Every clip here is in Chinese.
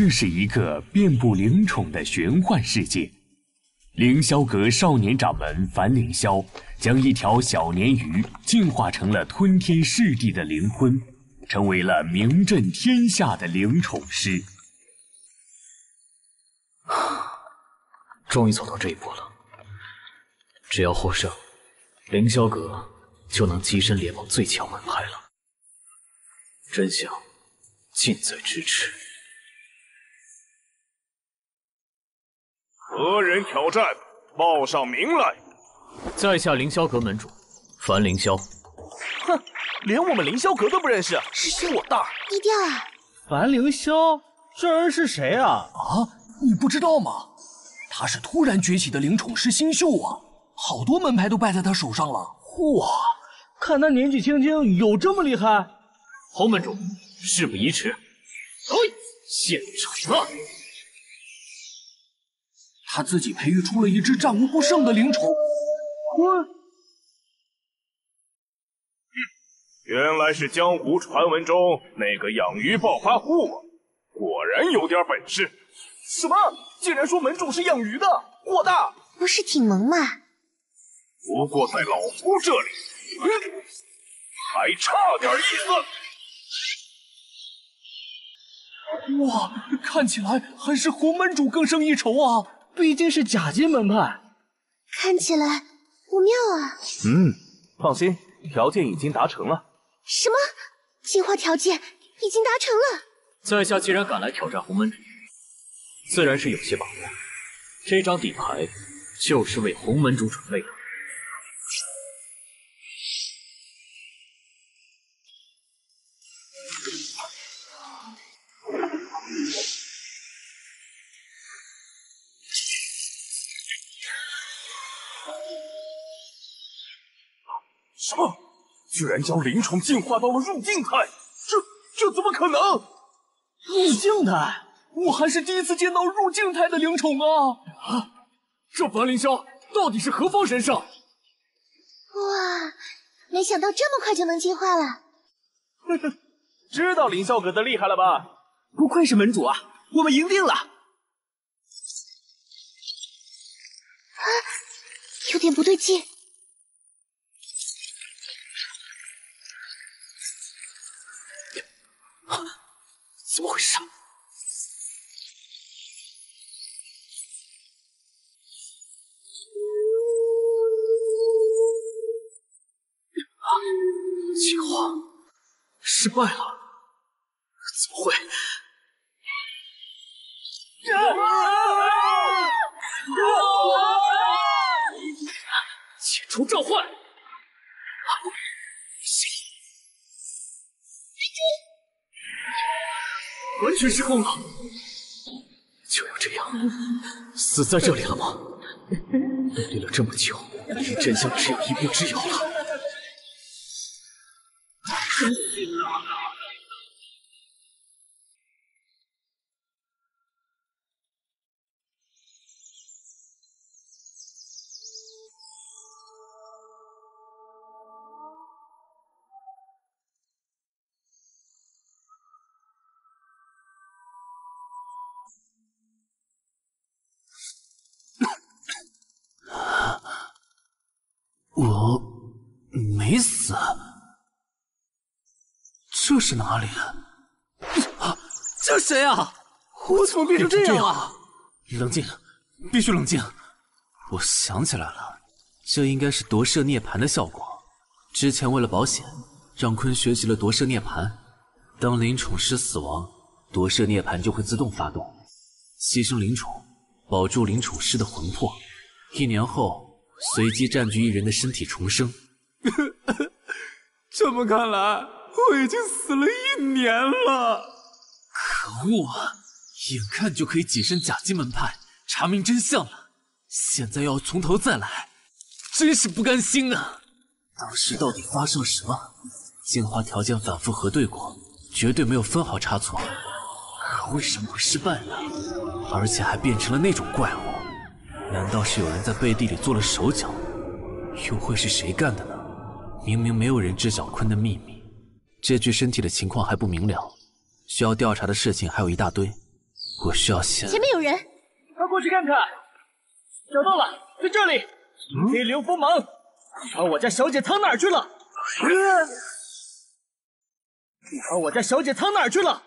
这是一个遍布灵宠的玄幻世界。凌霄阁少年掌门樊凌霄将一条小鲶鱼进化成了吞天噬地的灵魂，成为了名震天下的灵宠师。终于走到这一步了，只要获胜，凌霄阁就能跻身联盟最强门派了。真相近在咫尺。何人挑战？报上名来！在下凌霄阁门主樊凌霄。哼，连我们凌霄阁都不认识，是心我大。低调啊！樊凌霄，这人是谁啊？啊，你不知道吗？他是突然崛起的灵宠师新秀啊，好多门派都败在他手上了。哇，看他年纪轻轻，有这么厉害？侯门主，事不宜迟，走，现场了。他自己培育出了一只战无不胜的灵宠。哼，原来是江湖传闻中那个养鱼暴发户啊！果然有点本事。什么？竟然说门主是养鱼的，火大！不是挺萌吗？不过在老夫这里，还差点意思。哇，看起来还是洪门主更胜一筹啊！毕竟是假金门派，看起来不妙啊。嗯，放心，条件已经达成了。什么？进化条件已经达成了？在下既然敢来挑战洪门主，自然是有些把握。这张底牌就是为洪门主准备的。居然将灵宠进化到了入境态？这这怎么可能？入境态？我还是第一次见到入境态的灵宠啊！啊，这樊凌霄到底是何方神圣？哇，没想到这么快就能进化了！呵呵，知道凌霄阁的厉害了吧？不愧是门主啊，我们赢定了！啊，有点不对劲。失败了？怎么会？解除召唤！完全失控了！就要这样死在这里了吗？努力了这么久，离真相只有一步之遥了。是哪里？啊，这谁啊？我怎么变成这样了？冷静，必须冷静。我想起来了，这应该是夺舍涅槃的效果。之前为了保险，让坤学习了夺舍涅槃。当灵宠师死亡，夺舍涅槃就会自动发动，牺牲灵宠，保住灵宠师的魂魄。一年后。随机占据一人的身体重生，这么看来，我已经死了一年了。可恶啊！眼看就可以跻身甲级门派，查明真相了，现在又要从头再来，真是不甘心啊！当时到底发生了什么？进化条件反复核对过，绝对没有分毫差错。可为什么会失败呢？而且还变成了那种怪物？难道是有人在背地里做了手脚？又会是谁干的呢？明明没有人知晓坤的秘密，这具身体的情况还不明了，需要调查的事情还有一大堆。我需要先……前面有人，快过去看看。找到了，在这里。银贼流锋芒，把我家小姐藏哪儿去了？把我家小姐藏哪儿去了？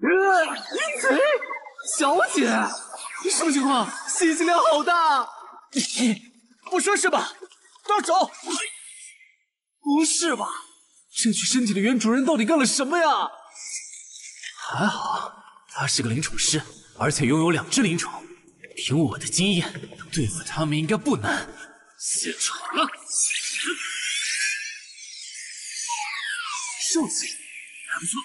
阴贼，小姐，什么情况？信息量好大！不说是吧？动手！不是吧？这具身体的原主人到底干了什么呀？还好，他是个灵宠师，而且拥有两只灵宠。凭我的经验，对付他们应该不难。现场了，受气还不错。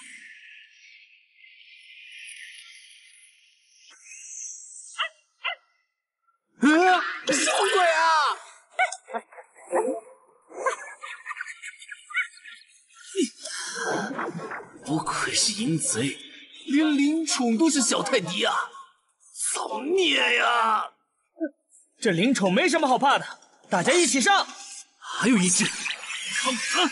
啊！什么鬼啊！不愧是淫贼，连灵宠都是小泰迪啊！造孽呀！这灵宠没什么好怕的，大家一起上！还有一只，看他！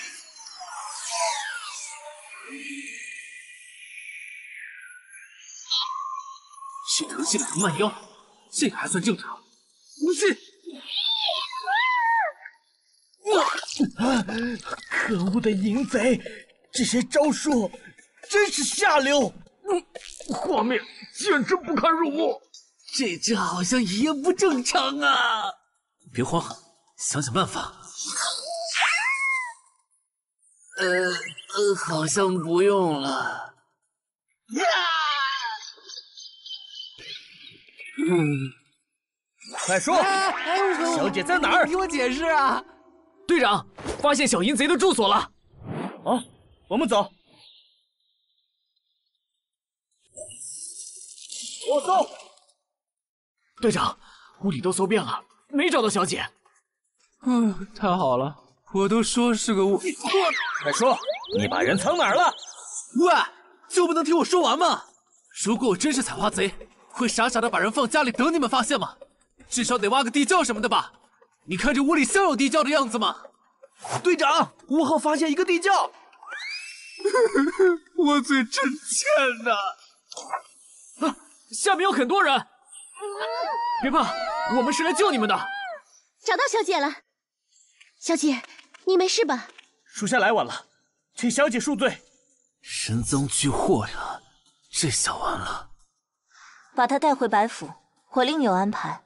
是藤系的藤蔓妖，这个还算正常。不是！可恶的淫贼，这些招数真是下流！嗯画面简直不堪入目。这只好像也不正常啊！别慌，想想办法。呃呃，好像不用了。嗯，快说，小姐在哪儿？听我解释啊！队长，发现小淫贼的住所了。好，我们走。我搜。队长，屋里都搜遍了，没找到小姐。嗯，太好了，我都说是个误。快说，你把人藏哪儿了？喂，就不能听我说完吗？如果我真是采花贼，会傻傻的把人放家里等你们发现吗？至少得挖个地窖什么的吧？你看这屋里像有地窖的样子吗？队长，屋后发现一个地窖。我嘴真欠呐。啊，下面有很多人。别怕，我们是来救你们的。找到小姐了，小姐，你没事吧？属下来晚了，请小姐恕罪。神宗巨祸呀，这下完了。把他带回白府，我另有安排。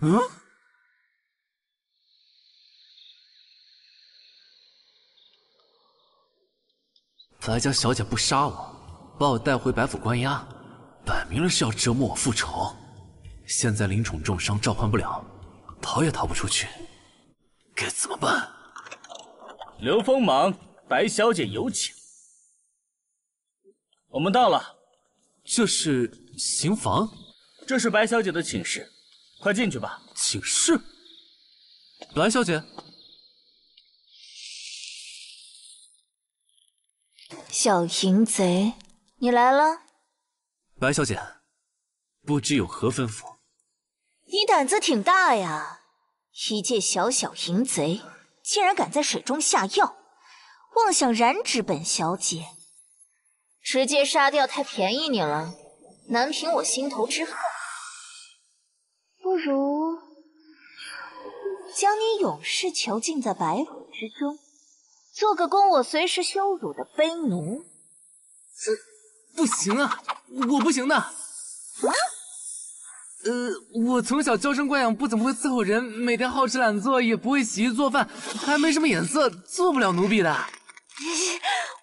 嗯？白家小姐不杀我，把我带回白府关押，摆明了是要折磨我复仇。现在灵宠重伤，召唤不了，逃也逃不出去，该怎么办？刘锋芒，白小姐有请。我们到了，这是刑房，这是白小姐的寝室，快进去吧。寝室，白小姐，小淫贼，你来了。白小姐，不知有何吩咐？你胆子挺大呀！一介小小淫贼，竟然敢在水中下药，妄想染指本小姐，直接杀掉太便宜你了，难平我心头之恨。不如将你永世囚禁在白虎之中，做个供我随时羞辱的卑奴。呃，不行啊，我不行的。啊？呃，我从小娇生惯养，不怎么会伺候人，每天好吃懒做，也不会洗衣做饭，还没什么眼色，做不了奴婢的。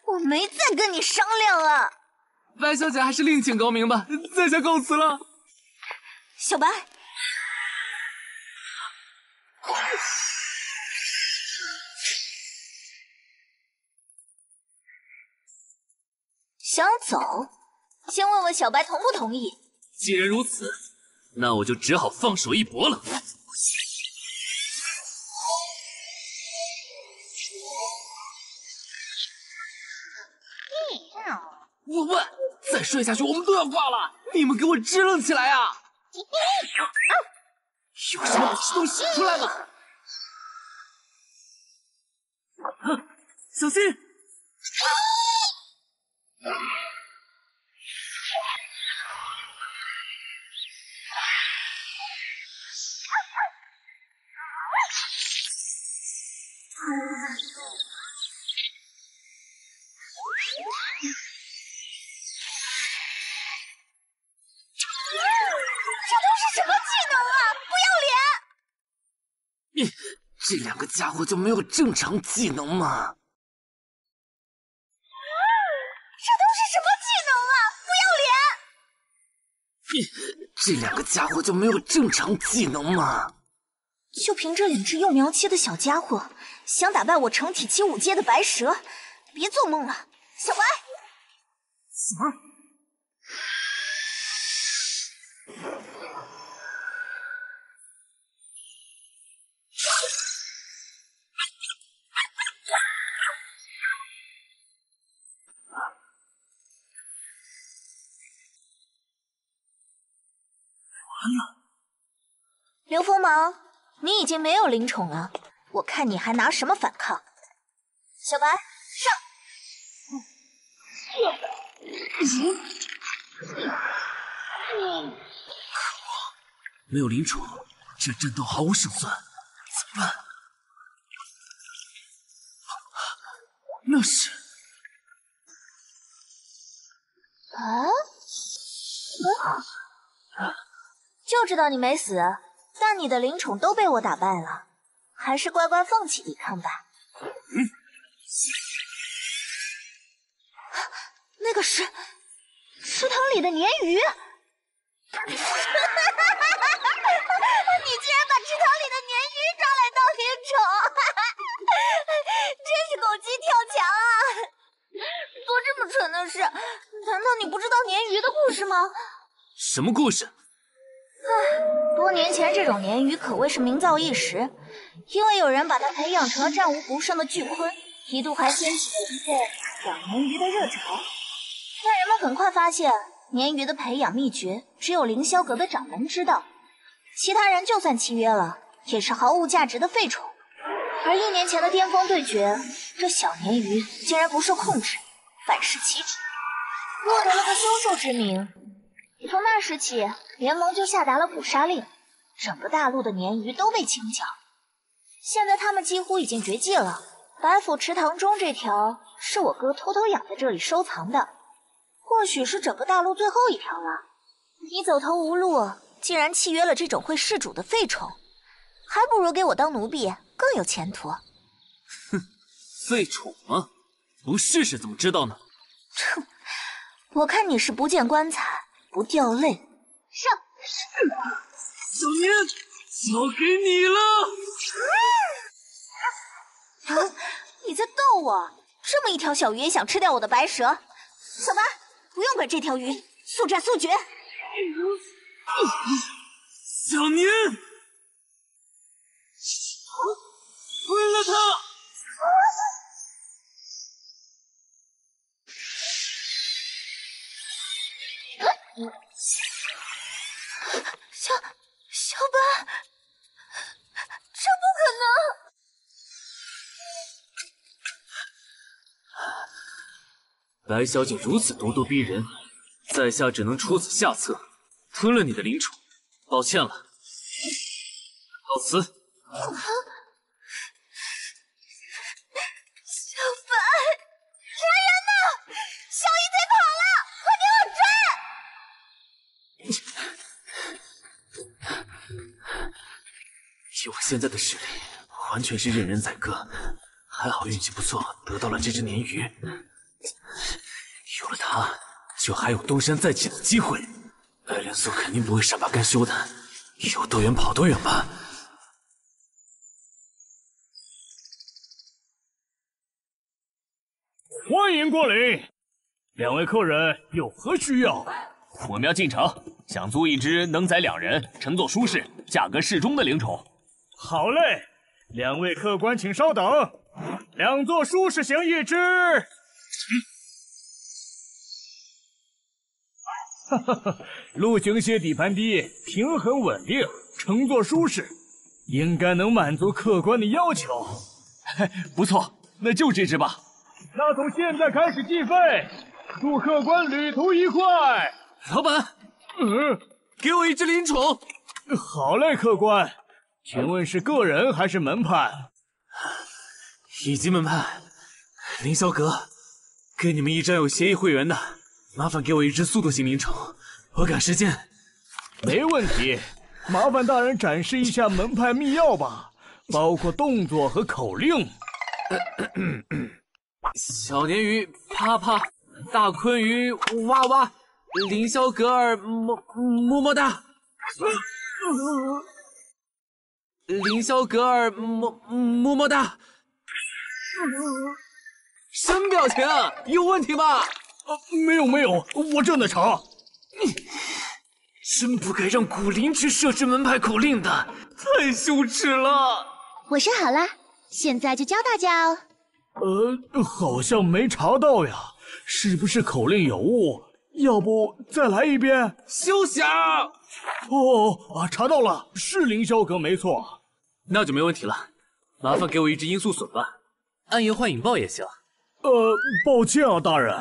我没再跟你商量啊，白小姐还是另请高明吧，在下告辞了。小白，想走，先问问小白同不同意。既然如此。那我就只好放手一搏了。我问，再睡下去我们都要挂了！你们给我支棱起来啊！有什么本事都使出来吧！小心！这都是什么技能啊！不要脸！这两个家伙就没有正常技能吗？这两个家伙就没有正常技能吗？就凭这两只幼苗期的小家伙，想打败我成体期五阶的白蛇，别做梦了，小白！什么？刘锋芒，你已经没有灵宠了，我看你还拿什么反抗？小白，上！可恶，没有灵宠，这战斗毫无胜算，怎么办？那是……啊？就知道你没死，但你的灵宠都被我打败了，还是乖乖放弃抵抗吧。嗯，那个是池塘里的鲶鱼。你竟然把池塘里的鲶鱼抓来当灵宠，真是狗急跳墙啊！做这么蠢的事，难道你不知道鲶鱼的故事吗？什么故事？唉，多年前这种鲶鱼可谓是名噪一时，因为有人把它培养成了战无不胜的巨鲲，一度还掀起了一阵养鲶鱼的热潮。但人们很快发现，鲶鱼的培养秘诀只有凌霄阁的掌门知道，其他人就算契约了，也是毫无价值的废宠。而一年前的巅峰对决，这小鲶鱼竟然不受控制，反噬其主，落得了个凶兽之名。从那时起，联盟就下达了捕杀令，整个大陆的鲶鱼都被清剿。现在它们几乎已经绝迹了。白府池塘中这条是我哥偷偷养在这里收藏的，或许是整个大陆最后一条了。你走投无路，竟然契约了这种会弑主的废宠，还不如给我当奴婢更有前途。哼，废宠吗？不试试怎么知道呢？哼，我看你是不见棺材不掉泪。上，小年，交给你了。啊！你在逗我？这么一条小鱼也想吃掉我的白蛇？小白，不用管这条鱼，速战速决。小年，为了他。小小白，这不可能！白小姐如此咄咄逼人，在下只能出此下策，吞了你的灵宠。抱歉了，告辞。小白，来人呐！小鱼贼跑了，快给我追！以我现在的实力，完全是任人宰割。还好运气不错，得到了这只鲶鱼。有了它，就还有东山再起的机会。白莲素肯定不会善罢甘休的，有多远跑多远吧。欢迎光临，两位客人有何需要？我们要进城，想租一只能载两人、乘坐舒适、价格适中的灵宠。好嘞，两位客官请稍等，两座舒适型一只。哈哈哈，陆行蝎底盘低，平衡稳定，乘坐舒适，应该能满足客官的要求。不错，那就这只吧。那从现在开始计费，祝客官旅途愉快。老板，嗯，给我一只灵宠。好嘞，客官，请问是个人还是门派？以及门派，凌霄阁，跟你们一张有协议会员的，麻烦给我一只速度型灵宠，我赶时间。没问题，麻烦大人展示一下门派密钥吧。包括动作和口令。小鲶鱼啪啪，大鲲鱼哇哇，凌霄阁儿么么么哒，凌霄格尔么么么哒。什么表情？有问题吧？啊，没有没有，我正在查。真不该让古灵芝设置门派口令的，太羞耻了。我说好了，现在就教大家哦。呃，好像没查到呀，是不是口令有误？要不再来一遍？休想！哦啊，查到了，是凌霄阁没错。那就没问题了，麻烦给我一只罂粟笋吧，暗夜幻影豹也行。呃，抱歉啊，大人，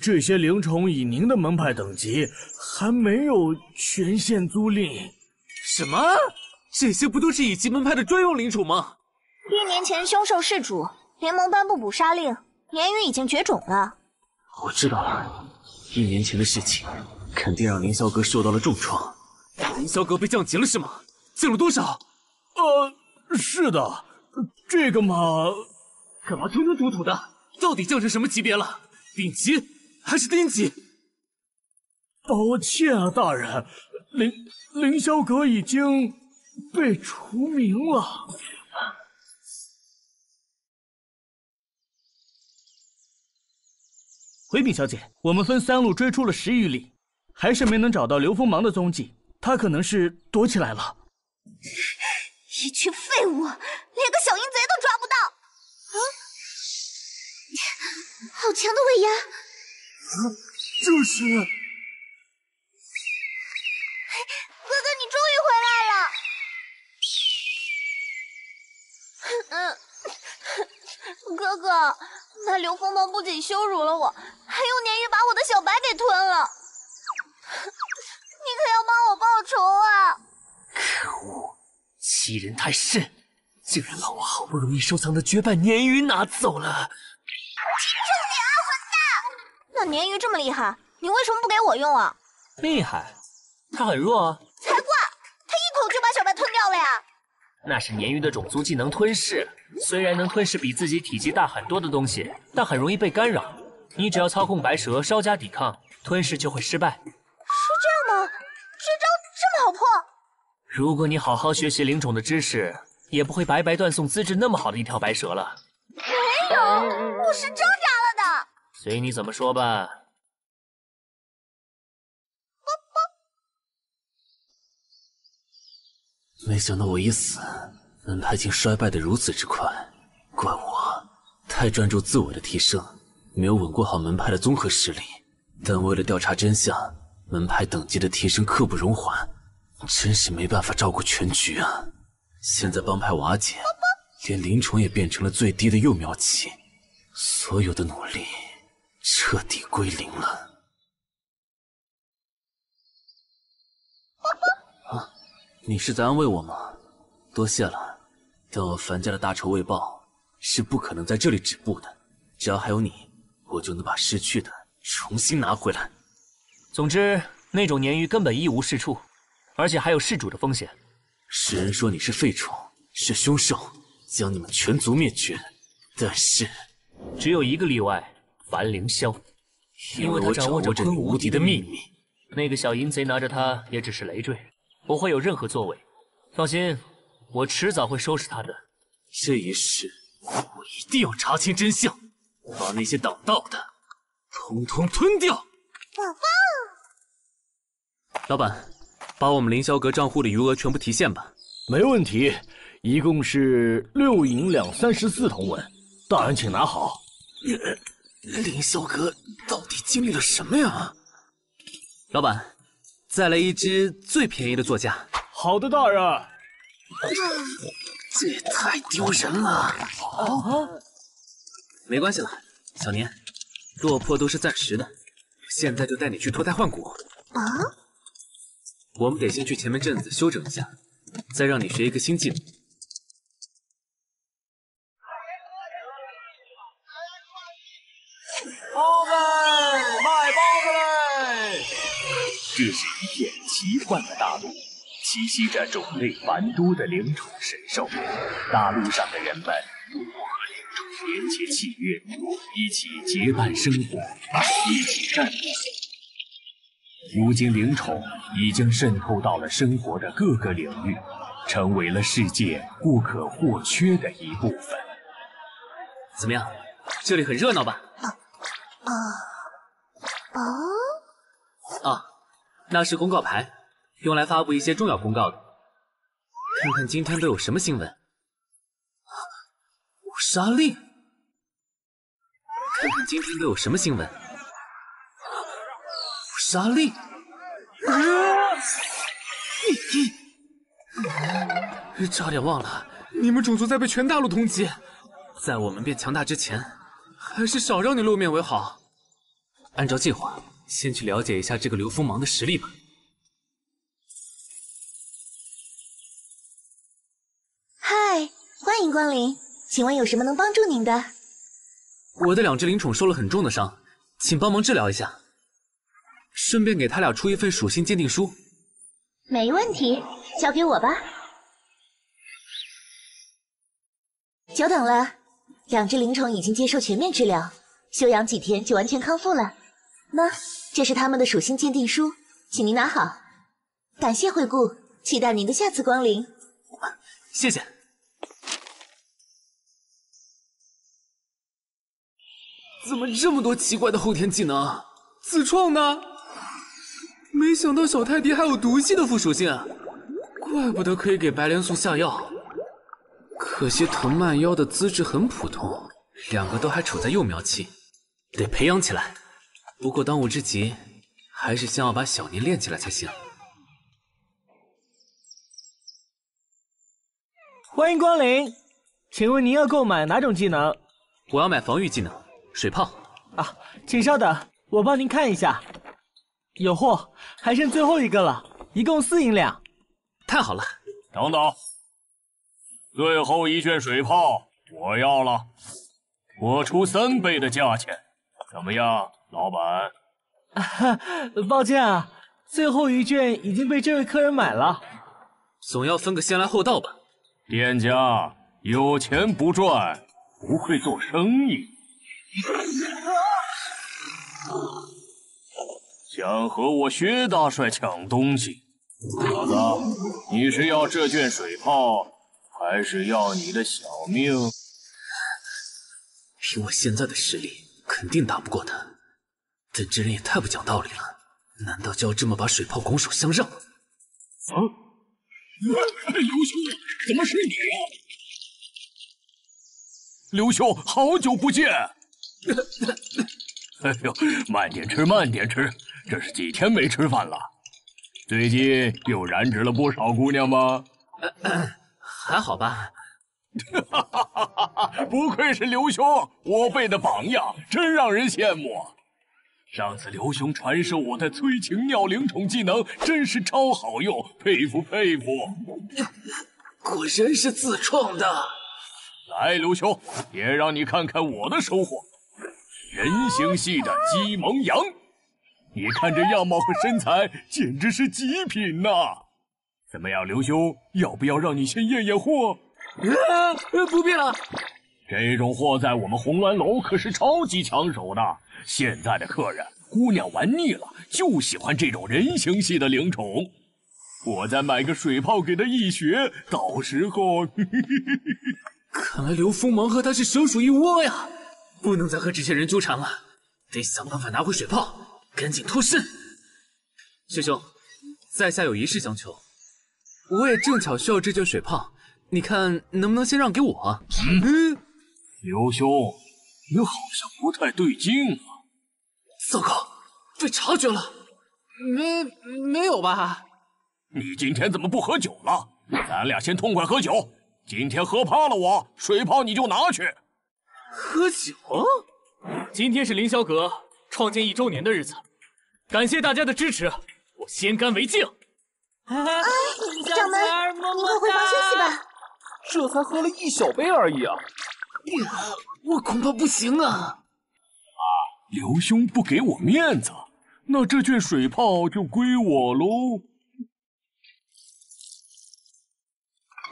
这些灵宠以您的门派等级还没有权限租赁。什么？这些不都是乙级门派的专用灵宠吗？一年前凶兽弑主，联盟颁布捕杀令，鲶鱼已经绝种了。我知道了，一年前的事情肯定让凌霄阁受到了重创。凌霄阁被降级了是吗？降了多少？呃，是的，这个嘛，干嘛吞吞吐吐的？到底降成什么级别了？丙级还是丁级？抱歉啊，大人，凌凌霄阁已经被除名了。回禀小姐，我们分三路追出了十余里，还是没能找到刘锋芒的踪迹。他可能是躲起来了。一群废物，连个小淫贼都抓不到。啊！好强的威压！就是哥哥，你终于回来了。嗯，哥哥，那刘锋芒不仅羞辱了我，还用鲶鱼把我的小白给吞了。你可要帮我报仇啊！欺人太甚，竟然把我好不容易收藏的绝版鲶鱼拿走了！用你啊，混蛋那鲶鱼这么厉害，你为什么不给我用啊？厉害，它很弱啊。才怪，它一口就把小白吞掉了呀！那是鲶鱼的种族技能吞噬，虽然能吞噬比自己体积大很多的东西，但很容易被干扰。你只要操控白蛇稍加抵抗，吞噬就会失败。如果你好好学习灵种的知识，也不会白白断送资质那么好的一条白蛇了。没有，我是挣扎了的。随你怎么说吧。没想到我一死，门派竟衰败的如此之快，怪我太专注自我的提升，没有稳固好门派的综合实力。但为了调查真相，门派等级的提升刻不容缓，真是没办法照顾全局啊！现在帮派瓦解，连灵虫也变成了最低的幼苗期，所有的努力彻底归零了。啊，你是在安慰我吗？多谢了，但我樊家的大仇未报是不可能在这里止步的。只要还有你，我就能把失去的重新拿回来。总之，那种鲶鱼根本一无是处，而且还有弑主的风险。世人说你是废宠，是凶兽，将你们全族灭绝。但是，只有一个例外，樊凌霄，因为他掌握着昆武无敌的秘密。那个小淫贼拿着它也只是累赘，不会有任何作为。放心，我迟早会收拾他的。这一世，我一定要查清真相，把那些挡道的，统统吞掉。宝宝，老板，把我们凌霄阁账户的余额全部提现吧。没问题，一共是六银两三十四铜文，大人请拿好。凌霄阁到底经历了什么呀？老板，再来一只最便宜的座驾。好的，大人。这也太丢人了！啊，没关系了，小年，落魄都是暂时的。现在就带你去脱胎换骨。啊？我们得先去前面镇子休整一下，再让你学一个新技能。包子，卖包子嘞！这是一片奇幻的大陆，栖息着种类繁多的灵宠神兽。大陆上的人们和灵宠连结契约，一起结伴生活，一起战斗。如今，灵宠已经渗透到了生活的各个领域，成为了世界不可或缺的一部分。怎么样，这里很热闹吧？啊啊啊！那是公告牌，用来发布一些重要公告的。看看今天都有什么新闻？五杀令！看看今天都有什么新闻？五杀令！差点忘了，你们种族在被全大陆通缉，在我们变强大之前，还是少让你露面为好。按照计划，先去了解一下这个刘锋芒的实力吧。嗨，欢迎光临，请问有什么能帮助您的？我的两只灵宠受了很重的伤，请帮忙治疗一下，顺便给他俩出一份属性鉴定书。没问题，交给我吧。久等了，两只灵宠已经接受全面治疗，休养几天就完全康复了。那这是他们的属性鉴定书，请您拿好。感谢惠顾，期待您的下次光临。谢谢。怎么这么多奇怪的后天技能？自创的？没想到小泰迪还有毒系的副属性，怪不得可以给白莲素下药。可惜藤蔓妖的资质很普通，两个都还处在幼苗期，得培养起来。不过当务之急，还是先要把小年练起来才行。欢迎光临，请问您要购买哪种技能？我要买防御技能，水泡。啊，请稍等，我帮您看一下。有货，还剩最后一个了，一共四银两。太好了。等等，最后一卷水泡我要了，我出三倍的价钱，怎么样？老板，抱歉啊，最后一卷已经被这位客人买了。总要分个先来后到吧。店家有钱不赚，不会做生意。想和我薛大帅抢东西，小子，你是要这卷水泡，还是要你的小命？凭我现在的实力，肯定打不过他。但这人也太不讲道理了，难道就要这么把水泡拱手相让？啊！刘兄，怎么是你啊？刘兄，好久不见！哎呦，慢点吃，慢点吃，这是几天没吃饭了。最近又染指了不少姑娘吗？还好吧。哈哈哈哈哈！不愧是刘兄，我辈的榜样，真让人羡慕。上次刘兄传授我的催情尿灵宠技能，真是超好用，佩服佩服。果然是自创的。来，刘兄，也让你看看我的收获。人形系的鸡萌羊，你看这样貌和身材，简直是极品呐！怎么样，刘兄，要不要让你先验验货？啊，不必了。这种货在我们红鸾楼可是超级抢手的。现在的客人，姑娘玩腻了，就喜欢这种人形系的灵宠。我再买个水泡给他一血，到时候 看来刘锋芒和他是蛇鼠一窝呀！不能再和这些人纠缠了，得想办法拿回水泡，赶紧脱身。师兄，在下有一事相求，我也正巧需要这件水泡，你看能不能先让给我？嗯，刘兄，你好像不太对劲啊。糟糕，被察觉了！没没有吧？你今天怎么不喝酒了？咱俩先痛快喝酒。今天喝怕了我，水泡你就拿去。喝酒？今天是凌霄阁创建一周年的日子，感谢大家的支持，我先干为敬。哎，掌门，您快回房休息吧。这才喝了一小杯而已啊！我恐怕不行啊。刘兄不给我面子，那这卷水泡就归我喽。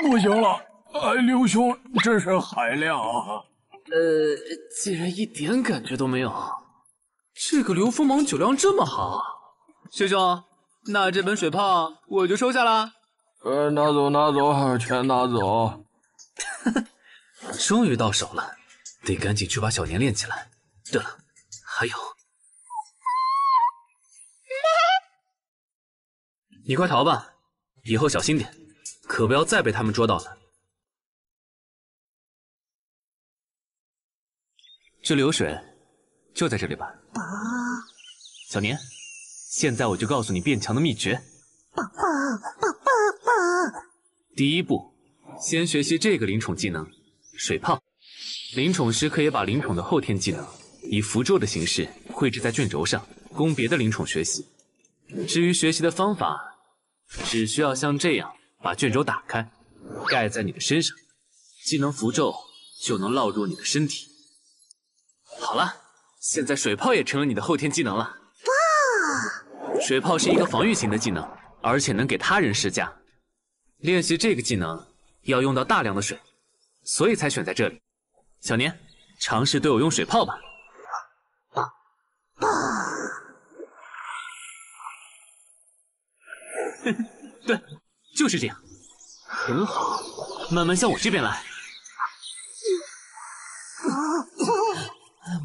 不行了，哎，刘兄，真是海量啊！呃，竟然一点感觉都没有，这个流锋芒酒量这么好，师兄，那这本水泡我就收下了。呃，拿走拿走，全拿走。终于到手了，得赶紧去把小年练起来。对了，还有，你快逃吧，以后小心点，可不要再被他们捉到了。这流水就在这里吧。小年，现在我就告诉你变强的秘诀。第一步，先学习这个灵宠技能——水泡。灵宠师可以把灵宠的后天技能以符咒的形式绘制在卷轴上，供别的灵宠学习。至于学习的方法，只需要像这样把卷轴打开，盖在你的身上，技能符咒就能烙入你的身体。好了，现在水泡也成了你的后天技能了。哇！水泡是一个防御型的技能，而且能给他人施加。练习这个技能要用到大量的水，所以才选在这里。小年，尝试对我用水泡吧。对，就是这样，很好。慢慢向我这边来。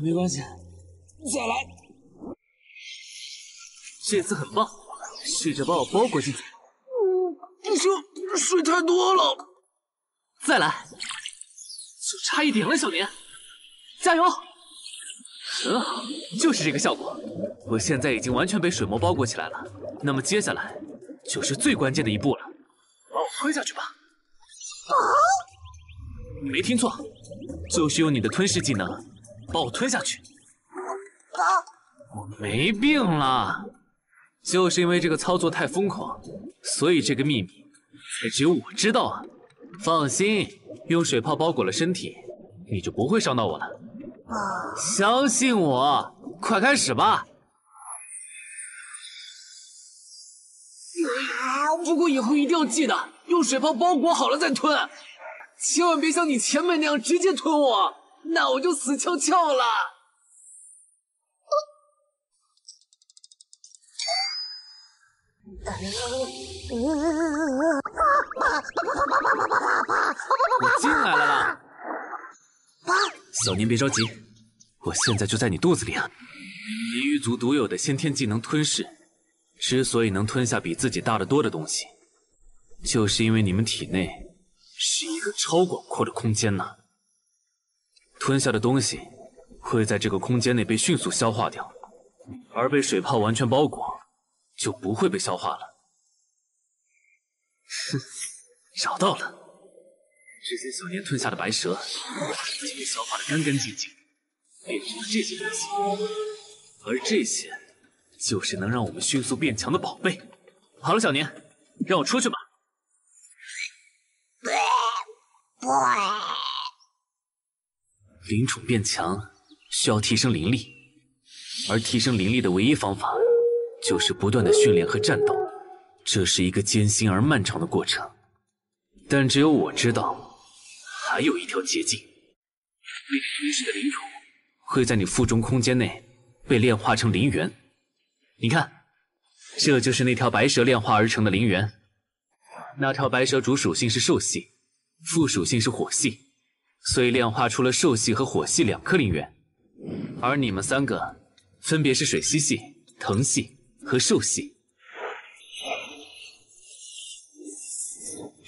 没关系，再来。这次很棒，试着把我包裹进去。这水太多了，再来，就差一点了，小林，加油！很好，就是这个效果。我现在已经完全被水膜包裹起来了，那么接下来就是最关键的一步了，把我吞下去吧。啊！没听错，就是用你的吞噬技能把我吞下去。我没病了，就是因为这个操作太疯狂，所以这个秘密。才只有我知道啊！放心，用水泡包裹了身体，你就不会伤到我了。相信我，快开始吧。不过以后一定要记得用水泡包裹好了再吞，千万别像你前辈那样直接吞我，那我就死翘翘了。我进来了啦！小年别着急，我现在就在你肚子里啊！地狱族独有的先天技能吞噬，之所以能吞下比自己大得多的东西，就是因为你们体内是一个超广阔的空间呢。吞下的东西会在这个空间内被迅速消化掉，而被水泡完全包裹，就不会被消化了。哼，找到了！之前小年吞下的白蛇，已经被消化的干干净净，变成了这些东西。而这些，就是能让我们迅速变强的宝贝。好了，小年，让我出去吧。灵宠变强需要提升灵力，而提升灵力的唯一方法，就是不断的训练和战斗。这是一个艰辛而漫长的过程，但只有我知道，还有一条捷径。被吞噬的灵宠会在你腹中空间内被炼化成灵元。你看，这就是那条白蛇炼化而成的灵元。那条白蛇主属性是兽系，副属性是火系，所以炼化出了兽系和火系两颗灵元。而你们三个分别是水系系、藤系和兽系。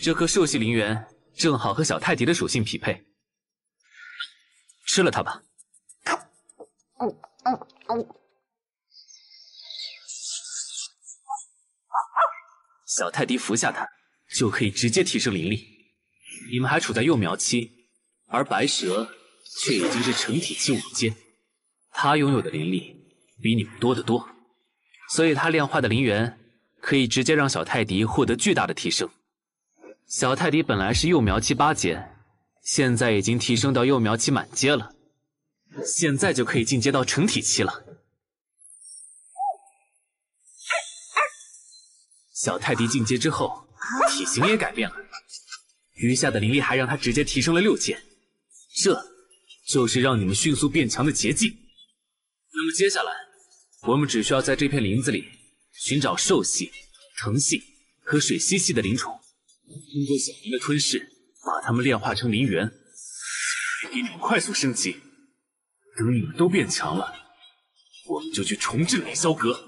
这颗兽系灵元正好和小泰迪的属性匹配，吃了它吧。小泰迪服下它，就可以直接提升灵力。你们还处在幼苗期，而白蛇却已经是成体期五阶，它拥有的灵力比你们多得多，所以他炼化的灵元可以直接让小泰迪获得巨大的提升。小泰迪本来是幼苗期八阶，现在已经提升到幼苗期满阶了，现在就可以进阶到成体期了。小泰迪进阶之后，体型也改变了，余下的灵力还让他直接提升了六阶，这就是让你们迅速变强的捷径。那么接下来，我们只需要在这片林子里寻找兽系、藤系和水系系的灵宠，通过小林的吞噬，把它们炼化成灵元，给你们快速升级。等你们都变强了，我们就去重置凌霄阁。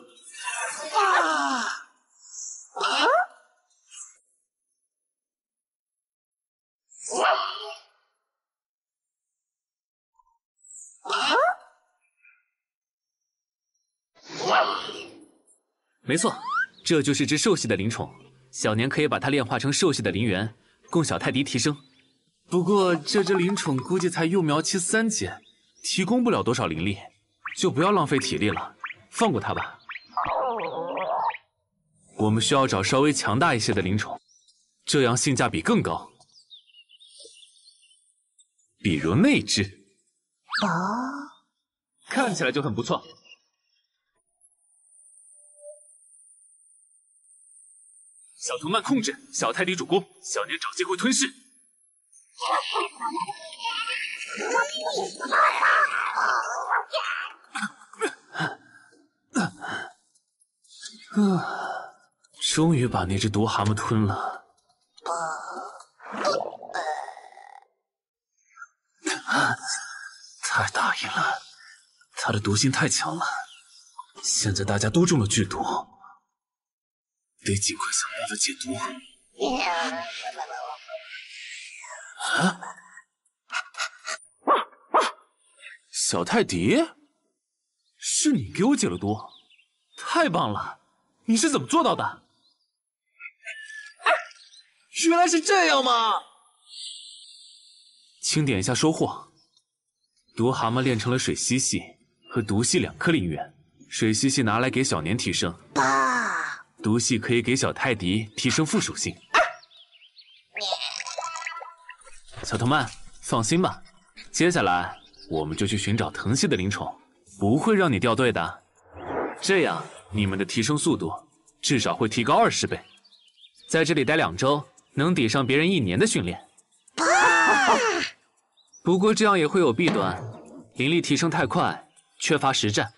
没错，这就是只兽系的灵宠，小年可以把它炼化成兽系的灵元，供小泰迪提升。不过这只灵宠估计才幼苗期三阶，提供不了多少灵力，就不要浪费体力了，放过它吧。我们需要找稍微强大一些的灵宠，这样性价比更高。比如那只，啊，看起来就很不错。小藤蔓控制，小泰迪主攻，小年找机会吞噬。啊！终于把那只毒蛤蟆吞了。太大意了，它的毒性太强了，现在大家都中了剧毒。得尽快想办法解毒。啊！小泰迪，是你给我解了毒，太棒了！你是怎么做到的？原来是这样吗？清点一下收获，毒蛤蟆练成了水吸系和毒系两颗灵元，水吸系拿来给小年提升。毒系可以给小泰迪提升副属性。小藤蔓，放心吧，接下来我们就去寻找藤系的灵宠，不会让你掉队的。这样你们的提升速度至少会提高二十倍。在这里待两周，能抵上别人一年的训练。不过这样也会有弊端，灵力提升太快，缺乏实战。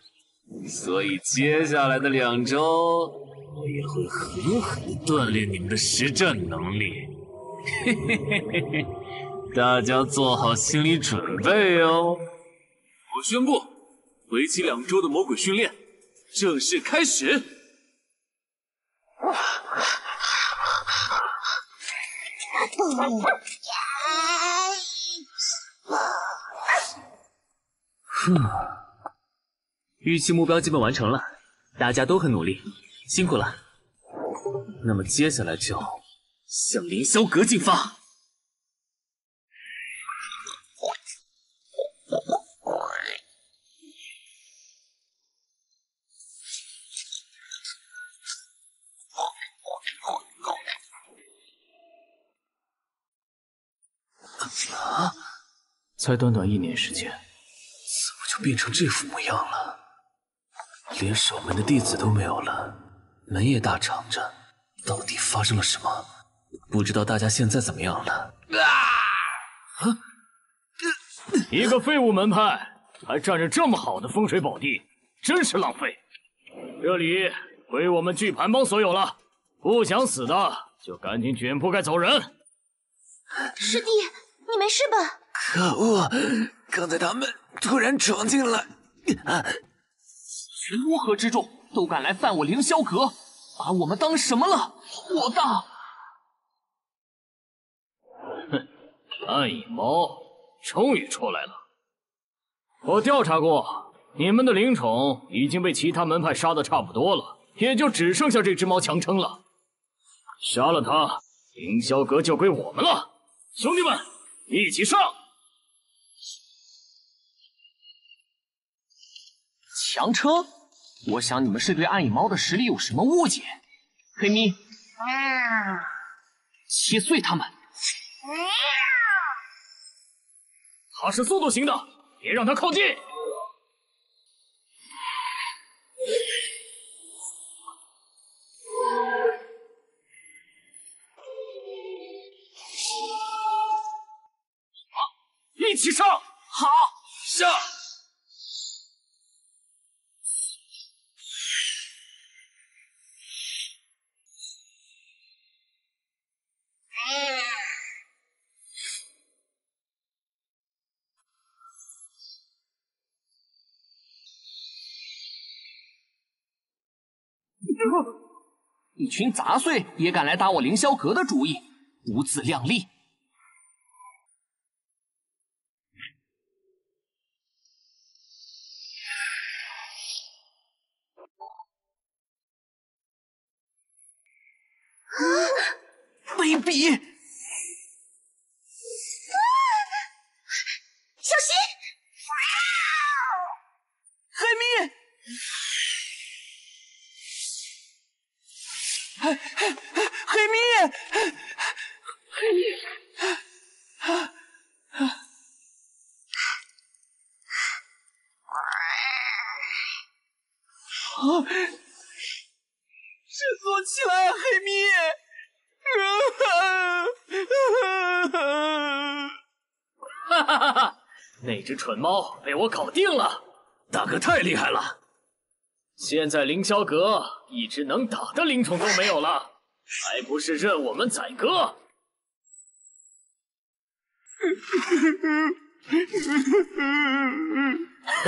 所以接下来的两周。我也会狠狠地锻炼你们的实战能力，嘿嘿嘿嘿嘿，大家做好心理准备哦！我宣布，为期两周的魔鬼训练正式开始。哼，预期目标基本完成了，大家都很努力。辛苦了，那么接下来就向凌霄阁进发。啊！才短短一年时间，怎么就变成这副模样了？连守门的弟子都没有了。门也大敞着，到底发生了什么？不知道大家现在怎么样了？啊！一个废物门派，还占着这么好的风水宝地，真是浪费。这里归我们聚盘帮所有了，不想死的就赶紧卷铺盖走人。师弟，你没事吧？可恶！刚才他们突然闯进来，人乌合之众都敢来犯我凌霄阁！把我们当什么了，火大！哼，暗影猫终于出来了。我调查过，你们的灵宠已经被其他门派杀的差不多了，也就只剩下这只猫强撑了。杀了它，凌霄阁就归我们了。兄弟们，一起上！强撑？我想你们是对暗影猫的实力有什么误解，黑咪，切碎他们！它是速度型的，别让它靠近。群杂碎也敢来打我凌霄阁的主意，不自量力！卑鄙！小心！海咪！海海海咪！海咪！啊！振作起来，海咪！哈哈哈哈！那只蠢猫被我搞定了，大哥太厉害了！现在凌霄阁一只能打的灵宠都没有了，还不是任我们宰割？哼，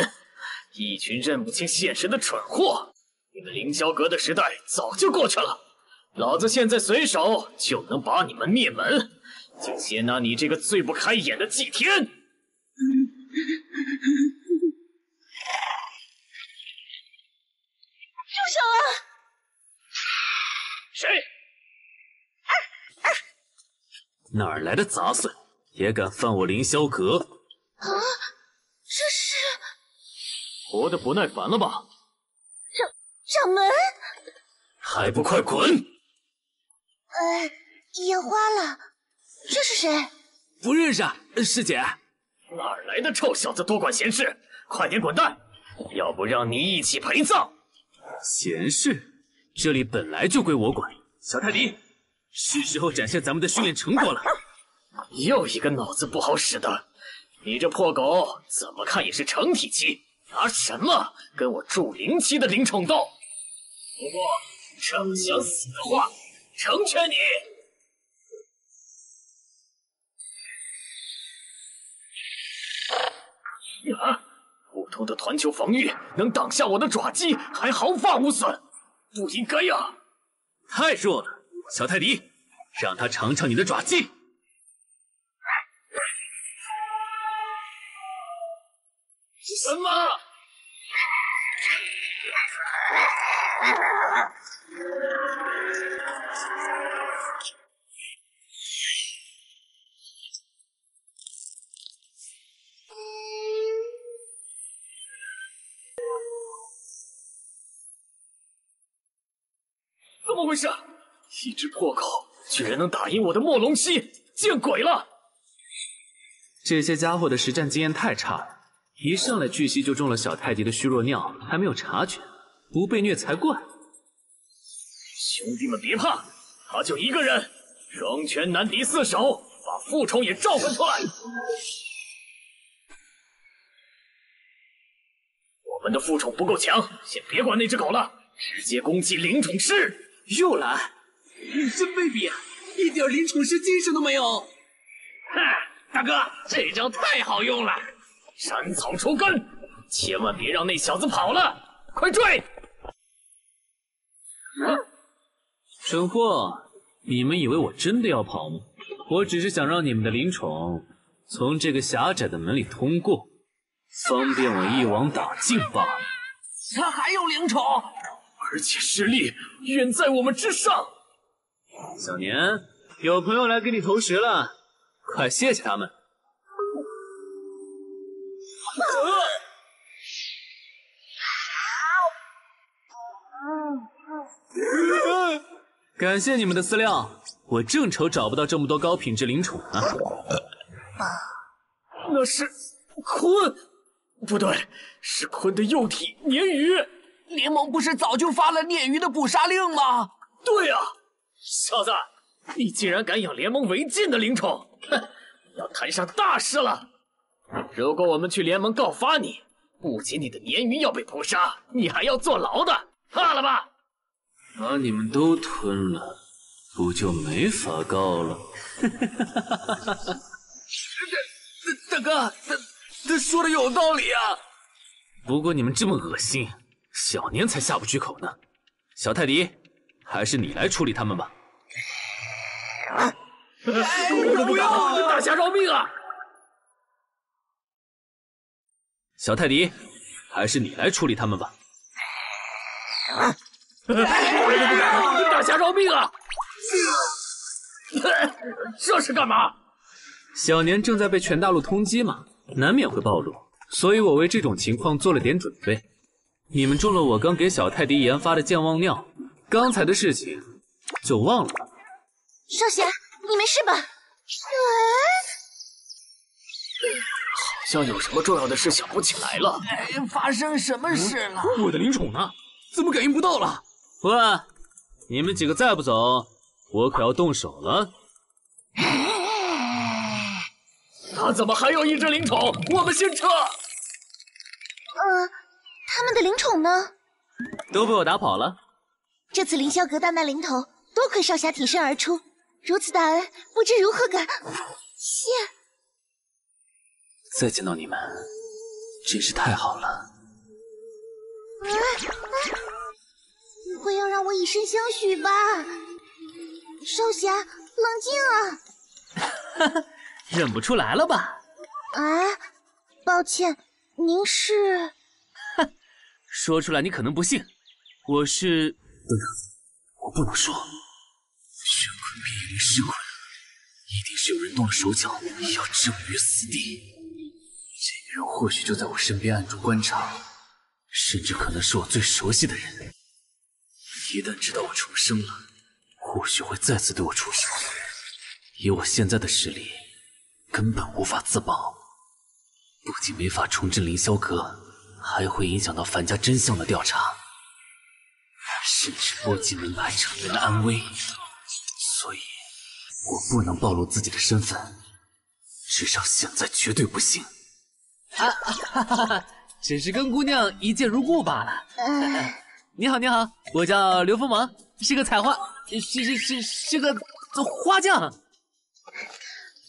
一群认不清现实的蠢货！你们凌霄阁的时代早就过去了，老子现在随手就能把你们灭门！就先拿你这个最不开眼的祭天！住手啊！谁？哪儿来的杂碎，也敢犯我凌霄阁？啊，这是活得不耐烦了吧？掌掌门？还不快滚！呃，眼花了，这是谁？不认识啊，师姐。哪来的臭小子，多管闲事！快点滚蛋，要不让你一起陪葬！闲事，这里本来就归我管。小泰迪，是时候展现咱们的训练成果了。又一个脑子不好使的，你这破狗怎么看也是成体期，拿什么跟我筑灵期的灵宠斗？不过这么想死的话，成全你。啊！普通的团球防御能挡下我的爪击，还毫发无损，不应该呀！太弱了，小泰迪，让他尝尝你的爪技。什么？怎么回事？一只破狗居然能打赢我的墨龙蜥，见鬼了！这些家伙的实战经验太差了，一上来巨蜥就中了小泰迪的虚弱尿，还没有察觉，不被虐才怪。兄弟们别怕，他就一个人，双拳难敌四手，把副宠也召唤出来。我们的副宠不够强，先别管那只狗了，直接攻击灵宠师。又来，你真卑鄙啊！一点灵宠师精神都没有。哼，大哥，这招太好用了，斩草除根，千万别让那小子跑了，快追！蠢货，你们以为我真的要跑吗？我只是想让你们的灵宠从这个狭窄的门里通过，方便我一网打尽罢了。他还有灵宠，而且实力远在我们之上。小年，有朋友来给你投食了，快谢谢他们。感谢你们的饲料，我正愁找不到这么多高品质灵宠呢。那是鲲，不对，是鲲的幼体鲶鱼。联盟不是早就发了鲶鱼的捕杀令吗？对呀、小子，你竟然敢养联盟违禁的灵宠，哼，要摊上大事了！如果我们去联盟告发你，不仅你的鲶鱼要被捕杀，你还要坐牢的，怕了吧？把你们都吞了，不就没法告了？大哥，他他说的有道理啊！不过你们这么恶心，小年才下不去口呢。小泰迪，还是你来处理他们吧。不要！大侠饶命啊！小泰迪，还是你来处理他们吧。大侠饶命啊！这是干嘛？小年正在被全大陆通缉嘛，难免会暴露，所以我为这种情况做了点准备。你们中了我刚给小泰迪研发的健忘尿，刚才的事情就忘了吧。少侠，你没事吧？好像有什么重要的事想不起来了。哎，发生什么事了？我的灵宠呢？怎么感应不到了？喂，你们几个再不走，我可要动手了。他怎么还有一只灵宠？我们先撤。呃，他们的灵宠呢？都被我打跑了。这次凌霄阁大难临头，多亏少侠挺身而出，如此大恩，不知如何感谢。再见到你们，真是太好了。啊啊！不会要让我以身相许吧？少侠，冷静啊！哈哈，认不出来了吧？啊，抱歉，您是？哼，说出来你可能不信，我是……等等，我不能说。玄坤变异为尸魂，一定是有人动了手脚，要置我于死地。这个人或许就在我身边暗中观察，甚至可能是我最熟悉的人。一旦知道我重生了，或许会再次对我出手。以我现在的实力，根本无法自保，不仅没法重振凌霄阁，还会影响到樊家真相的调查，甚至波及门派成员的安危。所以，我不能暴露自己的身份，至少现在绝对不行。啊，哈哈哈，只是跟姑娘一见如故罢了。你好，你好，我叫刘锋芒，是个采花，是是是是个花匠。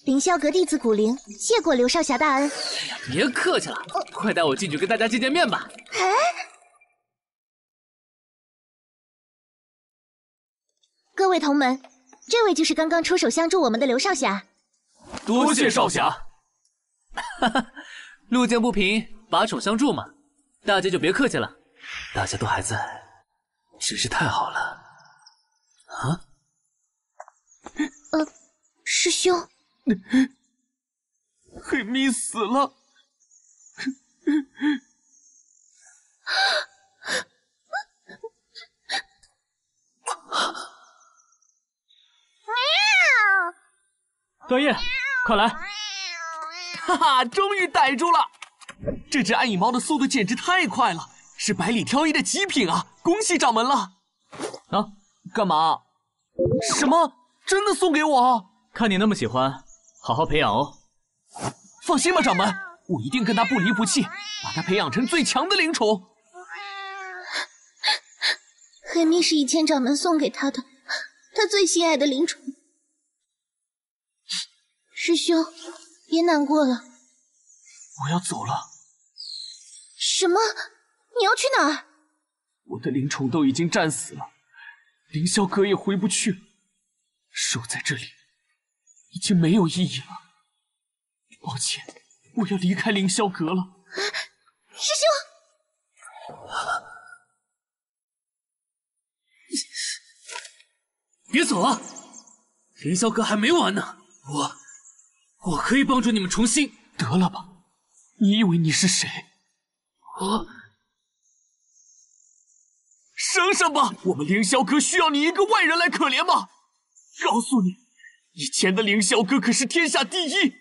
凌霄阁弟子古灵，谢过刘少侠大恩。哎呀，别客气了，快带我进去跟大家见见面吧。哎，各位同门，这位就是刚刚出手相助我们的刘少侠。多谢少侠。哈哈，路见不平，拔宠相助嘛，大家就别客气了。大家都还在，真是太好了。啊？呃，师兄，黑咪死了。段叶，快来！哈哈，终于逮住了！这只暗影猫的速度简直太快了，是百里挑一的极品啊！恭喜掌门了！啊，干嘛？什么？真的送给我？看你那么喜欢，好好培养哦。放心吧，掌门，我一定跟他不离不弃，把他培养成最强的灵宠。黑蜜是以前掌门送给他的，他最心爱的灵宠。师兄，别难过了。我要走了。什么？你要去哪儿？我的灵宠都已经战死了，凌霄阁也回不去了，守在这里已经没有意义了。抱歉，我要离开凌霄阁了。师兄，别走啊！凌霄阁还没完呢，我我可以帮助你们重新。得了吧，你以为你是谁？我省省吧！我们凌霄阁需要你一个外人来可怜吗？告诉你，以前的凌霄阁可是天下第一，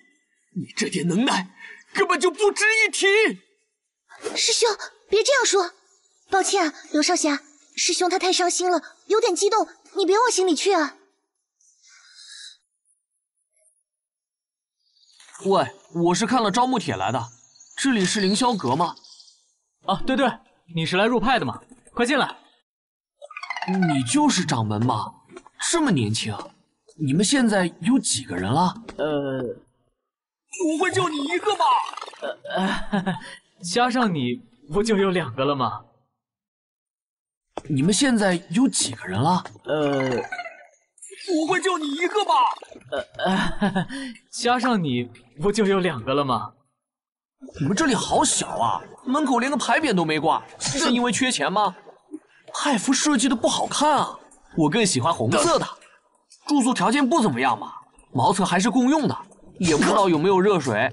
你这点能耐根本就不值一提。师兄，别这样说。抱歉啊，刘少侠，师兄他太伤心了，有点激动，你别往心里去啊。喂，我是看了招募帖来的，这里是凌霄阁吗？啊，对对，你是来入派的吗？快进来。你就是掌门吗？这么年轻，你们现在有几个人了？呃，不会就你一个吧？呃，加上你不就有两个了吗？你们现在有几个人了？呃，不会就你一个吧？呃，加上你不就有两个了吗？你们这里好小啊，门口连个牌匾都没挂，是因为缺钱吗？派服设计的不好看啊，我更喜欢红色的。住宿条件不怎么样嘛，茅厕还是共用的，也不知道有没有热水。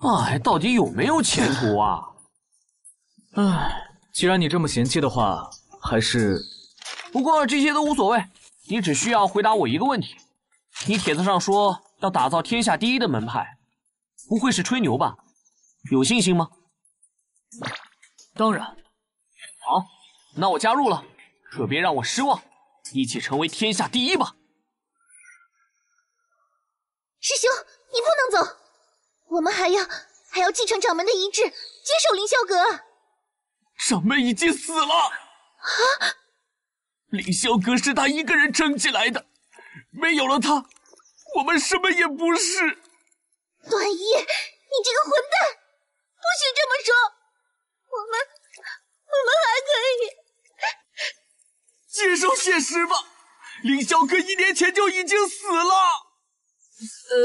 哎，到底有没有前途啊？哎，既然你这么嫌弃的话。还是，不过这些都无所谓，你只需要回答我一个问题。你帖子上说要打造天下第一的门派，不会是吹牛吧？有信心吗？当然。好，那我加入了，可别让我失望，一起成为天下第一吧。师兄，你不能走，我们还要还要继承掌门的遗志，接手凌霄阁。掌门已经死了。啊！凌霄阁是他一个人撑起来的，没有了他，我们什么也不是。段一，你这个混蛋，不许这么说！我们，我们还可以接受现实吧。凌霄阁一年前就已经死了。呃，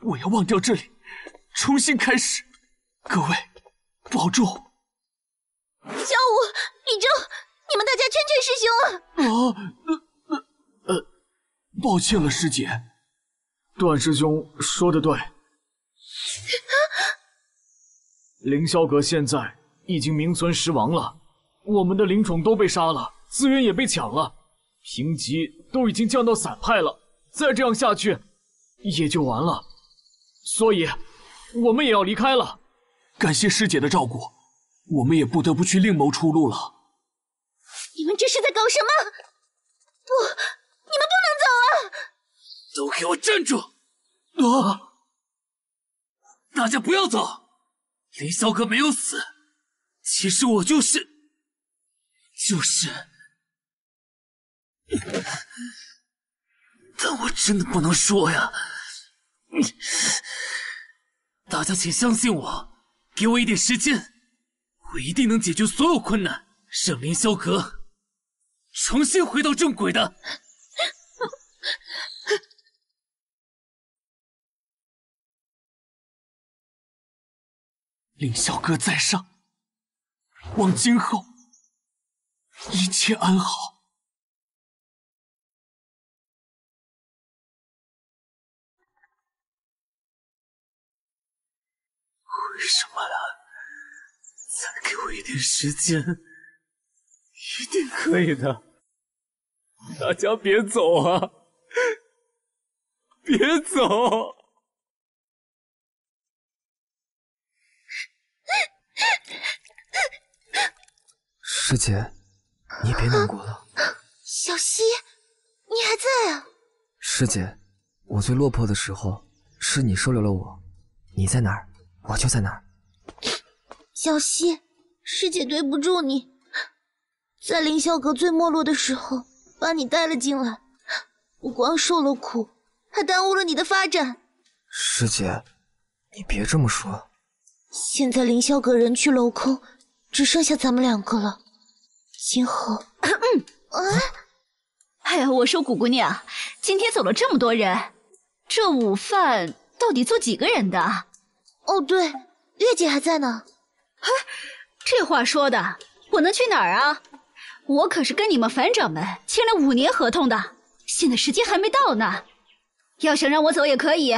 我要忘掉这里，重新开始。各位。保重，小五、李正，你们大家劝劝师兄啊！啊，呃呃呃，抱歉了，师姐。段师兄说的对，凌霄阁现在已经名存实亡了，我们的灵宠都被杀了，资源也被抢了，评级都已经降到散派了，再这样下去也就完了，所以我们也要离开了。感谢师姐的照顾，我们也不得不去另谋出路了。你们这是在搞什么？不，你们不能走啊！都给我站住！啊！大家不要走！凌霄阁没有死，其实我就是，就是…… 但我真的不能说呀！大家请相信我。给我一点时间，我一定能解决所有困难，让凌霄阁重新回到正轨的。凌霄阁在上，望今后一切安好。为什么了？再给我一点时间，一定可以的。大家别走啊！别走！师姐，你别难过了。小溪，你还在啊？师姐，我最落魄的时候，是你收留了我。你在哪儿？我就在哪儿，小溪，师姐对不住你，在凌霄阁最没落的时候把你带了进来，不光受了苦，还耽误了你的发展。师姐，你别这么说。现在凌霄阁人去楼空，只剩下咱们两个了。今后，嗯哎呀，我说谷姑娘，今天走了这么多人，这午饭到底做几个人的？哦，对，月姐还在呢。嘿，这话说的，我能去哪儿啊？我可是跟你们樊掌门签了五年合同的，现在时间还没到呢。要想让我走也可以，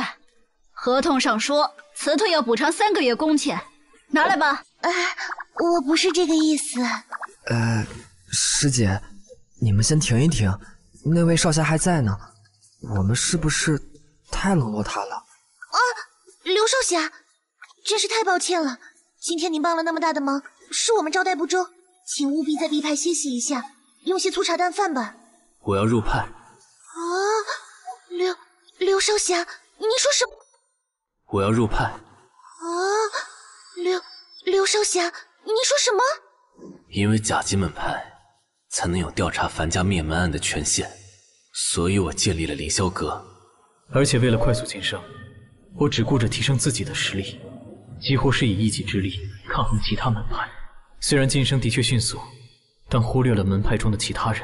合同上说辞退要补偿三个月工钱，拿来吧。啊，我不是这个意思。呃，师姐，你们先停一停，那位少侠还在呢，我们是不是太冷落他了？啊，刘少侠。真是太抱歉了，今天您帮了那么大的忙，是我们招待不周，请务必在 B 派歇息一下，用些粗茶淡饭吧。我要入派，啊，刘刘少侠，你说什么？我要入派。啊，刘刘少侠，你说什么？因为甲级门派才能有调查樊家灭门案的权限，所以我建立了凌霄阁。而且为了快速晋升，我只顾着提升自己的实力，几乎是以一己之力抗衡其他门派。虽然晋升的确迅速，但忽略了门派中的其他人。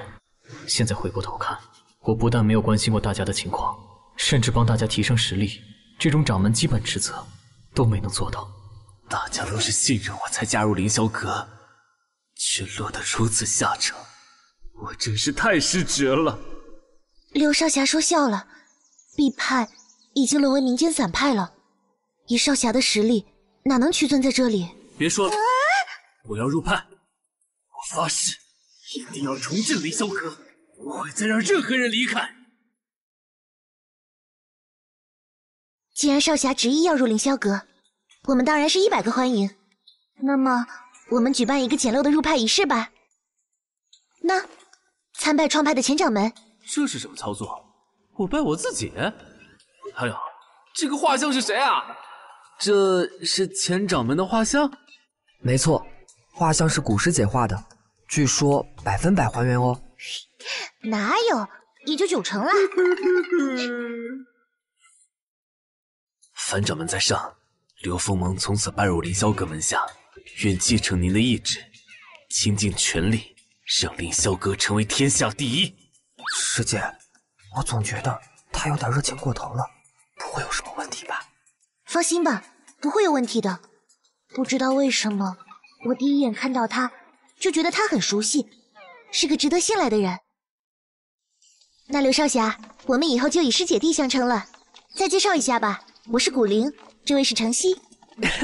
现在回过头看，我不但没有关心过大家的情况，甚至帮大家提升实力，这种掌门基本职责都没能做到。大家都是信任我才加入凌霄阁，却落得如此下场，我真是太失职了。刘少侠说笑了，B 派已经沦为民间散派了，以少侠的实力，哪能屈尊在这里？别说了，我要入派，我发誓一定要重振凌霄阁，不会再让任何人离开。既然少侠执意要入凌霄阁，我们当然是一百个欢迎。那么，我们举办一个简陋的入派仪式吧。那，参拜创派的前掌门。这是什么操作？我拜我自己？还有，这个画像是谁啊？这是前掌门的画像？没错，画像是古师姐画的，据说百分百还原哦。哪有，也就九成啦。樊掌门在上。刘锋芒从此拜入凌霄阁门下，愿继承您的意志，倾尽全力，让凌霄阁成为天下第一。师姐，我总觉得他有点热情过头了，不会有什么问题吧？放心吧，不会有问题的。不知道为什么，我第一眼看到他就觉得他很熟悉，是个值得信赖的人。那刘少侠，我们以后就以师姐弟相称了。再介绍一下吧，我是古灵。这位是程曦，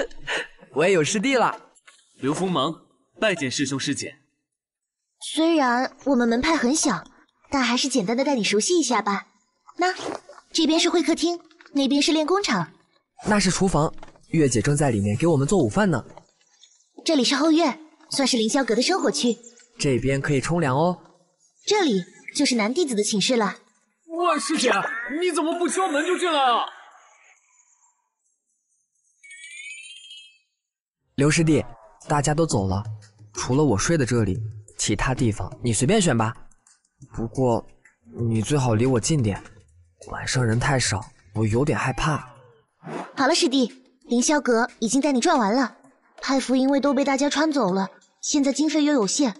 我也有师弟了。刘锋芒，拜见师兄师姐。虽然我们门派很小，但还是简单的带你熟悉一下吧。那这边是会客厅，那边是练功场，那是厨房，月姐正在里面给我们做午饭呢。这里是后院，算是凌霄阁的生活区。这边可以冲凉哦。这里就是男弟子的寝室了。哇，师姐，你怎么不敲门就进来啊？刘师弟，大家都走了，除了我睡的这里，其他地方你随便选吧。不过，你最好离我近点，晚上人太少，我有点害怕。好了，师弟，凌霄阁已经带你转完了，派服因为都被大家穿走了，现在经费又有限，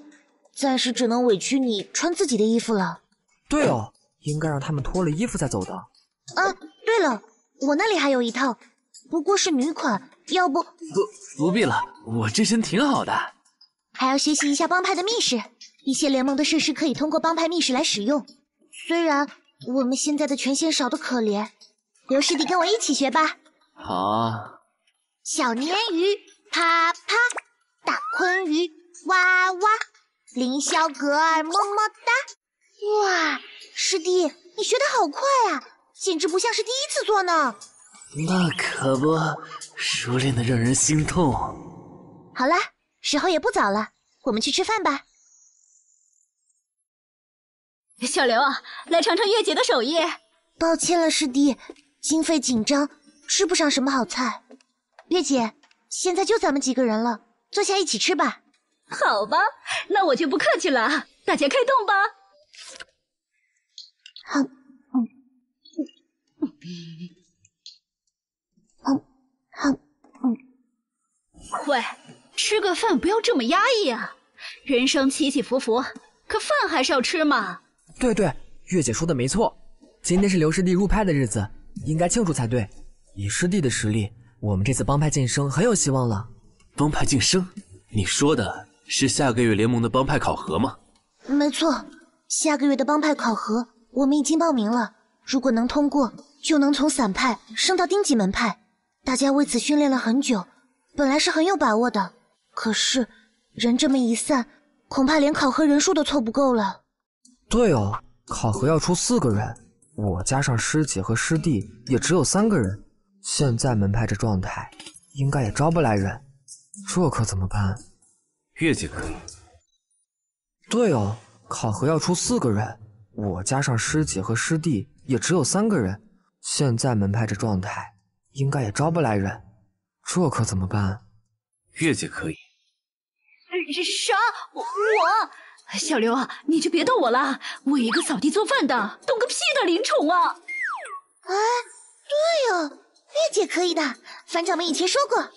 暂时只能委屈你穿自己的衣服了。对哦，应该让他们脱了衣服再走的。啊，对了，我那里还有一套，不过是女款。要不不不必了，我这身挺好的。还要学习一下帮派的密室，一些联盟的设施可以通过帮派密室来使用。虽然我们现在的权限少的可怜，刘师弟跟我一起学吧。好。小鲶鱼啪啪，大鲲鱼哇哇，凌霄阁儿么么哒。哇，师弟你学的好快啊，简直不像是第一次做呢。那可不，熟练的让人心痛。好了，时候也不早了，我们去吃饭吧。小刘啊，来尝尝月姐的手艺。抱歉了，师弟，经费紧张，吃不上什么好菜。月姐，现在就咱们几个人了，坐下一起吃吧。好吧，那我就不客气了，大家开动吧。好，嗯，嗯。好，嗯，喂，吃个饭不要这么压抑啊！人生起起伏伏，可饭还是要吃嘛。对对，月姐说的没错，今天是刘师弟入派的日子，应该庆祝才对。以师弟的实力，我们这次帮派晋升很有希望了。帮派晋升？你说的是下个月联盟的帮派考核吗？没错，下个月的帮派考核我们已经报名了，如果能通过，就能从散派升到丁级门派。大家为此训练了很久，本来是很有把握的。可是人这么一散，恐怕连考核人数都凑不够了。对哦，考核要出四个人，我加上师姐和师弟也只有三个人。现在门派这状态，应该也招不来人，这可怎么办？月姐可以。对哦，考核要出四个人，我加上师姐和师弟也只有三个人，现在门派这状态，应该也招不来人，这可怎么办？月姐可以。啥？我我小刘啊，你就别逗我了，我一个扫地做饭的，懂个屁的灵宠啊！哎，对哦，月姐可以的，樊掌门以前说过。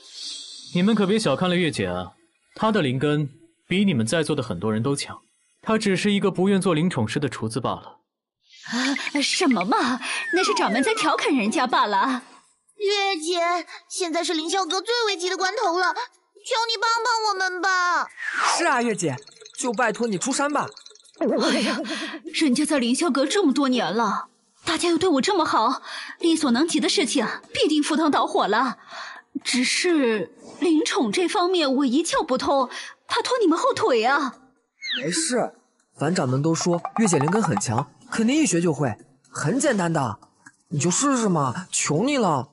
你们可别小看了月姐啊，她的灵根比你们在座的很多人都强，她只是一个不愿做灵宠师的厨子罢了。啊，什么嘛，那是掌门在调侃人家罢了。月姐，现在是凌霄阁最危急的关头了。求你帮帮我们吧！是啊，月姐，就拜托你出山吧。哎呀，人家在凌霄阁这么多年了，大家又对我这么好，力所能及的事情必定赴汤蹈火了。只是灵宠这方面我一窍不通，怕拖你们后腿啊。没事，反掌门都说月姐灵根很强，肯定一学就会，很简单的，你就试试嘛，求你了。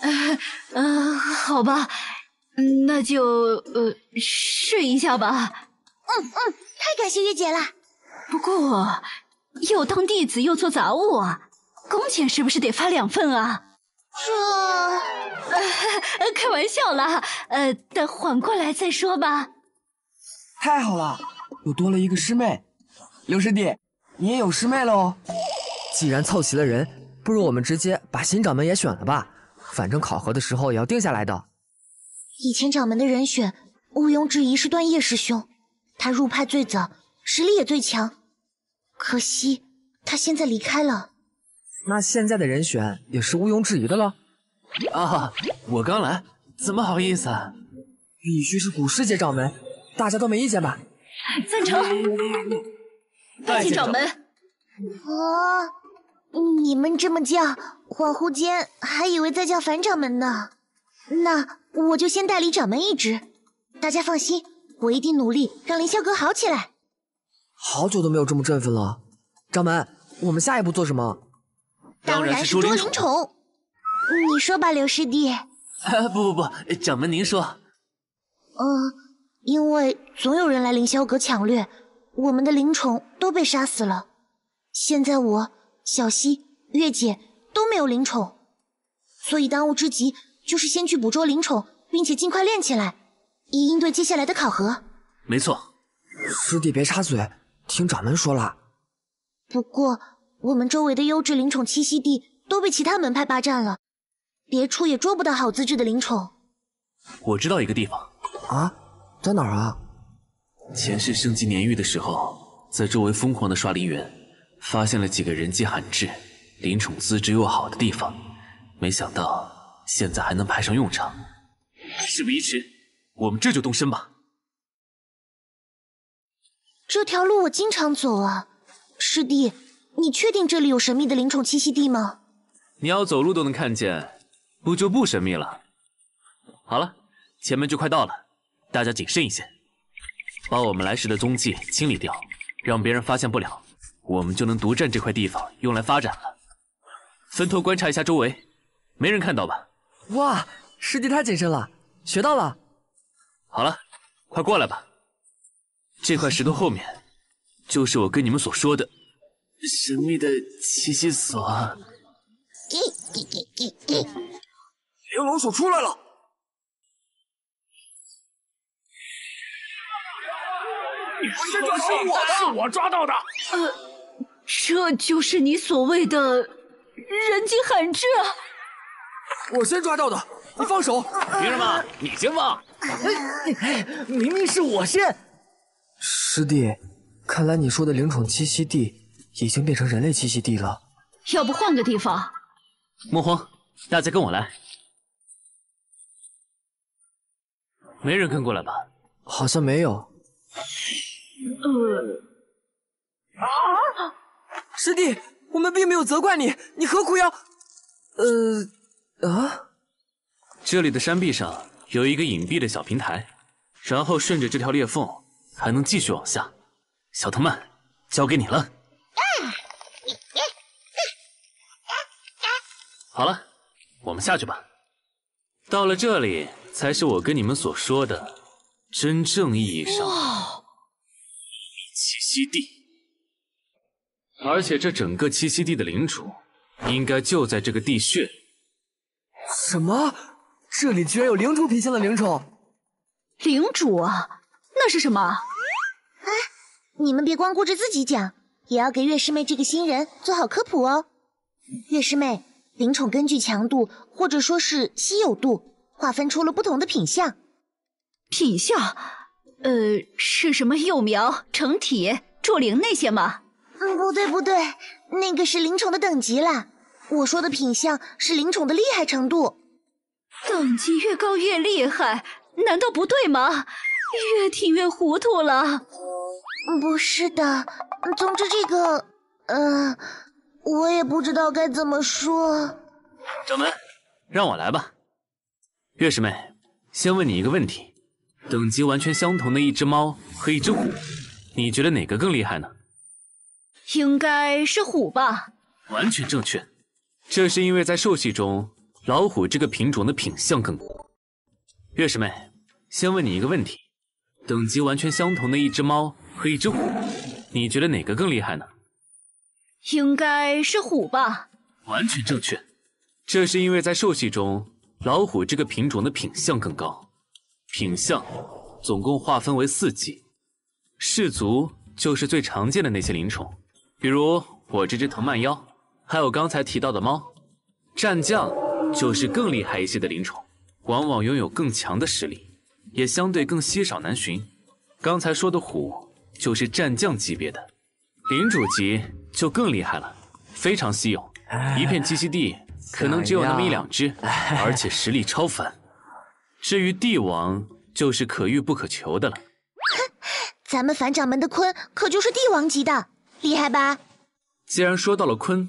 嗯嗯，好吧。那就呃试一下吧。嗯嗯，太感谢月姐了。不过又当弟子又做杂物，工钱是不是得发两份啊？这……开玩笑啦，呃，等缓过来再说吧。太好了，又多了一个师妹。刘师弟，你也有师妹喽。既然凑齐了人，不如我们直接把新掌门也选了吧。反正考核的时候也要定下来的。以前掌门的人选，毋庸置疑是段叶师兄，他入派最早，实力也最强。可惜他现在离开了。那现在的人选也是毋庸置疑的了。啊，我刚来，怎么好意思啊？必须是古师姐掌门，大家都没意见吧？赞成。拜见掌门。啊，你们这么叫，恍惚间还以为在叫樊掌门呢。那。我就先代理掌门一职，大家放心，我一定努力让凌霄阁好起来。好久都没有这么振奋了，掌门，我们下一步做什么？当然是捉灵宠。你说吧，刘师弟。不 不不，掌门您说。嗯，因为总有人来凌霄阁抢掠，我们的灵宠都被杀死了。现在我、小溪、月姐都没有灵宠，所以当务之急。就是先去捕捉灵宠，并且尽快练起来，以应对接下来的考核。没错，师弟别插嘴，听掌门说了。不过我们周围的优质灵宠栖息地都被其他门派霸占了，别处也捉不到好资质的灵宠。我知道一个地方啊，在哪儿啊？前世升级年域的时候，在周围疯狂的刷灵源，发现了几个人迹罕至、灵宠资质又好的地方，没想到。现在还能派上用场，事不宜迟，我们这就动身吧。这条路我经常走啊，师弟，你确定这里有神秘的灵宠栖息地吗？你要走路都能看见，不就不神秘了？好了，前面就快到了，大家谨慎一些，把我们来时的踪迹清理掉，让别人发现不了，我们就能独占这块地方用来发展了。分头观察一下周围，没人看到吧？哇，师弟太谨慎了，学到了。好了，快过来吧。这块石头后面，就是我跟你们所说的神秘的栖息所。玲珑鼠出来了！你不是我的，是我抓到的。呃，这就是你所谓的人迹罕至。我先抓到的，你放手！凭什么？你先放！明明是我先。师弟，看来你说的灵宠栖息地已经变成人类栖息地了。要不换个地方？莫慌，大家跟我来。没人跟过来吧？好像没有。呃。啊！师弟，我们并没有责怪你，你何苦要……呃。啊！这里的山壁上有一个隐蔽的小平台，然后顺着这条裂缝还能继续往下。小藤蔓，交给你了。好了，我们下去吧。到了这里，才是我跟你们所说的真正意义上的栖息地。而且这整个栖息地的领主，应该就在这个地穴。什么？这里居然有灵主品相的灵宠？灵主啊，那是什么？哎，你们别光顾着自己讲，也要给月师妹这个新人做好科普哦。月师妹，灵宠根据强度或者说是稀有度，划分出了不同的品相。品相？呃，是什么幼苗、成体、筑灵那些吗？嗯，不对不对，那个是灵宠的等级啦。我说的品相是灵宠的厉害程度。等级越高越厉害，难道不对吗？越听越糊涂了。不是的，总之这个，呃，我也不知道该怎么说。掌门，让我来吧。月师妹，先问你一个问题：等级完全相同的一只猫和一只虎，你觉得哪个更厉害呢？应该是虎吧。完全正确，这是因为在兽系中。老虎这个品种的品相更多。月师妹，先问你一个问题：等级完全相同的一只猫和一只虎，你觉得哪个更厉害呢？应该是虎吧。完全正确，这是因为在兽系中，老虎这个品种的品相更高。品相总共划分为四级，氏族就是最常见的那些灵宠，比如我这只藤蔓妖，还有刚才提到的猫，战将。就是更厉害一些的灵宠，往往拥有更强的实力，也相对更稀少难寻。刚才说的虎就是战将级别的，领主级就更厉害了，非常稀有，一片栖息地可能只有那么一两只，而且实力超凡。至于帝王，就是可遇不可求的了。哼，咱们反掌门的鲲可就是帝王级的，厉害吧？既然说到了鲲，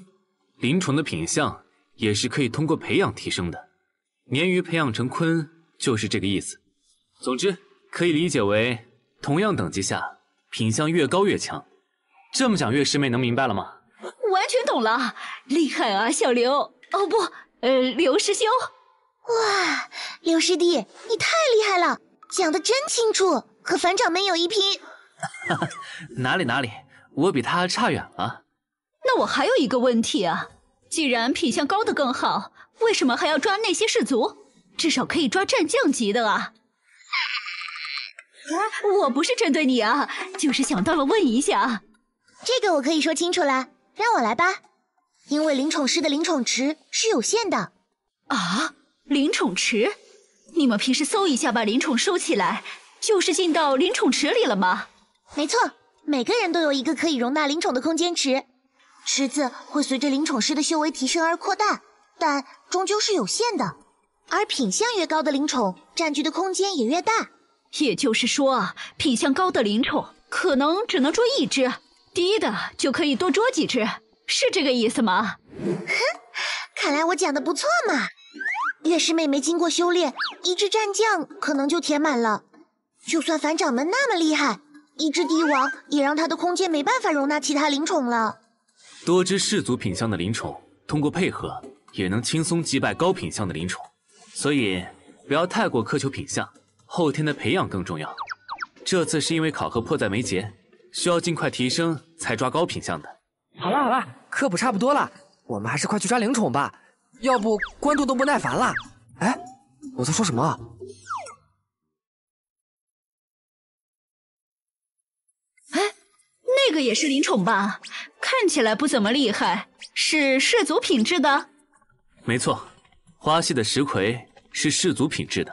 灵宠的品相。也是可以通过培养提升的，鲶鱼培养成鲲就是这个意思。总之，可以理解为同样等级下，品相越高越强。这么讲，月师妹能明白了吗？完全懂了，厉害啊，小刘！哦不，呃，刘师兄。哇，刘师弟，你太厉害了，讲的真清楚，和樊掌门有一拼。哈哈，哪里哪里，我比他差远了。那我还有一个问题啊。既然品相高的更好，为什么还要抓那些氏族？至少可以抓战将级的啊！我不是针对你啊，就是想到了问一下。这个我可以说清楚了，让我来吧。因为灵宠师的灵宠池是有限的。啊，灵宠池？你们平时搜一下，把灵宠收起来，就是进到灵宠池里了吗？没错，每个人都有一个可以容纳灵宠的空间池。池子会随着灵宠师的修为提升而扩大，但终究是有限的。而品相越高的灵宠，占据的空间也越大。也就是说啊，品相高的灵宠可能只能捉一只，低的就可以多捉几只，是这个意思吗？哼，看来我讲的不错嘛。月师妹没经过修炼，一只战将可能就填满了。就算反掌门那么厉害，一只帝王也让他的空间没办法容纳其他灵宠了。多只氏族品相的灵宠，通过配合也能轻松击败高品相的灵宠，所以不要太过苛求品相，后天的培养更重要。这次是因为考核迫在眉睫，需要尽快提升才抓高品相的。好了好了，科普差不多了，我们还是快去抓灵宠吧，要不观众都不耐烦了。哎，我在说什么？这个也是灵宠吧？看起来不怎么厉害，是氏族品质的。没错，花系的石葵是氏族品质的，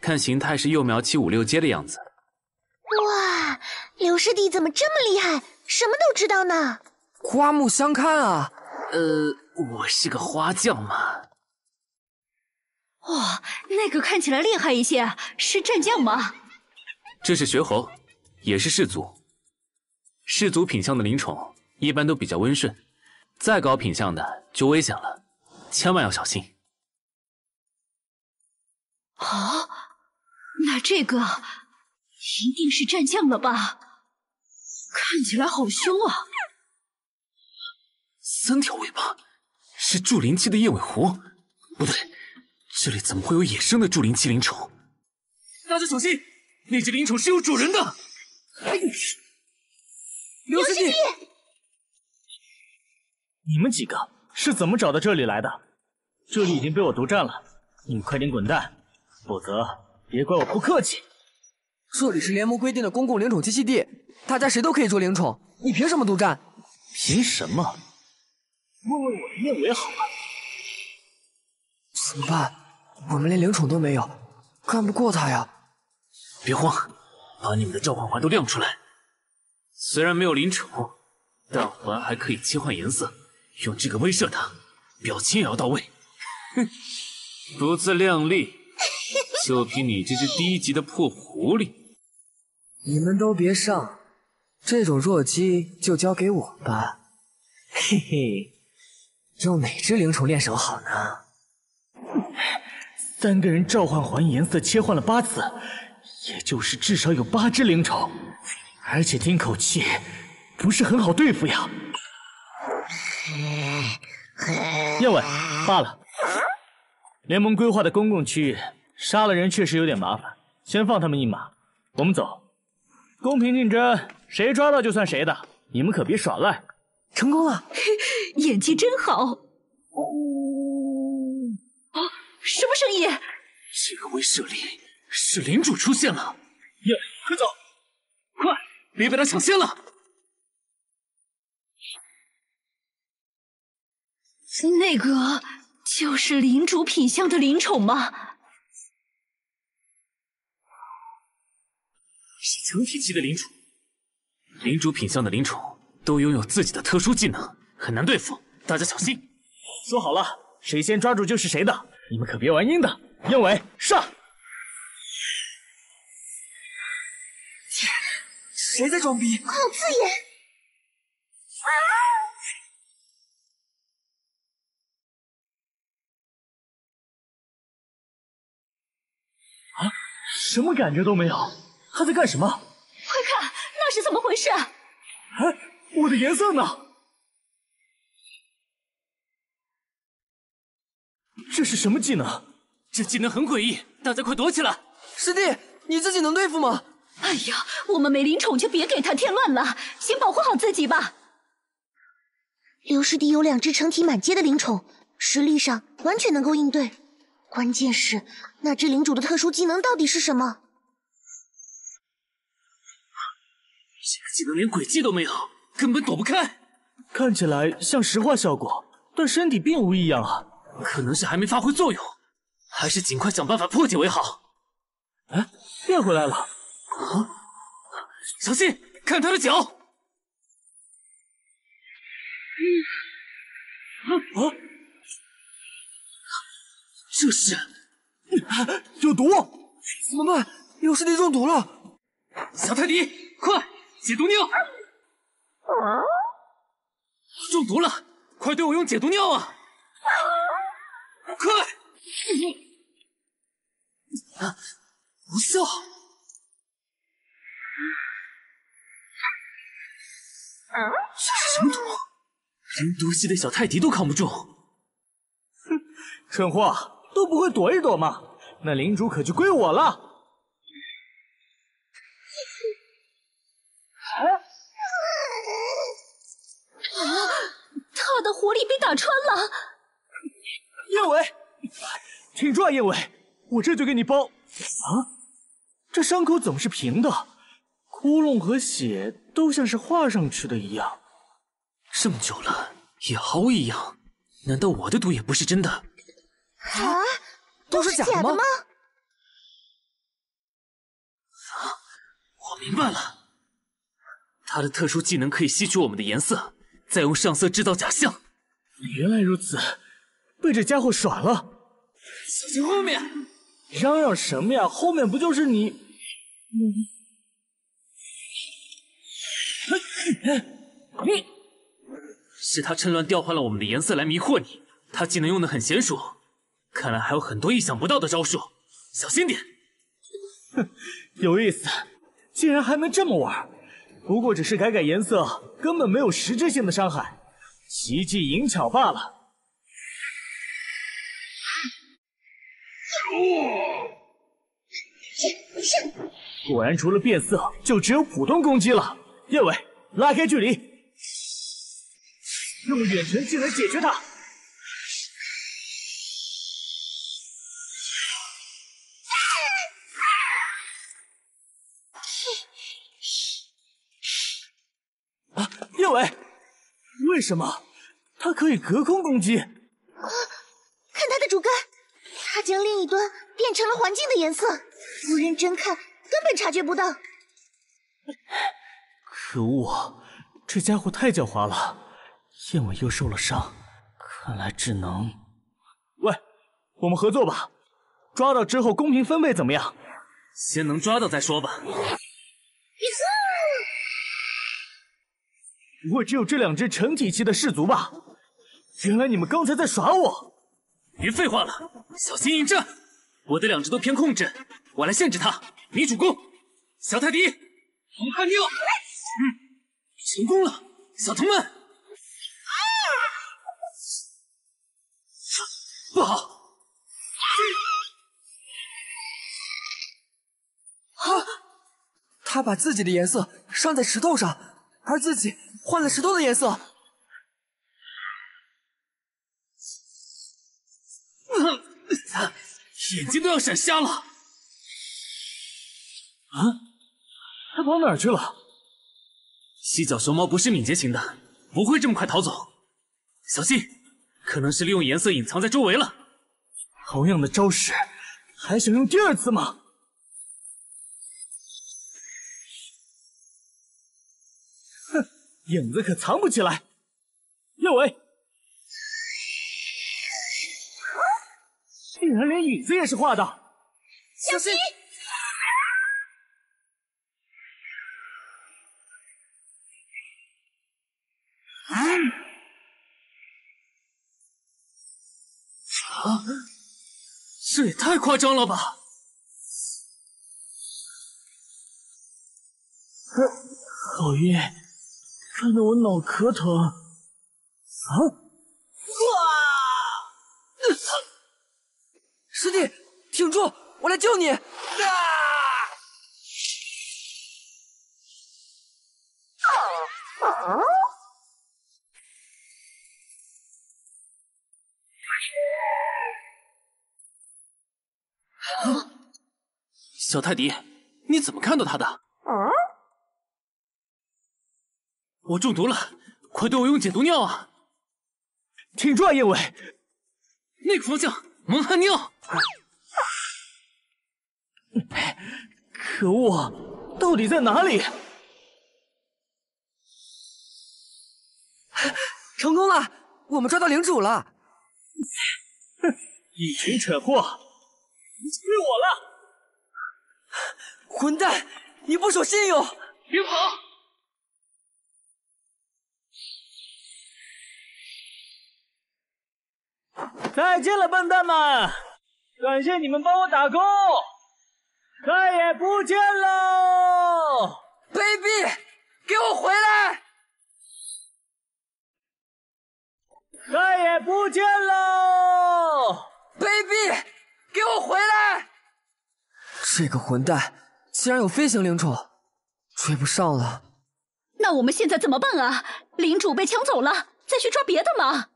看形态是幼苗期五六阶的样子。哇，刘师弟怎么这么厉害，什么都知道呢？刮目相看啊！呃，我是个花匠嘛。哇，那个看起来厉害一些，是战将吗？这是学猴，也是氏族。氏族品相的灵宠一般都比较温顺，再高品相的就危险了，千万要小心。啊，那这个一定是战将了吧？看起来好凶啊！三条尾巴，是筑灵期的燕尾狐？不对，这里怎么会有野生的筑灵期灵宠？大家小心，那只灵宠是有主人的！刘师弟，你们几个是怎么找到这里来的？这里已经被我独占了，你们快点滚蛋，否则别怪我不客气。这里是联盟规定的公共灵宠栖息地，大家谁都可以做灵宠，你凭什么独占？凭什么？问问我的燕尾好了。怎么办？我们连灵宠都没有，干不过他呀。别慌，把你们的召唤环都亮出来。虽然没有灵宠，但环还可以切换颜色，用这个威慑他，表情也要到位。哼，不自量力，就凭你这只低级的破狐狸！你们都别上，这种弱鸡就交给我吧。嘿嘿，用哪只灵宠练手好呢？三个人召唤环颜色切换了八次，也就是至少有八只灵宠，而且听口气不是很好对付呀。燕尾，罢了。联盟规划的公共区域，杀了人确实有点麻烦，先放他们一马。我们走，公平竞争，谁抓到就算谁的，你们可别耍赖。成功了，演技真好。哦，什么声音？这个威慑力是领主出现了。耶，快走，快，别被他抢先了。那个就是领主品相的灵宠吗？是成体级的灵宠，领主品相的灵宠都拥有自己的特殊技能，很难对付，大家小心。说好了，谁先抓住就是谁的，你们可别玩阴的。燕尾上，谁在装逼？好刺眼！啊，什么感觉都没有？他在干什么？快看，那是怎么回事？哎，我的颜色呢？这是什么技能？这技能很诡异，大家快躲起来！师弟，你自己能对付吗？哎呀，我们没灵宠就别给他添乱了，先保护好自己吧。刘师弟有两只成体满阶的灵宠，实力上完全能够应对。关键是那只领主的特殊技能到底是什么？这个技能连轨迹都没有，根本躲不开。看起来像石化效果，但身体并无异样啊。可能是还没发挥作用，还是尽快想办法破解为好。哎，变回来了！啊，小心，看他的脚！啊啊！这是有毒，怎么办？有师弟中毒了！小泰迪，快解毒尿！中毒了，快对我用解毒尿啊！快！啊，无效！这是什么毒？连毒系的小泰迪都扛不住。哼，蠢货，都不会躲一躲吗？那领主可就归我了。啊！他的狐狸被打穿了。燕尾，挺住啊，燕尾，我这就给你包。啊，这伤口怎么是平的？窟窿和血都像是画上去的一样。这么久了也毫无异样，难道我的毒也不是真的？啊，都是假的吗？啊，我明白了，他的特殊技能可以吸取我们的颜色，再用上色制造假象。原来如此。被这家伙耍了，小心后面！嚷嚷什么呀？后面不就是你？你，是他趁乱调换了我们的颜色来迷惑你。他技能用的很娴熟，看来还有很多意想不到的招数，小心点。哼，有意思，竟然还能这么玩。不过只是改改颜色，根本没有实质性的伤害，奇技淫巧罢了。果然，除了变色，就只有普通攻击了。叶伟，拉开距离。用远程技能解决他。啊，叶伟，为什么他可以隔空攻击？啊看他的主干，他将另一端变成了环境的颜色，不认真看根本察觉不到。可恶，这家伙太狡猾了！燕尾又受了伤，看来只能……喂，我们合作吧，抓到之后公平分配怎么样？先能抓到再说吧。不会只有这两只成体系的氏族吧？原来你们刚才在耍我！别废话了，小心应战！我的两只都偏控制，我来限制他。你主攻，小泰迪，红汗妞，嗯，成功了，小童们。不好！啊！他把自己的颜色上在石头上，而自己换了石头的颜色。眼睛都要闪瞎了！啊！他跑哪儿去了？犀角熊猫不是敏捷型的，不会这么快逃走。小心，可能是利用颜色隐藏在周围了。同样的招式，还想用第二次吗？哼，影子可藏不起来。叶伟，竟然连影子也是画的！小心！太夸张了吧！好晕，看得我脑壳疼。啊！哇！师弟，挺住，我来救你！啊！小泰迪，你怎么看到他的？啊我中毒了，快对我用解毒药啊！挺住啊，叶伟！那个方向，蒙汗尿！可恶，到底在哪里？成功了，我们抓到领主了！哼，一群蠢货，欺负我了！混蛋，你不守信用！别跑！再见了，笨蛋们！感谢你们帮我打工，再也不见喽！baby，给我回来！再也不见喽！baby，给我回来！这个混蛋竟然有飞行灵宠，追不上了。那我们现在怎么办啊？领主被抢走了，再去抓别的吗？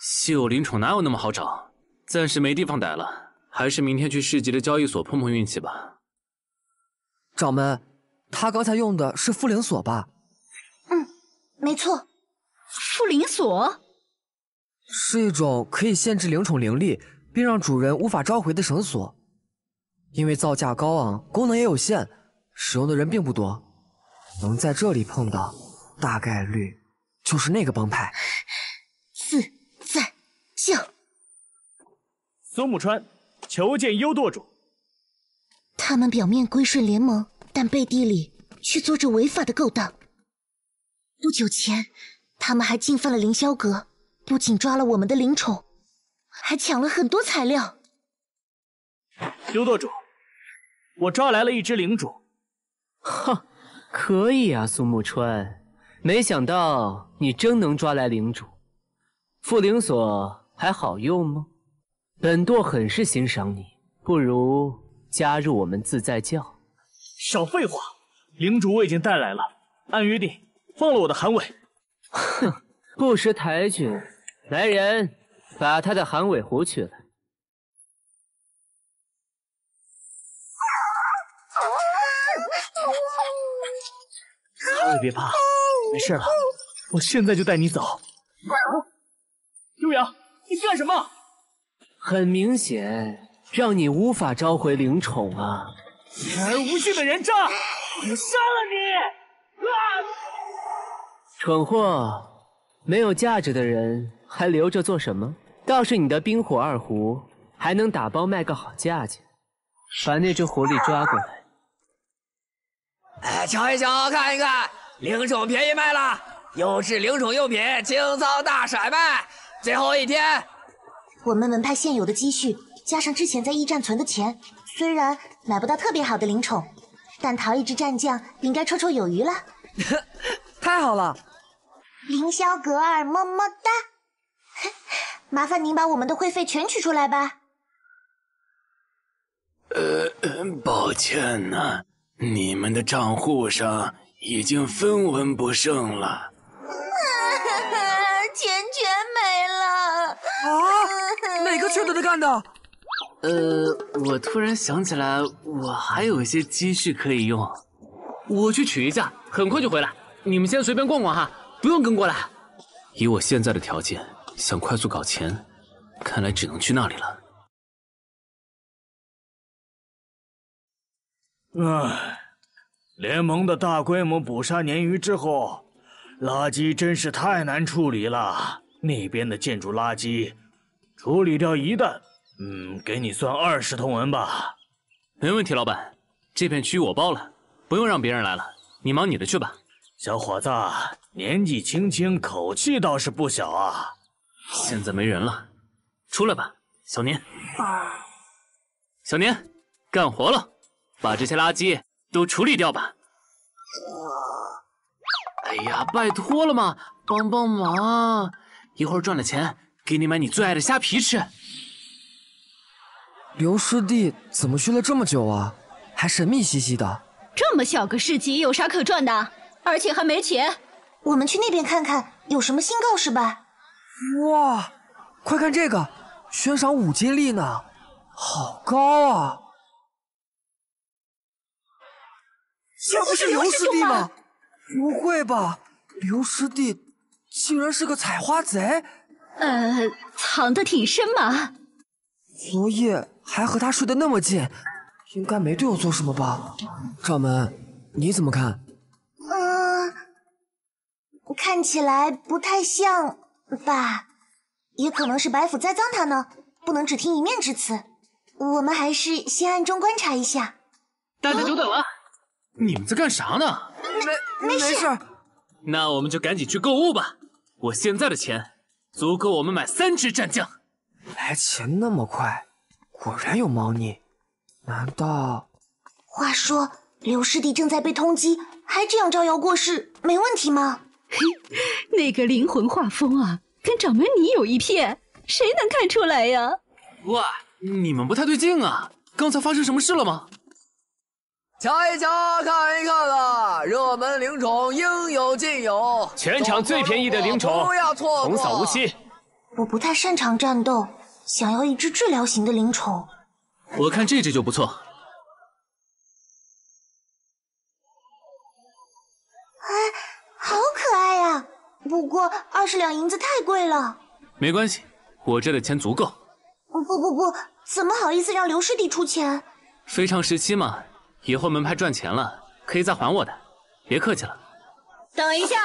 稀有灵宠哪有那么好找？暂时没地方逮了，还是明天去市集的交易所碰碰运气吧。掌门，他刚才用的是复灵锁吧？嗯，没错。复灵锁是一种可以限制灵宠灵力，并让主人无法召回的绳索。因为造价高昂，功能也有限，使用的人并不多。能在这里碰到，大概率就是那个帮派。自在教。苏木川，求见幽舵主。他们表面归顺联盟，但背地里却做着违法的勾当。不久前，他们还进犯了凌霄阁，不仅抓了我们的灵宠，还抢了很多材料。刘舵主，我抓来了一只灵主。哼，可以啊，苏沐川，没想到你真能抓来灵主。缚灵锁还好用吗？本舵很是欣赏你，不如加入我们自在教。少废话，灵主我已经带来了，按约定放了我的韩伟。哼，不识抬举，来人，把他的寒尾狐取来。孩儿别怕，没事了，我现在就带你走。悠扬，你干什么？很明显，让你无法召回灵宠啊！言而无信的人渣，我杀了你！啊！蠢货，没有价值的人还留着做什么？倒是你的冰火二狐，还能打包卖个好价钱。把那只狐狸抓过来。哎，瞧一瞧，看一看，灵宠便宜卖了，优质灵宠用品清仓大甩卖，最后一天。我们门派现有的积蓄，加上之前在驿站存的钱，虽然买不到特别好的灵宠，但淘一只战将应该绰绰有余了。太好了，凌霄阁儿，么么哒！麻烦您把我们的会费全取出来吧。呃，抱歉呐，你们的账户上已经分文不剩了。钱全没了！啊，哪个缺德的干的？呃，我突然想起来，我还有一些积蓄可以用，我去取一下，很快就回来。你们先随便逛逛哈，不用跟过来。以我现在的条件，想快速搞钱，看来只能去那里了。唉，联盟的大规模捕杀鲶鱼之后，垃圾真是太难处理了。那边的建筑垃圾，处理掉一担，嗯，给你算二十铜文吧。没问题，老板，这片区域我包了，不用让别人来了，你忙你的去吧。小伙子，年纪轻轻，口气倒是不小啊。现在没人了，出来吧，小年。小年，干活了。把这些垃圾都处理掉吧！哎呀，拜托了嘛，帮帮忙！一会儿赚了钱，给你买你最爱的虾皮吃。刘师弟怎么去了这么久啊？还神秘兮兮的。这么小个市集有啥可赚的？而且还没钱。我们去那边看看，有什么新告示吧。哇，快看这个，悬赏五金力呢，好高啊！这不是刘师弟吗？不会吧，刘师弟竟然是个采花贼？呃，藏得挺深嘛。昨夜还和他睡得那么近，应该没对我做什么吧？掌门，你怎么看？嗯，看起来不太像吧？也可能是白府栽赃他呢，不能只听一面之词。我们还是先暗中观察一下。大家久等了。你们在干啥呢？没没事。那我们就赶紧去购物吧。我现在的钱足够我们买三只战将。来钱那么快，果然有猫腻。难道？话说刘师弟正在被通缉，还这样招摇过市，没问题吗？嘿，那个灵魂画风啊，跟掌门你有一拼，谁能看出来呀？喂，你们不太对劲啊！刚才发生什么事了吗？瞧一瞧，看一看啊！热门灵宠应有尽有，全场最便宜的灵宠，不要错过，横扫无期。我不太擅长战斗，想要一只治疗型的灵宠。我看这只就不错。哎，好可爱呀！不过二十两银子太贵了。没关系，我这的钱足够。不不不，怎么好意思让刘师弟出钱？非常时期嘛。以后门派赚钱了，可以再还我的，别客气了。等一下，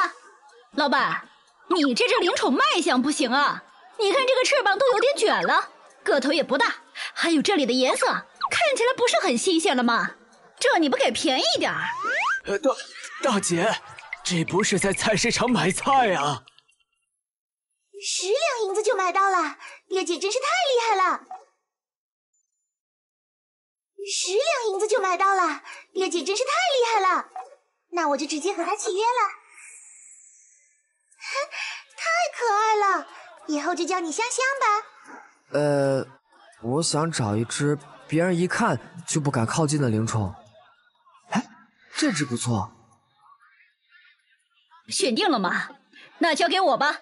老板，你这只灵宠卖相不行啊！你看这个翅膀都有点卷了，个头也不大，还有这里的颜色看起来不是很新鲜了吗？这你不给便宜点儿？大大姐，这不是在菜市场买菜啊！十两银子就买到了，月姐真是太厉害了。十两银子就买到了，月姐真是太厉害了。那我就直接和她契约了。太可爱了，以后就叫你香香吧。呃，我想找一只别人一看就不敢靠近的灵宠。哎，这只不错。选定了吗？那交给我吧，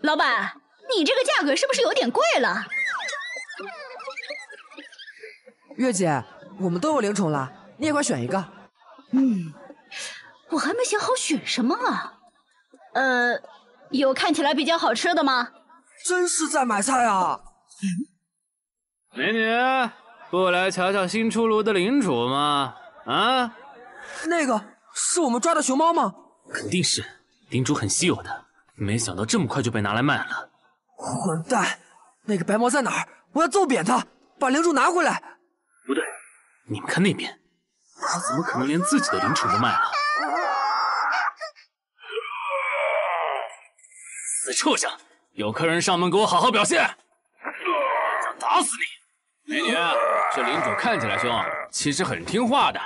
老板，你这个价格是不是有点贵了？月姐，我们都有灵宠了，你也快选一个。嗯，我还没想好选什么啊。呃，有看起来比较好吃的吗？真是在买菜啊！美女，不来瞧瞧新出炉的领主吗？啊？那个是我们抓的熊猫吗？肯定是，领主很稀有的，没想到这么快就被拿来卖了。混蛋，那个白毛在哪儿？我要揍扁他，把领主拿回来。不对，你们看那边，他怎么可能连自己的领宠都卖了？死畜生！有客人上门，给我好好表现！想打死你！美女，这领主看起来凶，其实很听话的。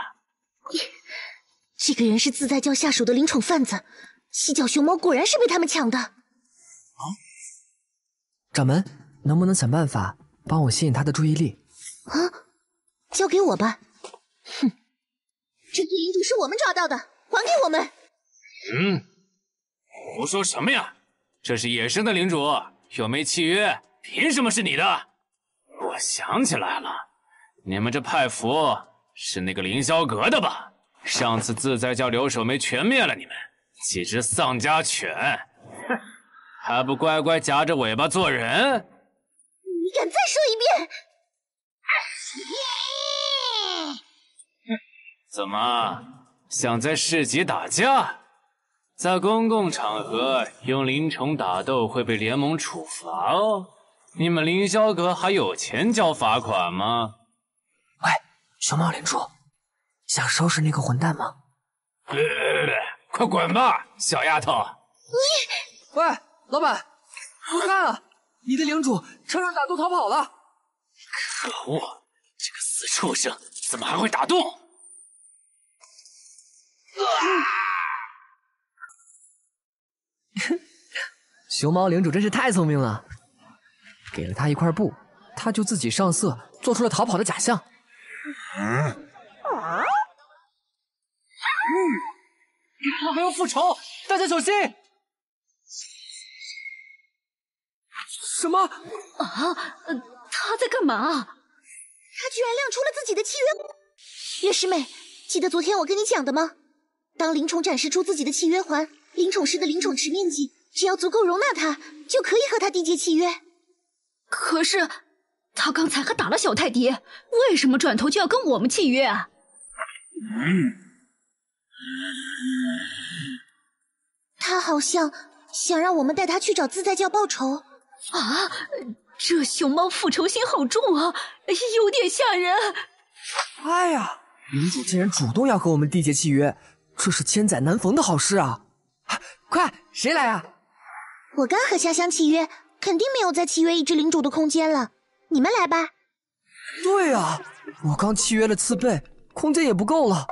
这个人是自在教下属的灵宠贩子，犀角熊猫果然是被他们抢的。啊！掌门，能不能想办法帮我吸引他的注意力？啊！交给我吧。哼，这批领主是我们抓到的，还给我们。嗯，胡说什么呀？这是野生的领主，又没契约，凭什么是你的？我想起来了，你们这派服是那个凌霄阁的吧？上次自在教留守没全灭了你们几只丧家犬，哼，还不乖乖夹着尾巴做人？你敢再说一遍？怎么想在市集打架？在公共场合用灵宠打斗会被联盟处罚哦。你们凌霄阁还有钱交罚款吗？喂，熊猫领主，想收拾那个混蛋吗？别别别别！快滚吧，小丫头！你，喂，老板，快看啊，你的领主车上打洞逃跑了！可恶，这个死畜生怎么还会打洞？熊猫领主真是太聪明了，给了他一块布，他就自己上色，做出了逃跑的假象。嗯，嗯，他还要复仇，大家小心！什么？啊？他在干嘛？他居然亮出了自己的契约！月师妹，记得昨天我跟你讲的吗？当灵宠展示出自己的契约环，灵宠师的灵宠池面积。只要足够容纳他，就可以和他缔结契约。可是他刚才还打了小泰迪，为什么转头就要跟我们契约啊？他好像想让我们带他去找自在教报仇。啊，这熊猫复仇心好重啊，有点吓人。哎呀，领主竟然主动要和我们缔结契约，这是千载难逢的好事啊！快，谁来啊？我刚和香香契约，肯定没有再契约一只领主的空间了。你们来吧。对啊，我刚契约了刺背，空间也不够了，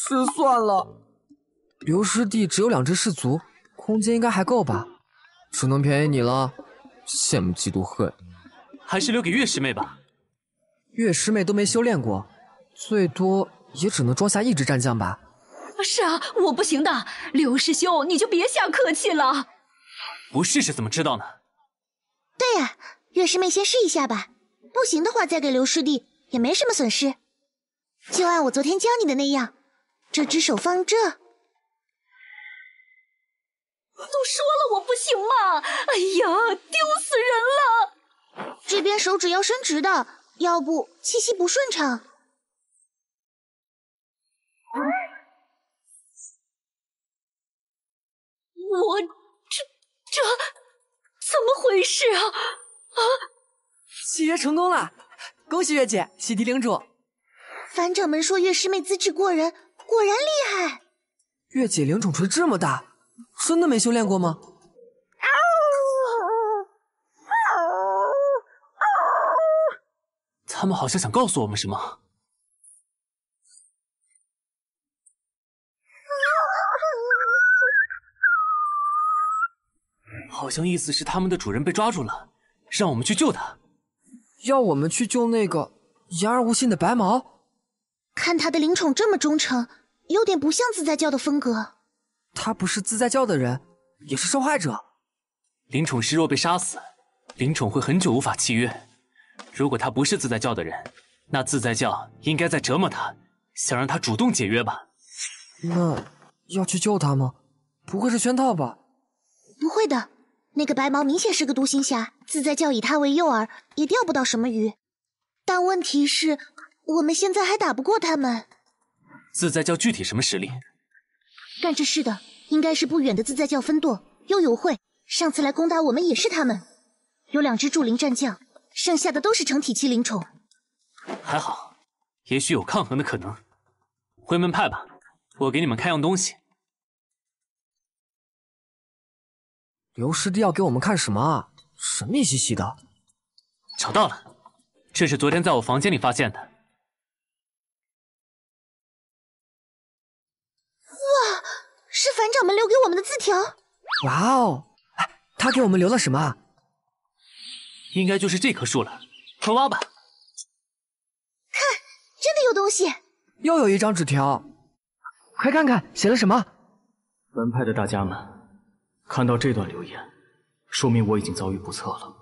失算了。刘师弟只有两只士卒，空间应该还够吧？只能便宜你了，羡慕嫉妒恨。还是留给月师妹吧。月师妹都没修炼过，最多也只能装下一只战将吧。是啊，我不行的。刘师兄，你就别瞎客气了。不试试怎么知道呢？对呀，月师妹先试一下吧，不行的话再给刘师弟也没什么损失。就按我昨天教你的那样，这只手放这。都说了我不行嘛！哎呀，丢死人了！这边手指要伸直的，要不气息不顺畅。我。这这怎么回事啊？啊！契约成功了，恭喜月姐，喜提领主。反掌门说月师妹资质过人，果然厉害。月姐灵宠锤这么大，真的没修炼过吗？他们好像想告诉我们什么。好像意思是他们的主人被抓住了，让我们去救他。要我们去救那个言而无信的白毛？看他的灵宠这么忠诚，有点不像自在教的风格。他不是自在教的人，也是受害者。灵宠师若被杀死，灵宠会很久无法契约。如果他不是自在教的人，那自在教应该在折磨他，想让他主动解约吧？那要去救他吗？不会是圈套吧？不会的，那个白毛明显是个独行侠，自在教以他为诱饵，也钓不到什么鱼。但问题是，我们现在还打不过他们。自在教具体什么实力？干这事的应该是不远的自在教分舵幽游会，上次来攻打我们也是他们，有两只驻灵战将，剩下的都是成体期灵宠。还好，也许有抗衡的可能。回门派吧，我给你们看样东西。刘师弟要给我们看什么啊？神秘兮兮的。找到了，这是昨天在我房间里发现的。是反掌门留给我们的字条。哇哦，他给我们留了什么？应该就是这棵树了，快挖吧。看，真的有东西。又有一张纸条，快看看写了什么。门派的大家们，看到这段留言，说明我已经遭遇不测了。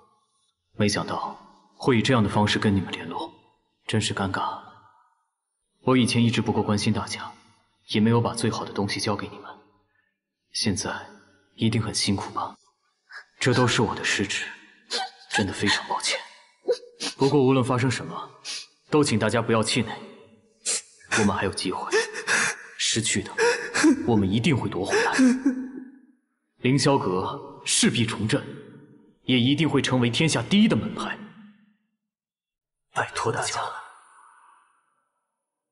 没想到会以这样的方式跟你们联络，真是尴尬。我以前一直不够关心大家，也没有把最好的东西交给你们。现在一定很辛苦吧？这都是我的失职，真的非常抱歉。不过无论发生什么，都请大家不要气馁。我们还有机会，失去的我们一定会夺回来。凌霄阁势必重振，也一定会成为天下第一的门派。拜托大家了，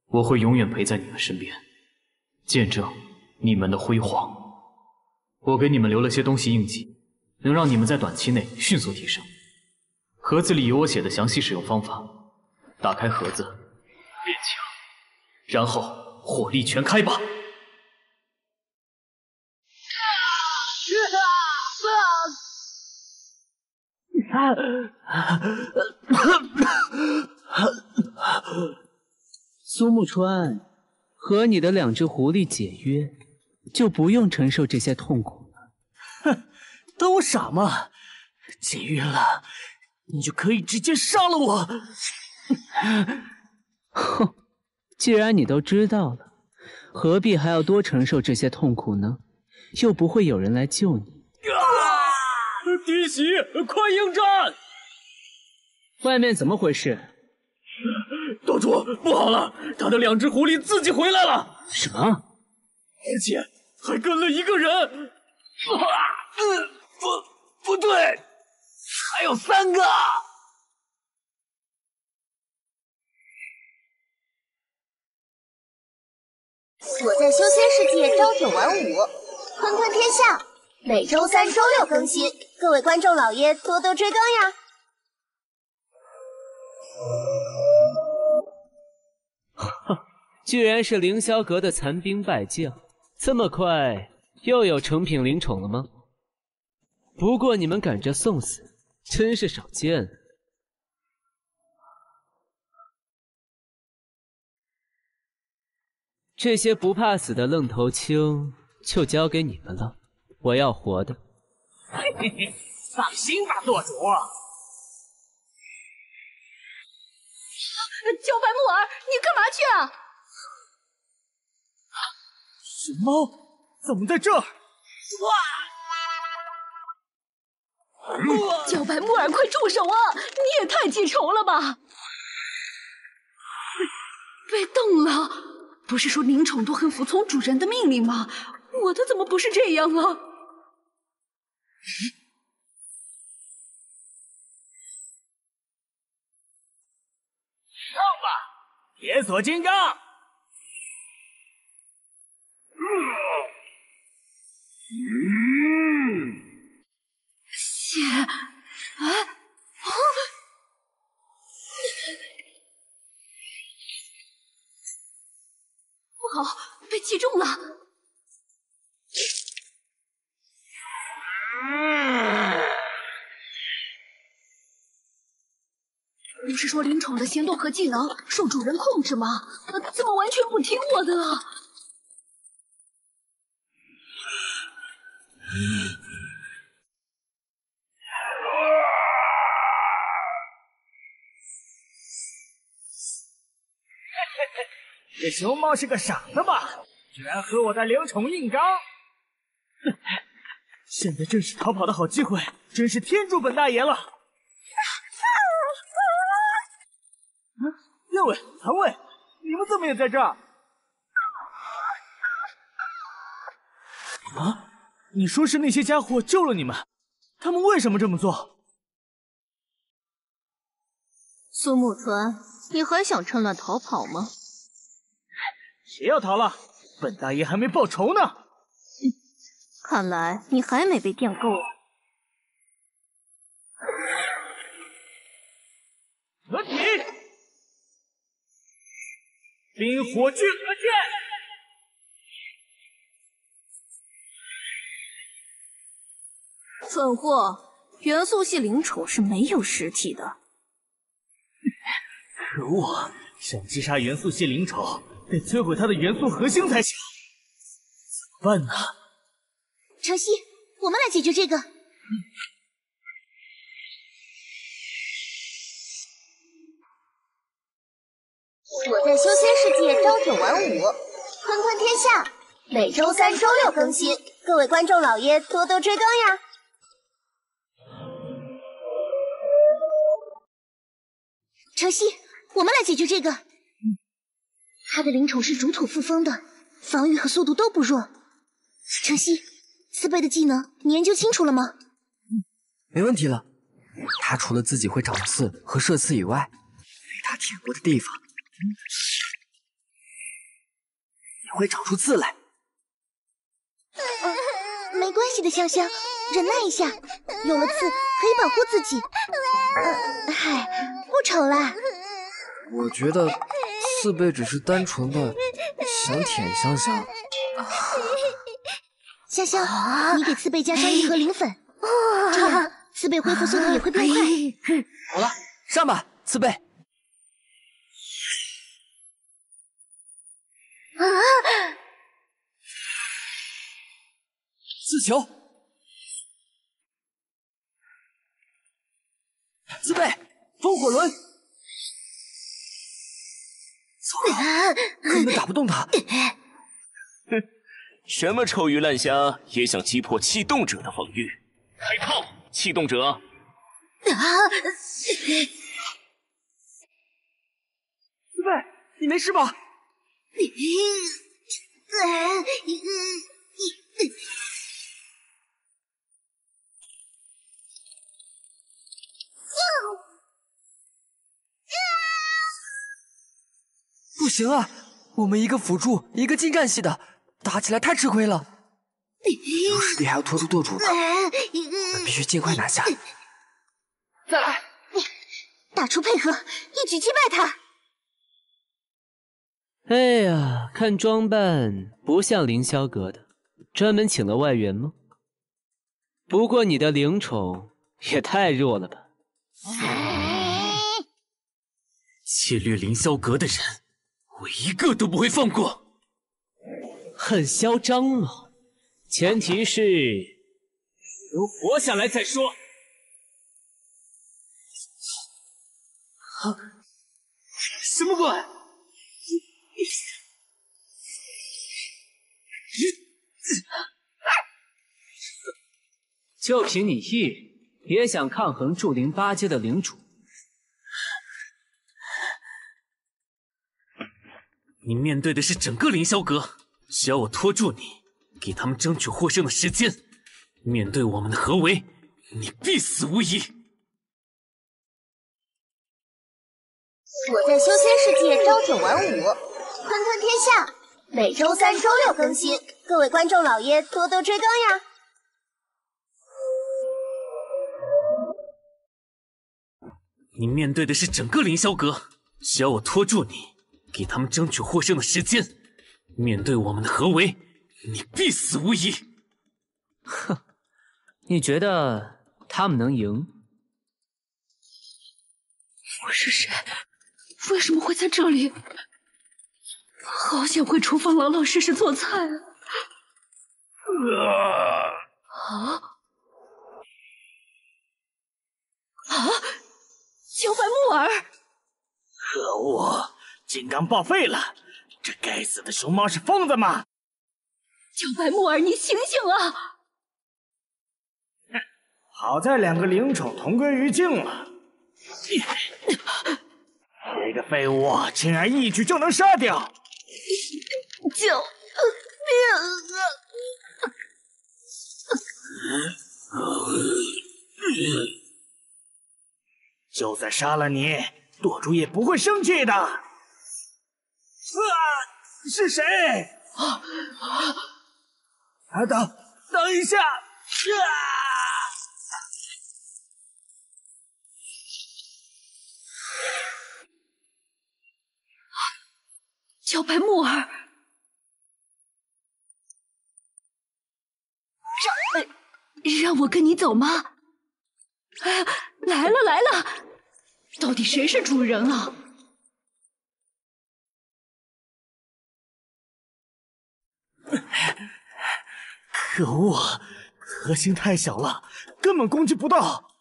我会永远陪在你们身边，见证你们的辉煌。我给你们留了些东西应急，能让你们在短期内迅速提升。盒子里有我写的详细使用方法，打开盒子，变强。然后火力全开吧！苏沐川，和你的两只狐狸解约，就不用承受这些痛苦了。哼，当我傻吗？解约了，你就可以直接杀了我。哼。既然你都知道了，何必还要多承受这些痛苦呢？又不会有人来救你。啊弟媳，快应战！外面怎么回事？道主，不好了，他的两只狐狸自己回来了。什么？而且还跟了一个人。啊，嗯，不，不对，还有三个。我在修仙世界朝九晚五，坤坤天下，每周三、周六更新。各位观众老爷多多追更呀！哈，居然是凌霄阁的残兵败将，这么快又有成品灵宠了吗？不过你们赶着送死，真是少见。这些不怕死的愣头青就交给你们了，我要活的。嘿嘿嘿，放心吧，舵主。茭白木耳，你干嘛去啊？神猫怎么在这儿？哇！茭白木耳，快住手啊！你也太记仇了吧！被冻了。不是说灵宠都很服从主人的命令吗？我的怎么不是这样啊？上吧，铁锁金刚！嗯，血，啊，啊！不好，被击中了！不是说灵宠的行动和技能受主人控制吗？怎么完全不听我的？这熊猫是个傻子吧？居然和我的灵宠硬刚！现在正是逃跑的好机会，真是天助本大爷了！啊，叶伟、谭卫，你们怎么也在这儿？啊！你说是那些家伙救了你们？他们为什么这么做？苏木川，你还想趁乱逃跑吗？谁要逃了？本大爷还没报仇呢！看来你还没被电够啊！合体，冰火巨合剑！蠢货，元素系灵宠是没有实体的。可恶，想击杀元素系灵宠，得摧毁它的元素核心才行。怎么办呢？晨曦，我们来解决这个。我在修仙世界朝九晚五，坤坤天下，每周三、周六更新。各位观众老爷多多追更呀！晨曦，我们来解决这个。他的灵宠是主土副风的，防御和速度都不弱。晨曦，刺背的技能你研究清楚了吗？没问题了。他除了自己会长刺和射刺以外，被他舔过的地方也会长出刺来。呃，没关系的，香香，忍耐一下，有了刺可以保护自己。呃，嗨，不丑啦。我觉得四贝只是单纯的想舔香香。香香，你给四贝加上一盒灵粉，这样四贝恢复速度也会变快。好了，上吧，四贝。啊！刺球，刺背，风火轮。糟糕，根本打不动他。哼，什么臭鱼烂虾也想击破气动者的防御？开炮！气动者！啊！刺背，你没事吧？不行啊，我们一个辅助，一个近战系的，打起来太吃亏了。有实力还要拖住舵主呢，我们必须尽快拿下。再来，打出配合，一举击败他。哎呀，看装扮不像凌霄阁的，专门请了外援吗？不过你的灵宠也太弱了吧！侵略凌霄阁的人，我一个都不会放过。很嚣张哦，前提是能活下来再说。啊！什么鬼？就凭你一人，也想抗衡筑灵八阶的领主？你面对的是整个凌霄阁，只要我拖住你，给他们争取获胜的时间，面对我们的合围，你必死无疑。我在修仙世界朝九晚五，吞吞天下，每周三、周六更新。各位观众老爷多多追更呀！你面对的是整个凌霄阁，只要我拖住你，给他们争取获胜的时间面对我们的合围你必死无疑。哼你觉得他们能赢？我是谁？为什么会在这里？好想回厨房老老实实做菜啊。啊？啊？啊小白木耳？可恶。敢报废了！这该死的熊猫是疯子吗？小白木耳，你醒醒啊！好在两个灵宠同归于尽了。这个废物竟然一举就能杀掉！救命啊！就算杀了你，舵主也不会生气的。啊！是谁？啊！啊！等等一下！啊！小白木耳，让我跟你走吗？哎，来了来了！到底谁是主人啊？可恶，核心太小了，根本攻击不到。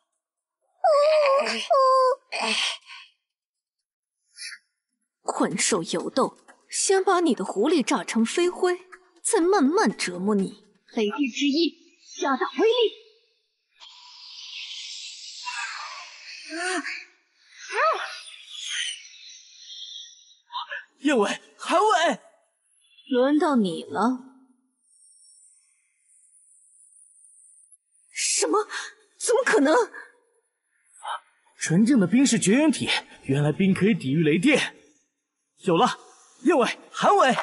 困兽犹斗。先把你的狐狸炸成飞灰，再慢慢折磨你。雷电之翼，加大威力！啊啊叶伟，韩伟，轮到你了。什么？怎么可能？纯正的冰是绝缘体，原来冰可以抵御雷电。有了。叶伟，韩伟，哎，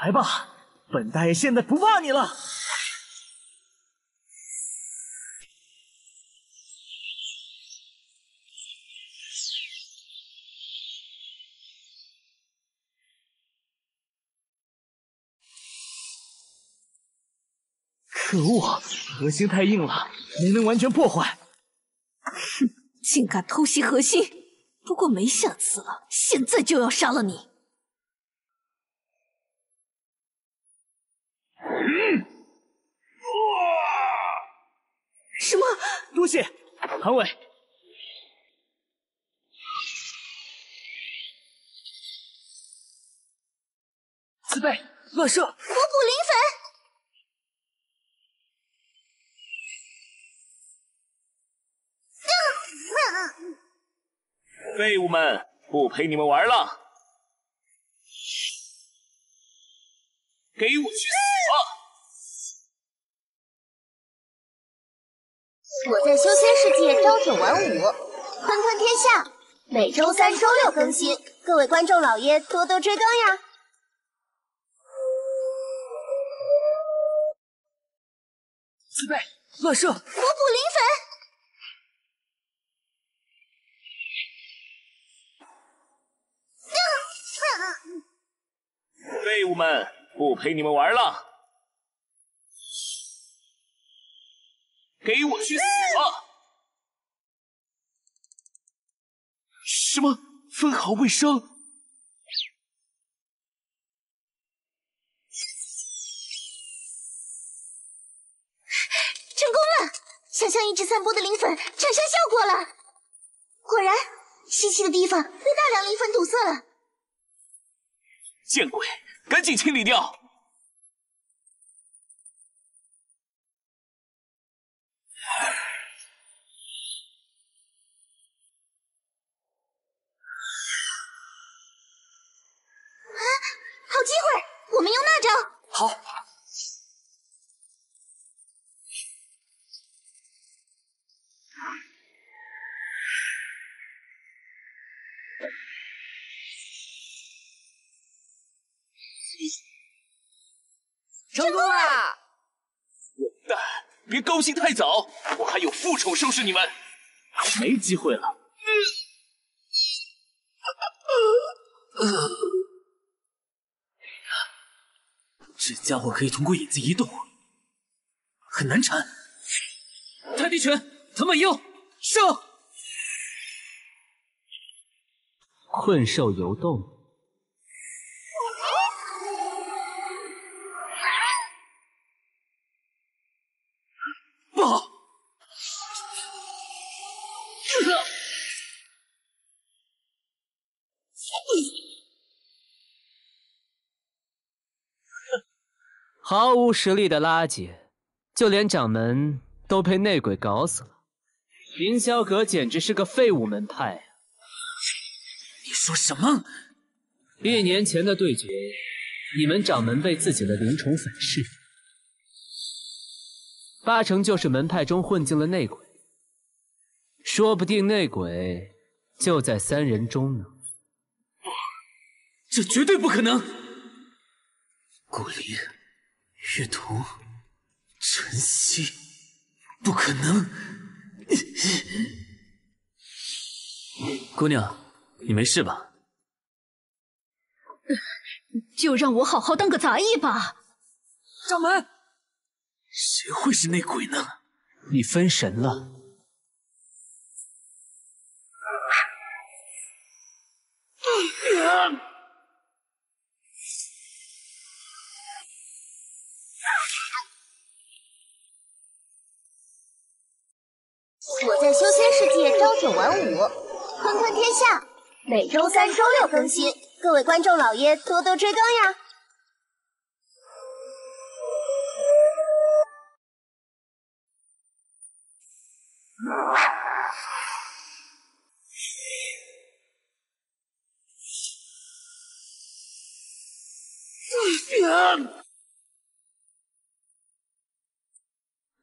来吧，本大爷现在不怕你了。可恶，核心太硬了，没能完全破坏。哼，竟敢偷袭核心！不过没下次了，现在就要杀了你！什么？多谢，韩伟。慈悲，乱射！火骨灵粉。废物们，不陪你们玩了，给我去死吧！我在修仙世界朝九晚五，吞吞天下，每周三、周六更新，各位观众老爷多多追更呀！慈悲，乱射！火捕灵粉。废物们，不陪你们玩了，给我去死吧！什么？分毫未伤？成功了！想象一直散播的磷粉产生效果了。果然，吸气的地方被大量磷粉堵塞了。见鬼！赶紧清理掉！啊！好机会，我们用那招。好。成功了！混蛋，别高兴太早，我还有复仇收拾你们，没机会了。这家伙可以通过影子移动，很难缠。太极拳，藤蔓鹰，上！困兽犹斗。毫无实力的垃圾，就连掌门都被内鬼搞死了。凌霄阁简直是个废物门派啊！你说什么？一年前的对决，你们掌门被自己的灵宠反噬，八成就是门派中混进了内鬼。说不定内鬼就在三人中呢。不，这绝对不可能！顾灵、月童、晨曦，不可能！姑娘，你没事吧？就让我好好当个杂役吧。掌门，谁会是内鬼呢？你分神了。我在修仙世界朝九晚五，坤坤天下，每周三、周六更新，各位观众老爷多多追更呀！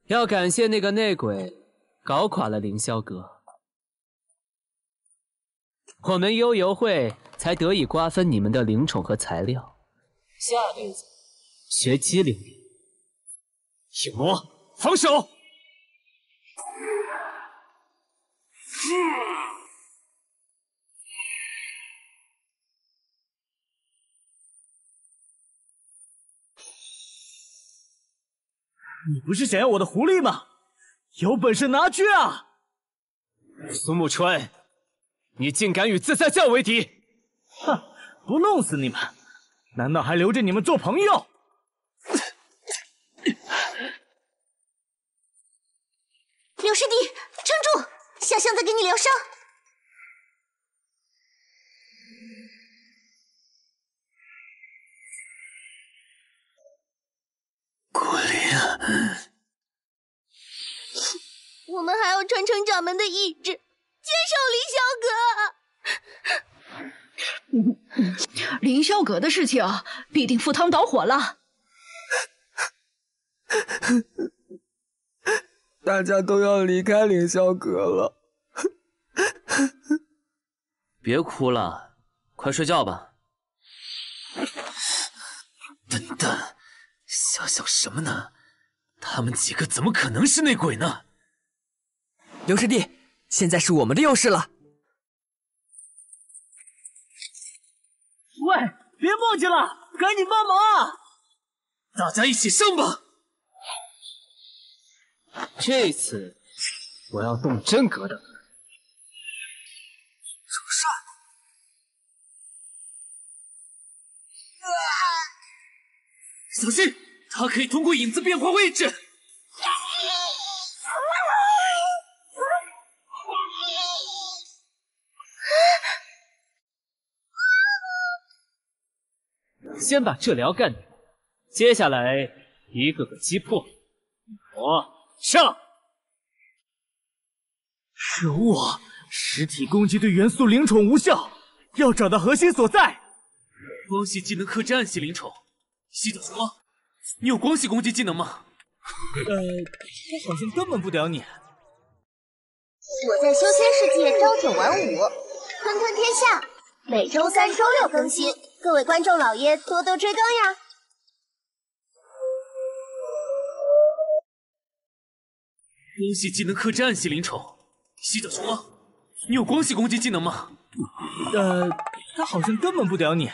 要感谢那个内鬼，搞垮了凌霄阁，我们悠游会才得以瓜分你们的灵宠和材料。下辈子学机灵点。影魔，防守！你不是想要我的狐狸吗？有本事拿去啊！苏沐川，你竟敢与自在教为敌！哼，不弄死你们，难道还留着你们做朋友？刘师弟，撑住，小象在给你疗伤。顾灵，我们还要传承掌门的意志，接受凌霄阁。凌霄阁的事情必定赴汤蹈火了。大家都要离开凌霄阁了，别哭了，快睡觉吧。笨蛋，想想什么呢？他们几个怎么可能是内鬼呢？刘师弟，现在是我们的优势了。喂，别墨迹了，赶紧帮忙啊！大家一起上吧！这次我要动真格的。主帅，小心，他可以通过影子变换位置。先把这疗干掉，接下来一个个击破。我。上！可恶，实体攻击对元素灵宠无效，要找到核心所在。光系技能克制暗系灵宠，西岛光，你有光系攻击技能吗？呃，我。好像根本不屌你。我。在修仙世界朝九晚五，坤吞天下，每周三、周六更新，各位观众老爷多多追更呀！光系技能克制暗系灵宠，犀角熊猫，你有光系攻击技能吗？呃，他好像根本不屌你。月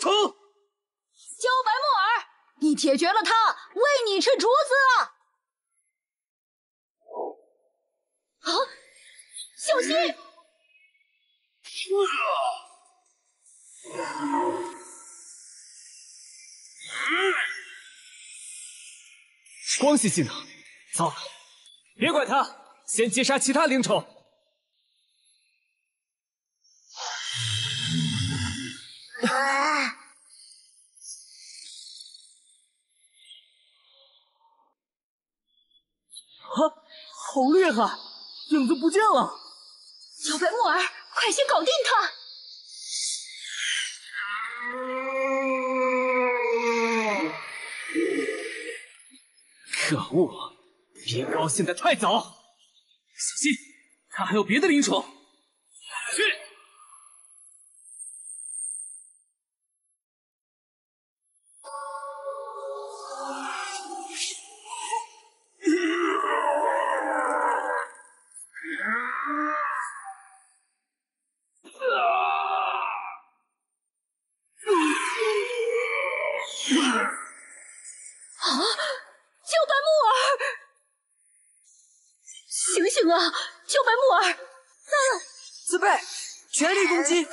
童，茭白木耳，你解决了他，喂你吃竹子。啊！小心！啊。光系技能，糟了，别管他，先击杀其他灵宠。啊。好厉害，影子不见了。小白木耳。快先搞定他！可恶，别高兴的太早，小心，他还有别的灵宠。去。啊！茭白木耳，醒醒啊！茭白木耳，啊！自备，全力攻击！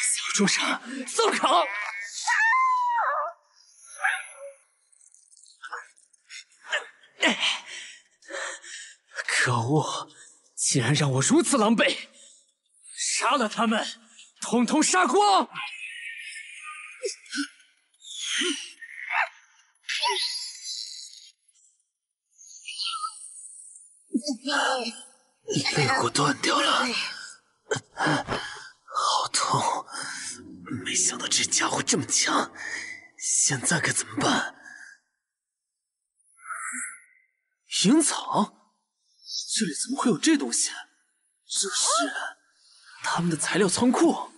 小畜生，松口！可恶，竟然让我如此狼狈！杀了他们，统统杀光！肋骨断掉了，好痛！没想到这家伙这么强，现在该怎么办？银草，这里怎么会有这东西？这是他们的材料仓库。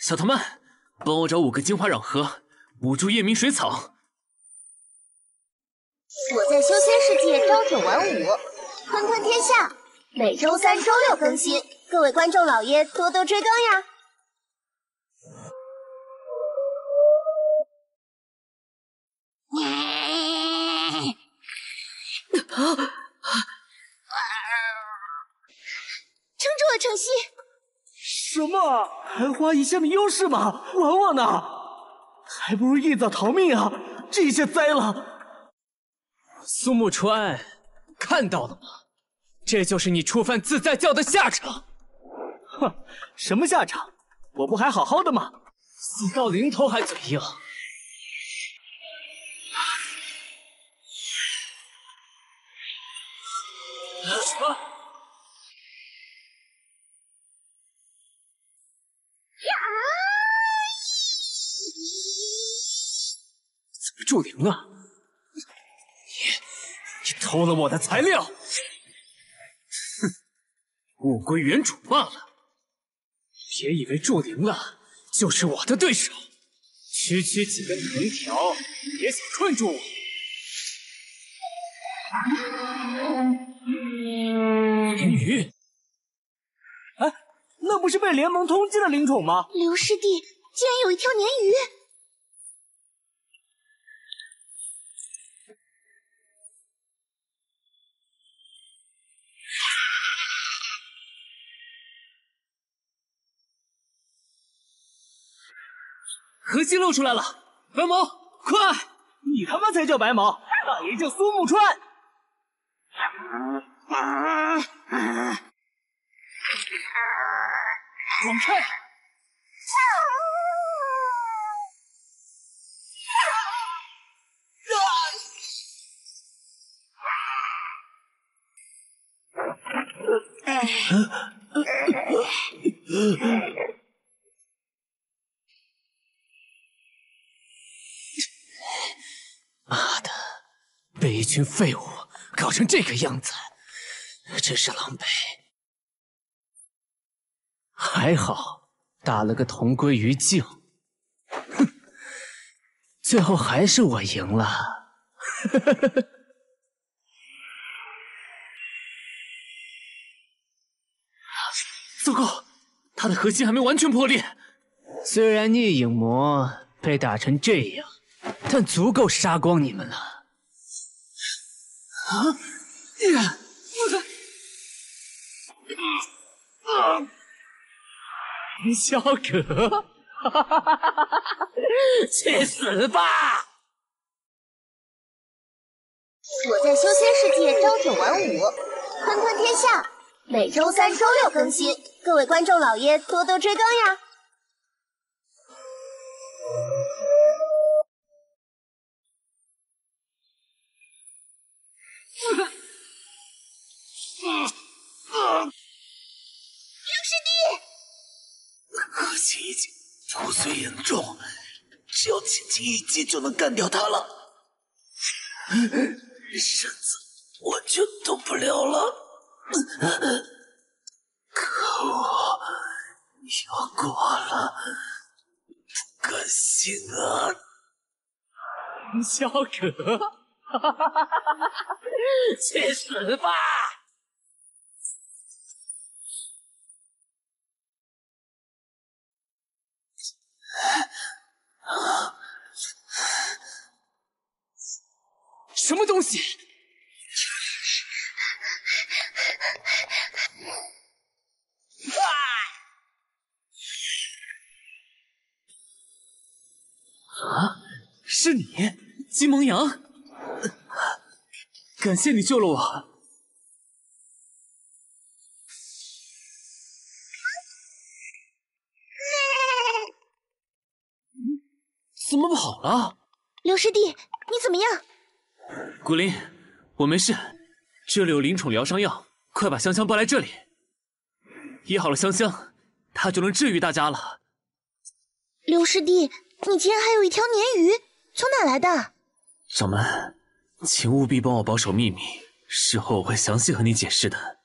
小藤蔓，帮我找五个精华壤核，五株夜明水草。我在修仙世界朝九晚五，吞吞天下，每周三、周六更新，各位观众老爷多多追更呀！撑 住了，程曦！什么？昙花一现的优势吗？玩我呢？还不如一早逃命啊！这下栽了！苏沐川，看到了吗？这就是你触犯自在教的下场！哼，什么下场？我不还好好的吗？死到临头还嘴硬！什么？怎么助灵了？你你偷了我的材料！哼，物归原主罢了。别以为助灵了就是我的对手，区区几根藤条也想困住我？鲶鱼，哎，那不是被联盟通缉的灵宠吗？刘师弟竟然有一条鲶鱼！核心露出来了，白毛，快！你他妈才叫白毛，大爷叫苏沐川。滚开！群废物搞成这个样子，真是狼狈。还好打了个同归于尽，哼，最后还是我赢了。糟糕，他的核心还没完全破裂。虽然逆影魔被打成这样，但足够杀光你们了。啊！呀！我的……啊！凌霄阁，去死吧！我在修仙世界朝九晚五，吞吞天下，每周三、周六更新，各位观众老爷多多追更呀！刘师弟，可惜一击骨髓严重，只要轻轻一击就能干掉他了，身子完全动不了了。可恶，要挂了，不甘心啊！萧葛，去死吧！什么东西？啊，是你，金蒙阳！感谢你救了我。怎么跑了？刘师弟，你怎么样？古灵，我没事，这里有灵宠疗伤药，快把香香抱来这里。医好了香香，她就能治愈大家了。刘师弟，你竟然还有一条鲶鱼，从哪来的？掌门，请务必帮我保守秘密，事后我会详细和你解释的。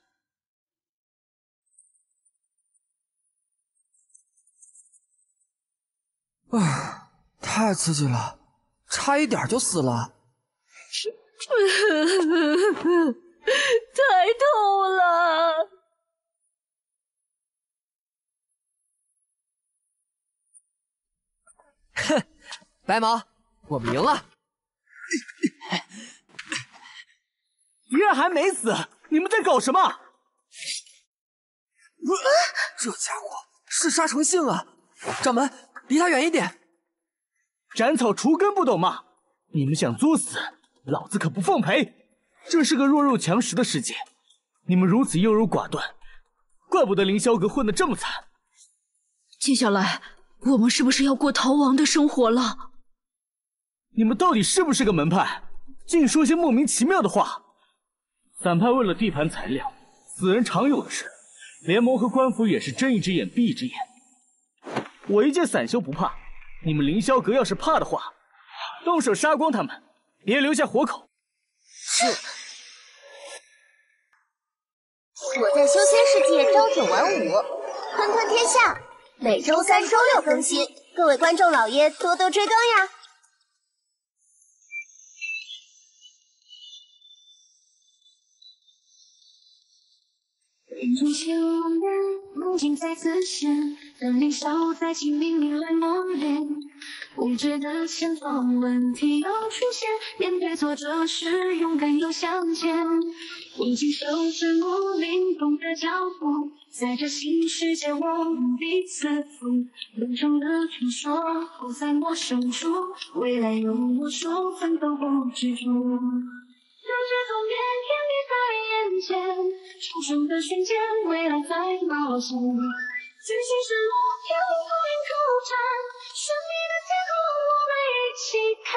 啊，太刺激了，差一点就死了。太痛了！哼，白毛，我们赢了。敌人还没死，你们在搞什么？这家伙是杀成性啊！掌门，离他远一点。斩草除根，不懂吗？你们想作死，老子可不奉陪。这是个弱肉强食的世界，你们如此优柔寡断，怪不得凌霄阁混得这么惨。接下来我们是不是要过逃亡的生活了？你们到底是不是个门派？净说些莫名其妙的话。散派为了地盘材料，死人常有的事。联盟和官府也是睁一只眼闭一只眼。我一介散修不怕，你们凌霄阁要是怕的话，动手杀光他们，别留下活口。是。我在修仙世界朝九晚五，坤坤天下，每周三、周六更新，各位观众老爷多多追更呀！眼中千万遍，梦境再次现，等凌霄在清明里来磨练。未知的前方问题又出现，面对挫折时勇敢又向前。已经收拾我灵动的脚步，在这新世界我们彼此扶。梦中的传说不在陌生处，未来有我手，奋斗不知足。热血从变，天地在眼前，重生的瞬间，未来在冒险。巨星是我，天命孤影出战，神秘的天空，我们一起看。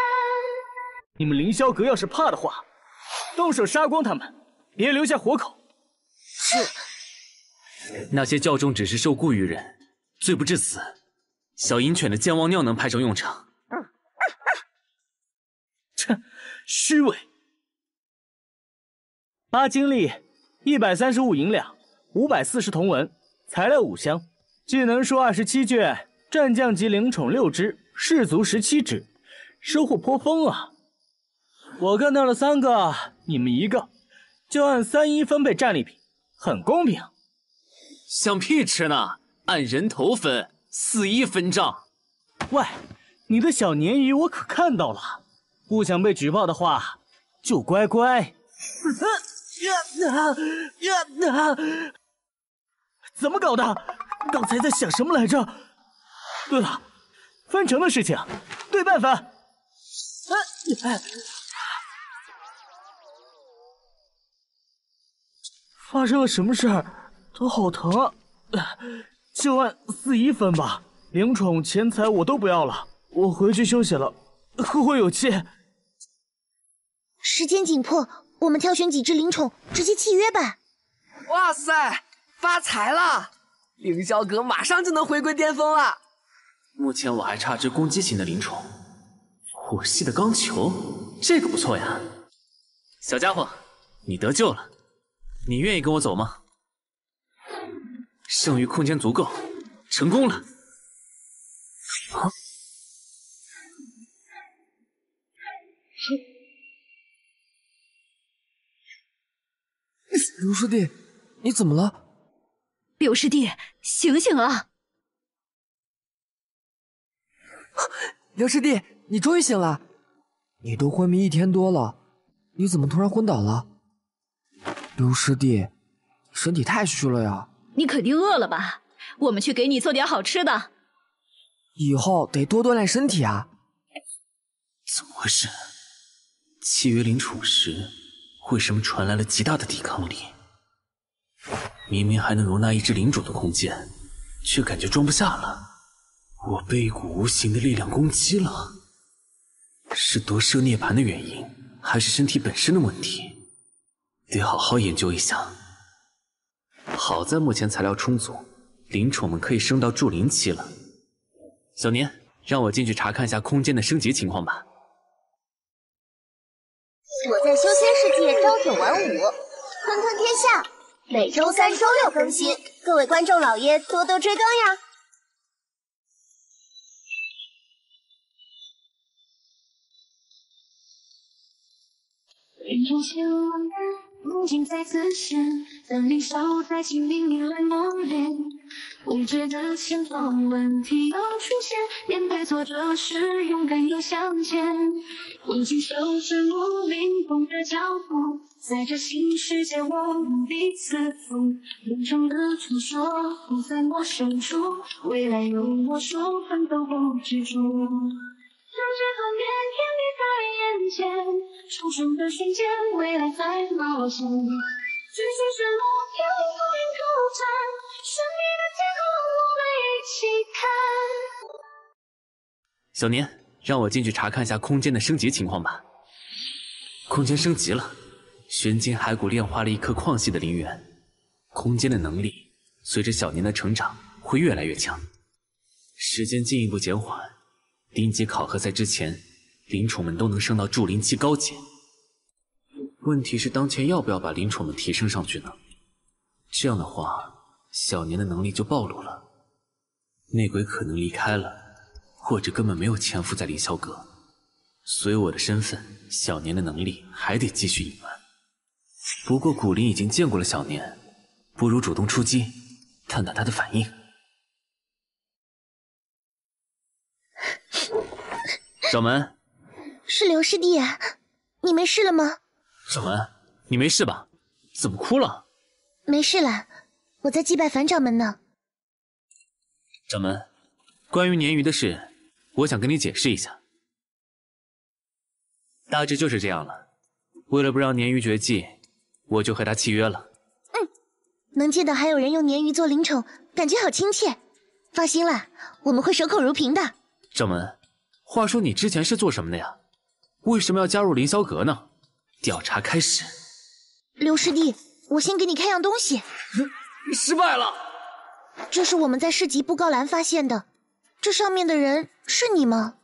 你们凌霄阁要是怕的话，动手杀光他们，别留下活口。是。那些教众只是受雇于人，罪不至死。小鹰犬的健忘尿能派上用场。切，虚伪。八金粒，一百三十五银两，五百四十铜文，材料五箱，技能书二十七卷，战将级灵宠六只，士卒十七只，收获颇丰啊！我干掉了三个，你们一个，就按三一分配战利品，很公平。想屁吃呢！按人头分，四一分账。喂，你的小鲶鱼我可看到了，不想被举报的话，就乖乖。呀啊呀啊！怎么搞的？刚才在想什么来着？对了，分成的事情，对半分。发生了什么事儿？头好疼啊！就按四一分吧，灵宠、钱财我都不要了，我回去休息了，后会有期。时间紧迫，我们挑选几只灵宠，直接契约吧。哇塞，发财了！凌霄阁马上就能回归巅峰了。目前我还差只攻击型的灵宠，火系的钢球，这个不错呀。小家伙，你得救了，你愿意跟我走吗？剩余空间足够，成功了。啊！刘师弟，你怎么了？刘师弟，醒醒啊！刘师弟，你终于醒了。你都昏迷一天多了，你怎么突然昏倒了？刘师弟，身体太虚了呀。你肯定饿了吧？我们去给你做点好吃的。以后得多锻炼身体啊。怎么回事？契约灵宠时，为什么传来了极大的抵抗力？明明还能容纳一只灵种的空间，却感觉装不下了。我被一股无形的力量攻击了，是夺舍涅槃的原因，还是身体本身的问题？得好好研究一下。好在目前材料充足，灵宠们可以升到筑灵期了。小年，让我进去查看一下空间的升级情况吧。我在修仙世界朝九晚五，吞吞天下。每周三、周六更新，各位观众老爷多多追更呀！眼中千万人，梦境再次现，等离殇在清明里来磨练。未知的前方，问题又出现，面对挫折时，勇敢又向前。握紧手指，努力风的脚步。在这新世界，我们彼此扶。梦中的传说不在我手中，未来有我说，奋斗不执着。世界和面，甜蜜在眼前，重生的瞬间，未来在冒险。追寻失落，有风云突展，神秘的天空，我们一起看。小年，让我进去查看一下空间的升级情况吧。空间升级了。玄金骸骨炼化了一颗矿系的灵元，空间的能力随着小年的成长会越来越强。时间进一步减缓，顶级考核赛之前，灵宠们都能升到筑灵期高阶。问题是当前要不要把灵宠们提升上去呢？这样的话，小年的能力就暴露了。内鬼可能离开了，或者根本没有潜伏在凌霄阁，所以我的身份、小年的能力还得继续隐瞒。不过古灵已经见过了小年，不如主动出击，探探他的反应。掌门，是刘师弟啊，你没事了吗？掌门，你没事吧？怎么哭了？没事了，我在祭拜樊掌门呢。掌门，关于鲶鱼的事，我想跟你解释一下。大致就是这样了，为了不让鲶鱼绝迹。我就和他契约了。嗯，能见到还有人用鲶鱼做灵宠，感觉好亲切。放心啦，我们会守口如瓶的。掌门，话说你之前是做什么的呀？为什么要加入凌霄阁呢？调查开始。刘师弟，我先给你看样东西。失败了。这是我们在市集布告栏发现的，这上面的人是你吗？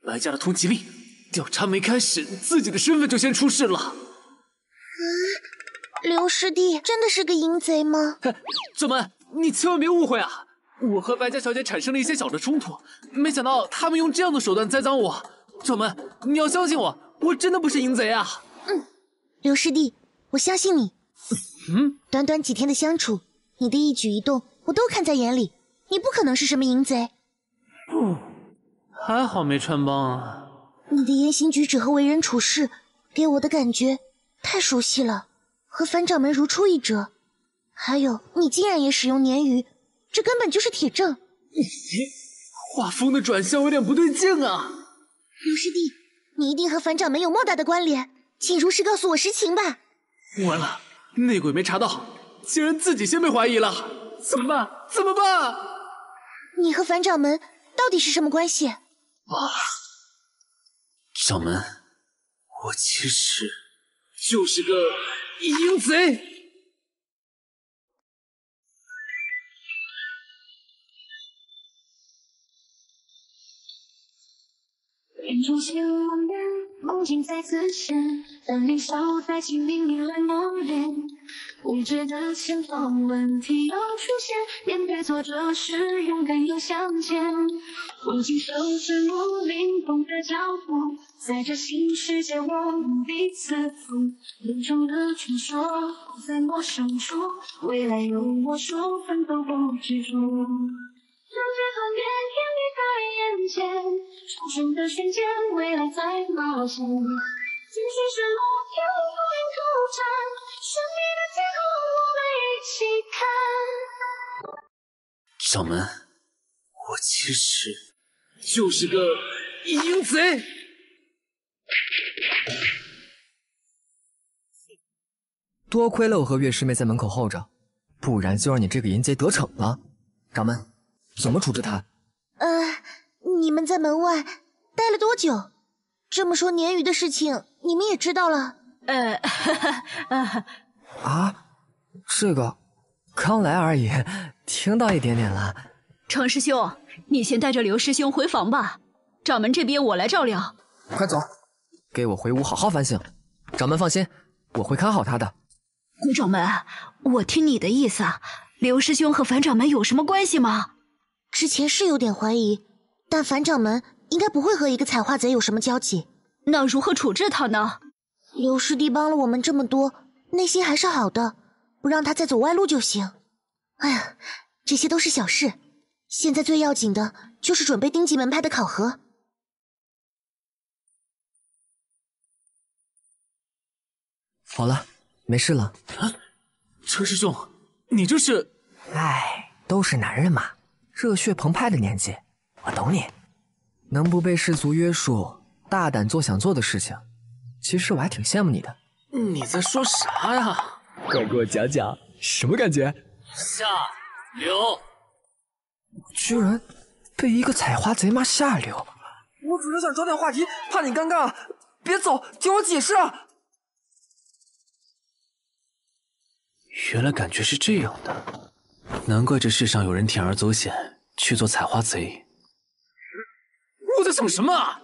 来家的通缉令，调查没开始，自己的身份就先出事了。刘师弟真的是个淫贼吗？掌门，你千万别误会啊！我和白家小姐产生了一些小的冲突，没想到他们用这样的手段栽赃我。掌门，你要相信我，我真的不是淫贼啊！嗯，刘师弟，我相信你。嗯，短短几天的相处，你的一举一动我都看在眼里，你不可能是什么淫贼。不，还好没穿帮啊！你的言行举止和为人处事，给我的感觉太熟悉了。和樊掌门如出一辙，还有你竟然也使用鲶鱼，这根本就是铁证。画风的转向有点不对劲啊！刘师弟，你一定和樊掌门有莫大的关联，请如实告诉我实情吧。完了，内鬼没查到，竟然自己先被怀疑了，怎么办？怎么办？你和樊掌门到底是什么关系？哇，掌门，我其实就是个淫贼。眼中千万遍，梦境再次现，但凌霄在清明里来磨练。未知的前方问题又出现，面对挫折时勇敢又向前。握紧手指如灵动的脚步，在这新世界我们彼此扶。梦中的传说不在陌生处，未来有我手，奋斗不执着。让这团变天眼前，重生的瞬间，未来在冒险。继续是路，天不愿出战，神秘的结果，我们一起看。掌门，我其实就是个淫贼。多亏了我和月师妹在门口候着，不然就让你这个淫贼得逞了。掌门。怎么处置他？呃，你们在门外待了多久？这么说鲶鱼的事情你们也知道了？呃，哈哈啊，这个刚来而已，听到一点点了。程师兄，你先带着刘师兄回房吧，掌门这边我来照料。快走，给我回屋好好反省。掌门放心，我会看好他的。顾掌门，我听你的意思，刘师兄和樊掌门有什么关系吗？之前是有点怀疑，但樊掌门应该不会和一个采花贼有什么交集。那如何处置他呢？刘师弟帮了我们这么多，内心还是好的，不让他再走歪路就行。哎呀，这些都是小事，现在最要紧的就是准备丁级门派的考核。好了，没事了。啊，陈师兄，你这是……哎，都是男人嘛。热血澎湃的年纪，我懂你。能不被世俗约束，大胆做想做的事情，其实我还挺羡慕你的。你在说啥呀？快给我讲讲，什么感觉？下流！我居然被一个采花贼骂下流！我只是想找点话题，怕你尴尬。别走，听我解释。原来感觉是这样的。难怪这世上有人铤而走险去做采花贼。我在想什么？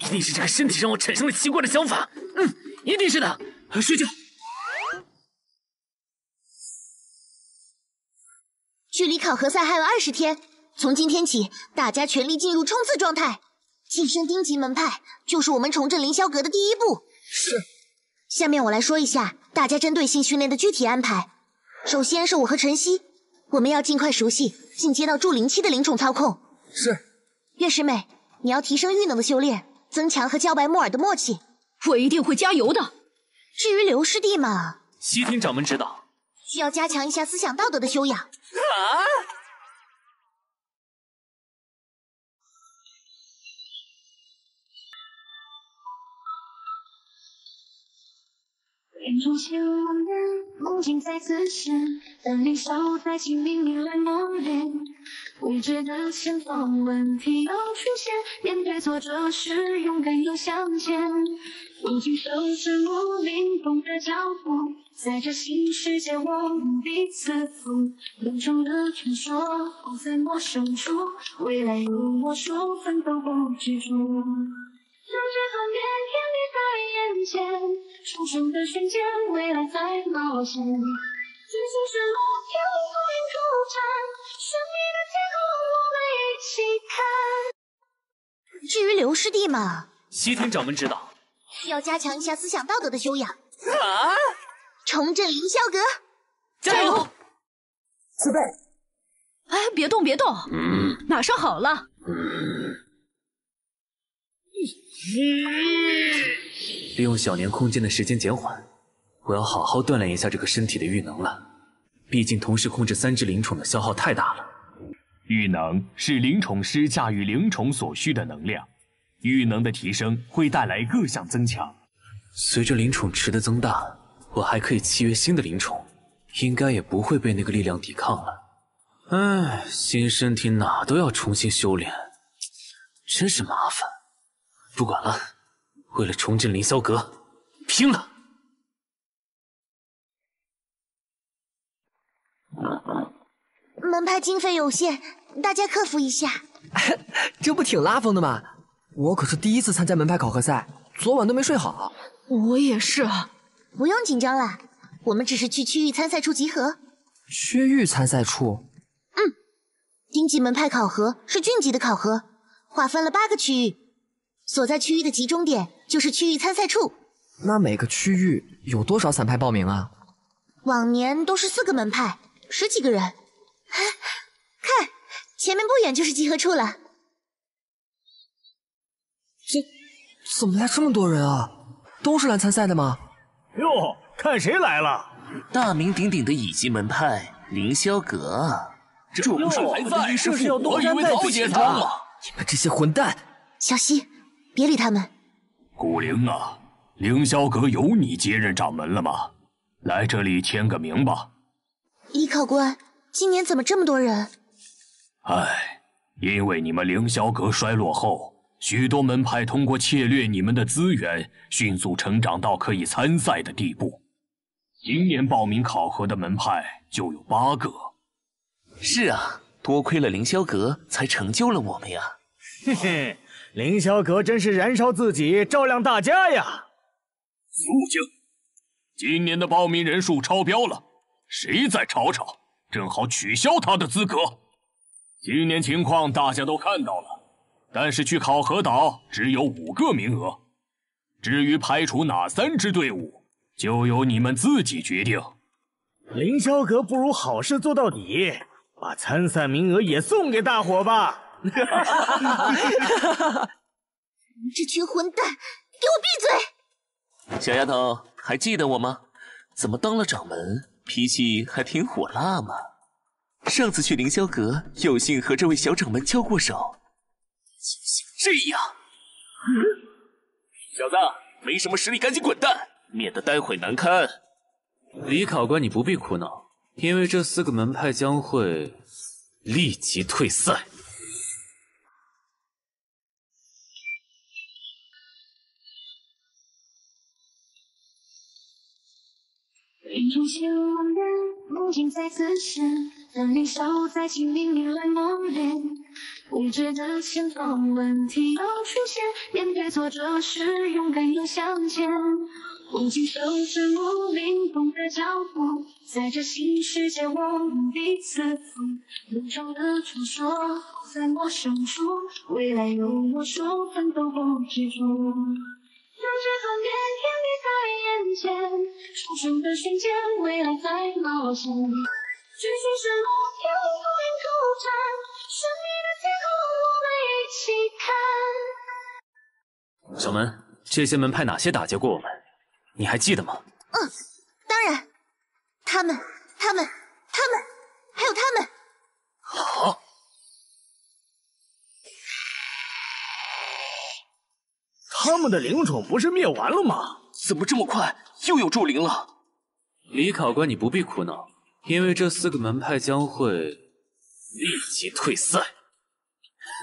一定是这个身体让我产生了奇怪的想法。嗯，一定是的。睡觉。距离考核赛还有二十天，从今天起，大家全力进入冲刺状态。晋升丁级门派就是我们重振凌霄阁的第一步。是。下面我来说一下大家针对性训练的具体安排。首先是我和晨曦，我们要尽快熟悉进阶到筑灵期的灵宠操控。是，月师妹，你要提升御能的修炼，增强和茭白木耳的默契。我一定会加油的。至于刘师弟嘛，悉听掌门指导，需要加强一下思想道德的修养。啊！眼中千万遍，梦境再次现，但凌霄在清明里来磨练。未知的前方问题又出现，面对挫折时勇敢又向前。握紧手指如灵动的脚步，在这新世界我们彼此扶。梦中的传说不在陌生处，未来有我手，奋斗不执着。让这团变天地在眼前，重生的瞬间，未来在冒险。继续是路，天不愿出战，神秘的结果，我们一起看。至于刘师弟嘛，悉听掌门指导，要加强一下思想道德的修养。啊！重振凌霄阁，加油！准备。哎，别动，别动，马上好了。利用小年空间的时间减缓，我要好好锻炼一下这个身体的御能了。毕竟同时控制三只灵宠的消耗太大了。御能是灵宠师驾驭灵宠所需的能量，御能的提升会带来各项增强。随着灵宠池的增大，我还可以契约新的灵宠，应该也不会被那个力量抵抗了。唉，新身体哪都要重新修炼，真是麻烦。不管了，为了重振凌霄阁，拼了！门派经费有限，大家克服一下。这不挺拉风的吗？我可是第一次参加门派考核赛，昨晚都没睡好。我也是。不用紧张了，我们只是去区域参赛处集合。区域参赛处？嗯，丁级门派考核是郡级的考核，划分了八个区域，所在区域的集中点就是区域参赛处。那每个区域有多少散派报名啊？往年都是四个门派，十几个人。看，前面不远就是集合处了。这怎么来这么多人啊？都是来参赛的吗？哟，看谁来了！大名鼎鼎的乙级门派凌霄阁。这不是来在，这是要我以为早解脱了。你们这些混蛋！小溪，别理他们。古灵啊，凌霄阁有你接任掌门了吗？来这里签个名吧。李考官，今年怎么这么多人？唉，因为你们凌霄阁衰落后，许多门派通过窃掠你们的资源，迅速成长到可以参赛的地步。今年报名考核的门派就有八个。是啊，多亏了凌霄阁，才成就了我们呀。嘿嘿，凌霄阁真是燃烧自己，照亮大家呀。肃静！今年的报名人数超标了，谁再吵吵，正好取消他的资格。今年情况大家都看到了，但是去考核岛只有五个名额。至于排除哪三支队伍，就由你们自己决定。凌霄阁不如好事做到底，把参赛名额也送给大伙吧。你 们这群混蛋，给我闭嘴！小丫头，还记得我吗？怎么当了掌门，脾气还挺火辣嘛？上次去凌霄阁，有幸和这位小掌门交过手，就像这样。小子，没什么实力，赶紧滚蛋，免得待会难堪。李考官，你不必苦恼，因为这四个门派将会立即退赛。一种千万的梦境再次现，当年少在清明里来磨练，未知的前方问题要出现，面对挫折时勇敢又向前。无尽手指无灵动的脚步，在这新世界我们彼此扶。梦中的传说在我深处，未来有我手，奋斗不执着。让这团变天眼前，出生的瞬间，未来在冒险。追寻什么？天空与挑战，神秘的天空，我们一起看。小门，这些门派哪些打劫过我们？你还记得吗？嗯，当然，他们，他们，他们，还有他们。好。他们的灵宠不是灭完了吗？怎么这么快又有助灵了？李考官，你不必苦恼，因为这四个门派将会立即退赛。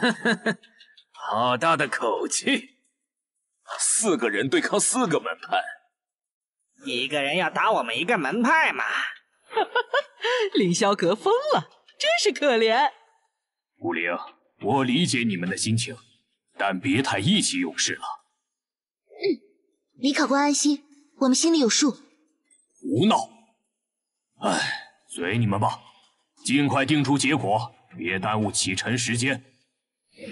呵呵呵，好大的口气！四个人对抗四个门派，一个人要打我们一个门派嘛？哈哈哈！凌霄阁疯了，真是可怜。武灵，我理解你们的心情，但别太意气用事了。嗯，李考官安心，我们心里有数。胡闹！哎，随你们吧，尽快定出结果，别耽误启程时间。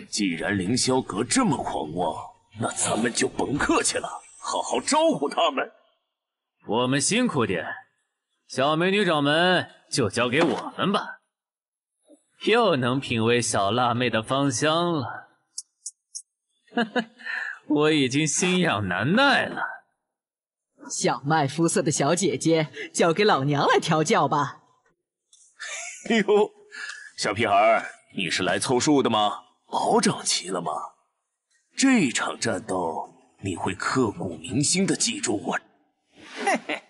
既然凌霄阁这么狂妄，那咱们就甭客气了，好好招呼他们。我们辛苦点，小美女掌门就交给我们吧，又能品味小辣妹的芳香了。呵呵。我已经心痒难耐了。小麦肤色的小姐姐，交给老娘来调教吧。哎呦，小屁孩，你是来凑数的吗？宝长齐了吗？这场战斗你会刻骨铭心的记住我。嘿嘿，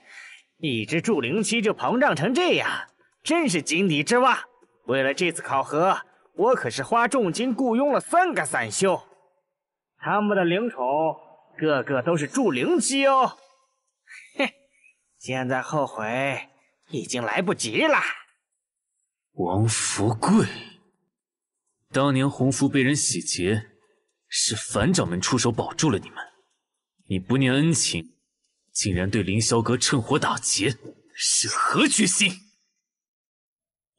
一只筑灵期就膨胀成这样，真是井底之蛙。为了这次考核，我可是花重金雇佣了三个散修，他们的灵宠个个都是筑灵期哦。哼，现在后悔已经来不及了。王福贵，当年洪福被人洗劫，是樊掌门出手保住了你们。你不念恩情，竟然对凌霄阁趁火打劫，是何居心？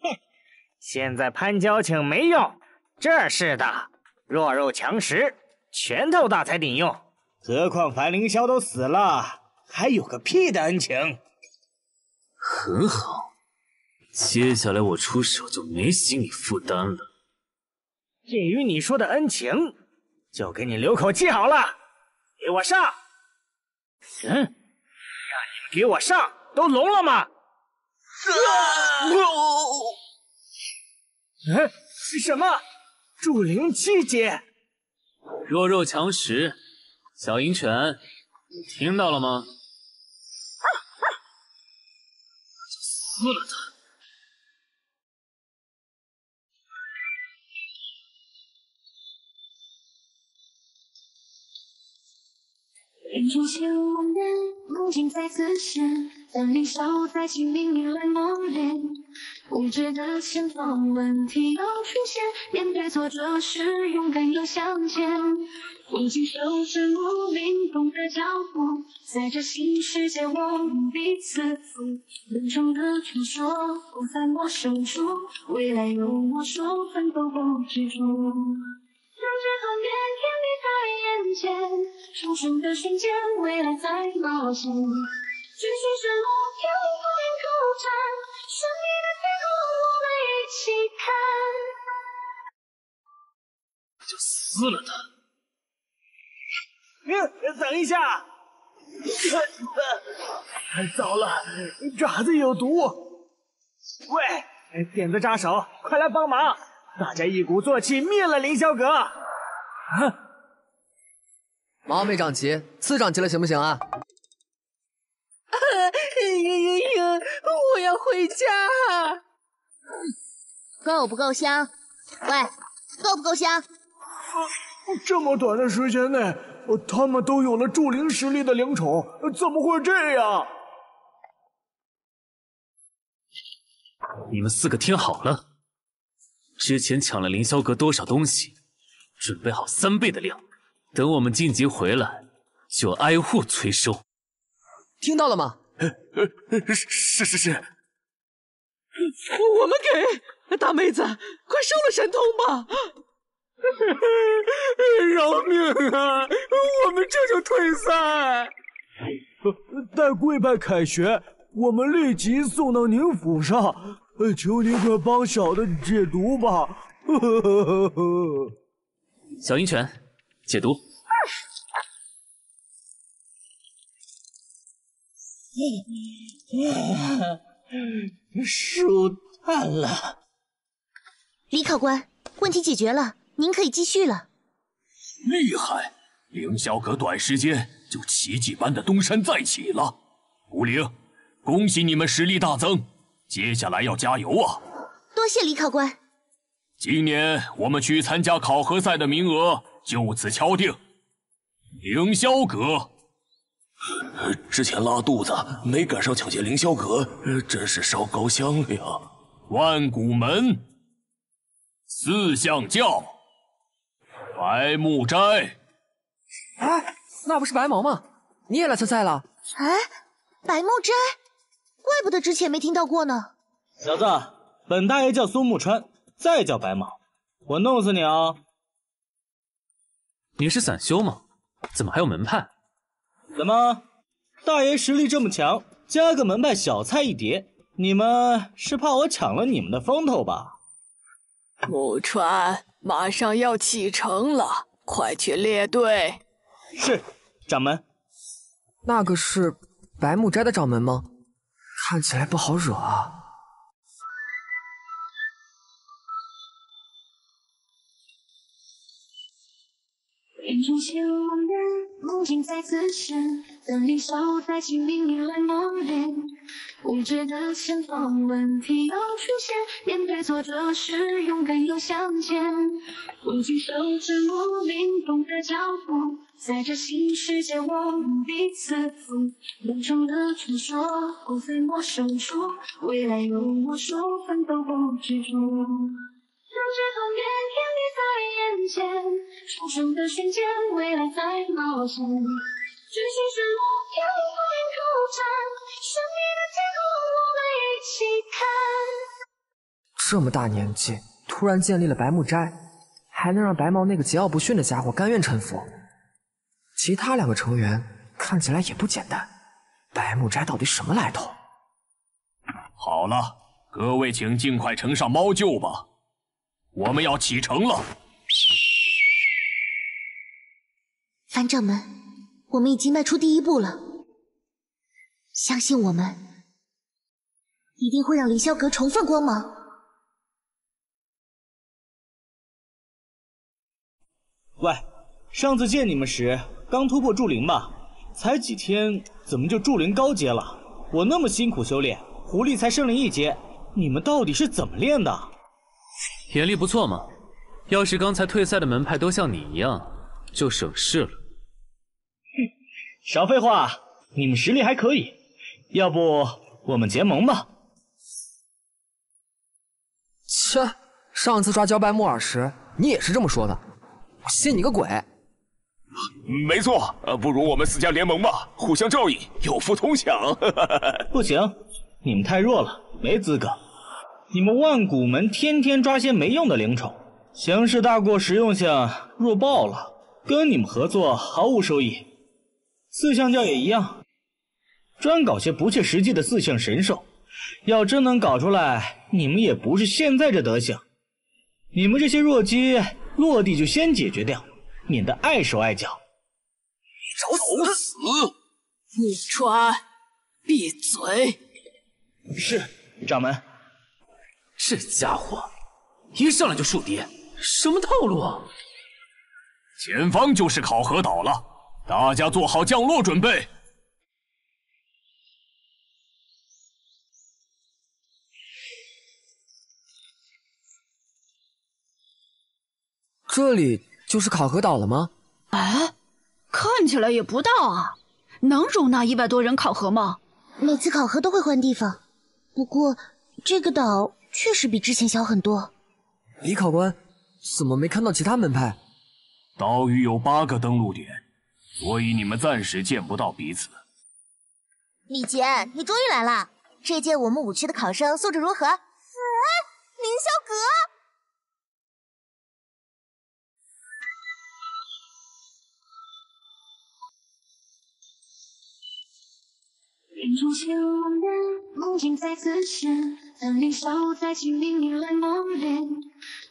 哼，现在攀交情没用，这是的，弱肉强食，拳头大才顶用。何况樊凌霄都死了，还有个屁的恩情？很好。接下来我出手就没心理负担了。至于你说的恩情，就给你留口气好了。给我上！嗯，让你们给我上，都聋了吗？嗯，是什么？筑灵七阶？弱肉强食，小鹰犬，听到了吗？就撕了他！人中千万人，梦境再次现，当凌霄在无知的前方，问题又出现，面对挫折时，勇敢又向前。握紧手指，无灵动的脚步，在这新世界，我们彼此。扶。梦中的传说不在我手中，未来有我手，奋斗不执着。让这团变天地在眼前，重生的瞬间，未来在冒险。追寻神路，天不停撕了他！嗯，等一下！太糟了，爪子有毒！喂，点子扎手，快来帮忙！大家一鼓作气灭了凌霄阁！啊！毛没长齐，刺长齐了行不行啊？哎呀呀！我要回家。够不够香？喂，够不够香？这么短的时间内，他们都有了助灵实力的灵宠，怎么会这样？你们四个听好了，之前抢了凌霄阁多少东西，准备好三倍的量，等我们晋级回来，就挨户催收。听到了吗？是是是。我们给大妹子，快收了神通吧！饶命啊！我们这就退赛。待跪拜凯旋，我们立即送到您府上。求您快帮小的解毒吧。小鹰犬，解毒。舒坦了。李考官，问题解决了，您可以继续了。厉害！凌霄阁短时间就奇迹般的东山再起了。吴灵，恭喜你们实力大增，接下来要加油啊！多谢李考官。今年我们去参加考核赛的名额就此敲定。凌霄阁。之前拉肚子没赶上抢劫凌霄阁，真是烧高香了呀！万古门四象教白木斋，哎，那不是白毛吗？你也来参赛了？哎，白木斋，怪不得之前没听到过呢。小子，本大爷叫苏木川，再叫白毛，我弄死你啊！你是散修吗？怎么还有门派？怎么，大爷实力这么强，加个门派小菜一碟？你们是怕我抢了你们的风头吧？木川，马上要启程了快去列队。是掌门。那个是白木斋的掌门吗？看起来不好惹啊。等凌霄在清明里来磨练。未知的前方问题要出现，面对挫折时勇敢又向前。握紧手指，莫灵动的脚步，在这新世界我们彼此扶。梦中的传说不在我手中，未来有我说，奋斗不执着。让这团变天地在眼前，重生的瞬间，未来在冒险。追寻失落，飘零风云口战，神秘的天空，我们一起看。这么大年纪，突然建立了白木斋，还能让白毛那个桀骜不驯的家伙甘愿臣服。其他两个成员看起来也不简单，白木斋到底什么来头？好了，各位请尽快呈上猫鹫吧，我们要启程了。樊掌门，我们已经迈出第一步了，相信我们一定会让凌霄阁重放光芒。喂，上次见你们时刚突破筑灵吧？才几天，怎么就筑灵高阶了？我那么辛苦修炼，狐狸才升了一阶，你们到底是怎么练的？眼力不错嘛！要是刚才退赛的门派都像你一样，就省事了。少废话，你们实力还可以，要不我们结盟吧？切，上次抓茭白木耳时你也是这么说的，我信你个鬼！没错，呃，不如我们四家联盟吧，互相照应，有福同享。不行，你们太弱了，没资格。你们万古门天天抓些没用的灵宠，形式大过实用性，弱爆了。跟你们合作毫无收益。四象教也一样，专搞些不切实际的四象神兽。要真能搞出来，你们也不是现在这德行。你们这些弱鸡，落地就先解决掉，免得碍手碍脚。找死！木川，闭嘴！是，掌门。这家伙一上来就树敌，什么套路啊？前方就是考核岛了，大家做好降落准备。这里就是考核岛了吗？哎，看起来也不大啊，能容纳一百多人考核吗？每次考核都会换地方，不过这个岛确实比之前小很多。李考官，怎么没看到其他门派？岛屿有八个登陆点，所以你们暂时见不到彼此。李杰，你终于来了！这届我们五区的考生素质如何？哎，凌霄阁。眼中千万人，梦境在清明里来磨练。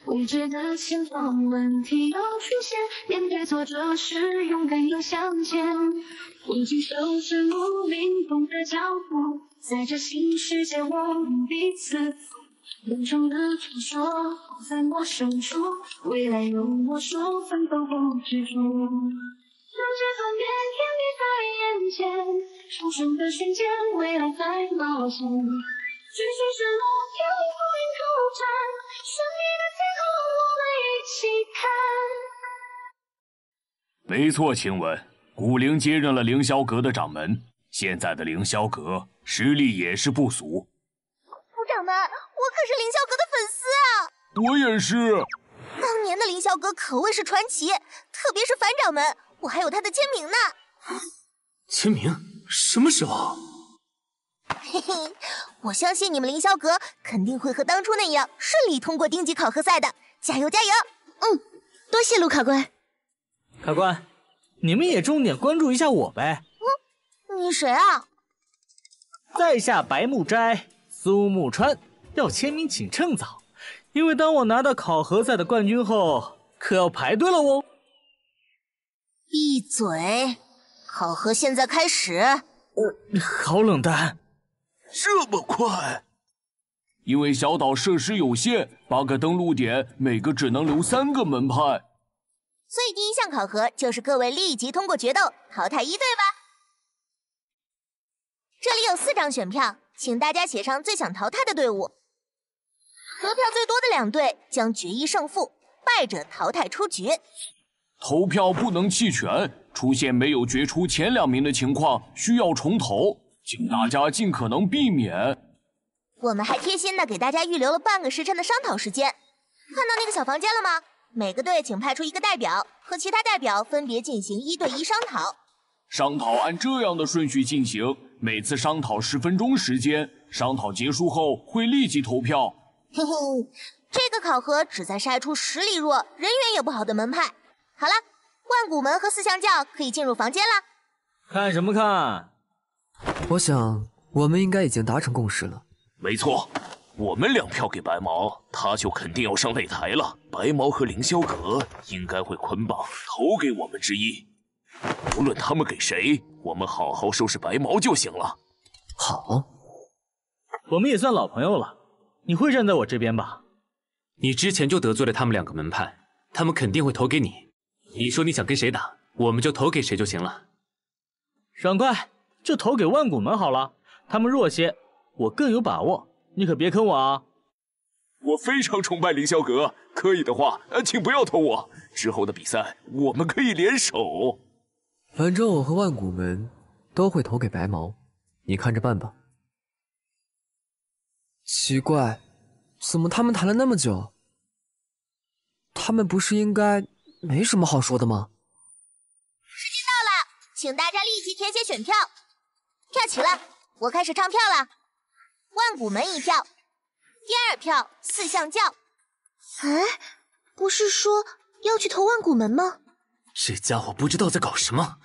未知的前方问题又出现，面对挫折时勇敢又向前。握紧手指，莫灵动的脚步，在这新世界我们彼此扶。梦中的传说不在我手中，未来由我手，奋斗不执着。让这团变天地在眼前，重生的瞬间，未来在冒险。追寻失落，飘零风云口战，神秘的天空，我们一起看。没错，晴雯，古灵接任了凌霄阁的掌门，现在的凌霄阁实力也是不俗。副掌门，我可是凌霄阁的粉丝啊！我也是。当年的凌霄阁可谓是传奇，特别是樊掌门，我还有他的签名呢。签名？什么时候？嘿嘿，我相信你们凌霄阁肯定会和当初那样顺利通过丁级考核赛的，加油加油！嗯，多谢陆考官。考官，你们也重点关注一下我呗。嗯，你谁啊？在下白木斋苏木川，要签名请趁早，因为当我拿到考核赛的冠军后，可要排队了哦。闭嘴！考核现在开始。呃，好冷淡。这么快？因为小岛设施有限，八个登陆点，每个只能留三个门派。所以第一项考核就是各位立即通过决斗淘汰一队吧。这里有四张选票，请大家写上最想淘汰的队伍。得票最多的两队将决一胜负，败者淘汰出局。投票不能弃权，出现没有决出前两名的情况，需要重投，请大家尽可能避免。我们还贴心的给大家预留了半个时辰的商讨时间。看到那个小房间了吗？每个队请派出一个代表，和其他代表分别进行一对一商讨。商讨按这样的顺序进行，每次商讨十分钟时间。商讨结束后会立即投票。嘿嘿，这个考核旨在筛出实力弱、人缘也不好的门派。好了，万古门和四象教可以进入房间了。看什么看？我想我们应该已经达成共识了。没错，我们两票给白毛，他就肯定要上擂台了。白毛和凌霄阁应该会捆绑投给我们之一。无论他们给谁，我们好好收拾白毛就行了。好，我们也算老朋友了。你会站在我这边吧？你之前就得罪了他们两个门派，他们肯定会投给你。你说你想跟谁打，我们就投给谁就行了。爽快，就投给万古门好了。他们弱些，我更有把握。你可别坑我啊！我非常崇拜凌霄阁，可以的话，呃，请不要投我。之后的比赛，我们可以联手。反正我和万古门都会投给白毛，你看着办吧。奇怪，怎么他们谈了那么久？他们不是应该没什么好说的吗？时间到了，请大家立即填写选票。票齐了，我开始唱票了。万古门一票，第二票四象教。哎，不是说要去投万古门吗？这家伙不知道在搞什么。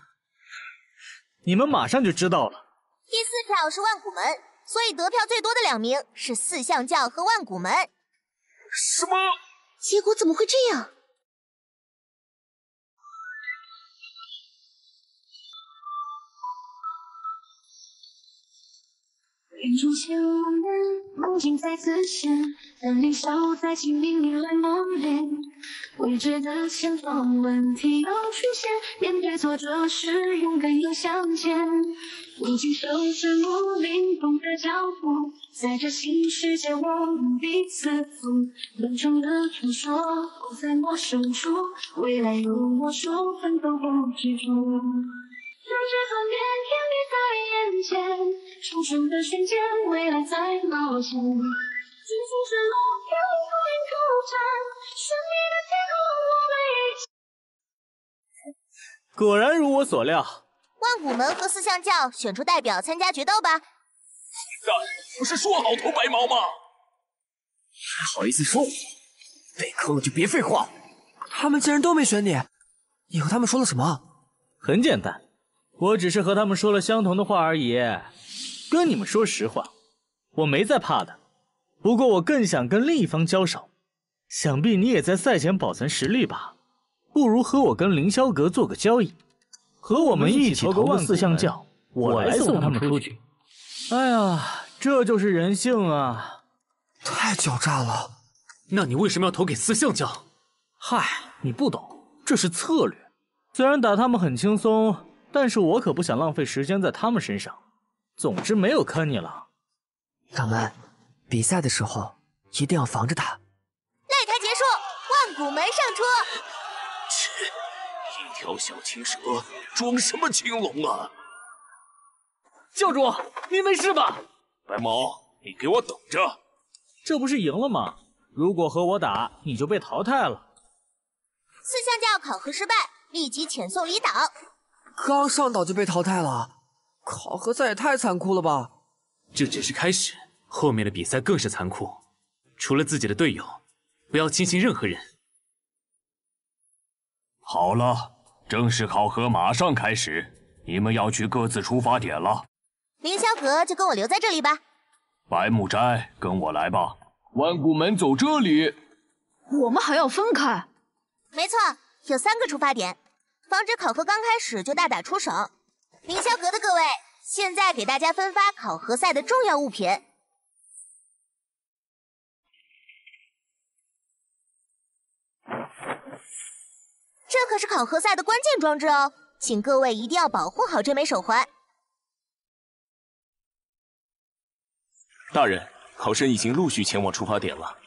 你们马上就知道了。第四票是万古门，所以得票最多的两名是四象教和万古门。什么？结果怎么会这样？远处前往的梦境再次现，但离梢在清明里来磨练。未知的前方问题要出现，面对挫折时勇敢又向前。无尽收拾我灵动的脚步，在这新世界我们彼此扶。漫长的传说不在陌生处，未来有我手，奋斗不执着。让这团变天地在眼前，重生的瞬间，未来在冒险。追逐着路，飘忽然出战，神秘的天空，我们一起。果然如我所料。万古门和四象教选出代表参加决斗吧。不是说好投白毛吗？还好意思说我？被坑了就别废话。他们竟然都没选你，你和他们说了什么？很简单，我只是和他们说了相同的话而已。跟你们说实话，我没在怕的。不过我更想跟另一方交手。想必你也在赛前保存实力吧？不如和我跟凌霄阁做个交易。和我们一起投个四象教，我来送他们出去。哎呀，这就是人性啊！太狡诈了。那你为什么要投给四象教？嗨，你不懂，这是策略。虽然打他们很轻松，但是我可不想浪费时间在他们身上。总之，没有坑你了。掌门，比赛的时候一定要防着他。擂台结束，万古门胜出。一条小青蛇，装什么青龙啊！教主，您没事吧？白毛，你给我等着！这不是赢了吗？如果和我打，你就被淘汰了。四象教考核失败，立即遣送离岛。刚上岛就被淘汰了，考核赛也太残酷了吧！这只是开始，后面的比赛更是残酷。除了自己的队友，不要轻信任何人。好了。正式考核马上开始，你们要去各自出发点了。凌霄阁就跟我留在这里吧。白木斋，跟我来吧。万古门走这里。我们还要分开？没错，有三个出发点，防止考核刚开始就大打出手。凌霄阁的各位，现在给大家分发考核赛的重要物品。这可是考核赛的关键装置哦，请各位一定要保护好这枚手环。大人，考生已经陆续前往出发点了。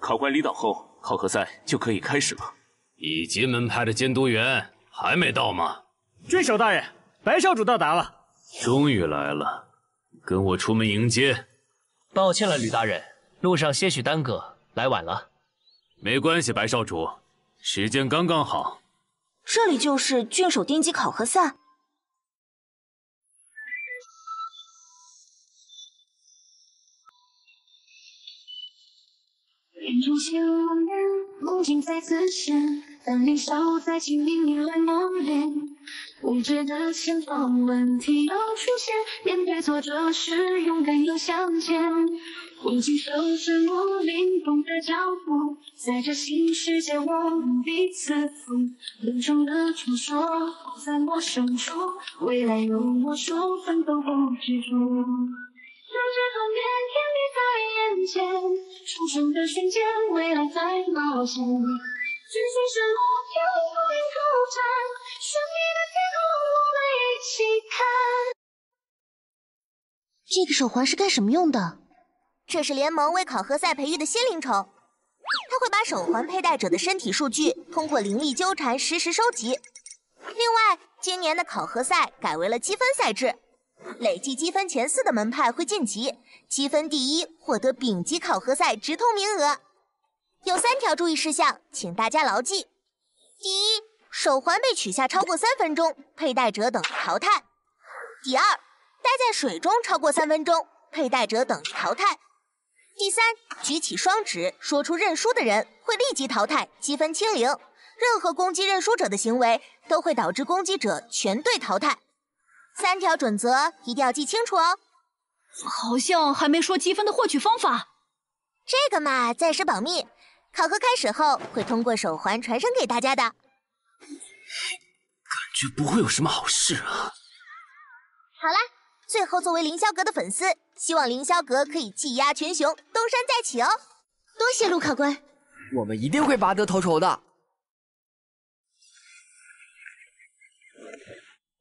考官离岛后，考核赛就可以开始了。乙级门派的监督员还没到吗？郡守大人，白少主到达了。终于来了，跟我出门迎接。抱歉了，吕大人，路上些许耽搁，来晚了。没关系，白少主，时间刚刚好。这里就是郡守丁级考核赛。眼中千万人，梦境再次现，但凌霄在清明里来磨练。未知的前方问题要出现，面对挫折时勇敢又向前。握紧手指魔灵动的脚步，在这新世界我们彼此扶。梦中的传说不在陌生处，未来有我手，奋斗不执着。让这团变天地在眼前，重生的瞬间，未来在冒险。追随神路，天不灵挑战，神秘的天空，我们一起看。这个手环是干什么用的？这是联盟为考核赛培育的新灵宠，它会把手环佩戴者的身体数据通过灵力纠缠实时收集。另外，今年的考核赛改为了积分赛制，累计积分前四的门派会晋级，积分第一获得丙级考核赛直通名额。有三条注意事项，请大家牢记：第一，手环被取下超过三分钟，佩戴者等于淘汰；第二，待在水中超过三分钟，佩戴者等于淘汰。第三，举起双指说出认输的人会立即淘汰，积分清零。任何攻击认输者的行为都会导致攻击者全队淘汰。三条准则一定要记清楚哦。好像还没说积分的获取方法。这个嘛，暂时保密。考核开始后会通过手环传声给大家的。感觉不会有什么好事啊。好啦，最后作为凌霄阁的粉丝。希望凌霄阁可以技压群雄，东山再起哦！多谢陆考官，我们一定会拔得头筹的。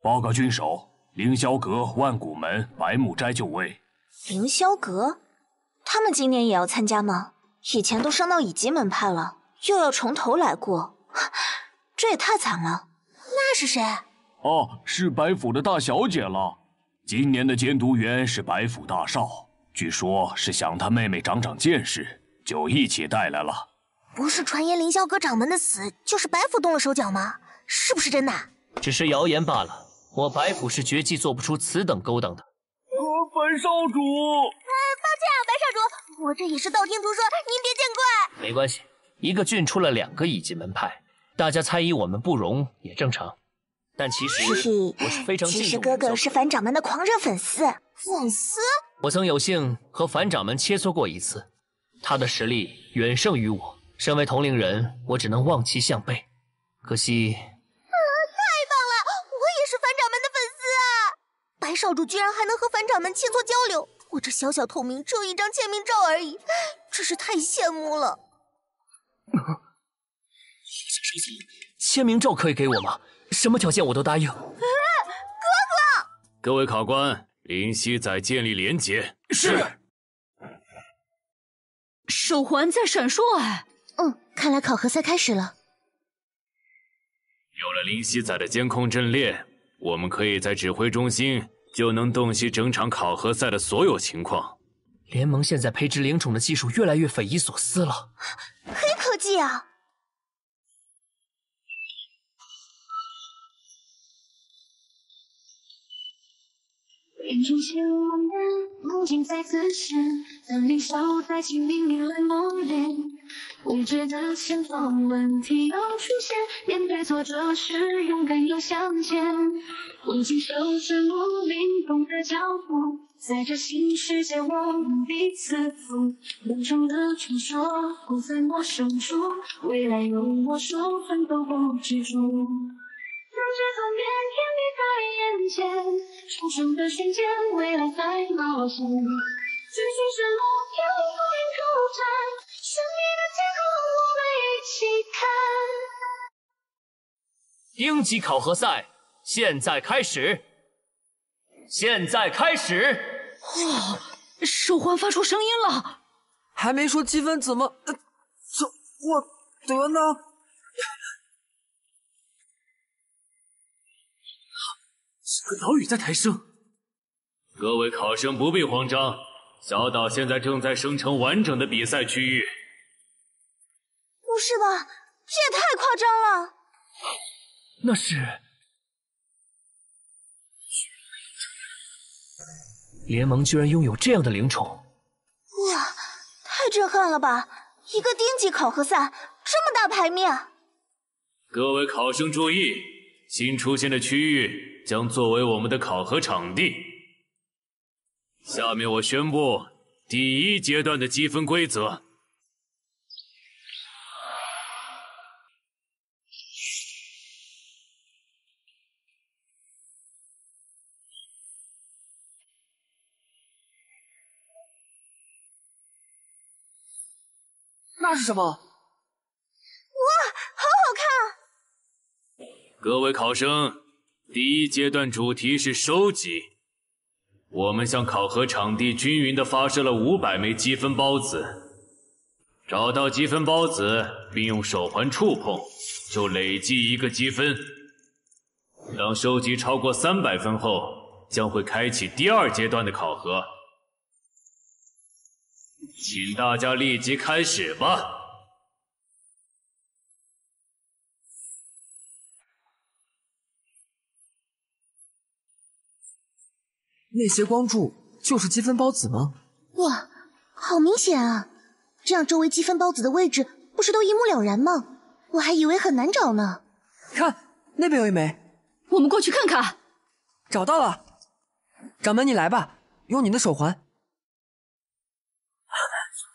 报告郡守，凌霄阁万古门白木斋就位。凌霄阁，他们今年也要参加吗？以前都升到乙级门派了，又要从头来过，这也太惨了。那是谁？哦，是白府的大小姐了。今年的监督员是白府大少，据说是想他妹妹长长见识，就一起带来了。不是传言凌霄阁掌门的死就是白府动了手脚吗？是不是真的？只是谣言罢了。我白府是绝技做不出此等勾当的。白少主，呃，抱歉啊，白少主，我这也是道听途说，您别见怪。没关系，一个郡出了两个乙级门派，大家猜疑我们不容也正常。但其实我是非常其实哥哥是樊掌门的狂热粉丝。粉丝？我曾有幸和樊掌门切磋过一次，他的实力远胜于我。身为同龄人，我只能望其项背。可惜。太棒了！我也是反掌门的粉丝啊！白少主居然还能和反掌门切磋交流，我这小小透明只有一张签名照而已，真是太羡慕了。签名照可以给我吗？什么条件我都答应。哥哥，各位考官，灵犀在建立连结。是。手环在闪烁哎。嗯，看来考核赛开始了。有了灵犀仔的监控阵列，我们可以在指挥中心就能洞悉整场考核赛的所有情况。联盟现在培植灵宠的技术越来越匪夷所思了。黑科技啊！眼中千万人，梦境在清明里来磨练。未知的前方问题又出现，面对挫折时勇敢又向前。握紧手指魔灵动的脚步，在这新世界我们彼此扶。梦中的传说不在陌生中，未来有我手，奋斗不执着。让这团变天地在眼前，重生的瞬间，未来在冒险。追寻神路，天不灵挑战，看。丁级考核赛现在开始！现在开始！哇，手环发出声音了！还没说积分怎么……呃，怎我得呢？这个岛屿在抬升。各位考生不必慌张，小岛现在正在生成完整的比赛区域。不是吧？这也太夸张了！那是联盟居然拥有这样的灵宠！哇，太震撼了吧！一个丁级考核赛，这么大牌面！各位考生注意，新出现的区域将作为我们的考核场地。下面我宣布第一阶段的积分规则。那是什么？哇，好好看！各位考生，第一阶段主题是收集。我们向考核场地均匀的发射了五百枚积分孢子，找到积分孢子并用手环触碰，就累计一个积分。当收集超过三百分后，将会开启第二阶段的考核。请大家立即开始吧。那些光柱就是积分孢子吗？哇，好明显啊！这样周围积分孢子的位置不是都一目了然吗？我还以为很难找呢。看，那边有一枚，我们过去看看。找到了，掌门你来吧，用你的手环。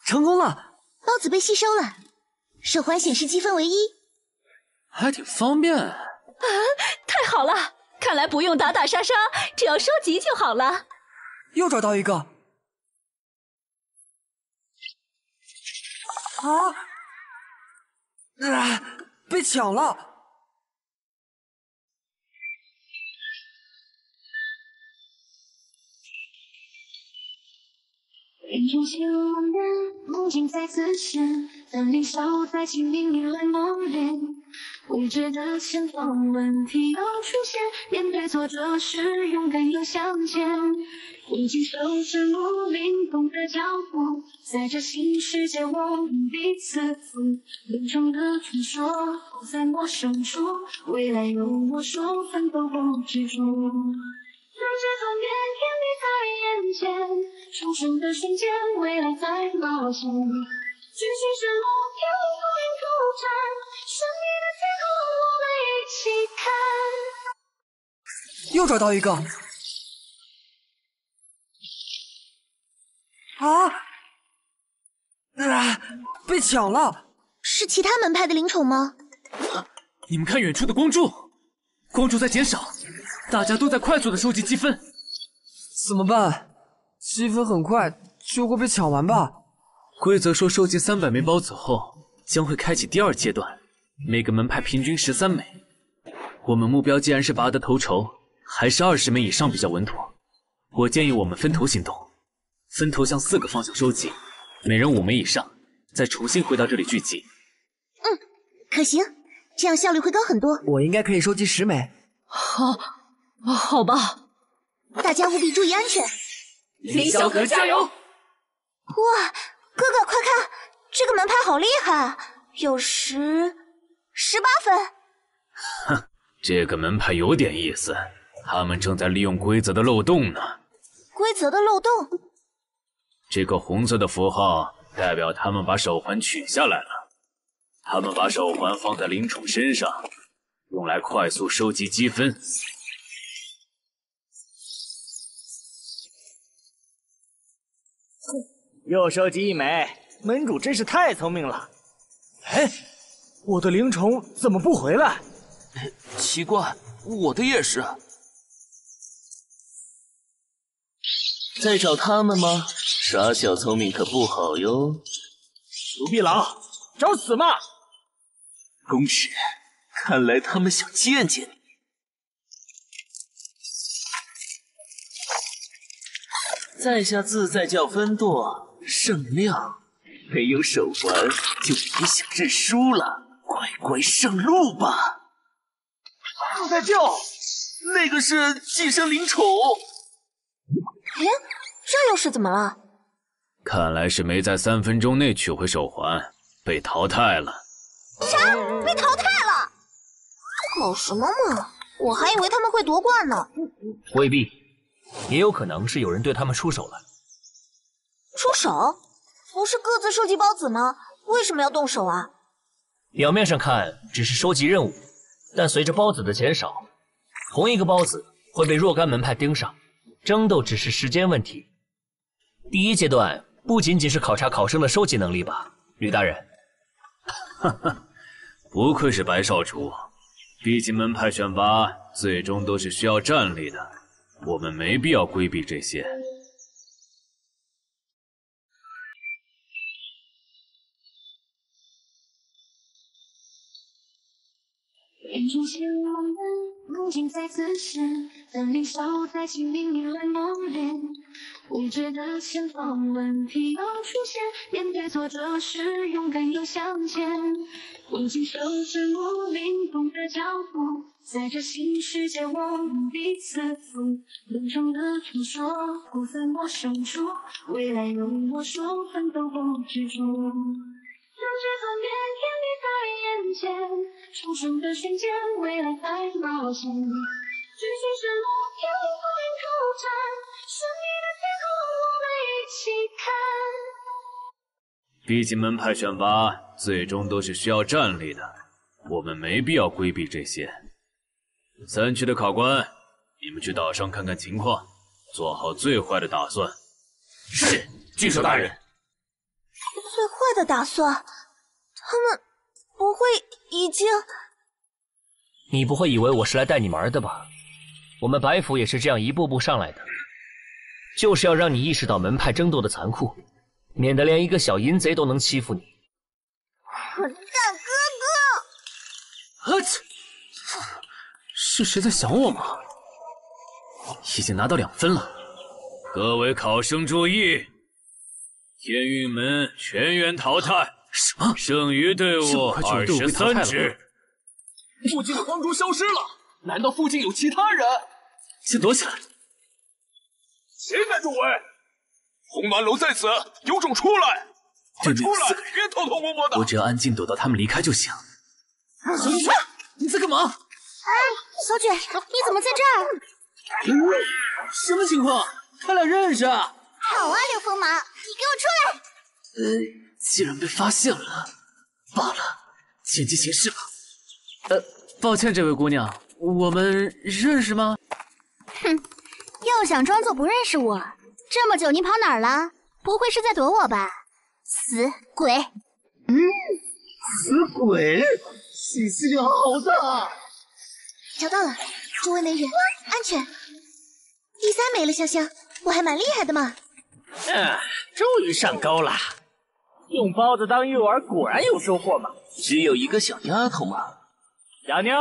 成功了，孢子被吸收了，手环显示积分为一，还挺方便。啊，太好了！看来不用打打杀杀，只要收集就好了。又找到一个，啊，啊，被抢了！眼中鲜红的梦境再次现，分离消在清明里来磨练。未知的前方问题又出现，面对挫折时勇敢又向前。已经收拾如灵动的脚步，在这新世界我们彼此扶。林中的传说不在陌生处，未来有我说奋斗不执着。让这团变天地在眼前，重生的瞬间，未来在冒险。追寻什么？漂浮云图战，胜利的天空，我们一起看。又找到一个，啊，啊，被抢了！是其他门派的灵宠吗？你们看远处的光柱，光柱在减少，大家都在快速的收集积分，怎么办？积分很快就会被抢完吧？规则说，收集三百枚孢子后，将会开启第二阶段，每个门派平均十三枚。我们目标既然是拔得头筹，还是二十枚以上比较稳妥。我建议我们分头行动，分头向四个方向收集，每人五枚以上，再重新回到这里聚集。嗯，可行，这样效率会高很多。我应该可以收集十枚。好，好吧。大家务必注意安全。林小可加油！哇！哥哥，快看，这个门派好厉害，有十十八分。哼，这个门派有点意思，他们正在利用规则的漏洞呢。规则的漏洞？这个红色的符号代表他们把手环取下来了。他们把手环放在灵宠身上，用来快速收集积分。又收集一枚，门主真是太聪明了。哎，我的灵虫怎么不回来？奇怪，我的也是。在找他们吗？耍小聪明可不好哟。独臂狼，找死吗？公使，看来他们想见见你。在下自在教分舵，盛亮，没有手环就别想认输了，乖乖上路吧。自在叫，那个是寄生灵宠。哎，这又是怎么了？看来是没在三分钟内取回手环，被淘汰了。啥？被淘汰了？搞什么嘛！我还以为他们会夺冠呢。未必，也有可能是有人对他们出手了。出手？不是各自收集孢子吗？为什么要动手啊？表面上看只是收集任务，但随着孢子的减少，同一个孢子会被若干门派盯上，争斗只是时间问题。第一阶段不仅仅是考察考生的收集能力吧，吕大人。哈哈，不愧是白少主，毕竟门派选拔最终都是需要战力的，我们没必要规避这些。眼中鲜红的梦境再次现，当凌霄在清明里来磨练，未知的前。方问题又出现，面对挫折时勇敢又向前，握紧手指无灵动的脚步，在这新世界我们彼此扶，梦中的传说不在我手中，未来由我说，奋斗不执着。让这份腼腆你在眼前，重生的瞬间，未来在冒险。追寻失落，天空挑战，神秘的天空，我们一起看。毕竟门派选拔最终都是需要战力的，我们没必要规避这些。三区的考官，你们去岛上看看情况，做好最坏的打算。是，郡守大人。最坏的打算，他们不会已经……你不会以为我是来带你玩的吧？我们白府也是这样一步步上来的，就是要让你意识到门派争斗的残酷，免得连一个小淫贼都能欺负你。混蛋哥哥！啊切！是谁在想我吗？已经拿到两分了。各位考生注意！天运门全员淘汰，什么？剩余队伍二十三支。附近的光珠消失了，难道附近有其他人？先躲起来！谁在周围？红鸾楼在此，有种出来！快出来，别偷偷摸摸的。我只要安静躲到他们离开就行。小姐，你在干嘛？哎，小姐，你怎么在这儿？什么情况？他俩认识啊？好啊，刘锋芒，你给我出来！呃，既然被发现了，罢了，见机行事吧。呃，抱歉，这位姑娘，我们认识吗？哼，又想装作不认识我？这么久你跑哪儿了？不会是在躲我吧？死鬼！嗯，死鬼，信息量好大。找到了，周围没人，安全。第三没了，香香，我还蛮厉害的嘛。嗯，终于上钩了。用包子当诱饵，果然有收获嘛。只有一个小丫头嘛。小妞，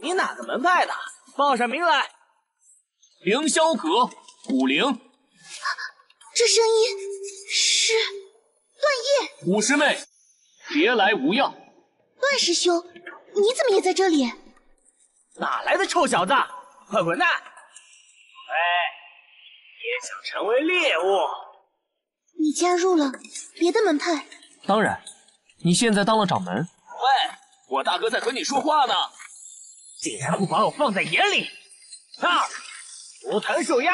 你哪个门派的？报上名来。凌霄阁，古灵。这声音是段夜。五师妹，别来无恙。段师兄，你怎么也在这里？哪来的臭小子，快滚蛋！哎，也想成为猎物？你加入了别的门派？当然，你现在当了掌门。喂，我大哥在和你说话呢。竟然不把我放在眼里！啊，无藤树妖！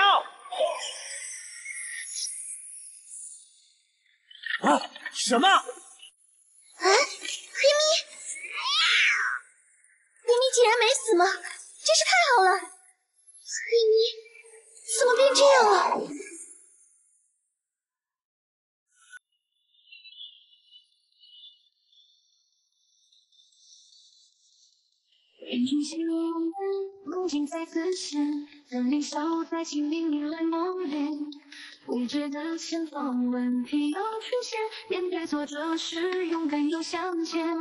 啊，什么？啊，黑咪！黑咪竟然没死吗？真是太好了！黑咪怎么变这样了？眼中鲜红的梦境再次现，当凌霄在清明里来磨练，未知的前方，问题又出现。面对挫折时，勇敢又向前。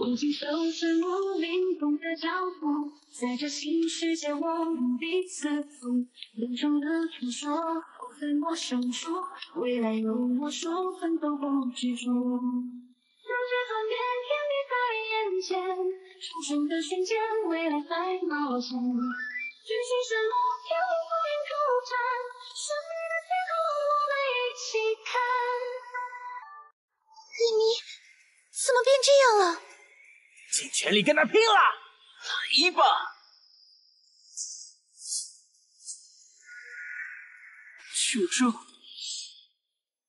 握紧手指，无灵动的脚步，在这新世界，我们彼此扶。林中的传说不再陌生处，未来有我说，奋斗不执着。让这团变天地在眼前，重生的瞬间，未来在冒险。追寻神路，天不应出战，生命的天空，我们一起看。瑞妮，怎么变这样了？尽全力跟他拼了！来吧！就这，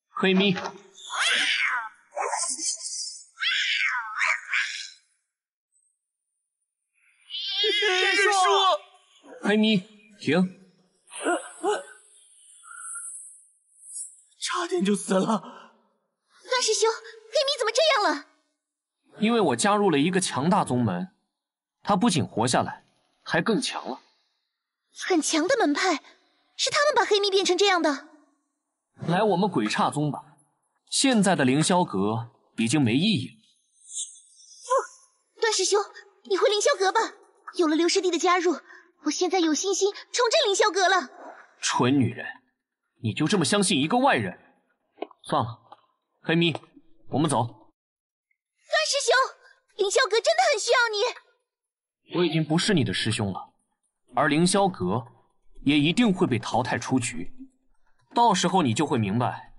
黑咪，天树，黑咪，停！差点就死了。大师兄，黑咪怎么这样了？因为我加入了一个强大宗门，他不仅活下来，还更强了。很强的门派，是他们把黑咪变成这样的。来我们鬼刹宗吧，现在的凌霄阁已经没意义了。不，段师兄，你回凌霄阁吧。有了刘师弟的加入，我现在有信心重振凌霄阁了。蠢女人，你就这么相信一个外人？算了，黑咪，我们走。段师兄，凌霄阁真的很需要你。我已经不是你的师兄了，而凌霄阁也一定会被淘汰出局。到时候你就会明白，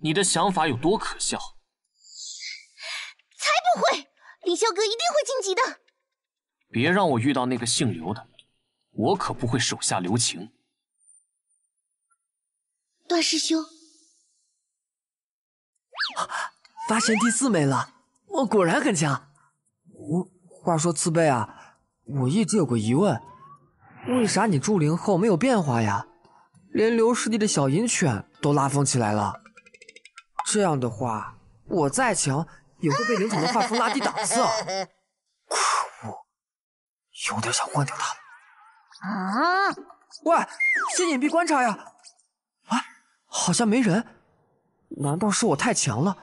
你的想法有多可笑。才不会，凌霄阁一定会晋级的。别让我遇到那个姓刘的，我可不会手下留情。段师兄，发现第四枚了，我果然很强。我，话说刺贝啊，我一直有个疑问，为啥你筑灵后没有变化呀？连刘师弟的小银犬都拉风起来了。这样的话，我再强也会被灵宠的画风拉低档次啊！有点想换掉他了。啊！喂，先隐蔽观察呀！啊，好像没人。难道是我太强了，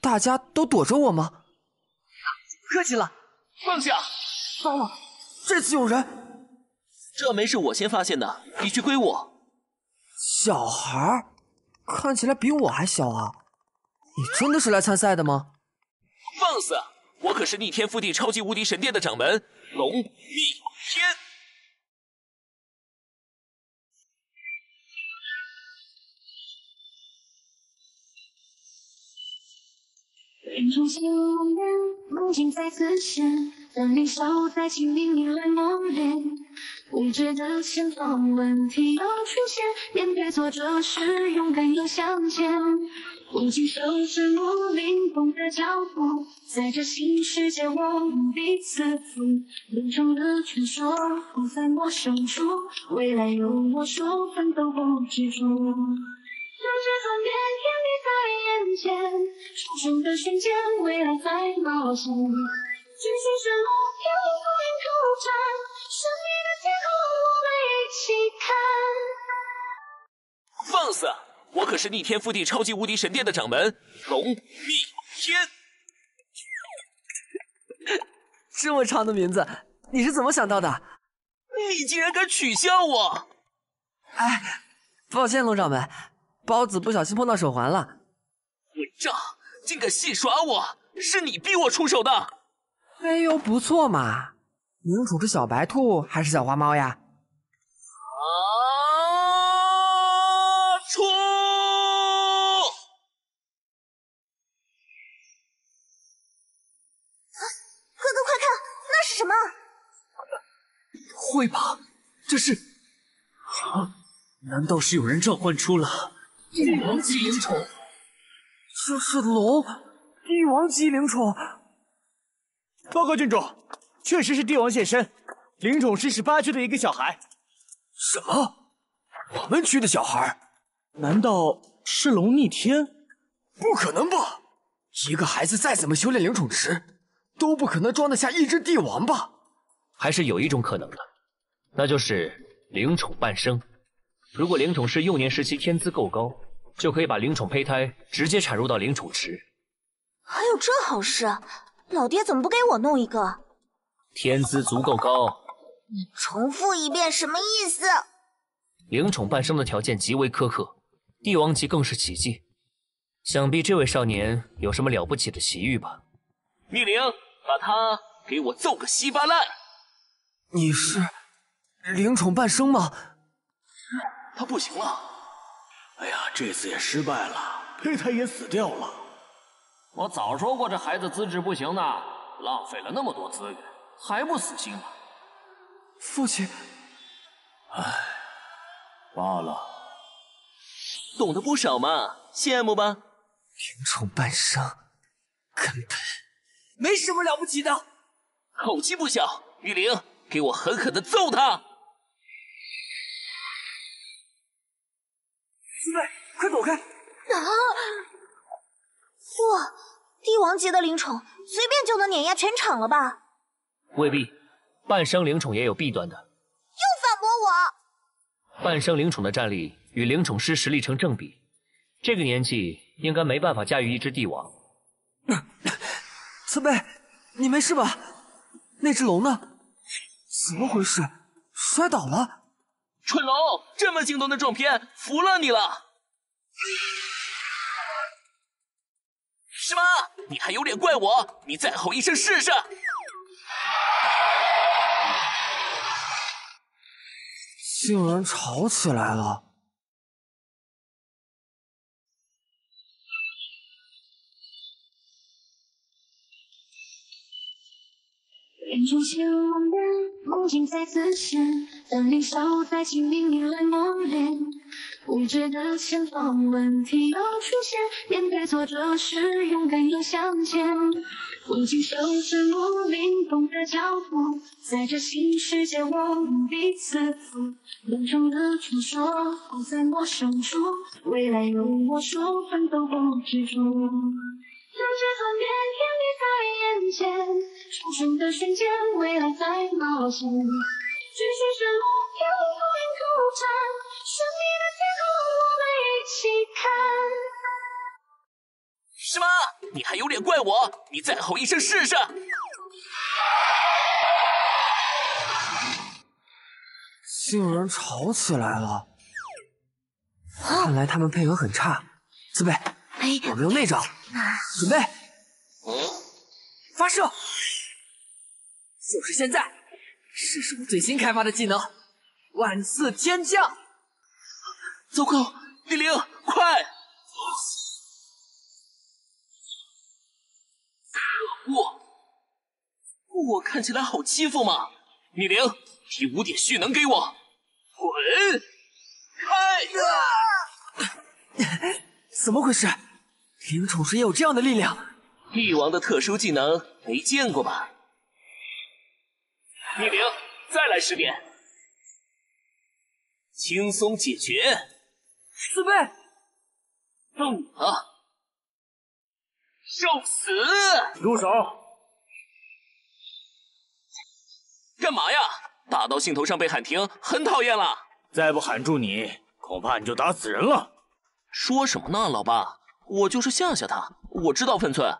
大家都躲着我吗？客气了，放下！糟了，这次有人。这枚是我先发现的，必须归我。小孩，看起来比我还小啊！你真的是来参赛的吗？放肆！我可是逆天覆地超级无敌神殿的掌门龙逆天。人中心无念，梦境再次现，等凌霄在清明里来磨练。未知的前方，问题又出现，面对挫折时，勇敢又向前。握紧手指，无灵魂的脚步，在这新世界，我们彼此扶。林中的传说不再陌生处，未来由我说，奋斗不执着。让这团变天地在眼前，重生的瞬间，未来在冒险。追寻神路，天不应出战，神秘的天空，我们一起看。放肆！我可是逆天覆地超级无敌神殿的掌门龙逆天。这么长的名字，你是怎么想到的？你竟然敢取笑我！哎，抱歉，龙掌门，包子不小心碰到手环了。混账，竟敢戏耍我！是你逼我出手的。哎呦，不错嘛！灵宠是小白兔还是小花猫呀？啊！出！哥哥，快看，那是什么？会吧？这是……啊？难道是有人召唤出了帝王级灵宠？这是龙，帝王级灵宠。报告郡主，确实是帝王现身，灵宠是十八区的一个小孩。什么？我们区的小孩？难道是龙逆天？不可能吧！一个孩子再怎么修炼灵宠值，都不可能装得下一只帝王吧？还是有一种可能的，那就是灵宠半生。如果灵宠是幼年时期天资够高，就可以把灵宠胚胎直接产入到灵宠池。还有这好事？老爹怎么不给我弄一个？天资足够高。你重复一遍什么意思？灵宠半生的条件极为苛刻，帝王级更是奇迹。想必这位少年有什么了不起的奇遇吧？密灵，把他给我揍个稀巴烂！你是灵宠半生吗？他不行了。哎呀，这次也失败了，胚胎也死掉了。我早说过这孩子资质不行的，浪费了那么多资源，还不死心吗？父亲，唉，罢了。懂得不少嘛，羡慕吧？灵宠半生，根本没什么了不起的。口气不小，玉玲，给我狠狠的揍他！四妹，快躲开！啊！哇，帝王级的灵宠，随便就能碾压全场了吧？未必，半生灵宠也有弊端的。又反驳我！半生灵宠的战力与灵宠师实力成正比，这个年纪应该没办法驾驭一只帝王。四妹，你没事吧？那只龙呢？怎么回事？摔倒了？蠢龙，这么惊动的撞片，服了你了！什么？你还有脸怪我？你再吼一声试试！竟然吵起来了！眼中千万遍，梦境再次现，当年少在清明里来磨练，无知的前方问题又出现，面对挫折时勇敢又向前，握紧手指莫灵动的脚步，在这新世界我们彼此扶，梦中的传说不在我手中，未来由我说，奋斗不执着。人世转变，天地在眼前，重生的瞬间，未来在冒险。继续是路，有风云突展，神秘的天空，我们一起看。是吗？你还有脸怪我？你再吼一声试试！竟然吵起来了，看来他们配合很差。四贝，我们用那招，准备，发射！就是现在，试试我最新开发的技能——万刺天降！糟糕，李玲，快！可恶，我看起来好欺负吗？李玲，提五点蓄能给我，滚！开！怎么回事？灵宠师也有这样的力量？帝王的特殊技能没见过吧？逆灵，再来十点，轻松解决。四贝，到你了，受死！住手！干嘛呀？打到兴头上被喊停，很讨厌了。再不喊住你，恐怕你就打死人了。说什么呢，老爸？我就是吓吓他，我知道分寸。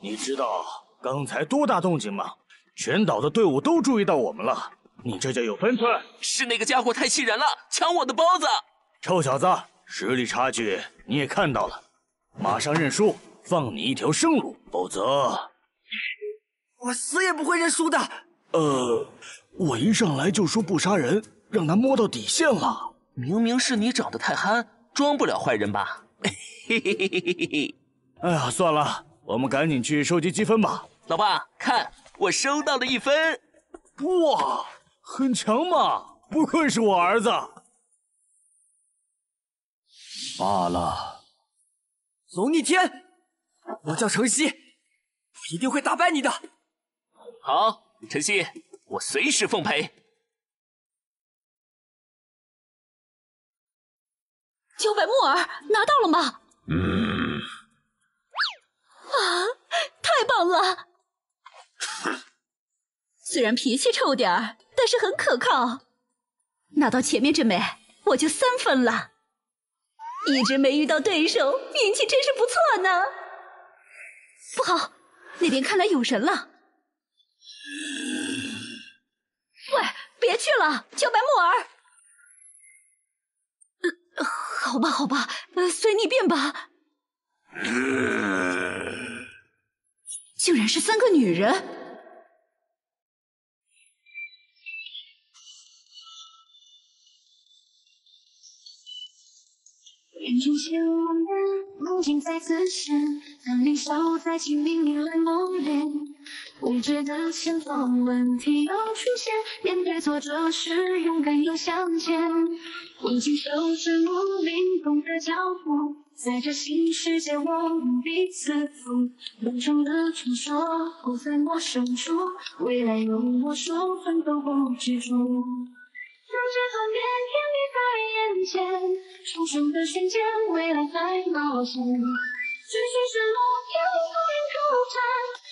你知道刚才多大动静吗？全岛的队伍都注意到我们了，你这叫有分寸？是那个家伙太气人了，抢我的包子！臭小子，实力差距你也看到了，马上认输，放你一条生路，否则我死也不会认输的。呃，我一上来就说不杀人，让他摸到底线了。明明是你长得太憨，装不了坏人吧？嘿嘿嘿嘿嘿嘿嘿！哎呀，算了，我们赶紧去收集积分吧。老爸，看我收到了一分！哇，很强嘛，不愧是我儿子。罢了，龙逆天，我叫程曦，我一定会打败你的。好，晨曦，我随时奉陪。九百木耳拿到了吗？嗯。啊，太棒了！虽然脾气臭点儿，但是很可靠。拿到前面这枚，我就三分了。一直没遇到对手，运气真是不错呢。不好，那边看来有人了。喂，别去了，叫白木耳。呃，好吧，好吧，呃，随你便吧。竟然是三个女人。眼中千万的梦境再次现，当凌霄在清明里来磨练，未知的前方问题又出现，面对挫折时勇敢又向前，握紧手指木灵动的脚步，在这新世界我们彼此扶，梦中的传说不在陌生处，未来由我手，奋斗不执着。让这团变天地在眼前，重生的瞬间，未来在冒险。追寻失落，天空人挑战，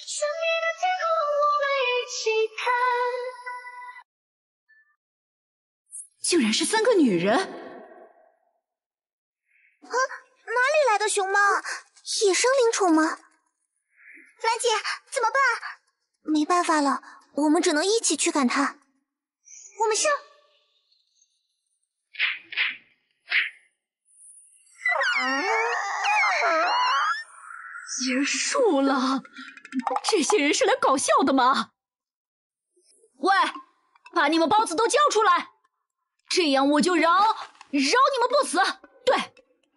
神秘的天空，我们一起看。竟然是三个女人！啊，哪里的熊猫？野生灵宠吗？兰姐，怎么办？没办法了，我们只能一起驱赶它。我们上。结束了，这些人是来搞笑的吗？喂，把你们包子都交出来，这样我就饶饶你们不死。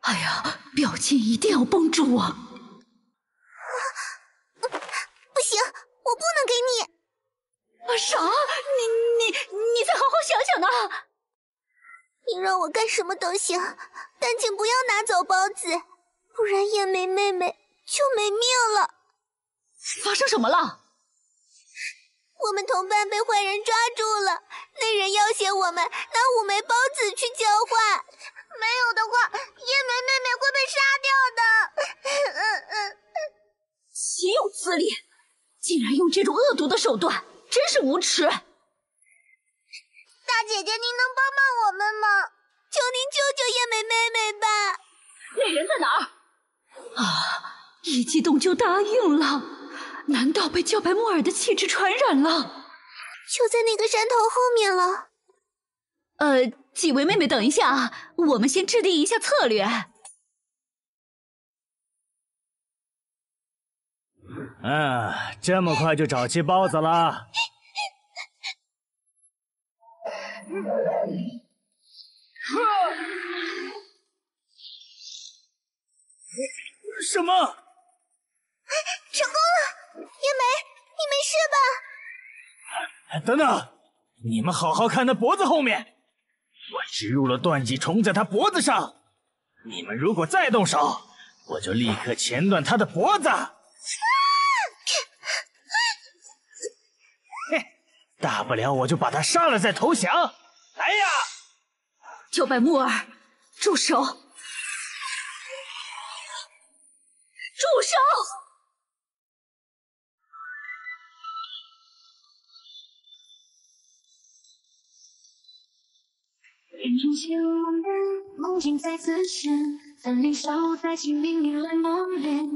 对，哎呀，表情一定要绷住啊！不行，我不能给你。啊啥？你你你再好好想想呢。你让我干什么都行，但请不要拿走包子，不然燕梅妹妹就没命了。发生什么了？我们同伴被坏人抓住了，那人要挟我们拿五枚包子去交换，没有的话，叶梅妹妹会被杀掉的。岂有此理！竟然用这种恶毒的手段，真是无耻！大姐姐，您能帮帮我们吗？求您救救叶梅妹妹吧！那人在哪儿？啊！一激动就答应了，难道被叫白木耳的气质传染了？就在那个山头后面了。呃，几位妹妹，等一下啊，我们先制定一下策略。嗯，这么快就找齐包子了？什么？成功了！叶梅，你没事吧？等等，你们好好看他脖子后面，我植入了断脊虫在他脖子上。你们如果再动手，我就立刻钳断他的脖子。大不了我就把他杀了再投降。来呀！茭白木耳，住手！住手！眼中千万的梦境再次现，当凌霄在清明里来磨练，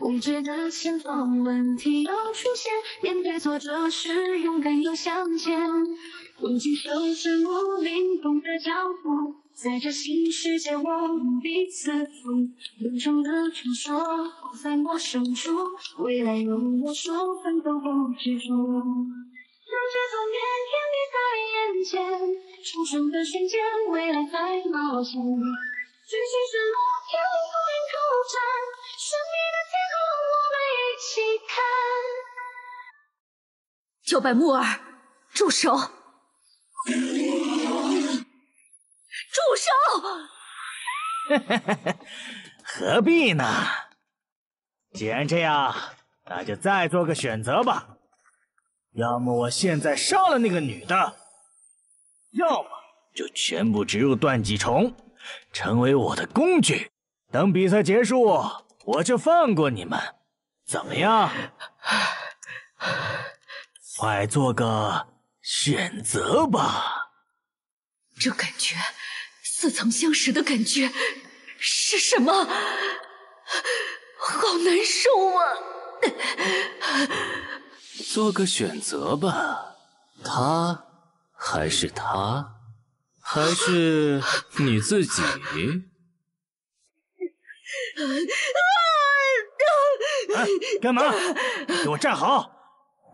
未知的前方问题又出现，面对挫折时勇敢又向前。握紧手指木灵动的脚步，在这新世界我们彼此扶。梦中的传说不在陌生处，未来有我手，奋斗不执着。让这团变天地在眼前，重生的瞬间，未来在冒险。追寻失落，天空人挑战，神秘的天空，我们一起看。茭白木耳，住手！住手！何必呢？既然这样，那就再做个选择吧。要么我现在杀了那个女的，要么就全部植入断脊虫，成为我的工具。等比赛结束，我就放过你们，怎么样？快做个选择吧。这感觉似曾相识的感觉，是什么？好难受啊！做个选择吧，他还是他，还是你自己？哎，干嘛？给我站好，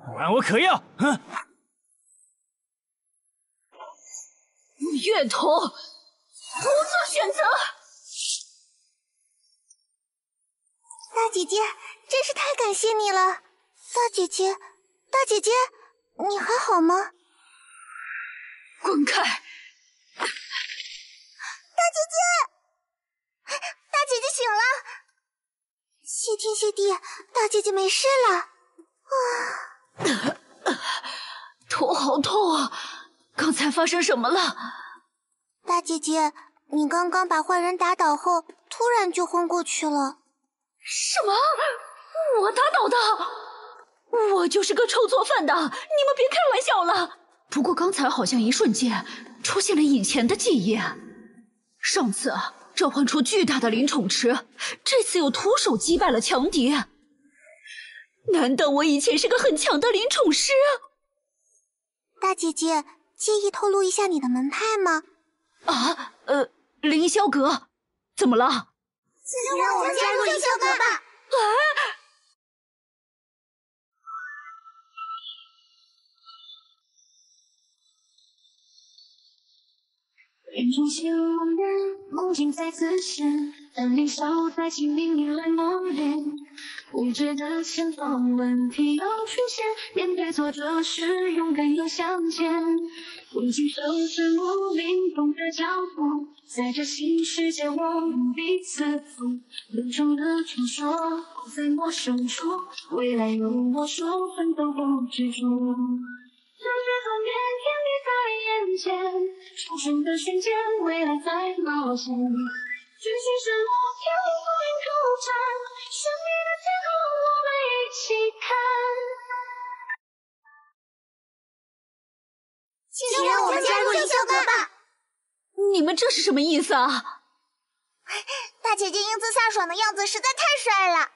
不然我可要！哼！月童，不做选择。大姐姐，真是太感谢你了！大姐姐，大姐姐，你还好吗？滚开！大姐姐，大姐姐醒了！谢天谢地，大姐姐没事了。啊，头好痛啊！刚才发生什么了？大姐姐，你刚刚把坏人打倒后，突然就昏过去了。什么？我打倒的？我就是个臭做饭的，你们别开玩笑了。不过刚才好像一瞬间出现了以前的记忆。上次召唤出巨大的灵宠池，这次又徒手击败了强敌。难道我以前是个很强的灵宠师？大姐姐，介意透露一下你的门派吗？啊，呃，凌霄阁，怎么了？请让我们加入凌霄阁吧！啊！眼中鲜红的梦境再次现，当凌霄在清明迎来梦魇，无知的前方问题又出现，面对挫折时勇敢又向前，握紧手指无灵动的脚步。在这新世界，我们彼此扶。梦中的传说不在陌生处，未来有我手，奋斗不执着。世界转变，天地在眼前，重生的瞬间，未来在冒险。巨星闪落，天地不停出战，神秘的天空，我们一起看。请让我们加入凌霄阁吧！你们这是什么意思啊？大姐姐英姿飒爽的样子实在太帅了，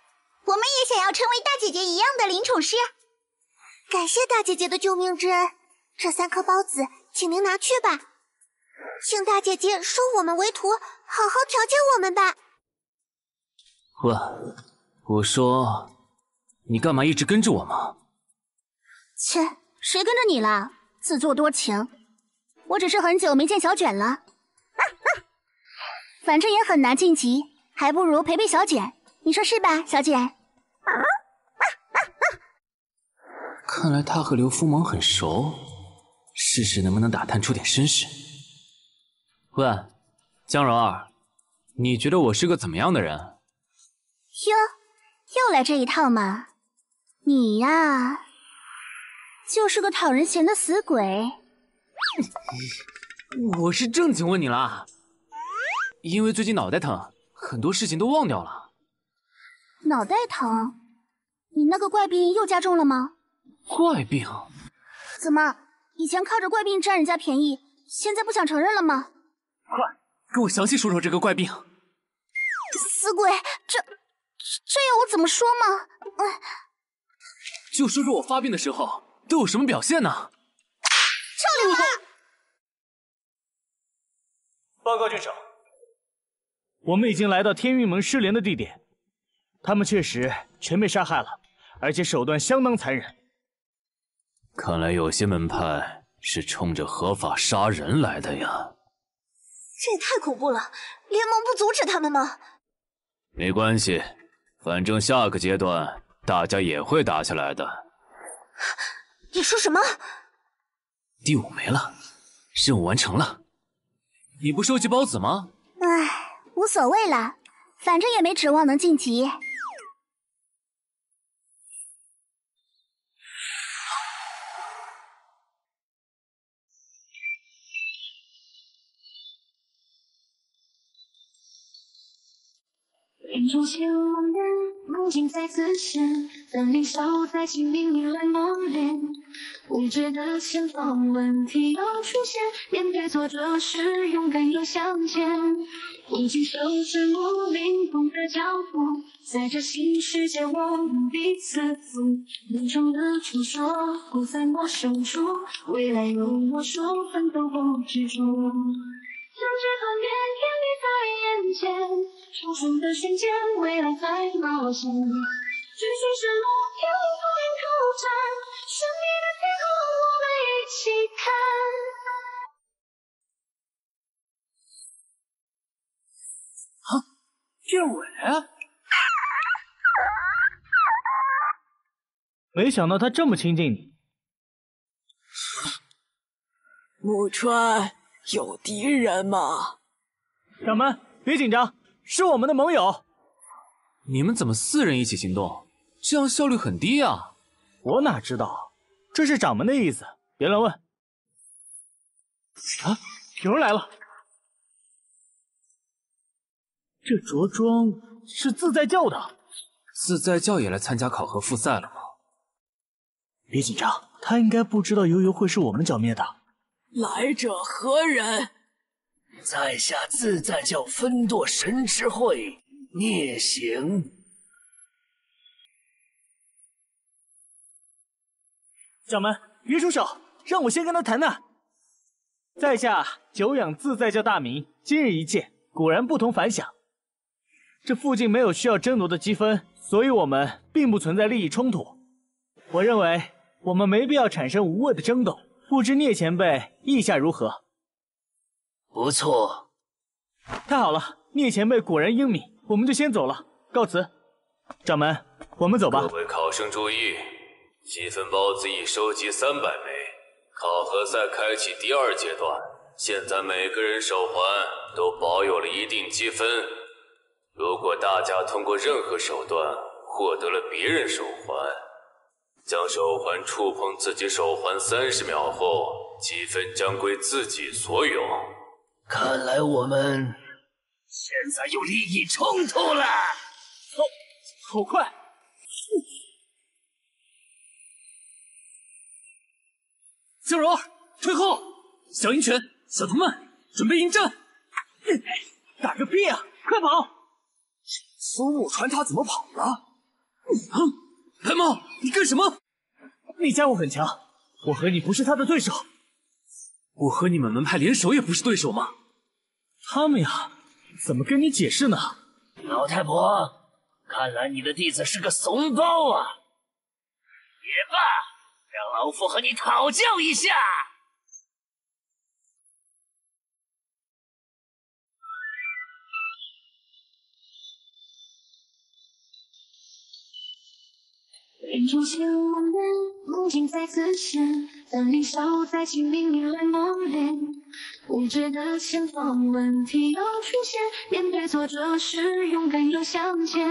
我们也想要成为大姐姐一样的灵宠师。感谢大姐姐的救命之恩，这三颗孢子，请您拿去吧。请大姐姐收我们为徒，好好调教我们吧。喂，我说，你干嘛一直跟着我吗？切，谁跟着你了？自作多情。我只是很久没见小卷了。啊 啊反正也很难晋级，还不如陪陪小卷，你说是吧，小卷？看来他和刘夫盟很熟，试试能不能打探出点身世。喂，江柔儿，你觉得我是个怎么样的人？哟，又来这一套吗？你呀，就是个讨人嫌的死鬼。我是正经问你啦，因为最近脑袋疼，很多事情都忘掉了。脑袋疼？你那个怪病又加重了吗？怪病？怎么，以前靠着怪病占人家便宜，现在不想承认了吗？快，给我详细说说这个怪病。死鬼，这这要我怎么说吗？嗯，就说说我发病的时候都有什么表现呢？臭流氓！报告郡守，我们已经来到天运门失联的地点，他们确实全被杀害了，而且手段相当残忍。看来有些门派是冲着合法杀人来的呀！这也太恐怖了，联盟不阻止他们吗？没关系，反正下个阶段大家也会打起来的。你说什么？第五没了，任务完成了。你不收集孢子吗？唉，无所谓了，反正也没指望能晋级。眼中鲜红的梦境再次现，当凌霄在清明迎来梦魇。无知的前方，问题又出现。面对挫折时，勇敢又向前。已经收拾我灵动的脚步，在这新世界，我们彼此扶。梦中的传说不在我手中，未来有我手，奋斗不执着。将这团变天在眼前，重生的瞬间，未来在冒险。追寻神路，天空挑战，神秘的天空，我们一起看。啊，片尾！没想到他这么亲近你。木川，有敌人吗？掌门，别紧张，是我们的盟友。你们怎么四人一起行动？这样效率很低啊！我哪知道，这是掌门的意思，别乱问。啊，有人来了！这着装是自在教的，自在教也来参加考核复赛了吗？别紧张，他应该不知道悠悠会是我们剿灭的。来者何人？在下自在教分舵神之会聂行。掌门，别出手，让我先跟他谈谈。在下久仰自在教大名，今日一见，果然不同凡响。这附近没有需要争夺的积分，所以我们并不存在利益冲突。我认为我们没必要产生无谓的争斗。不知聂前辈意下如何？不错，太好了，聂前辈果然英明，我们就先走了，告辞。掌门，我们走吧。各位考生注意，积分包子已收集三百枚，考核赛开启第二阶段。现在每个人手环都保有了一定积分，如果大家通过任何手段获得了别人手环，将手环触碰自己手环三十秒后，积分将归自己所有。看来我们现在有利益冲突了。走，好快！江柔，退后！小鹰犬，小童们，准备迎战！打个屁啊！快跑！苏木川他怎么跑了？哼！白猫，你干什么？那家伙很强，我和你不是他的对手。我和你们门派联手也不是对手吗？他们呀，怎么跟你解释呢？老太婆，看来你的弟子是个怂包啊！也罢，让老夫和你讨教一下。人中千万人，梦境再次现，分离烧在清明里来磨练。无知的前方，问题又出现。面对挫折时，勇敢又向前。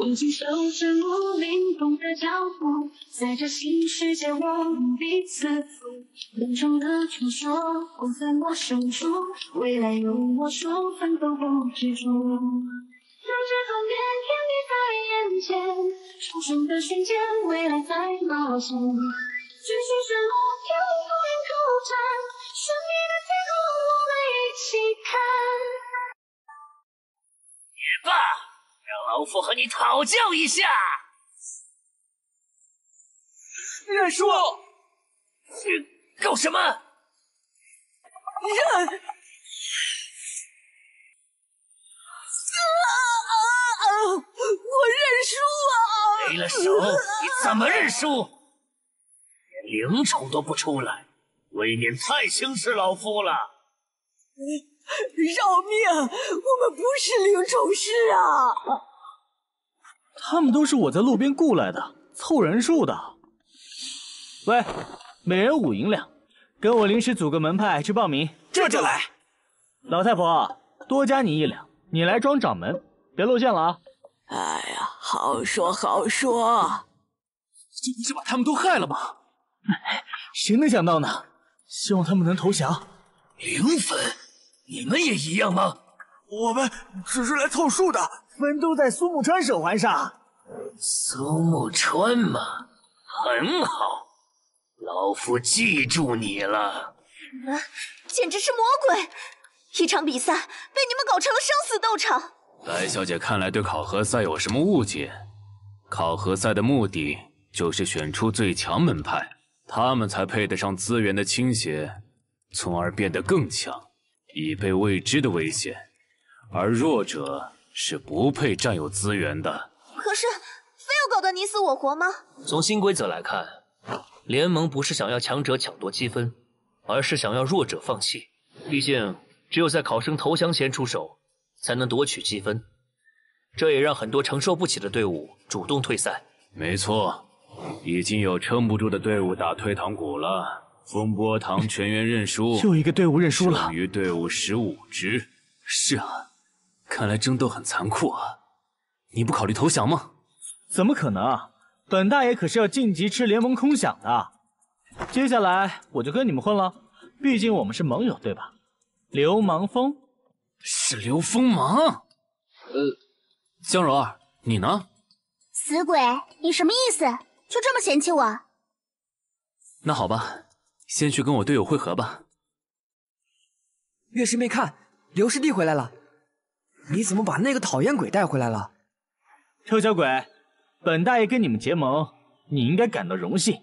已经收拾我灵动的脚步，在这新世界，我们彼此扶。梦中的传说不在我手中，未来有我说，奋斗不执着。让这团变天地前。重生的瞬间，未来在冒险。追寻神路，天空挑战，神秘的天空，我们一起看。也罢，让老夫和你讨教一下。认输！你搞什么？认！我认输啊！没了手，你怎么认输？连灵宠都不出来，未免太轻视老夫了。饶命！我们不是灵宠师啊！他们都是我在路边雇来的，凑人数的。喂，每人五银两，跟我临时组个门派去报名。这就来。老太婆，多加你一两，你来装掌门，别露馅了啊！哎呀，好说好说，这不是把他们都害了吗？谁能想到呢？希望他们能投降。零分，你们也一样吗？我们只是来凑数的，分都在苏木川手环上。苏木川嘛，很好。老夫记住你了。啊，简直是魔鬼！一场比赛被你们搞成了生死斗场。白小姐看来对考核赛有什么误解。考核赛的目的就是选出最强门派，他们才配得上资源的倾斜，从而变得更强，以备未知的危险。而弱者是不配占有资源的。可是，非要搞得你死我活吗？从新规则来看，联盟不是想要强者抢夺积分，而是想要弱者放弃。毕竟，只有在考生投降前出手，才能夺取积分。这也让很多承受不起的队伍主动退赛。没错，已经有撑不住的队伍打退堂鼓了。风波堂全员认输，又一个队伍认输了，剩余队伍十五支。是啊，看来争斗很残酷啊！你不考虑投降吗？怎么可能？本大爷可是要晋级吃联盟空饷的。接下来我就跟你们混了，毕竟我们是盟友，对吧？流氓风，是流锋芒。呃，江柔儿，你呢？死鬼，你什么意思？就这么嫌弃我？那好吧，先去跟我队友会合吧。月师妹，看，刘师弟回来了。你怎么把那个讨厌鬼带回来了？臭小鬼，本大爷跟你们结盟，你应该感到荣幸。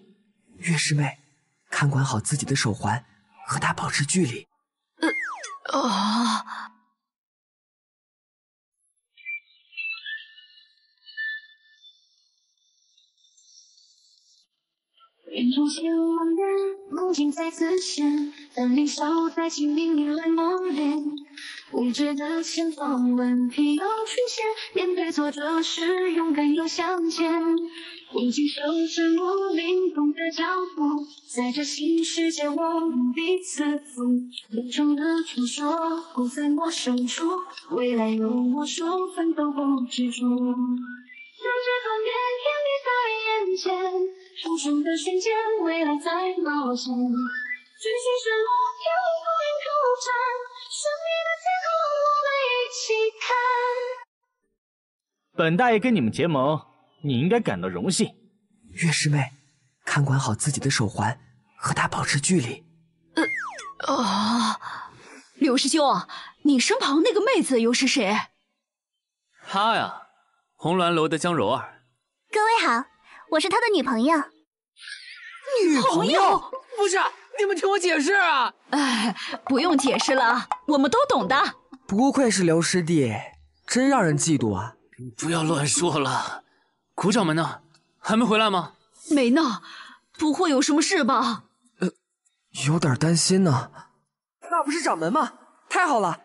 月师妹，看管好自己的手环，和他保持距离。呃，啊。眼中千万人，梦境再次现，但离梢在清明里来磨练。未知的前方，问题又曲线，面对挫折时，勇敢又向前。握紧手指，我灵动的脚步，在这新世界，我们彼此扶。梦中的传说不在陌生处，未来有我手，奋斗不执着。让这团变天地在眼前，重生的瞬间，未来在冒险。追寻失落，跳入光影挑战，神秘的天空，我们一起看。本大爷跟你们结盟，你应该感到荣幸。月师妹，看管好自己的手环，和他保持距离。呃啊，刘师兄，你身旁那个妹子又是谁？她呀。红鸾楼的江柔儿，各位好，我是他的女朋友。女朋友？不是，你们听我解释啊！哎，不用解释了，我们都懂的。不愧是刘师弟，真让人嫉妒啊！不要乱说了。苦掌门呢？还没回来吗？没呢，不会有什么事吧？呃，有点担心呢。那不是掌门吗？太好了！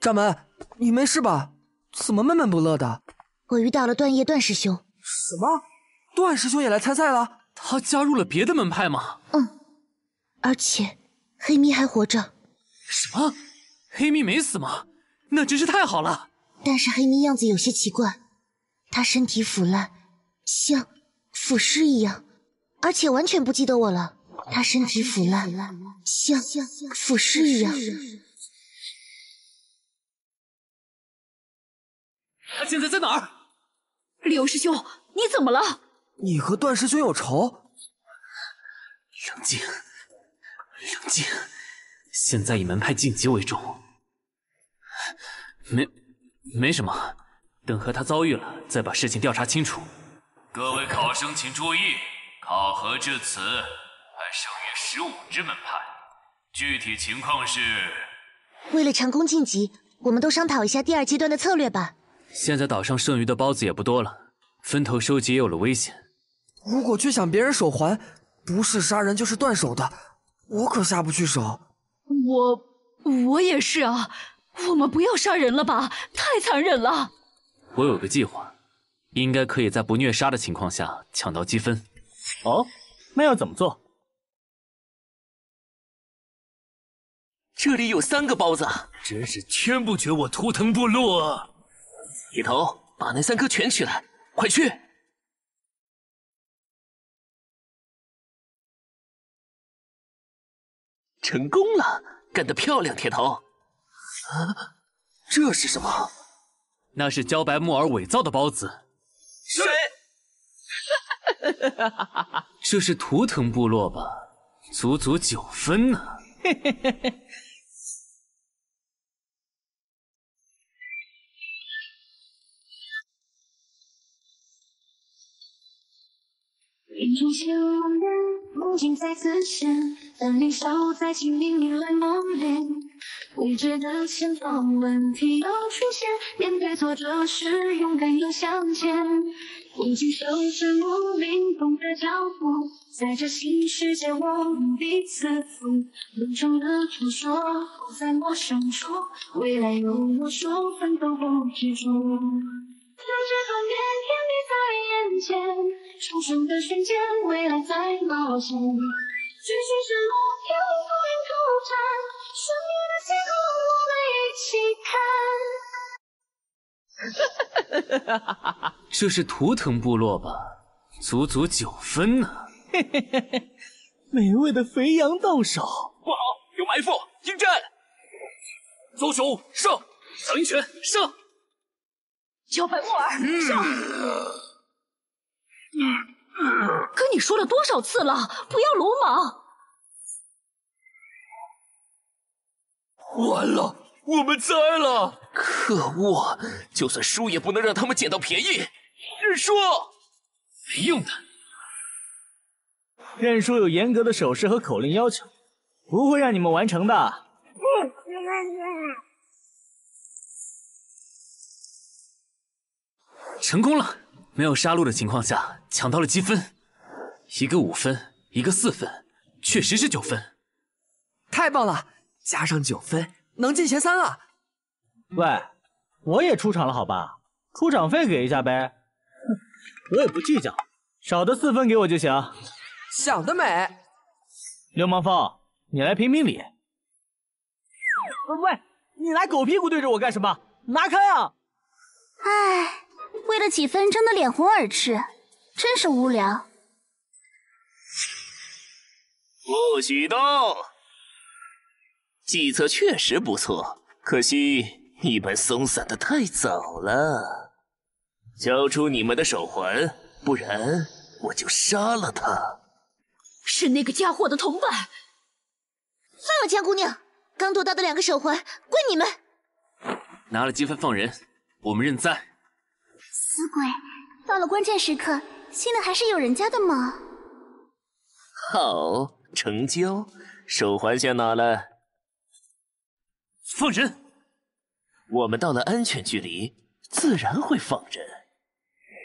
掌门，你没事吧？怎么闷闷不乐的？我遇到了段叶段师兄。什么？段师兄也来参赛了？他加入了别的门派吗？嗯，而且黑咪还活着。什么？黑咪没死吗？那真是太好了。但是黑咪样子有些奇怪，他身体腐烂，像腐尸一样，而且完全不记得我了。他身体腐烂，像腐尸一样。他现在在哪儿？刘师兄，你怎么了？你和段师兄有仇？冷静，冷静，现在以门派晋级为重。没，没什么，等和他遭遇了，再把事情调查清楚。各位考生请注意，考核至此还剩余十五支门派，具体情况是……为了成功晋级，我们都商讨一下第二阶段的策略吧。现在岛上剩余的包子也不多了，分头收集也有了危险。如果去抢别人手环，不是杀人就是断手的，我可下不去手。我我也是啊，我们不要杀人了吧，太残忍了。我有个计划，应该可以在不虐杀的情况下抢到积分。哦，那要怎么做？这里有三个包子，真是天不绝我图腾部落啊！铁头，把那三颗全取来，快去！成功了，干得漂亮，铁头！啊，这是什么？那是茭白木耳伪造的包子。谁？这是图腾部落吧？足足九分呢。嘿嘿嘿嘿。云中千万人，梦境再次现，但离梢在清明里来磨练。未知的前方，问题又出现，面对挫折时，勇敢又向前。已经收拾无灵动的脚步，在这新世界，我们彼此扶。梦中的传说不在陌生处，未来有我说，奋斗不执着。在这团变天前，重生的瞬间，未来在冒险。追寻失落，跳脱云图战，生命的起哈哈哈哈哈！这是图腾部落吧？足足九分呢！嘿嘿嘿嘿，美味的肥羊到手，不好，有埋伏，迎战！邹雄上，小鹰拳上，小白木耳上！跟你说了多少次了，不要鲁莽！完了，我们栽了！可恶，就算输也不能让他们捡到便宜。认输，没用的。认输有严格的手势和口令要求，不会让你们完成的。成功了，没有杀戮的情况下抢到了积分，一个五分，一个四分，确实是九分。太棒了，加上九分能进前三了。喂，我也出场了，好吧，出场费给一下呗。哼，我也不计较，少的四分给我就行。想得美！流氓风，你来评评理。喂，你拿狗屁股对着我干什么？拿开啊！唉，为了几分争得脸红耳赤，真是无聊。不许动！计策确实不错，可惜你们松散的太早了。交出你们的手环，不然我就杀了他。是那个家伙的同伴。算了，江姑娘，刚夺到的两个手环归你们。拿了积分放人，我们认栽。死鬼，到了关键时刻，心里还是有人家的嘛。好，成交，手环先拿来。放人！我们到了安全距离，自然会放人。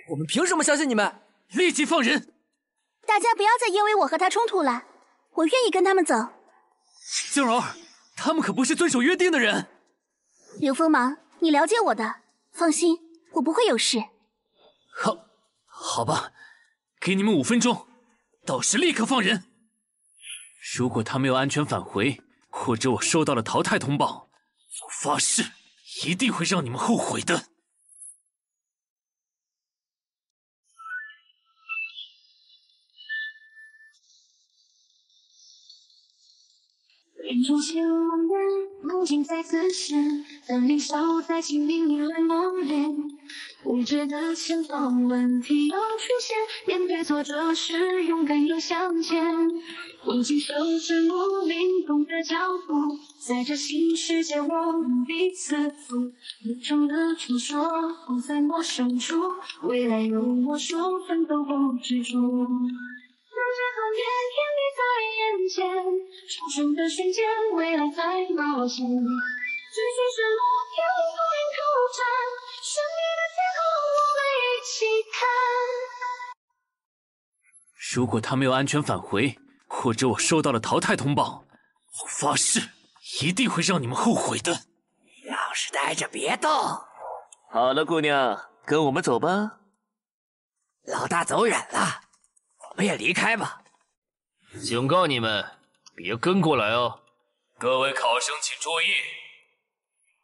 我们凭什么相信你们？立即放人！大家不要再因为我和他冲突了，我愿意跟他们走。静柔，他们可不是遵守约定的人。刘锋芒，你了解我的，放心，我不会有事。好，好吧，给你们五分钟，到时立刻放人。如果他没有安全返回，或者我收到了淘汰通报，我发誓一定会让你们后悔的。云中千万人，梦境再次现，但离梢在清明里来磨练。未知的前方，问题又出现，面对挫折时，勇敢又向前。已经收拾无灵动的脚步，在这新世界，我们彼此扶。梦中的传说不在陌生处，未来有我说，奋斗不执着。在这团变天地在眼前，重生的瞬间，未来在冒险。如果他没有安全返回，或者我收到了淘汰通报，我发誓一定会让你们后悔的。老实待着，别动。好了，姑娘，跟我们走吧。老大走远了。我们也离开吧。警告你们，别跟过来哦！各位考生请注意，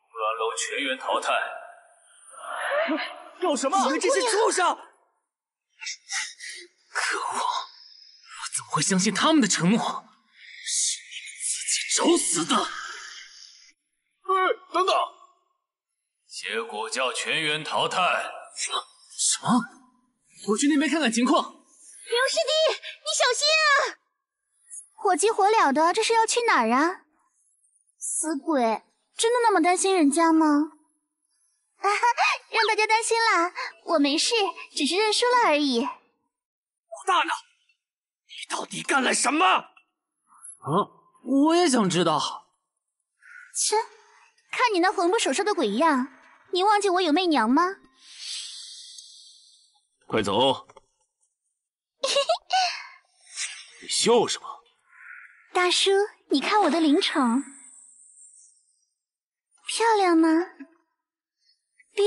木兰楼全员淘汰。搞什么？你们这些畜生！可恶！我怎么会相信他们的承诺？是你们自己找死的！哎，等等！结果叫全员淘汰。什什么？我去那边看看情况。刘师弟，你小心啊！火急火燎的，这是要去哪儿啊？死鬼，真的那么担心人家吗？啊哈，让大家担心了，我没事，只是认输了而已。武大呢？你到底干了什么？啊，我也想知道。切，看你那魂不守舍的鬼样，你忘记我有媚娘吗？快走！你笑什么？大叔，你看我的灵宠，漂亮吗？冰。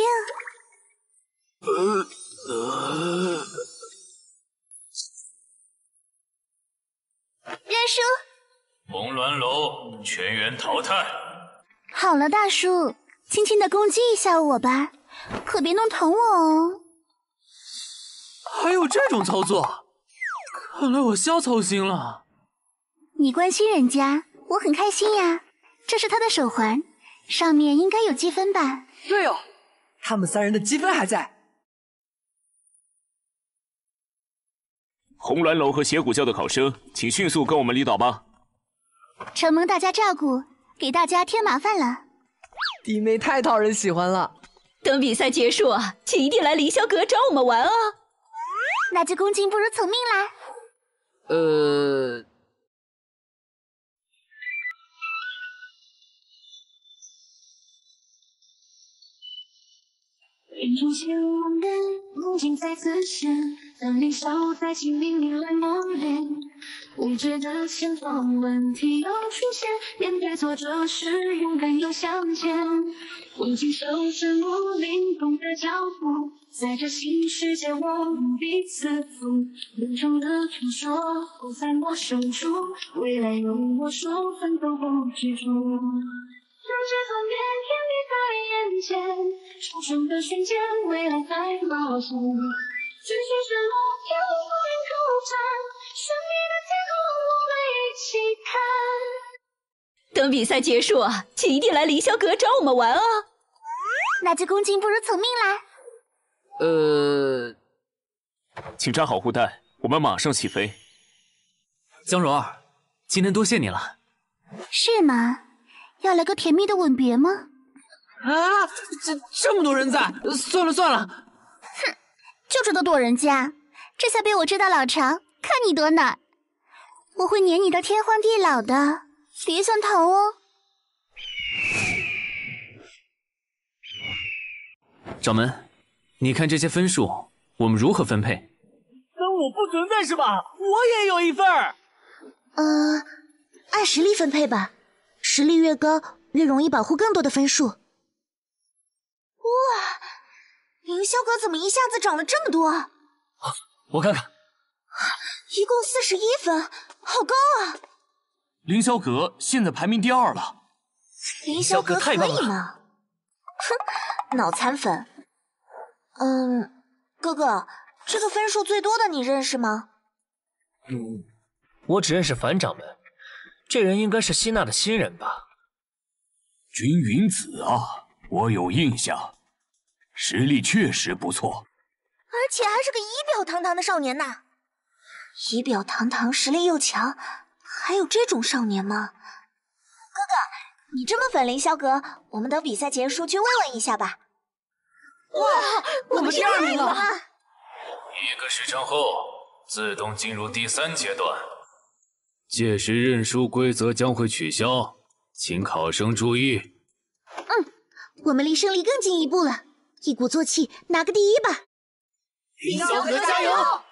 呃呃。认输。红鸾楼全员淘汰。好了，大叔，轻轻的攻击一下我吧，可别弄疼我哦。还有这种操作，看来我瞎操心了。你关心人家，我很开心呀。这是他的手环，上面应该有积分吧？对哦，他们三人的积分还在。红鸾楼和邪骨教的考生，请迅速跟我们离岛吧。承蒙大家照顾，给大家添麻烦了。弟妹太讨人喜欢了。等比赛结束，请一定来凌霄阁找我们玩哦。那就恭敬不如从命啦。呃。眼中千万人，梦境再次现，当凌霄在清明里来磨练，未知的前方问题又出现，面对挫折时勇敢又向前，握紧手指如灵动的脚步，在这新世界我们彼此扶，梦中的传说不在我手中，未来由我手，奋斗不执着。让这份绵天地前，重生的瞬间，未来在冒险。追寻什么？天不愿挑战，神秘的天空，我们一起看。等比赛结束，请一定来凌霄阁找我们玩哦。那就恭敬不如从命啦。呃，请扎好护带，我们马上起飞。江柔儿，今天多谢你了。是吗？要来个甜蜜的吻别吗？啊，这这么多人在，算了算了。哼，就知道躲人家，这下被我知道老长，看你躲哪！我会撵你到天荒地老的，别想逃哦。掌门，你看这些分数，我们如何分配？跟我不存在是吧？我也有一份儿。呃，按实力分配吧。实力越高，越容易保护更多的分数。哇，凌霄阁怎么一下子涨了这么多？啊，我看看，一共四十一分，好高啊！凌霄阁现在排名第二了。凌霄阁可以吗？哼，脑残粉。嗯，哥哥，这个分数最多的你认识吗？嗯，我只认识樊掌门。这人应该是希娜的新人吧？君云子啊，我有印象，实力确实不错，而且还是个仪表堂堂的少年呐！仪表堂堂，实力又强，还有这种少年吗？哥哥，你这么粉凌霄阁，我们等比赛结束去慰问一下吧。哇，我们第二名了！一个时辰后，自动进入第三阶段。届时认输规则将会取消，请考生注意。嗯，我们离胜利更进一步了，一鼓作气拿个第一吧！凌霄阁加油！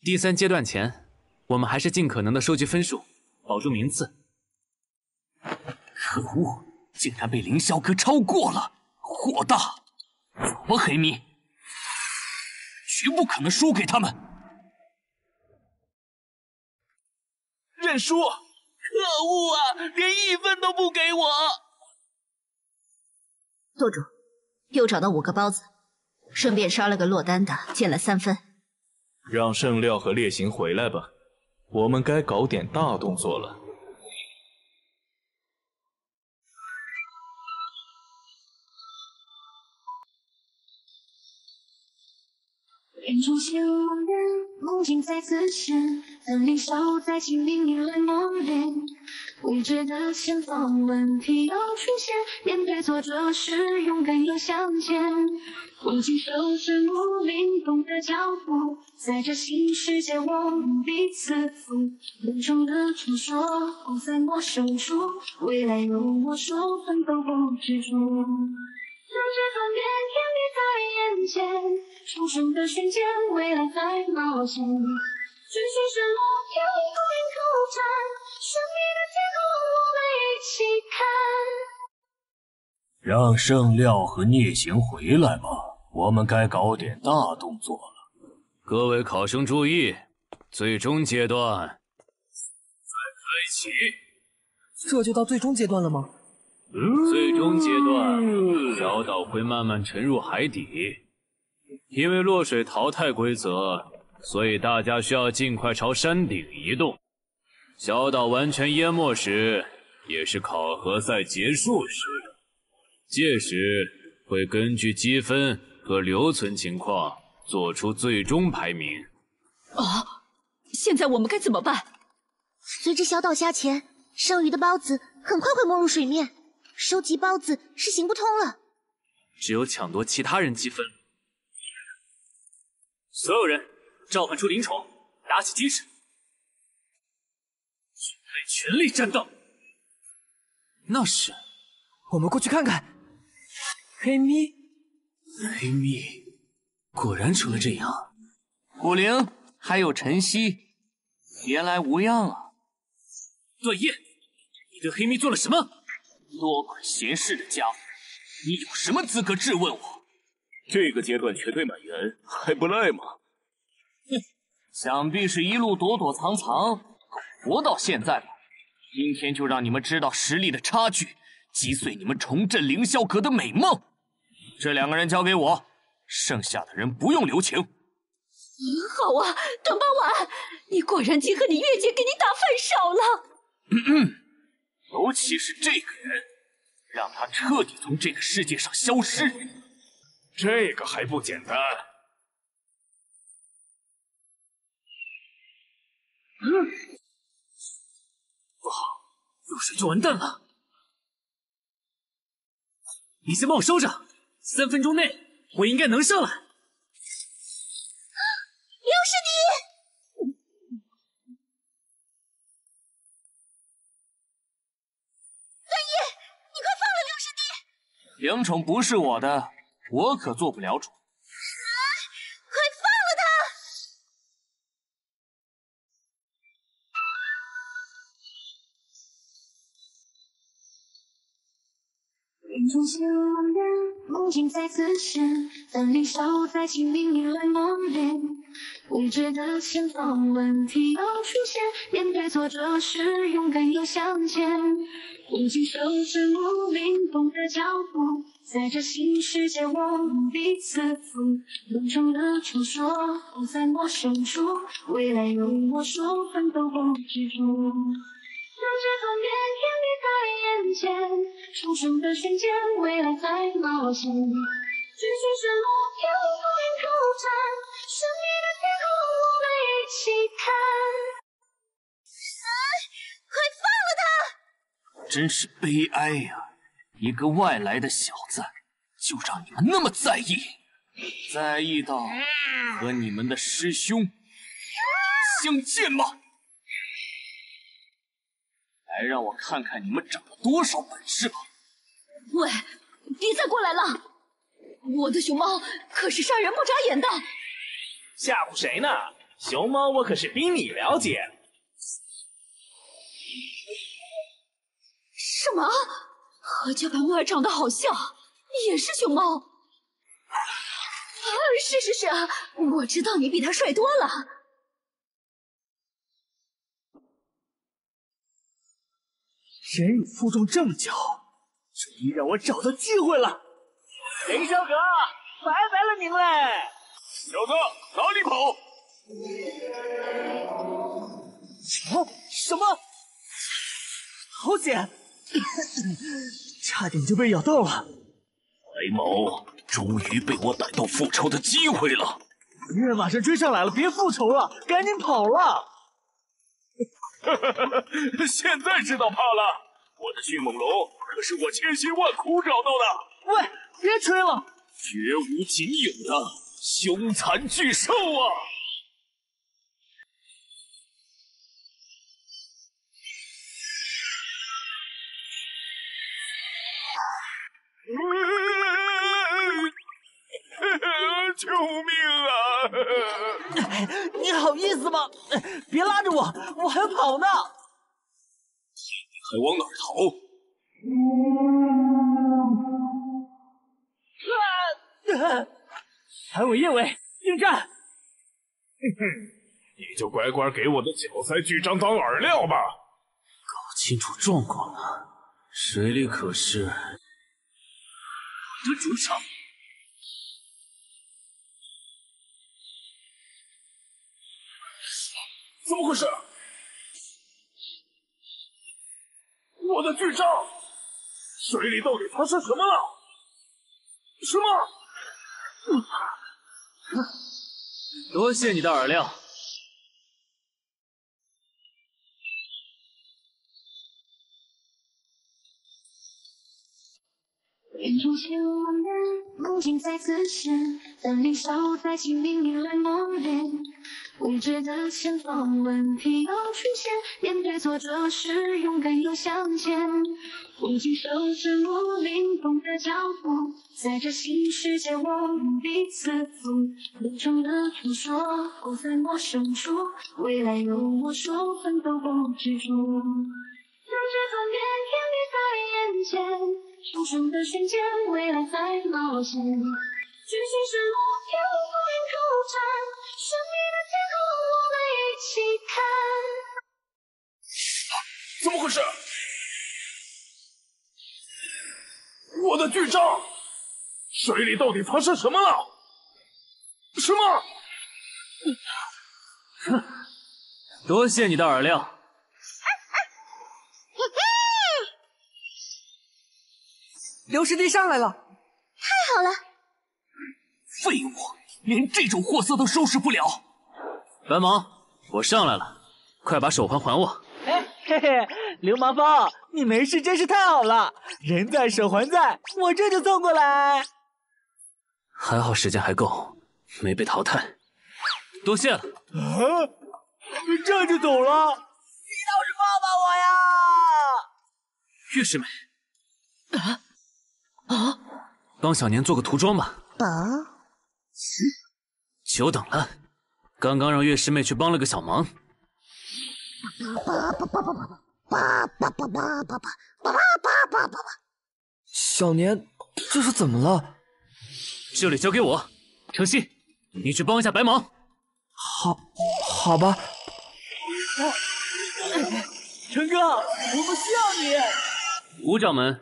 第三阶段前，我们还是尽可能的收集分数，保住名次。可恶，竟然被凌霄阁超过了，火大！怎么黑米？绝不可能输给他们！认输！可恶啊，连一分都不给我！舵主，又找到五个包子，顺便杀了个落单的，减了三分。让圣料和烈行回来吧，我们该搞点大动作了。眼中鲜红的梦境再次现，等离梢在清明里来磨练。未知的前方问题又出现，面对挫折时勇敢又向前。握紧手指无灵动的脚步，在这新世界我们彼此扶。梦中的传说不在我手中，未来由我说，奋斗不执着。让这段变甜蜜在眼前，重生的瞬间，未来在冒险。追寻失落，有一个人口战，神秘的天空，我们一起看。让圣料和聂行回来吧，我们该搞点大动作了。各位考生注意，最终阶段再开启。这就到最终阶段了吗？最终阶段，小岛会慢慢沉入海底，因为落水淘汰规则，所以大家需要尽快朝山顶移动。小岛完全淹没时，也是考核赛结束时，届时会根据积分和留存情况做出最终排名。啊！现在我们该怎么办？随着小岛下潜，剩余的孢子很快会没入水面。收集包子是行不通了，只有抢夺其他人积分。所有人召唤出灵宠，打起精神，准备全力战斗。那是，我们过去看看。黑咪，黑咪，果然成了这样。古灵，还有晨曦，别来无恙啊。段夜，你对黑咪做了什么？多管闲事的家伙，你有什么资格质问我？这个阶段全队满员还不赖吗？哼，想必是一路躲躲藏藏，活到现在吧。今天就让你们知道实力的差距，击碎你们重振凌霄阁的美梦。这两个人交给我，剩下的人不用留情。嗯，好啊，段八晚，你果然竟和你月姐给你打饭手了。嗯嗯。尤其是这个人，让他彻底从这个世界上消失。这个还不简单？嗯，不好，入水就完蛋了。你先帮我收着，三分钟内我应该能上来。刘师弟。灵宠不是我的，我可做不了主。快放了他！梦境再次现，等离梢在清明里来磨练。未知的前方问题又出现，面对挫折时勇敢又向前。握紧手指无灵动的脚步，在这新世界我们彼此扶。梦中的传说不在我手中，未来由我说，奋斗不执着。让这段变甜蜜在眼前，重生的瞬间，未来在冒险。追寻失落，有一个人口战，神秘的天空，我们一起看。真是悲哀呀！一个外来的小子，就让你们那么在意，在意到和你们的师兄相见吗？来，让我看看你们长了多少本事吧！喂，别再过来了！我的熊猫可是杀人不眨眼的。吓唬谁呢？熊猫我可是比你了解。什么？和茭白木儿长得好像，也是熊猫。啊，是是是，我知道你比他帅多了。忍辱负重这么久，终于让我找到机会了。凌霄阁，拜拜了您嘞！小子，哪里跑？什什么？好险！差点就被咬到了。白毛终于被我逮到复仇的机会了。敌人马上追上来了，别复仇了，赶紧跑了！现在知道怕了。我的迅猛龙可是我千辛万苦找到的。喂，别吹了！绝无仅有的凶残巨兽啊！救命啊！你好意思吗？别拉着我，我还要跑呢。还往哪儿逃？韩伟、叶伟，应战！哼哼，你就乖乖给我的角赛巨章当饵料吧。搞清楚状况了，水里可是我的主场。怎么回事？我的巨章，水里到底发生什么了？什么？多谢你的饵料。远处千万人，梦境再次现，但离梢在清明里来磨练。未知的前方，问题又出现。面对挫折时，勇敢又向前。握紧手指，如灵动的脚步，在这新世界，我们彼此扶。路中的传说，不在陌生处，未来有我手，奋斗不执着。让这段变天地在眼前，无声的瞬间，未来在冒险。巨星是目标，风云出战。神秘的天空，我们一起看。怎么回事？我的巨章，水里到底发生什么了？什么？哼，多谢你的饵料。刘师弟上来了，太好了！废物。连这种货色都收拾不了，白毛，我上来了，快把手环还我！哎嘿嘿，流氓包，你没事真是太好了，人在手环在，我这就送过来。还好时间还够，没被淘汰，多谢了。啊，这就走了？你倒是帮帮我呀！月师妹，啊啊，帮小年做个涂装吧。啊。久等了，刚刚让月师妹去帮了个小忙。小年，这是怎么了？这里交给我，程曦，你去帮一下白忙。好，好吧。陈哥，我们需要你。吴掌门，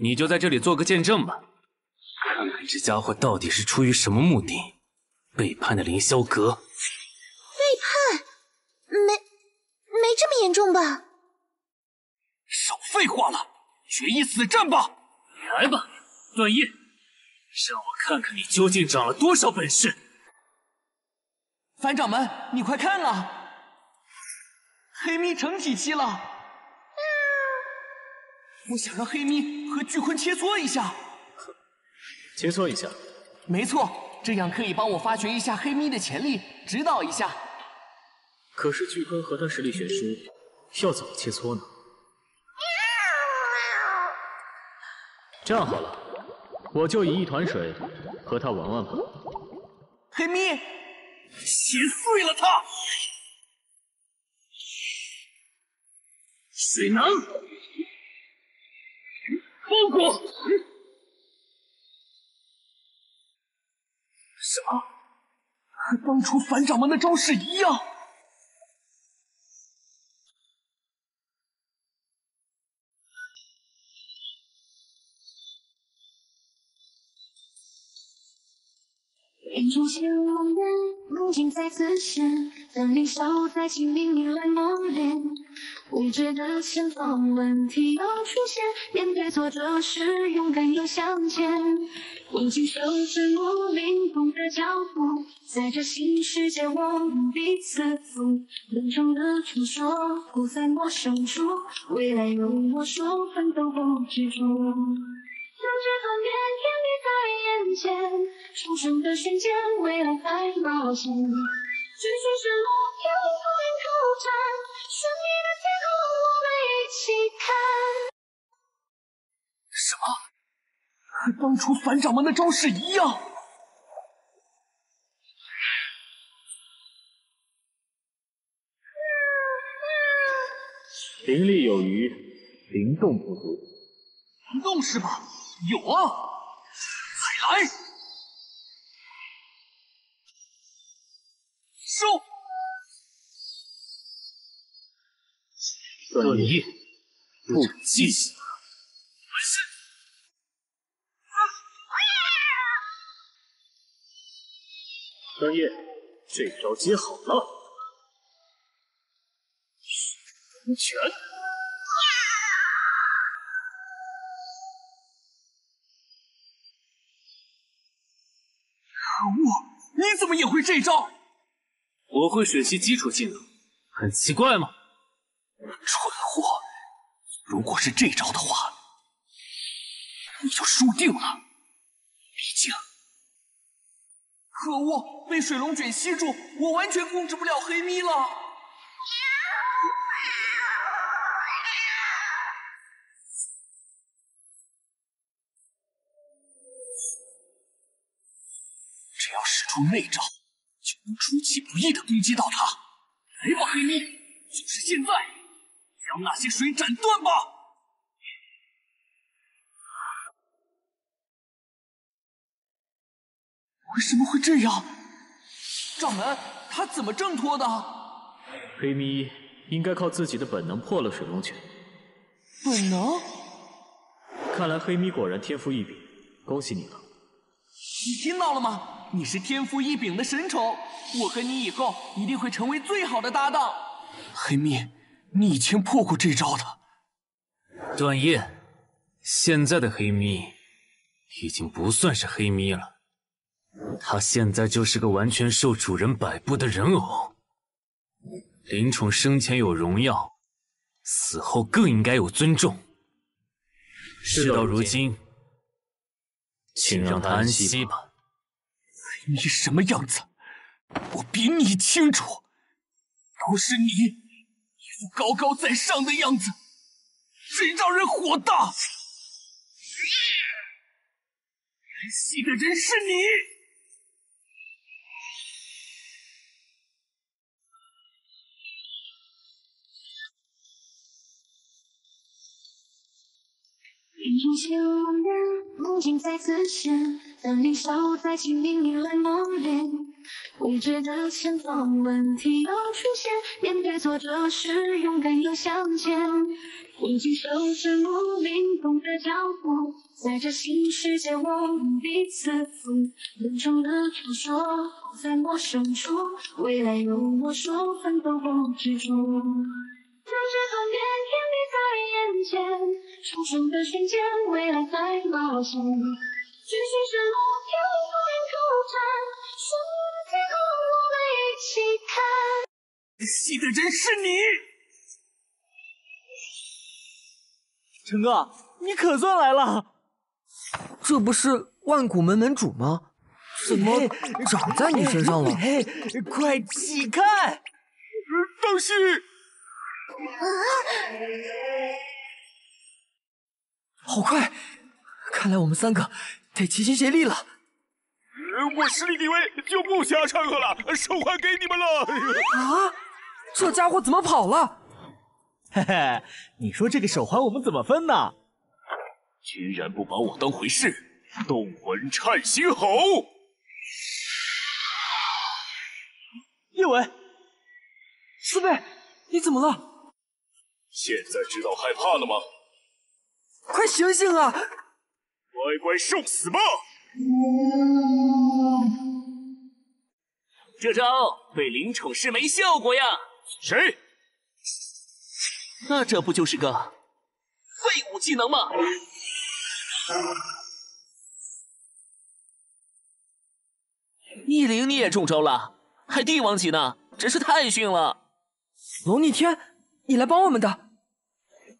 你就在这里做个见证吧。看看这家伙到底是出于什么目的背叛的凌霄阁？背叛？没没这么严重吧？少废话了，决一死战吧！来吧，段业，让我看看你究竟长了多少本事！樊掌门，你快看啊，黑咪成体期了！我想让黑咪和巨鲲切磋一下。切磋一下，没错，这样可以帮我发掘一下黑咪的潜力，指导一下。可是巨鲲和他实力悬殊，要怎么切磋呢？这样好了，我就以一团水和他玩玩吧。黑咪，切碎了他！水能，包裹。什么？和当初樊掌门的招式一样？远处千万人，梦境再次现，等离梢在清明里来磨练。未知的前方，问题又出现。面对挫折时，勇敢又向前。我经受着我灵动的脚步，在这新世界，我们彼此扶。冷场的传说不在我手中，未来有我说，奋斗不执着。将这团变天眼前，重生的瞬间，未来在冒险。追战，神秘的天空，我们一起看。什么？和当初反掌门的招式一样？灵力有余，灵动不足。灵动是吧？有啊，再来！收！断业，不记死。断业，这招接好了。龙拳！么也会这招？我会学习基础技能，很奇怪吗？蠢货！如果是这招的话，你就输定了。毕竟，可恶，被水龙卷吸住，我完全控制不了黑咪了。出那招，就能出其不意的攻击到他。来吧，黑咪，就是现在，将那些水斩断吧！为什么会这样？掌门，他怎么挣脱的？黑咪应该靠自己的本能破了水龙拳。本能？看来黑咪果然天赋异禀，恭喜你了。你听到了吗？你是天赋异禀的神宠，我和你以后一定会成为最好的搭档。黑咪，你以前破过这招的。段夜，现在的黑咪已经不算是黑咪了，他现在就是个完全受主人摆布的人偶。灵宠生前有荣耀，死后更应该有尊重。事到如今，请让他安息吧。你什么样子，我比你清楚。都是你一副高高在上的样子，真让人火大。来戏的人是你。眼中鲜红的梦境再次现，当年少在清明里来磨练，未知的前方，问题又出现。面对挫折时，勇敢又向前。我经受着我灵动的脚步，在这新世界，我们彼此扶。冷场的传说不在陌生处，未来有我说，奋斗不执着。让这团变天眼前。重生的瞬间，未来在冒险。追寻失落，有风云挑战。神秘的天空，我们一起看。戏的人是你，陈哥，你可算来了。这不是万古门门主吗？怎么长在你身上了？快起开！当心！好快！看来我们三个得齐心协力了。我实力低微，就不瞎掺和了，手环给你们了。啊！这家伙怎么跑了？嘿嘿，你说这个手环我们怎么分呢？居然不把我当回事！动魂颤心吼！叶伟，四妹，你怎么了？现在知道害怕了吗？快醒醒啊！乖乖受死吧！这招对灵宠是没效果呀。谁？那这不就是个废物技能吗？逆鳞你也中招了，还帝王级呢，真是太逊了。龙逆天，你来帮我们的？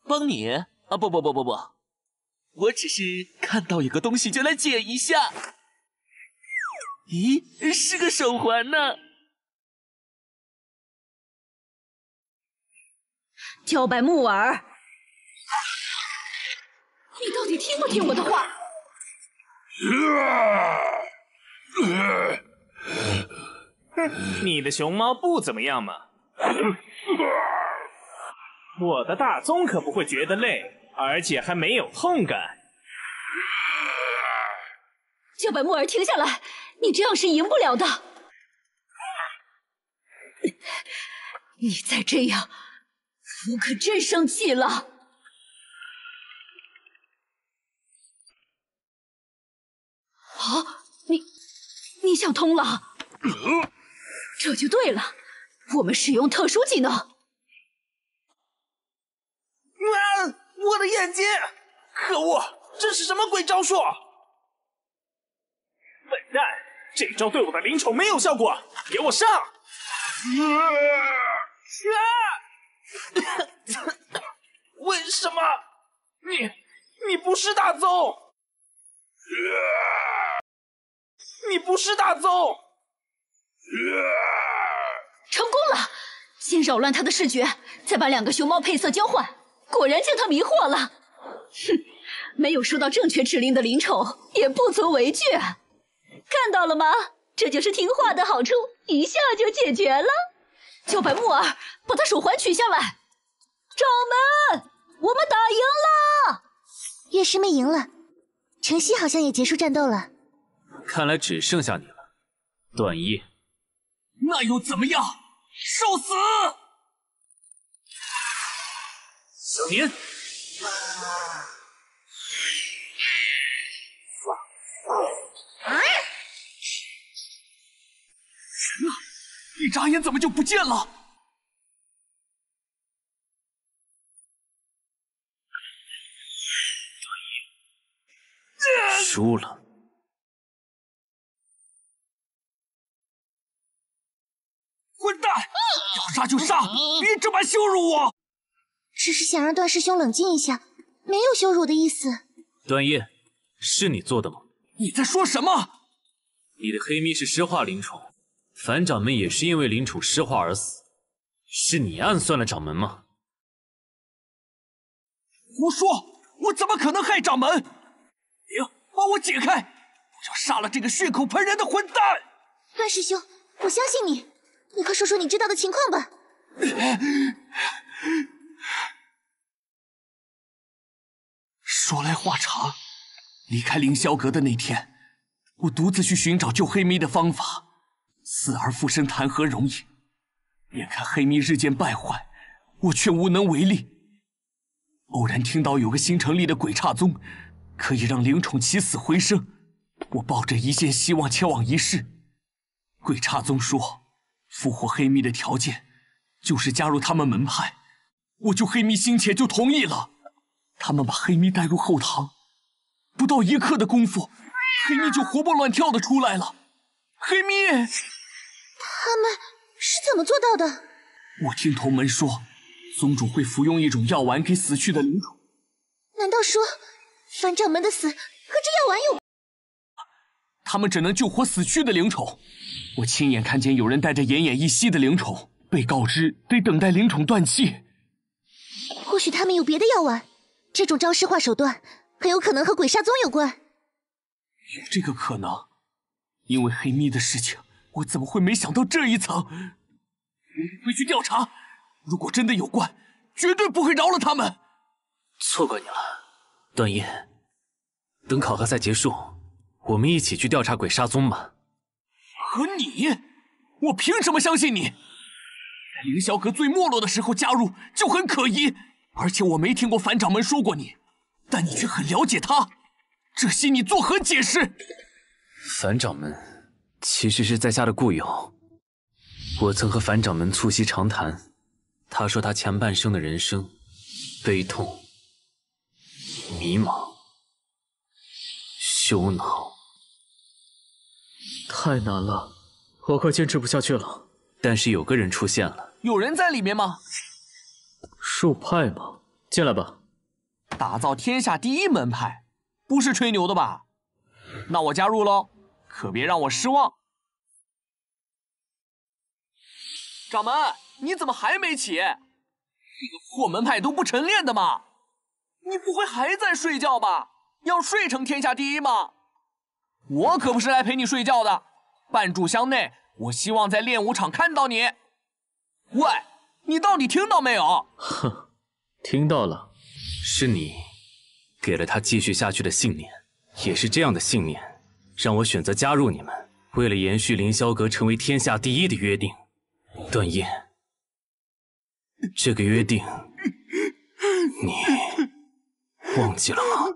帮你？啊不不不不不，我只是看到有个东西就来捡一下。咦，是个手环呢。茭白木耳，你到底听不听我的话？哼，你的熊猫不怎么样嘛。我的大宗可不会觉得累，而且还没有痛感。就把木儿，停下来！你这样是赢不了的。你再这样，我可真生气了。啊，你你想通了？这就对了，我们使用特殊技能。啊！我的眼睛！可恶，这是什么鬼招数？笨蛋，这招对我的灵宠没有效果，给我上！为什么？你你不是大宗！你不是大宗！成功了！先扰乱他的视觉，再把两个熊猫配色交换，果然将他迷惑了。哼，没有收到正确指令的灵宠也不足为惧。看到了吗？这就是听话的好处，一下就解决了。叫白木耳，把他手环取下来。掌门，我们打赢了。月师妹赢了，晨曦好像也结束战斗了。看来只剩下你了，段一。那又怎么样？受死！小年。神啊！一眨眼怎么就不见了？输了。混蛋！要杀就杀，别这般羞辱我！只是想让段师兄冷静一下，没有羞辱的意思。段叶，是你做的吗？你在说什么？你的黑咪是尸化灵宠，樊掌门也是因为灵宠尸化而死，是你暗算了掌门吗？胡说！我怎么可能害掌门？灵，帮我解开！我要杀了这个血口喷人的混蛋！段师兄，我相信你，你快说说你知道的情况吧。说来话长，离开凌霄阁的那天，我独自去寻找救黑咪的方法，死而复生谈何容易？眼看黑咪日渐败坏，我却无能为力。偶然听到有个新成立的鬼刹宗，可以让灵宠起死回生，我抱着一线希望前往一试。鬼刹宗说，复活黑咪的条件就是加入他们门派，我救黑咪心切就同意了。他们把黑咪带入后堂，不到一刻的功夫，黑咪就活蹦乱跳的出来了。黑咪，他们是怎么做到的？我听同门说。宗主会服用一种药丸给死去的灵宠，难道说樊掌门的死和这药丸有？他们只能救活死去的灵宠。我亲眼看见有人带着奄奄一息的灵宠，被告知得等待灵宠断气。或许他们有别的药丸，这种招式化手段很有可能和鬼杀宗有关。有这个可能，因为黑咪的事情，我怎么会没想到这一层？回去调查。如果真的有关，绝对不会饶了他们。错怪你了，段叶。等考核赛结束，我们一起去调查鬼杀宗吧。和你？我凭什么相信你？凌霄阁最没落的时候加入就很可疑，而且我没听过樊掌门说过你，但你却很了解他，这些你作何解释？樊掌门其实是在下的故友，我曾和樊掌门促膝长谈。他说：“他前半生的人生悲痛、迷茫、羞恼，太难了，我快坚持不下去了。但是有个人出现了，有人在里面吗？树派吗？进来吧。打造天下第一门派，不是吹牛的吧？那我加入喽，可别让我失望。掌门，你怎么还没起？这个破门派都不晨练的吗？你不会还在睡觉吧？要睡成天下第一吗？我可不是来陪你睡觉的。半炷香内，我希望在练武场看到你。喂，你到底听到没有？哼，听到了。是你给了他继续下去的信念，也是这样的信念，让我选择加入你们。为了延续凌霄阁成为天下第一的约定，段燕，这个约定你忘记了吗？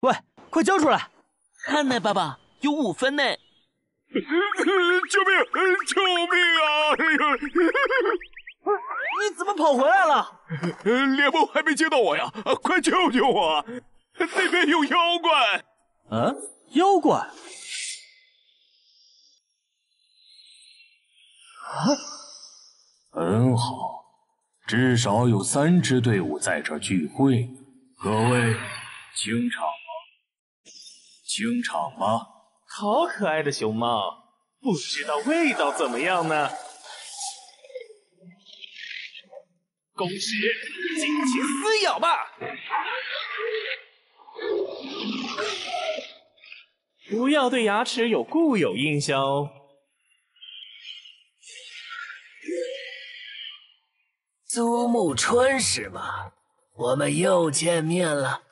喂，快交出来！看呢，爸爸有五分呢！救命！救命啊！你怎么跑回来了？联盟还没接到我呀！快救救我！那边有妖怪！嗯，妖怪？啊，很好，至少有三支队伍在这聚会。各位，清场吗？清场吗？好可爱的熊猫，不知道味道怎么样呢？公使，尽情撕咬吧！不要对牙齿有固有印象哦。苏沐春是吗？我们又见面了，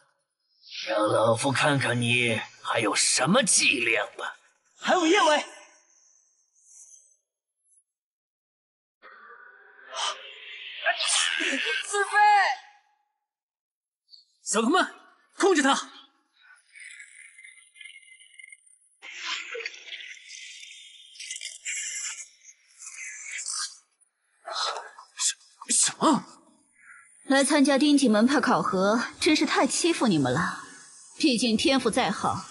让老夫看看你还有什么伎俩吧。还有叶伟。子飞，小童们，控制他！什什么？来参加丁锦门派考核，真是太欺负你们了。毕竟天赋再好，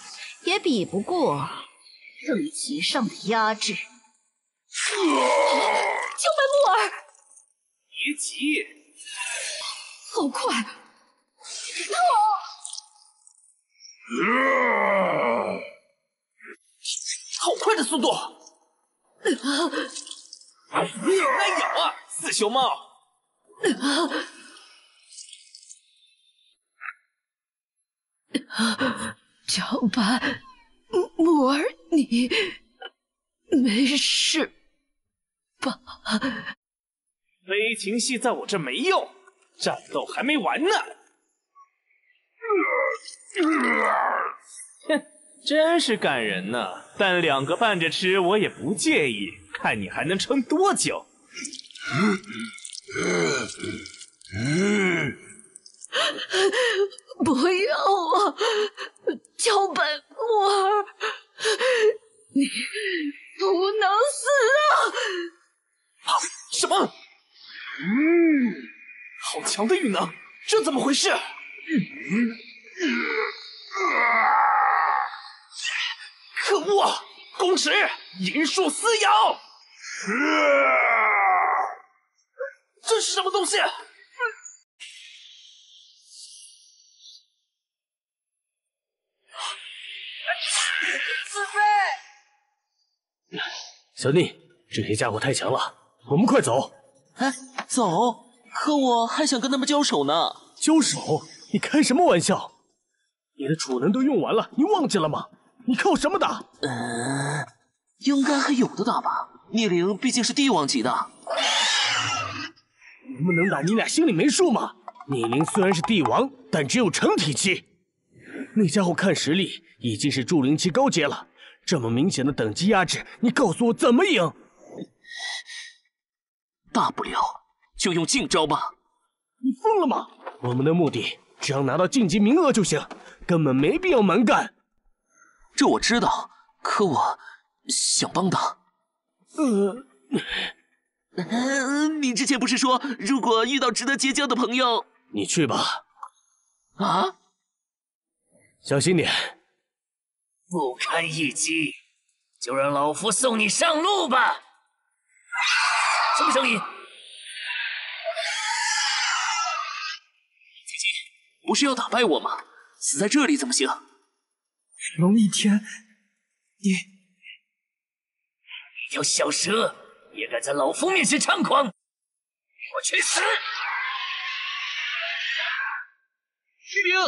也比不过等级上的压制。救白木耳，别急，好快！好快的速度！来咬啊，死熊猫！小白木儿，你没事吧？飞禽戏在我这没用，战斗还没完呢。哼，真是感人呢。但两个拌着吃我也不介意，看你还能撑多久。不要啊，叫本木儿，你不能死啊！啊什么？嗯，好强的玉能，这怎么回事？嗯可恶！公使，银树撕咬！这是什么东西？子飞，小宁，这些家伙太强了，我们快走！哎，走！可我还想跟他们交手呢。交手？你开什么玩笑？你的储能都用完了，你忘记了吗？你靠什么打？嗯，应该还有的打吧。聂灵毕竟是帝王级的，能不能打你俩心里没数吗？聂灵虽然是帝王，但只有成体期。那家伙看实力已经是筑灵期高阶了，这么明显的等级压制，你告诉我怎么赢？大不了就用禁招吧。你疯了吗？我们的目的只要拿到晋级名额就行，根本没必要蛮干。这我知道，可我想帮他。呃，嗯，你之前不是说，如果遇到值得结交的朋友，你去吧。啊？小心点。不堪一击，就让老夫送你上路吧。什么声音？姐姐，不是要打败我吗？死在这里怎么行？龙一天，你，一条小蛇也敢在老夫面前猖狂，给我去死！玉灵，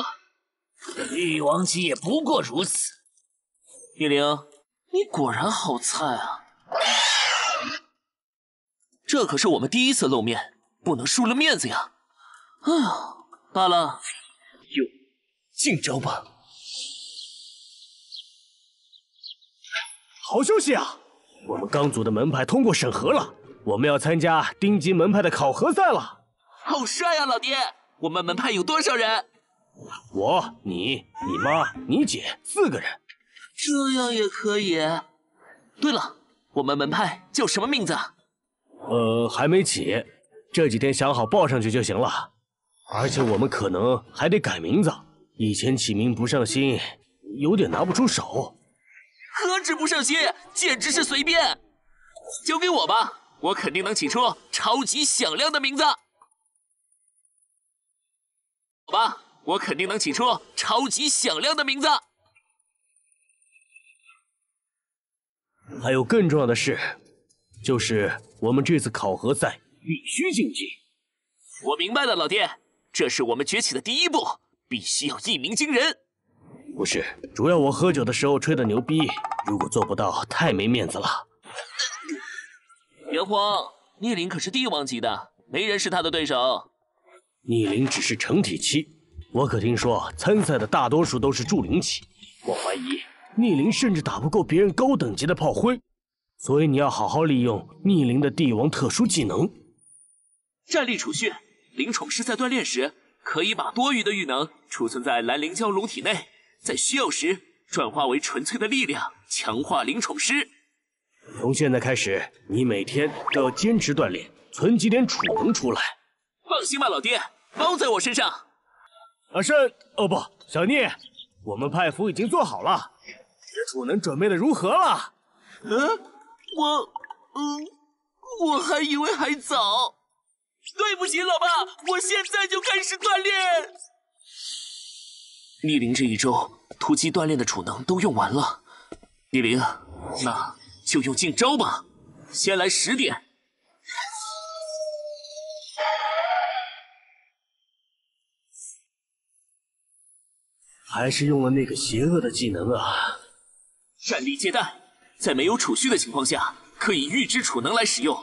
帝王级也不过如此。玉灵，你果然好菜啊！这可是我们第一次露面，不能输了面子呀！哎呀，罢了，有进招吧。好消息啊！我们刚组的门派通过审核了，我们要参加丁级门派的考核赛了。好帅啊，老爹！我们门派有多少人？我、你、你妈、你姐，四个人。这样也可以。对了，我们门派叫什么名字？呃，还没起，这几天想好报上去就行了。而且我们可能还得改名字，以前起名不上心，有点拿不出手。何止不上心，简直是随便。交给我吧，我肯定能起出超级响亮的名字。好吧，我肯定能起出超级响亮的名字。还有更重要的事，就是我们这次考核赛必须晋级。我明白了，老爹，这是我们崛起的第一步，必须要一鸣惊人。不是，主要我喝酒的时候吹的牛逼，如果做不到，太没面子了。元皇，逆鳞可是帝王级的，没人是他的对手。逆鳞只是成体期，我可听说参赛的大多数都是筑灵期，我怀疑逆灵甚至打不过别人高等级的炮灰，所以你要好好利用逆灵的帝王特殊技能——战力储蓄。灵宠师在锻炼时，可以把多余的玉能储存在蓝灵蛟龙体内，在需要时转化为纯粹的力量，强化灵宠师。从现在开始，你每天都要坚持锻炼，存几点储能出来。放心吧，老爹，包在我身上。阿胜，哦不，小聂，我们派服已经做好了，你的储能准备的如何了？嗯，我，嗯，我还以为还早。对不起，老爸，我现在就开始锻炼。逆鳞这一周突击锻炼的储能都用完了，逆鳞，那就用劲招吧。先来十点。还是用了那个邪恶的技能啊！战力借贷，在没有储蓄的情况下，可以预支储能来使用，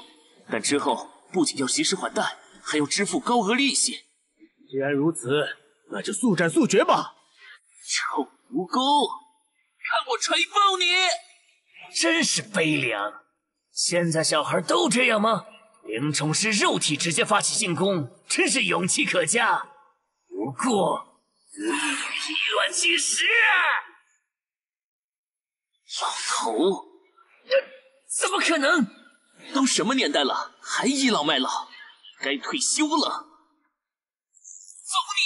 但之后不仅要及时还贷，还要支付高额利息。既然如此，那就速战速决吧！臭蜈蚣，看我锤爆你！真是悲凉，现在小孩都这样吗？灵宠是肉体直接发起进攻，真是勇气可嘉。不过，以卵击石！老头，这怎么可能？都什么年代了，还倚老卖老，该退休了。揍你！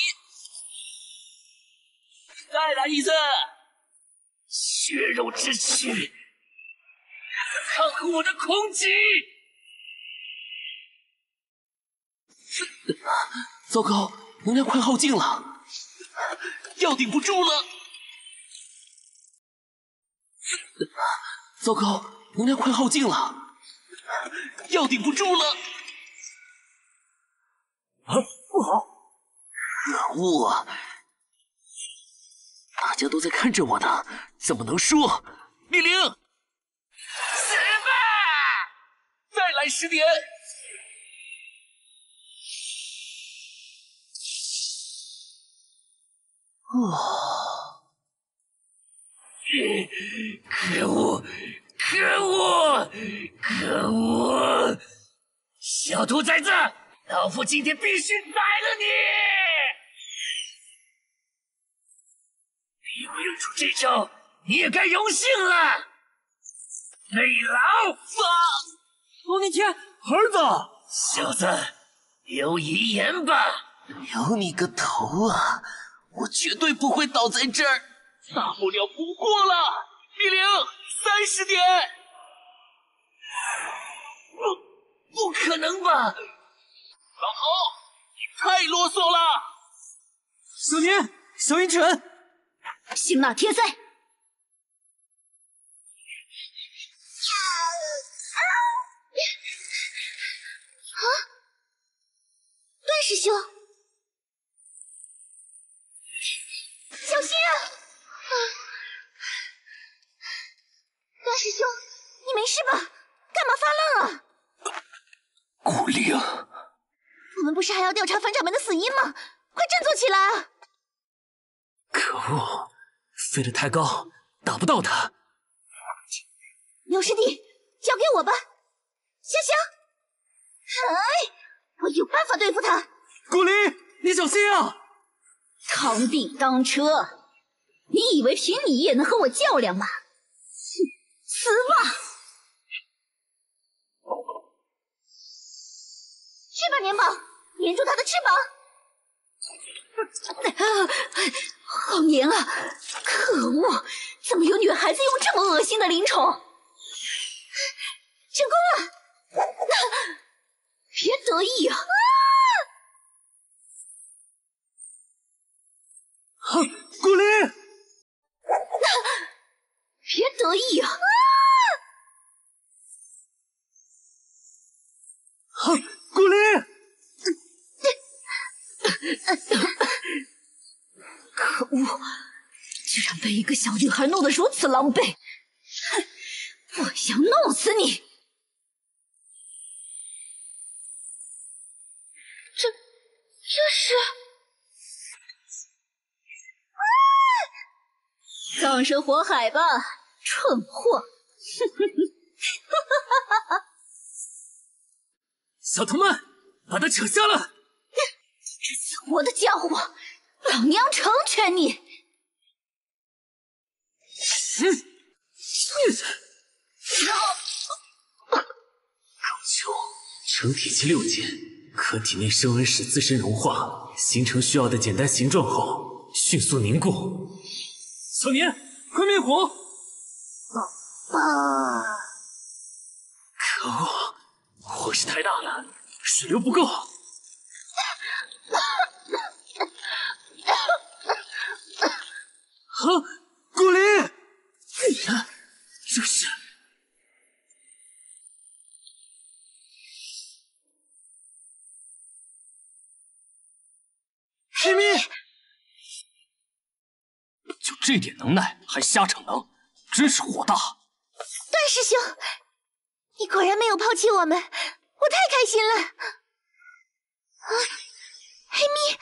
再来一次！血肉之躯，抗衡我的空击！糟糕，能量快耗尽了，要顶不住了！糟糕，能量快耗尽了，要顶不住了！啊，不好！可恶！大家都在看着我呢，怎么能输？李玲，死吧！再来十点！哦，可恶！可恶！可恶！小兔崽子，老夫今天必须宰了你！比我用出这招，你也该荣幸了。内劳，龙逆天，儿子，小子，留遗言吧？留你个头啊！我绝对不会倒在这儿。大不了不过了。李玲，三十点。不，不可能吧？老头，你太啰嗦了。小年，小阴犬，辛辣天灾。啊！段师兄，小心啊！大师兄，你没事吧？干嘛发愣啊？古灵，我们不是还要调查反掌门的死因吗？快振作起来啊！可恶，飞得太高，打不到他。牛师弟，交给我吧。香香，哎，我有办法对付他。古灵，你小心啊！螳臂当车，你以为凭你也能和我较量吗？哼，死吧！去吧，年宝，粘住他的翅膀。好黏啊！可恶，怎么有女孩子用这么恶心的灵宠？成功了！别得意啊！啊，顾灵！别得意啊！啊，顾灵！可恶，居然被一个小女孩弄得如此狼狈！哼，我要弄死你！这这是葬身火海吧，蠢货！小童们，把他扯下来！这死活的家伙，老娘成全你！高秋，成体期六阶，可体内升温使自身融化，形成需要的简单形状后，迅速凝固。小年，快灭火！啊！可恶，火势太大了，水流不够。啊，顾灵！这是黑咪，就这点能耐还瞎逞能，真是火大！段师兄，你果然没有抛弃我们，我太开心了！啊，黑咪，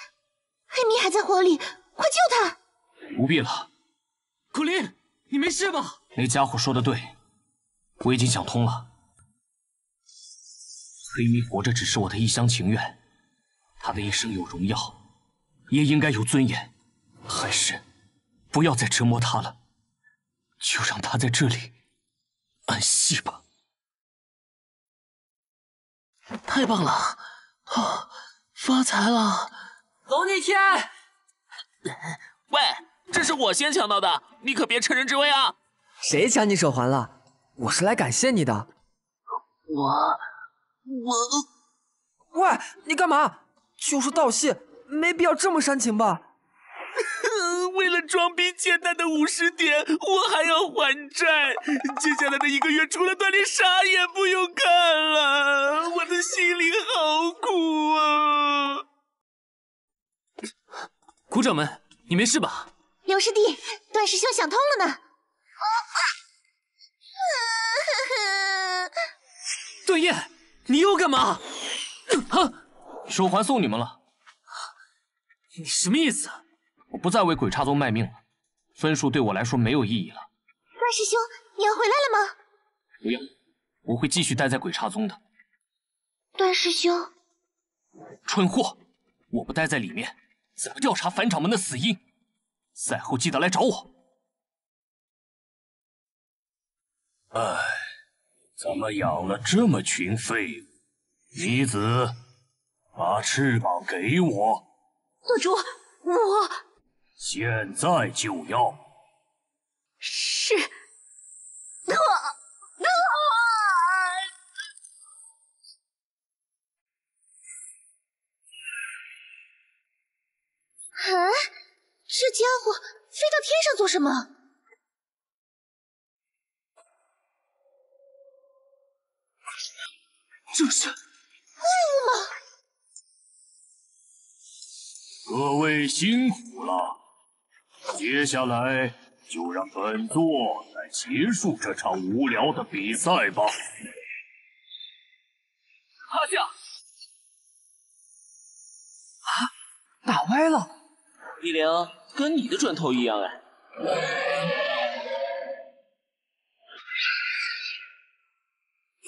黑咪还在火里，快救他！不必了，顾灵，你没事吧？那家伙说的对，我已经想通了。黑咪活着只是我的一厢情愿，他的一生有荣耀，也应该有尊严，还是不要再折磨他了，就让他在这里安息吧。太棒了，啊，发财了！龙逆天，喂，这是我先抢到的，你可别趁人之危啊！谁抢你手环了？我是来感谢你的。我我，喂，你干嘛？就是道谢，没必要这么煽情吧？为了装逼简单的五十点，我还要还债。接下来的一个月，除了锻炼，啥也不用干了。我的心里好苦啊！股掌门，你没事吧？刘师弟，段师兄想通了呢。段燕，你又干嘛？啊！手环送你们了。你什么意思？我不再为鬼差宗卖命了，分数对我来说没有意义了。段师兄，你要回来了吗？不要，我会继续待在鬼差宗的。段师兄，蠢货！我不待在里面，怎么调查反掌门的死因？赛后记得来找我。唉，怎么养了这么群废物？女子，把翅膀给我，舵主，我现在就要。是。啊啊！啊！这家伙飞到天上做什么？这是怪物吗？各位辛苦了，接下来就让本座来结束这场无聊的比赛吧。趴下！啊，打歪了！李玲，跟你的砖头一样哎。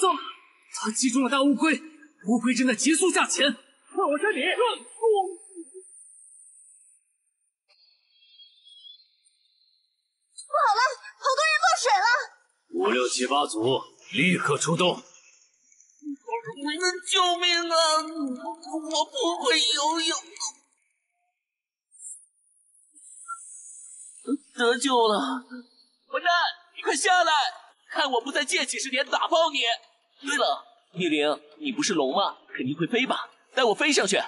糟了，他击中了大乌龟，乌龟正在急速下潜。看我身体！好了，好多人落水了！五六七八组，立刻出动！你们救命啊！我我不会游泳。得救了！混蛋，你快下来！看我不再借几十年打爆你！对了，逆鳞，你不是龙吗？肯定会飞吧？带我飞上去！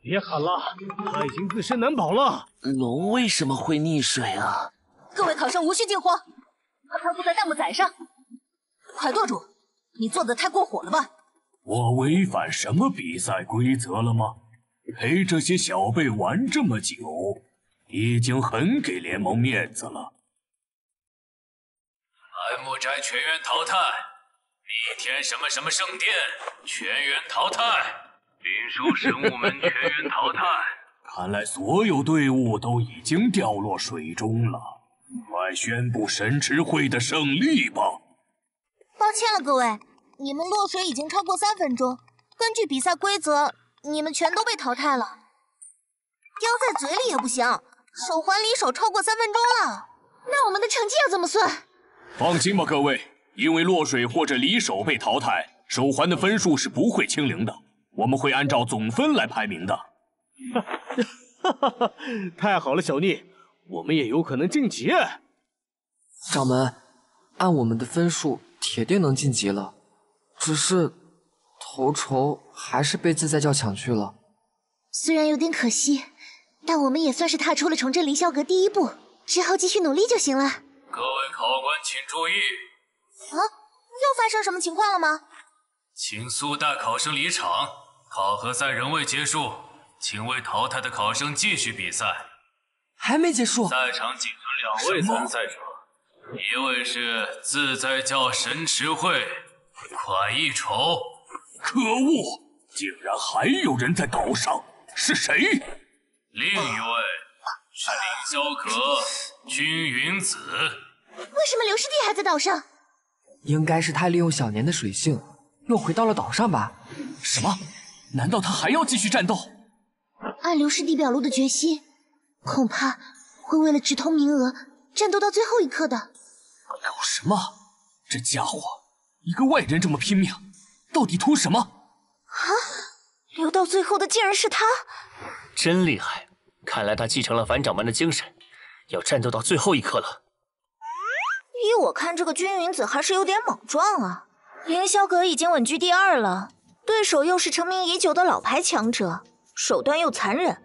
别喊了，他已经自身难保了。龙为什么会溺水啊？各位考生无需惊慌，他漂浮在弹幕载上。快，舵主，你做的太过火了吧？我违反什么比赛规则了吗？陪这些小辈玩这么久，已经很给联盟面子了。安木斋全员淘汰，逆天什么什么圣殿全员淘汰，灵兽神武门全员淘汰。看来所有队伍都已经掉落水中了，快宣布神池会的胜利吧！抱歉了，各位，你们落水已经超过三分钟，根据比赛规则，你们全都被淘汰了。叼在嘴里也不行，手环离手超过三分钟了，那我们的成绩要怎么算？放心吧，各位，因为落水或者离手被淘汰，手环的分数是不会清零的，我们会按照总分来排名的。哈哈哈！太好了，小逆，我们也有可能晋级。掌门，按我们的分数，铁定能晋级了。只是头筹还是被自在教抢去了。虽然有点可惜，但我们也算是踏出了重振凌霄阁第一步，之后继续努力就行了。各位考官请注意，啊，又发生什么情况了吗？请速带考生离场，考核赛仍未结束，请为淘汰的考生继续比赛。还没结束。在场仅存两位参赛者，一位是自在教神池会款一筹。可恶，竟然还有人在岛上，是谁？另一位是凌霄阁君云子。为什么刘师弟还在岛上？应该是他利用小年的水性，又回到了岛上吧？什么？难道他还要继续战斗？按刘师弟表露的决心，恐怕会为了直通名额战斗到最后一刻的。搞什么？这家伙一个外人这么拼命，到底图什么？啊！留到最后的竟然是他！真厉害，看来他继承了樊掌门的精神，要战斗到最后一刻了。依我看，这个君云子还是有点莽撞啊。凌霄阁已经稳居第二了，对手又是成名已久的老牌强者，手段又残忍，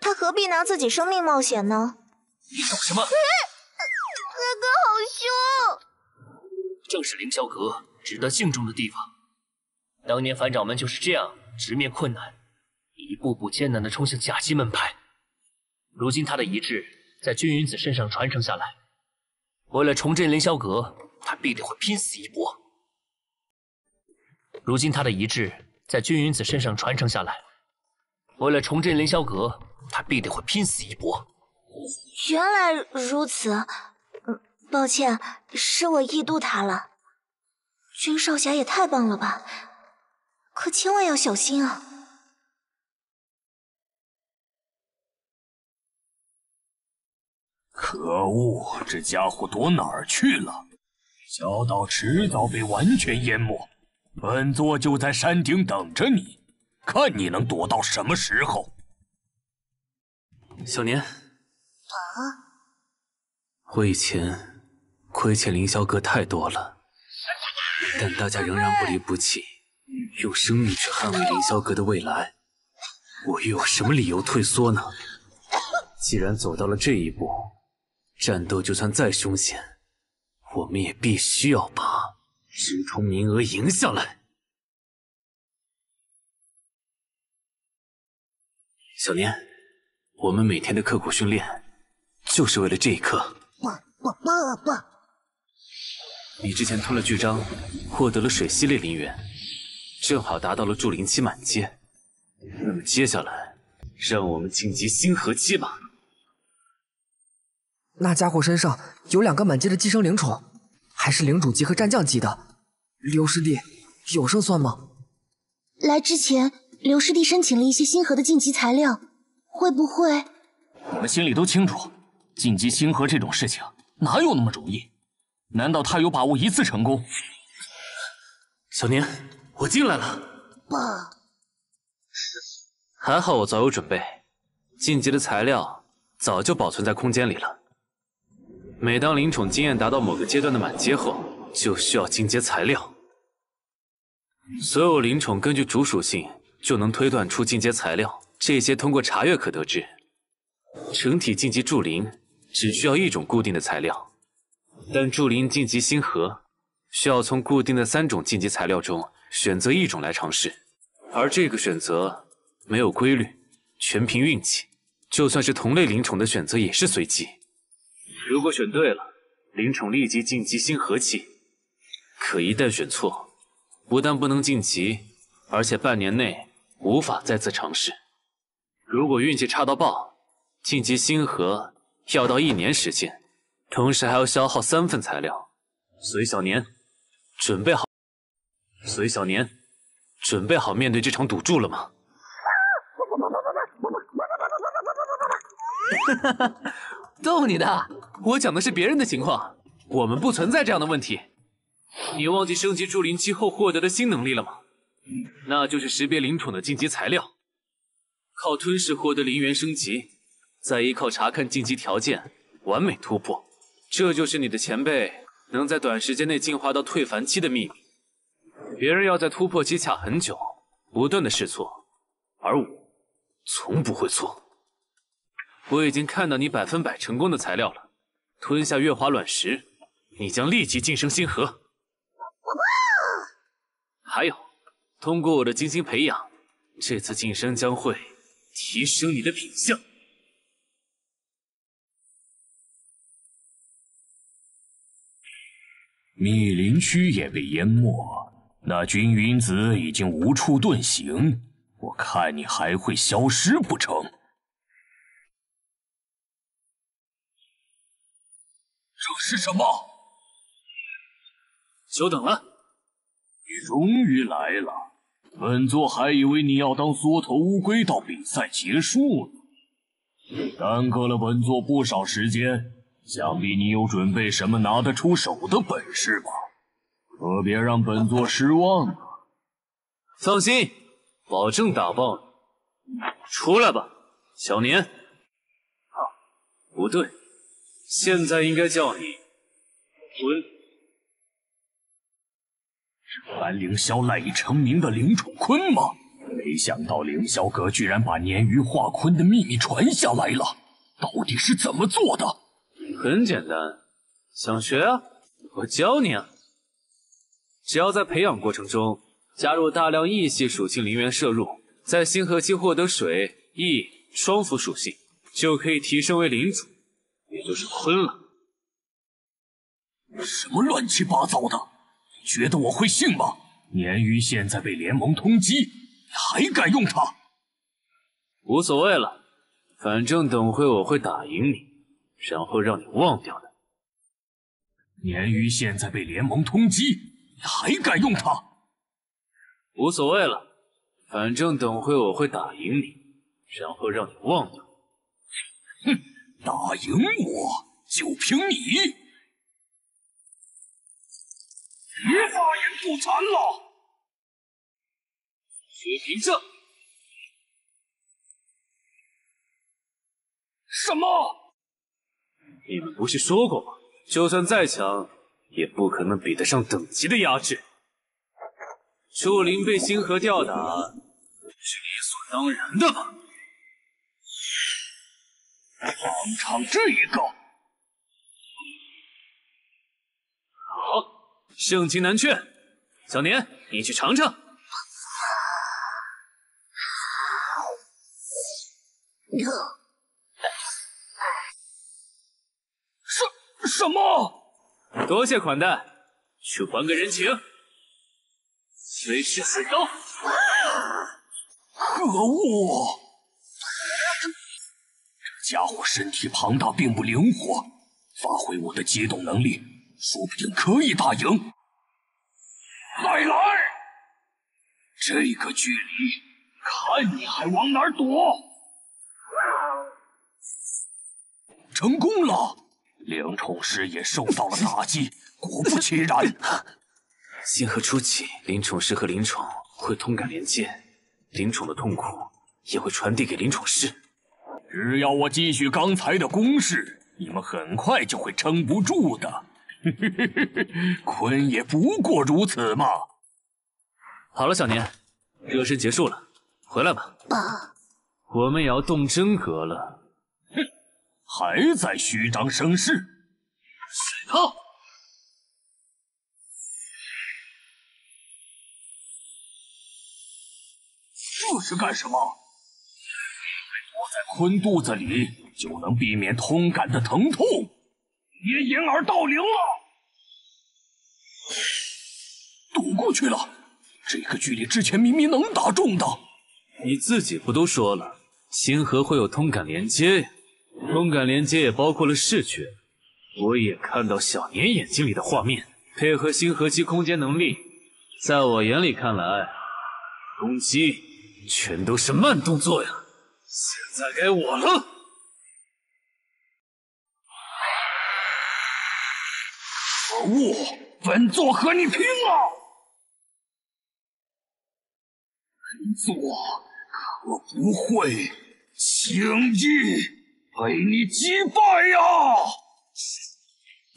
他何必拿自己生命冒险呢？你懂什么？哥哥好凶！正是凌霄阁值得敬重的地方。当年反掌门就是这样直面困难，一步步艰难的冲向甲级门派。如今他的遗志在君云子身上传承下来，为了重振凌霄阁，他必定会拼死一搏。如今他的遗志在君云子身上传承下来，为了重振凌霄阁，他必定会拼死一搏。原来如此，嗯，抱歉，是我异度他了。君少侠也太棒了吧，可千万要小心啊！可恶，这家伙躲哪儿去了？小岛迟早被完全淹没。本座就在山顶等着你，看你能躲到什么时候。小年，啊，我以前亏欠凌霄阁太多了，但大家仍然不离不弃，用生命去捍卫凌霄阁的未来，我又有什么理由退缩呢？既然走到了这一步，战斗就算再凶险，我们也必须要把直通名额赢下来。小年，我们每天的刻苦训练，就是为了这一刻。不不不不！你之前吞了巨章，获得了水系列灵元，正好达到了筑灵期满阶。那么接下来，让我们晋级星河期吧。那家伙身上有两个满阶的寄生灵宠，还是领主级和战将级的。刘师弟，有胜算吗？来之前，刘师弟申请了一些星河的晋级材料，会不会？我们心里都清楚，晋级星河这种事情哪有那么容易？难道他有把握一次成功？小宁，我进来了。爸，还好我早有准备，晋级的材料早就保存在空间里了。每当灵宠经验达到某个阶段的满阶后，就需要进阶材料。所有灵宠根据主属性就能推断出进阶材料，这些通过查阅可得知。成体晋级筑灵只需要一种固定的材料，但筑灵晋级星河需要从固定的三种晋级材料中选择一种来尝试，而这个选择没有规律，全凭运气。就算是同类灵宠的选择也是随机。如果选对了，灵宠立即晋级星河期；可一旦选错，不但不能晋级，而且半年内无法再次尝试。如果运气差到爆，晋级星河要到一年时间，同时还要消耗三份材料。随小年，准备好？随小年，准备好面对这场赌注了吗？哈哈，逗你的。我讲的是别人的情况，我们不存在这样的问题。你忘记升级筑灵期后获得的新能力了吗？那就是识别灵宠的晋级材料，靠吞噬获得灵元升级，再依靠查看晋级条件完美突破。这就是你的前辈能在短时间内进化到退凡期的秘密。别人要在突破期卡很久，不断的试错，而我从不会错。我已经看到你百分百成功的材料了。吞下月华卵石，你将立即晋升星河。还有，通过我的精心培养，这次晋升将会提升你的品相。密林区也被淹没，那君云子已经无处遁形，我看你还会消失不成？这是什么？久等了，你终于来了。本座还以为你要当缩头乌龟到比赛结束呢，耽搁了本座不少时间。想必你有准备什么拿得出手的本事吧？可别让本座失望啊！放心，保证打爆你。出来吧，小年。啊，不对，现在应该叫你坤。是安凌霄赖以成名的灵宠鲲吗？没想到凌霄阁居然把鲶鱼化鲲的秘密传下来了，到底是怎么做的？很简单，想学啊？我教你啊！只要在培养过程中加入大量异系属性灵元摄入，在星河期获得水、异双辅属性，就可以提升为灵主，也就是鲲了。什么乱七八糟的？你觉得我会信吗？鲶鱼现在被联盟通缉，你还敢用它？无所谓了，反正等会我会打赢你。然后让你忘掉的。鲶鱼现在被联盟通缉，你还敢用它？无所谓了，反正等会我会打赢你，然后让你忘掉。哼，打赢我就凭你！别发言不惭了。薛平正。什么？你们不是说过吗？就算再强，也不可能比得上等级的压制。树林被星河吊打，是理所当然的吧？尝尝这一个。好，盛情难却。小年，你去尝尝。什什么？多谢款待，去还个人情。随时死刀！可恶！这家伙身体庞大，并不灵活，发挥我的机动能力，说不定可以打赢。再来！这个距离，看你还往哪儿躲！成功了，灵宠师也受到了打击。果不其然，星河初期，灵宠师和灵宠会通感连接，灵宠的痛苦也会传递给灵宠师。只要我继续刚才的攻势，你们很快就会撑不住的。坤也不过如此嘛。好了，小年，热身结束了，回来吧。爸，我们也要动真格了。哼，还在虚张声势？水炮！这是干什么？躲在坤肚子里就能避免通感的疼痛，别掩耳盗铃了。躲过去了，这个距离之前明明能打中的。你自己不都说了，星河会有通感连接呀，通感连接也包括了视觉。我也看到小年眼睛里的画面，配合星河期空间能力，在我眼里看来，攻击全都是慢动作呀。现在该我了。本座和你拼了！本座可不会轻易被你击败呀！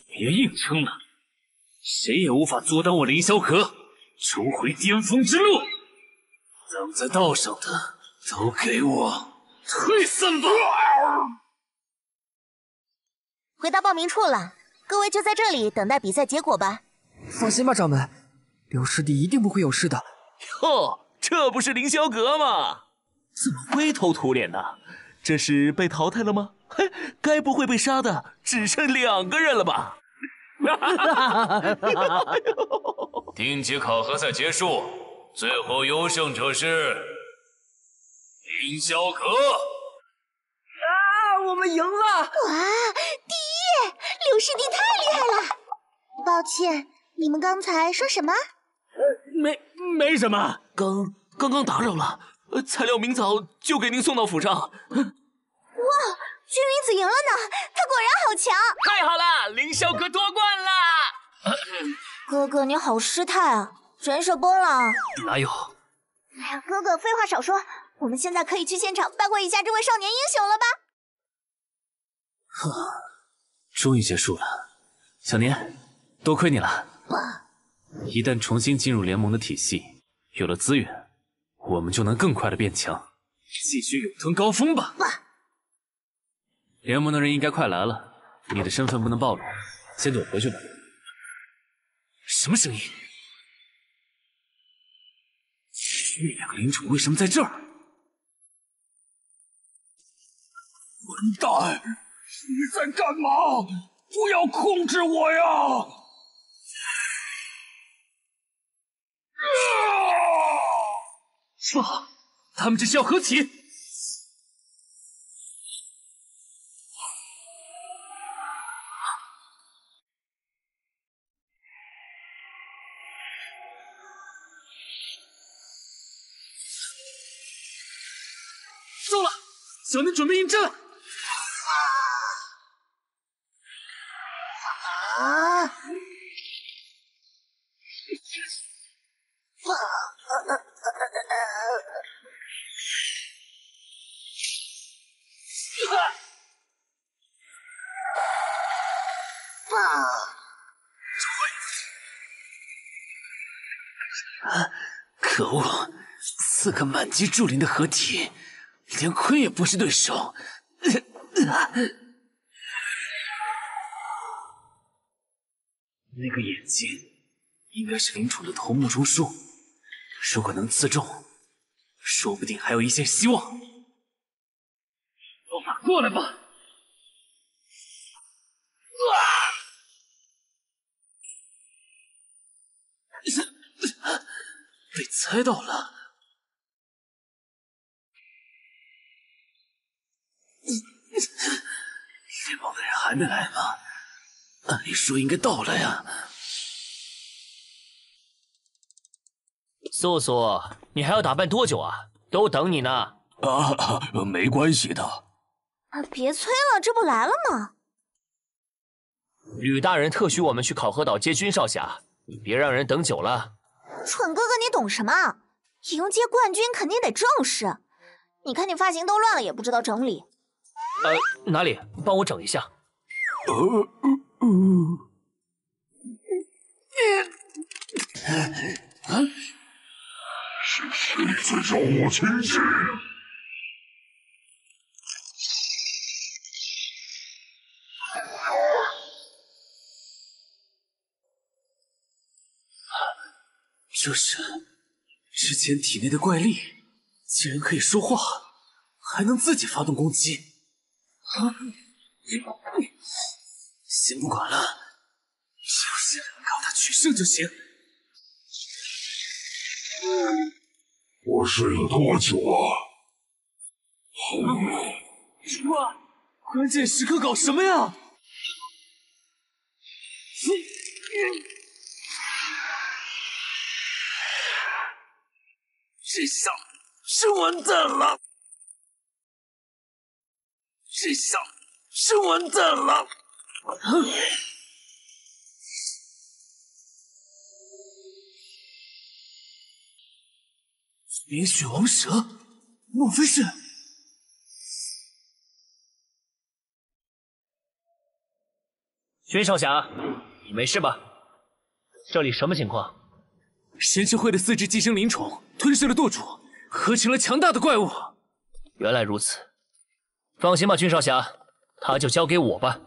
别硬撑了，谁也无法阻挡我凌霄阁重回巅峰之路。挡在道上的，都给我退散吧！回到报名处了，各位就在这里等待比赛结果吧。放心吧，掌门，刘师弟一定不会有事的。哟，这不是凌霄阁吗？怎么灰头土脸的？这是被淘汰了吗？嘿，该不会被杀的只剩两个人了吧？定级考核赛结束，最后优胜者是凌霄阁。啊，我们赢了！哇，第一！刘师弟太厉害了。抱歉，你们刚才说什么？没没什么，刚刚刚打扰了。呃，材料明早就给您送到府上。哇，君临子赢了呢，他果然好强！太好了，凌霄阁夺冠了！哥哥你好失态啊，人设崩了。哪有？哎呀，哥哥废话少说，我们现在可以去现场拜会一下这位少年英雄了吧？呵，终于结束了，小年，多亏你了。爸，一旦重新进入联盟的体系，有了资源，我们就能更快的变强，继续勇吞高峰吧。爸，联盟的人应该快来了，你的身份不能暴露，先躲回去吧。什么声音？那两个灵宠为什么在这儿？混蛋！你在干嘛？不要控制我呀！说，他们这是要合体？糟了，小宁准备应战。啊！四个满级柱灵的合体，连坤也不是对手。那个眼睛应该是灵宠的头目中枢，如果能刺中，说不定还有一线希望。老马，过来吧！啊被猜到了。联盟的人还没来吗？按理说应该到了呀。素素，你还要打扮多久啊？都等你呢。啊，没关系的。啊，别催了，这不来了吗？吕大人特许我们去考核岛接军少侠，你别让人等久了。蠢哥哥，你懂什么？迎接冠军肯定得正式。你看你发型都乱了，也不知道整理。呃，哪里？帮我整一下。呃呃呃。是谁在找我亲近？这是之前体内的怪力，竟然可以说话，还能自己发动攻击。啊！先不管了，只要现在能靠他取胜就行。我睡了多久啊？什么？关键时刻搞什么呀？这下是完蛋了！这下是完蛋了！冰雪王蛇，莫非是？薛少侠，你没事吧？这里什么情况？神智会的四只寄生灵宠吞噬了舵主，合成了强大的怪物。原来如此，放心吧，君少侠，他就交给我吧。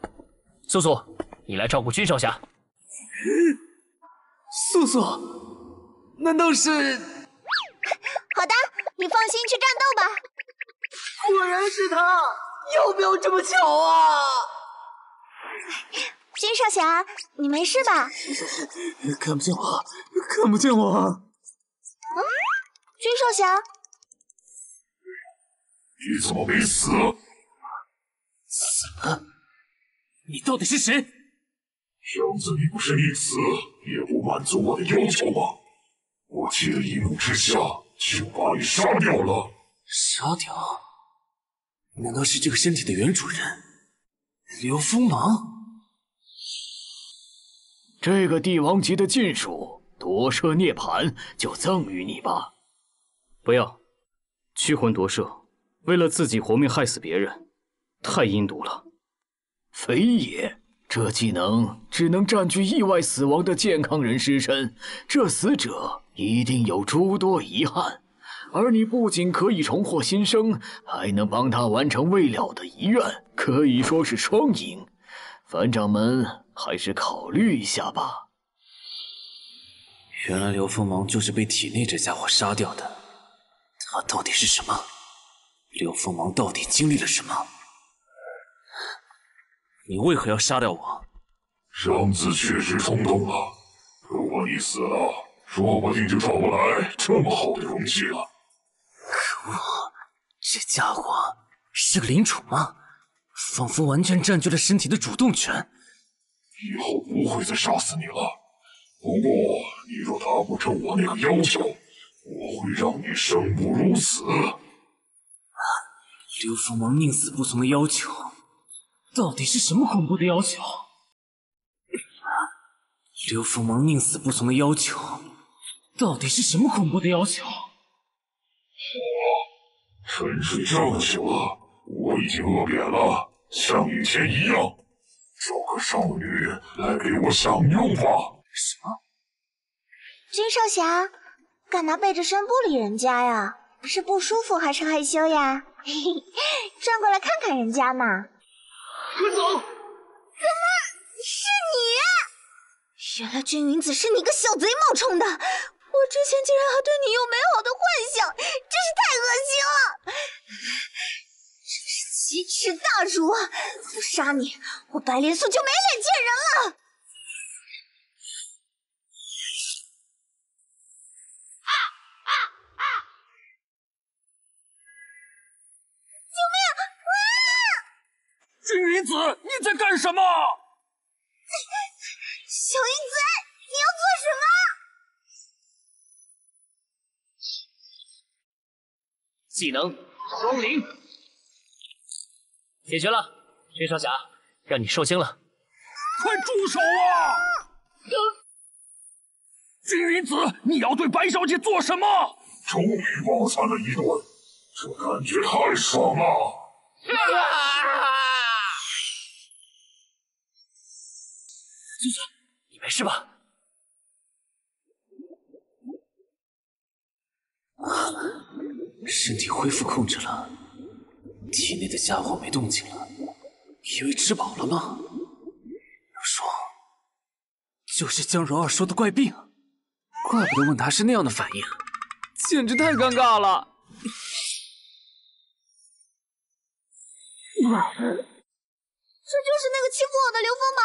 素素，你来照顾君少侠。素素，难道是？好的，你放心去战斗吧。果然是他，要不要这么巧啊？君少侠，你没事吧？看不见我，看不见我。嗯，君少侠，你怎么没死？死了？你到底是谁？小子，你不是一死也不满足我的要求吗？我气得一怒之下就把你杀掉了。杀掉？难道是这个身体的原主人刘锋芒？这个帝王级的禁术夺舍涅槃就赠予你吧。不要，驱魂夺舍，为了自己活命害死别人，太阴毒了。非也，这技能只能占据意外死亡的健康人尸身，这死者一定有诸多遗憾。而你不仅可以重获新生，还能帮他完成未了的遗愿，可以说是双赢。樊掌门。还是考虑一下吧。原来刘锋芒就是被体内这家伙杀掉的。他到底是什么？刘锋芒到底经历了什么？你为何要杀掉我？伤子确实冲动了。如果你死了，说不定就找不来这么好的容器了。可恶！这家伙是个灵宠吗？仿佛完全占据了身体的主动权。以后不会再杀死你了。不过，你若达不成我那个要求，我会让你生不如死。刘福王宁死不从的要求，到底是什么恐怖的要求？刘锋芒宁死不从的要求，到底是什么恐怖的要求？沉睡这么久了，我已经饿扁了，像以前一样。找个少女来给我享用吧。什么？君少侠，干嘛背着身不理人家呀？是不舒服还是害羞呀？嘿嘿，转过来看看人家嘛。快走！怎么是你？原来君云子是你个小贼冒充的！我之前竟然还对你有美好的幻想，真是太恶心了！真是奇耻大辱啊！不杀你，我白莲素就没脸见人了！君云子，你在干什么？小云子，你要做什么？技能双灵，解决了。云少侠，让你受惊了。快住手啊！君云子，你要对白小姐做什么？终于饱餐了一顿，这感觉太爽了！君子，你没事吧？身体恢复控制了，体内的家伙没动静了，以为吃饱了吗？刘爽，就是江柔儿说的怪病，怪不得问他是那样的反应，简直太尴尬了。这就是那个欺负我的刘锋芒，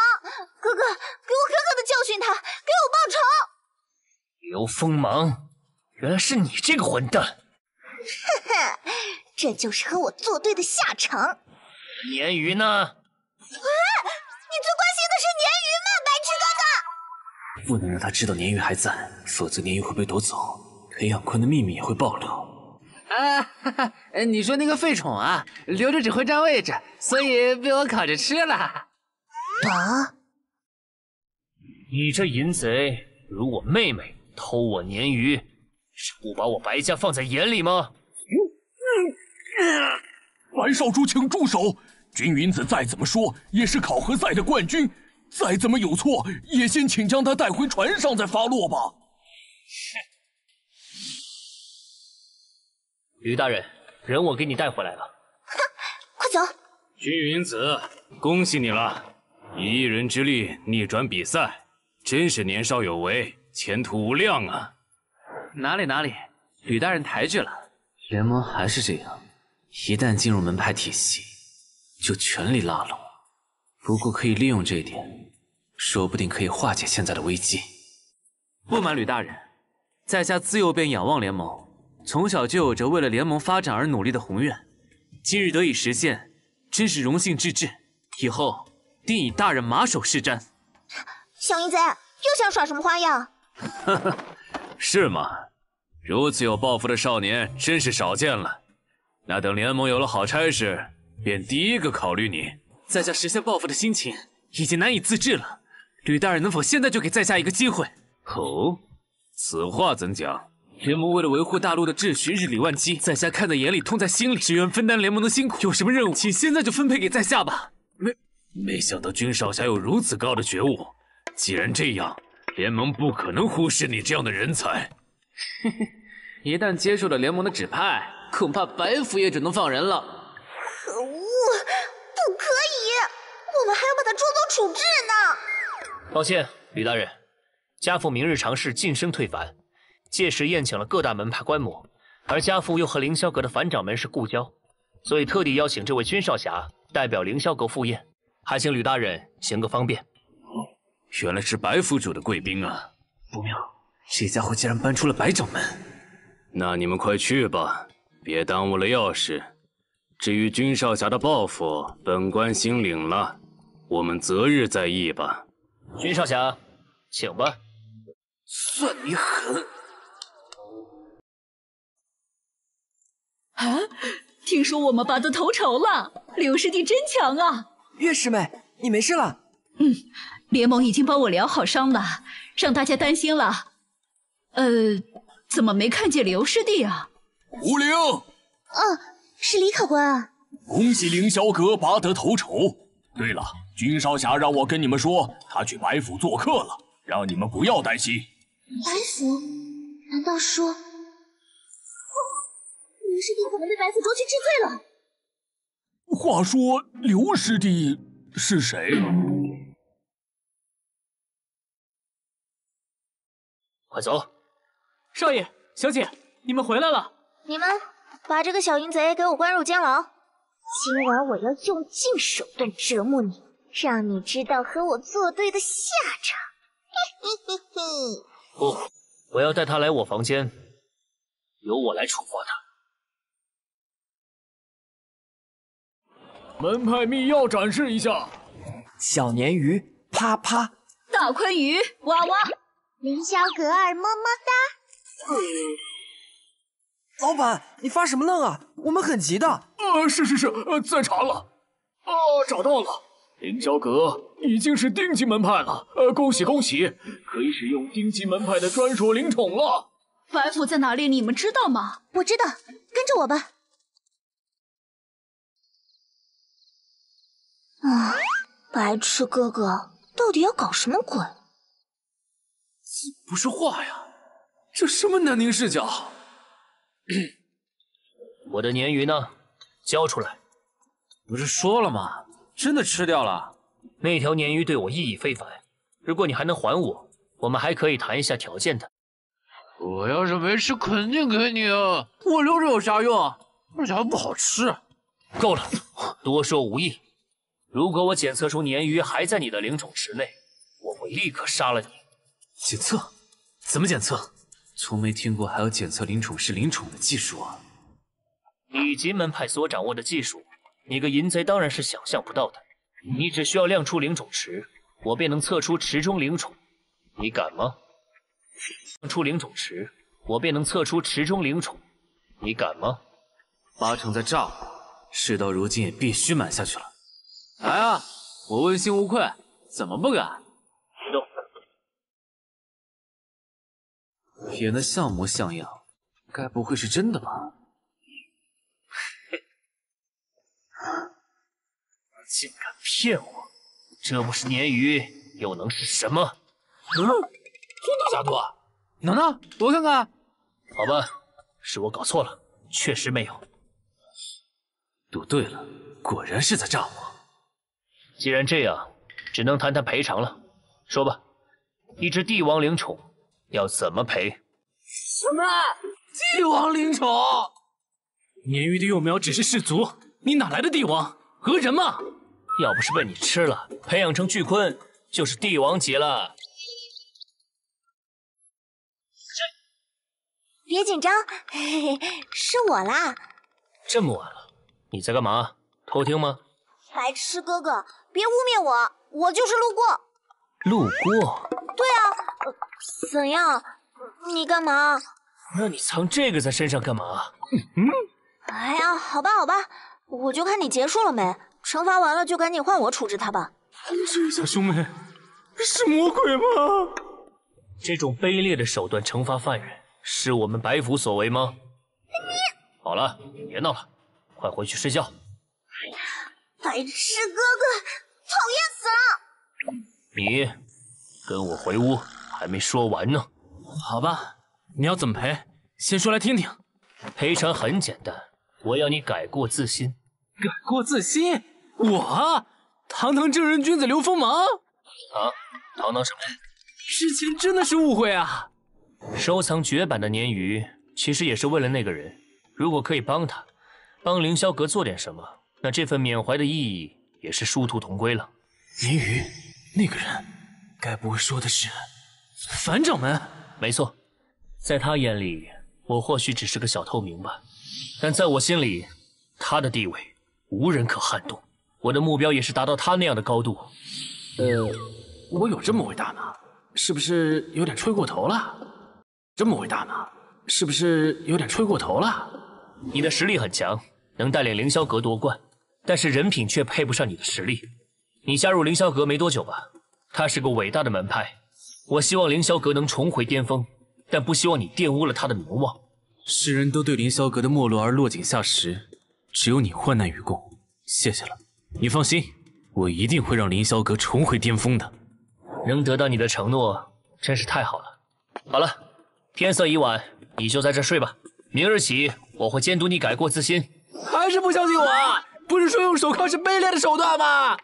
哥哥，给我狠狠的教训他，给我报仇！刘锋芒，原来是你这个混蛋！哼哼，这就是和我作对的下场。鲶鱼呢？啊，你最关心的是鲶鱼吗，白痴哥哥？不能让他知道鲶鱼还在，否则鲶鱼会被夺走，裴养坤的秘密也会爆料。啊，哈哈，你说那个废宠啊，留着只会占位置，所以被我烤着吃了。啊！你这淫贼，辱我妹妹，偷我鲶鱼，是不把我白家放在眼里吗？白少主，请住手！君云子再怎么说也是考核赛的冠军，再怎么有错，也先请将他带回船上再发落吧。吕大人，人我给你带回来了。哼，快走！君云子，恭喜你了，以一人之力逆转比赛，真是年少有为，前途无量啊！哪里哪里，吕大人抬举了。联盟还是这样，一旦进入门派体系，就全力拉拢。不过可以利用这一点，说不定可以化解现在的危机。不瞒吕大人，在下自幼便仰望联盟。从小就有着为了联盟发展而努力的宏愿，今日得以实现，真是荣幸至至。以后定以大人马首是瞻。小淫贼，又想耍什么花样？呵呵，是吗？如此有抱负的少年真是少见了。那等联盟有了好差事，便第一个考虑你。在下实现抱负的心情已经难以自制了。吕大人能否现在就给在下一个机会？哦，此话怎讲？联盟为了维护大陆的秩序，日理万机，在下看在眼里，痛在心里，只愿分担联盟的辛苦。有什么任务，请现在就分配给在下吧。没没想到君少侠有如此高的觉悟。既然这样，联盟不可能忽视你这样的人才。嘿嘿，一旦接受了联盟的指派，恐怕白府也只能放人了。可恶，不可以，我们还要把他捉走处置呢。抱歉，吕大人，家父明日尝试晋升退凡。届时宴请了各大门派观摩，而家父又和凌霄阁的反掌门是故交，所以特地邀请这位君少侠代表凌霄阁赴宴，还请吕大人行个方便。哦原来是白府主的贵宾啊！不妙，这家伙竟然搬出了白掌门。那你们快去吧，别耽误了要事。至于君少侠的报复，本官心领了，我们择日再议吧。君少侠，请吧。算你狠！啊！听说我们拔得头筹了，刘师弟真强啊！月师妹，你没事了？嗯，联盟已经帮我疗好伤了，让大家担心了。呃，怎么没看见刘师弟啊？吴灵，嗯，是李考官啊。恭喜凌霄阁拔得头筹，对了，君少侠让我跟你们说，他去白府做客了，让你们不要担心。白府？难道说刘师弟可能被白府捉去治罪了？话说刘师弟是谁？快走！少爷、小姐，你们回来了。你们把这个小淫贼给我关入监牢。今晚我要用尽手段折磨你，让你知道和我作对的下场。嘿嘿嘿嘿。不，我要带他来我房间，由我来处罚他。门派密钥展示一下：小鲶鱼啪啪，大鲲鱼哇哇，凌霄阁儿么么哒。老板，你发什么愣啊？我们很急的。呃，是是是，呃，在查了。哦，找到了，凌霄阁已经是丁级门派了。呃，恭喜恭喜，可以使用丁级门派的专属灵宠了。白府在哪里？你们知道吗？我知道，跟着我吧。啊，白痴哥哥，到底要搞什么鬼？不是话呀，这什么南宁视角？我的鲶鱼呢？交出来！不是说了吗？真的吃掉了。那条鲶鱼对我意义非凡，如果你还能还我，我们还可以谈一下条件的。我要是没吃，肯定给你啊！我留着有啥用？而且还不好吃。够了，多说无益。如果我检测出鲶鱼还在你的灵宠池内，我会立刻杀了你。检测？怎么检测？从没听过还有检测灵宠是灵宠的技术啊！乙级门派所掌握的技术，你个淫贼当然是想象不到的。你只需要亮出灵宠池，我便能测出池中灵宠。你敢吗？亮出灵宠池，我便能测出池中灵宠。你敢吗？八成在诈我，事到如今也必须瞒下去了。来啊！我问心无愧，怎么不敢？别动。演的像模像样，该不会是真的吧？竟敢骗我！这不是鲶鱼，又能是什么？嗯，多大假啊？哪呢？我看看。好吧，是我搞错了，确实没有。赌对了，果然是在诈我。既然这样，只能谈谈赔偿了。说吧，一只帝王灵宠要怎么赔？什么？帝王灵宠？鲶鱼的幼苗只是氏族，你哪来的帝王？讹人吗？要不是被你吃了，培养成巨鲲就是帝王级了。别紧张，嘿嘿，是我啦。这么晚了，你在干嘛？偷听吗？白痴哥哥，别污蔑我，我就是路过。路过？对啊，呃、怎样？你干嘛？那你藏这个在身上干嘛？嗯？哎呀，好吧好吧，我就看你结束了没。惩罚完了就赶紧换我处置他吧。这小兄妹是魔鬼吗？这种卑劣的手段惩罚犯人，是我们白府所为吗？你好了，别闹了，快回去睡觉。白痴哥哥，讨厌死了！你跟我回屋，还没说完呢。好吧，你要怎么赔？先说来听听。赔偿很简单，我要你改过自新。改过自新？我堂堂正人君子刘锋芒？啊，堂堂什么？之前真的是误会啊！收藏绝版的鲶鱼，其实也是为了那个人。如果可以帮他，帮凌霄阁做点什么，那这份缅怀的意义也是殊途同归了。鲶鱼，那个人，该不会说的是樊掌门？没错，在他眼里，我或许只是个小透明吧，但在我心里，他的地位无人可撼动。我的目标也是达到他那样的高度。呃，我有这么伟大吗？是不是有点吹过头了？这么伟大吗？是不是有点吹过头了？你的实力很强，能带领凌霄阁夺冠，但是人品却配不上你的实力。你加入凌霄阁没多久吧？它是个伟大的门派，我希望凌霄阁能重回巅峰，但不希望你玷污了他的名望。世人都对凌霄阁的没落而落井下石，只有你患难与共，谢谢了。你放心，我一定会让凌霄阁重回巅峰的。能得到你的承诺，真是太好了。好了，天色已晚，你就在这睡吧。明日起，我会监督你改过自新。还是不相信我？啊？不是说用手铐是卑劣的手段吗？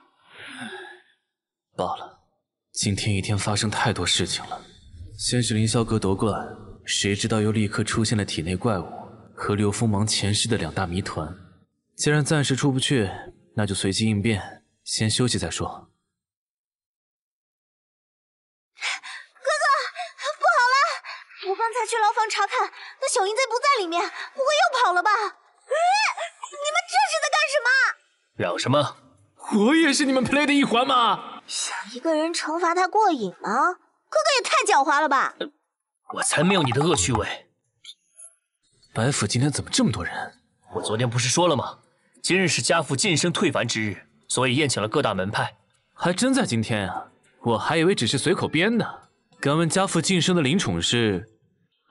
罢了，今天一天发生太多事情了。先是凌霄阁夺冠，谁知道又立刻出现了体内怪物和刘锋芒前世的两大谜团。既然暂时出不去，那就随机应变，先休息再说。哥哥，不好了！我刚才去牢房查看，那小淫贼不在里面，不会又跑了吧？你们这是在干什么？嚷什么？我也是你们 play 的一环嘛！想一个人惩罚他过瘾吗？哥哥也太狡猾了吧！我才没有你的恶趣味。白府今天怎么这么多人？我昨天不是说了吗？今日是家父晋升退凡之日，所以宴请了各大门派。还真在今天啊！我还以为只是随口编的。敢问家父晋升的灵宠是？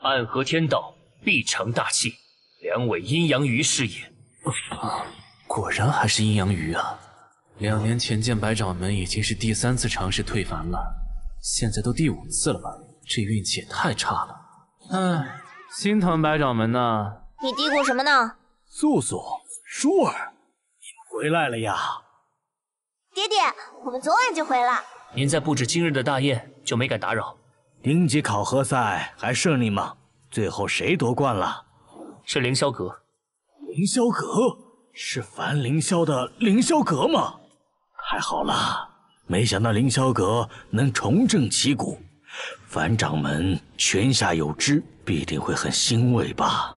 暗合天道，必成大器，两尾阴阳鱼是也。果然还是阴阳鱼啊！两年前见白掌门已经是第三次尝试退凡了，现在都第五次了吧？这运气也太差了。唉，心疼白掌门呐！你嘀咕什么呢？素素、舒儿，你们回来了呀！爹爹，我们昨晚就回了。您在布置今日的大宴，就没敢打扰。顶级考核赛还顺利吗？最后谁夺冠了？是凌霄阁。凌霄阁是樊凌霄的凌霄阁吗？太好了！没想到凌霄阁能重振旗鼓，樊掌门泉下有知，必定会很欣慰吧？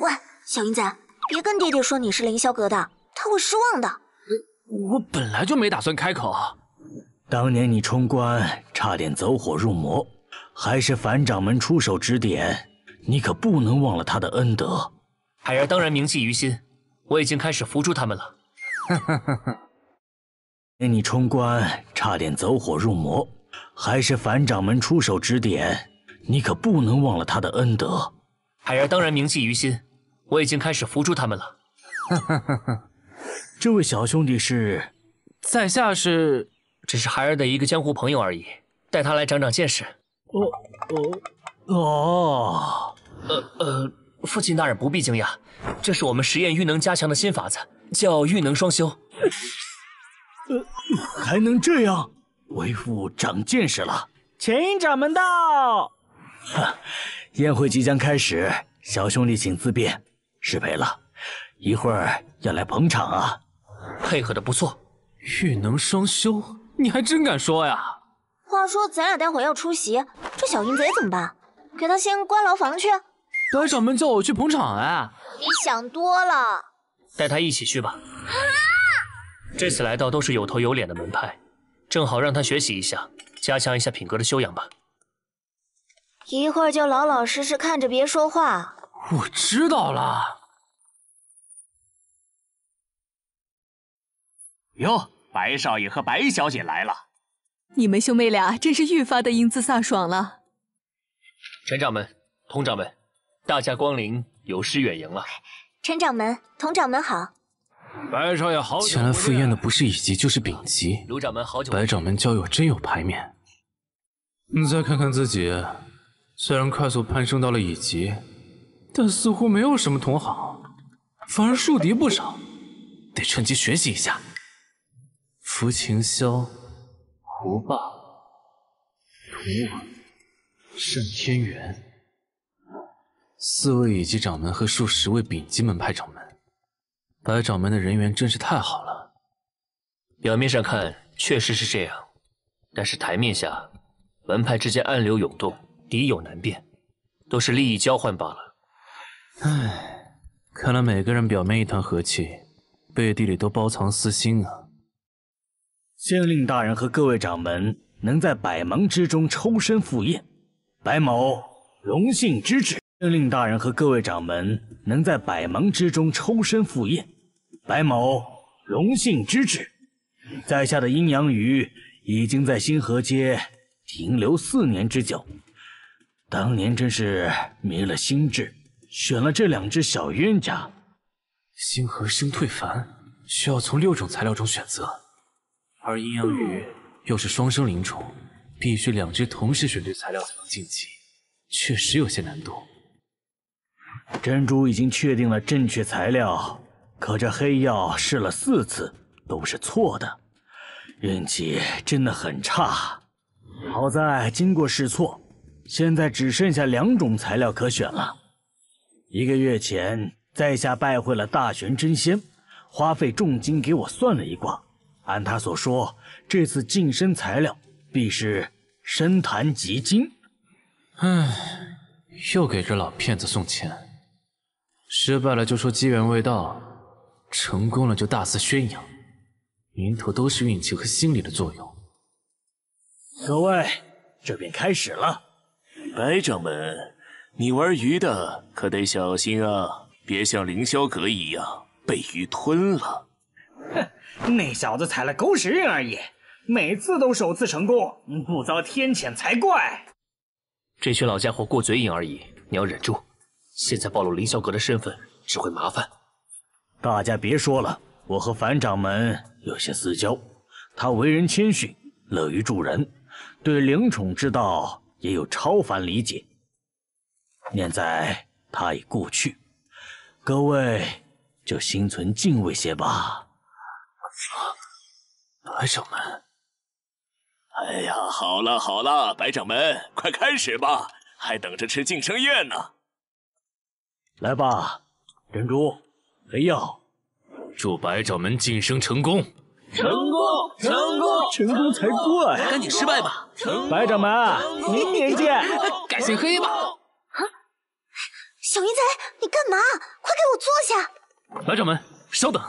喂，小英子，别跟爹爹说你是凌霄阁的，他会失望的。我本来就没打算开口。当年你冲关差点走火入魔，还是樊掌门出手指点，你可不能忘了他的恩德。孩儿当然铭记于心，我已经开始扶助他们了。年你冲关差点走火入魔，还是樊掌门出手指点，你可不能忘了他的恩德。海儿当然铭记于心，我已经开始扶助他们了。哈哈哈这位小兄弟是，在下是，只是孩儿的一个江湖朋友而已，带他来长长见识。哦哦哦，呃呃，父亲大人不必惊讶，这是我们实验御能加强的新法子，叫御能双修。呃，还能这样，为父长见识了。请掌门到。哈，宴会即将开始，小兄弟请自便。失陪了，一会儿要来捧场啊。配合的不错，御能双修，你还真敢说呀？话说咱俩待会要出席，这小淫贼怎么办？给他先关牢房去？白掌门叫我去捧场哎。你想多了。带他一起去吧。这次来到都是有头有脸的门派，正好让他学习一下，加强一下品格的修养吧。一会儿就老老实实看着，别说话。我知道了。哟，白少爷和白小姐来了。你们兄妹俩真是愈发的英姿飒爽了。陈掌门、佟掌门，大驾光临，有失远迎了。陈掌门、佟掌门好。白少爷好。前来赴宴的不是乙级就是丙级。卢掌门好久。白掌门交友真有排面。你再看看自己，虽然快速攀升到了乙级，但似乎没有什么同行，反而树敌不少，得趁机学习一下。福琴霄、胡霸、图尔、盛天元，四位乙级掌门和数十位丙级门派掌门，白掌门的人缘真是太好了。表面上看确实是这样，但是台面下，门派之间暗流涌动，敌友难辨，都是利益交换罢了。唉，看来每个人表面一团和气，背地里都包藏私心啊。县令大人和各位掌门能在百忙之中抽身赴宴，白某荣幸之至。县令大人和各位掌门能在百忙之中抽身赴宴，白某荣幸之至。在下的阴阳鱼已经在星河街停留四年之久，当年真是迷了心智，选了这两只小冤家。星河星退凡需要从六种材料中选择。而阴阳鱼又是双生灵宠，必须两只同时选对材料才能晋级，确实有些难度。珍珠已经确定了正确材料，可这黑药试了四次都是错的，运气真的很差。好在经过试错，现在只剩下两种材料可选了。一个月前，在下拜会了大玄真仙，花费重金给我算了一卦。按他所说，这次晋升材料必是深潭极金。唉，又给这老骗子送钱。失败了就说机缘未到，成功了就大肆宣扬，名头都是运气和心理的作用。各位，这便开始了。白掌门，你玩鱼的可得小心啊，别像凌霄阁一样被鱼吞了。哼，那小子踩了狗屎运而已，每次都首次成功，不遭天谴才怪。这群老家伙过嘴瘾而已，你要忍住。现在暴露凌霄阁的身份，只会麻烦。大家别说了，我和樊掌门有些私交，他为人谦逊，乐于助人。对灵宠之道也有超凡理解。念在他已故去，各位就心存敬畏些吧。白掌门，哎呀，好了好了，白掌门，快开始吧，还等着吃晋升宴呢。来吧，珍珠，黑曜，祝白掌门晋升成功。成功，成功，成功才怪！赶紧失败吧！白掌门，明年见！改姓黑吧！啊，小云彩，你干嘛？快给我坐下！白掌门，稍等，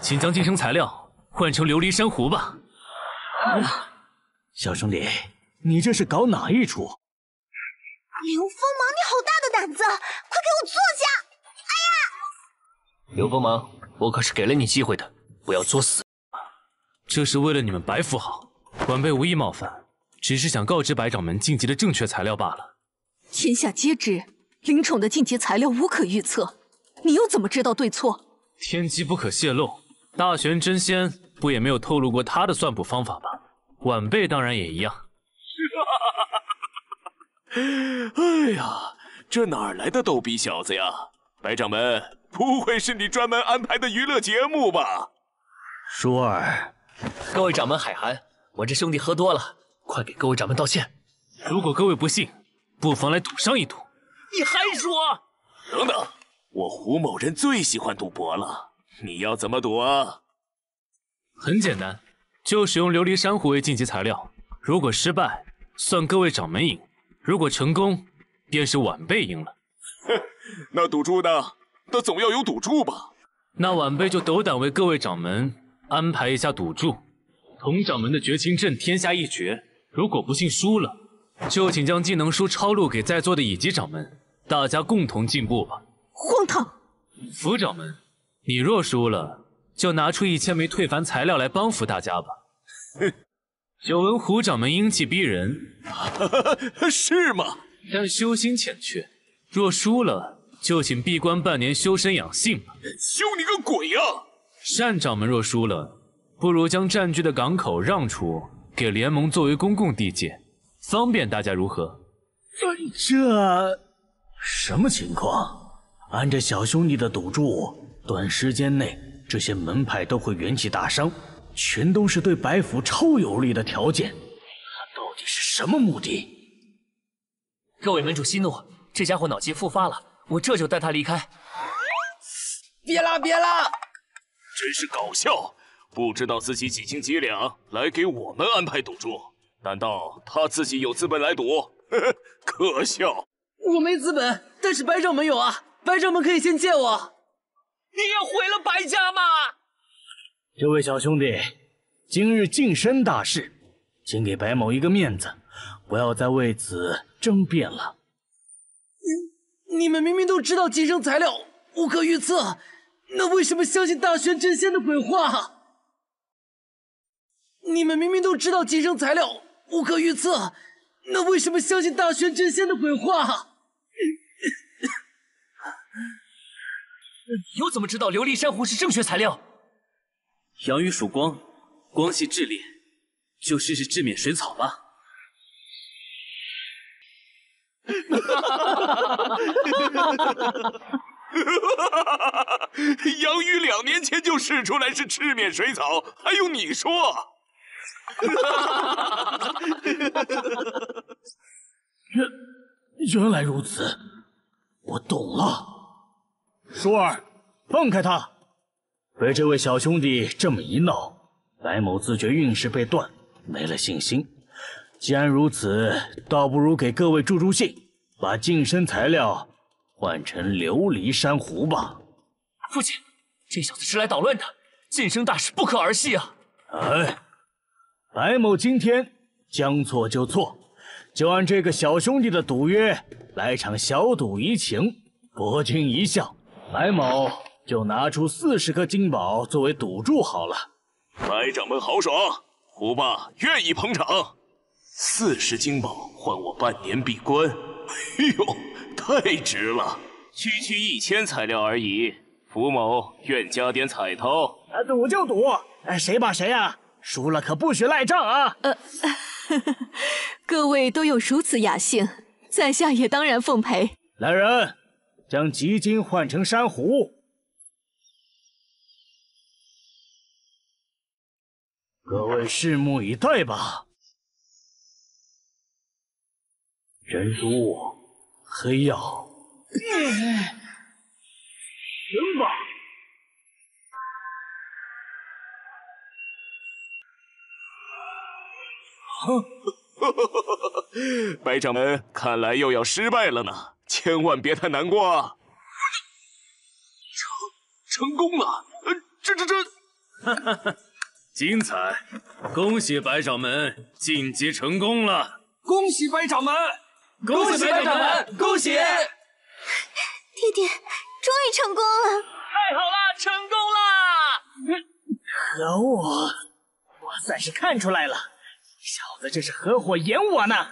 请将晋升材料换成琉璃珊瑚吧。啊小兄弟，你这是搞哪一出？刘锋芒，你好大的胆子！快给我坐下！哎呀！刘锋芒，我可是给了你机会的，不要作死！这是为了你们白府好，晚辈无意冒犯，只是想告知白掌门晋级的正确材料罢了。天下皆知，灵宠的晋级材料无可预测，你又怎么知道对错？天机不可泄露，大玄真仙不也没有透露过他的算卜方法吗？晚辈当然也一样。哎呀，这哪来的逗比小子呀！白掌门，不会是你专门安排的娱乐节目吧？舒儿。各位掌门海涵，我这兄弟喝多了，快给各位掌门道歉。如果各位不信，不妨来赌上一赌。你还说？等等，我胡某人最喜欢赌博了，你要怎么赌啊？很简单，就使用琉璃珊瑚为晋级材料。如果失败，算各位掌门赢；如果成功，便是晚辈赢了。哼，那赌注呢？那总要有赌注吧？那晚辈就斗胆为各位掌门。安排一下赌注，童掌门的绝情阵天下一绝。如果不幸输了，就请将技能书抄录给在座的乙级掌门，大家共同进步吧。荒唐！福掌门，你若输了，就拿出一千枚退凡材料来帮扶大家吧。哼，久闻胡掌门英气逼人，是吗？但修心欠缺，若输了，就请闭关半年修身养性吧。修你个鬼啊！单掌门若输了，不如将占据的港口让出给联盟作为公共地界，方便大家如何？这什么情况？按着小兄弟的赌注，短时间内这些门派都会元气大伤，全都是对白府超有利的条件。他到底是什么目的？各位门主息怒，这家伙脑筋复发了，我这就带他离开。别拉，别拉！真是搞笑，不知道自己几斤几两来给我们安排赌注，难道他自己有资本来赌？呵呵，可笑！我没资本，但是白掌门有啊，白掌门可以先借我。你要毁了白家吗？这位小兄弟，今日晋升大事，请给白某一个面子，不要再为此争辩了。你你们明明都知道晋升材料无可预测。那为什么相信大玄真仙的鬼话？你们明明都知道晋升材料无可预测，那为什么相信大玄真仙的鬼话？又怎么知道琉璃珊瑚是正确材料？阳鱼属光，光系炽烈，就试试治免水草吧。杨宇两年前就试出来是赤面水草，还用你说？原原来如此，我懂了。舒儿，放开他！被这位小兄弟这么一闹，白某自觉运势被断，没了信心。既然如此，倒不如给各位助助兴，把净身材料换成琉璃珊瑚吧。父亲，这小子是来捣乱的，晋升大事不可儿戏啊！哎，白某今天将错就错，就按这个小兄弟的赌约来场小赌怡情，博君一笑。白某就拿出四十颗金宝作为赌注好了。白掌门豪爽，胡爸愿意捧场。四十金宝换我半年闭关，哎呦，太值了！区区一千材料而已，福某愿加点彩头。啊，赌就赌，谁把谁啊？输了可不许赖账啊！呃，呵 呵各位都有如此雅兴，在下也当然奉陪。来人，将吉金换成珊瑚。各位拭目以待吧。珍珠、黑曜，行吧。白掌门，看来又要失败了呢，千万别太难过啊！成成功了，呃，这这这，精彩！恭喜白掌门晋级成功了！恭喜白掌门！恭喜白掌门！恭喜！爹爹，终于成功了！太好了，成功了！可恶，我算是看出来了，小子这是合伙演我呢！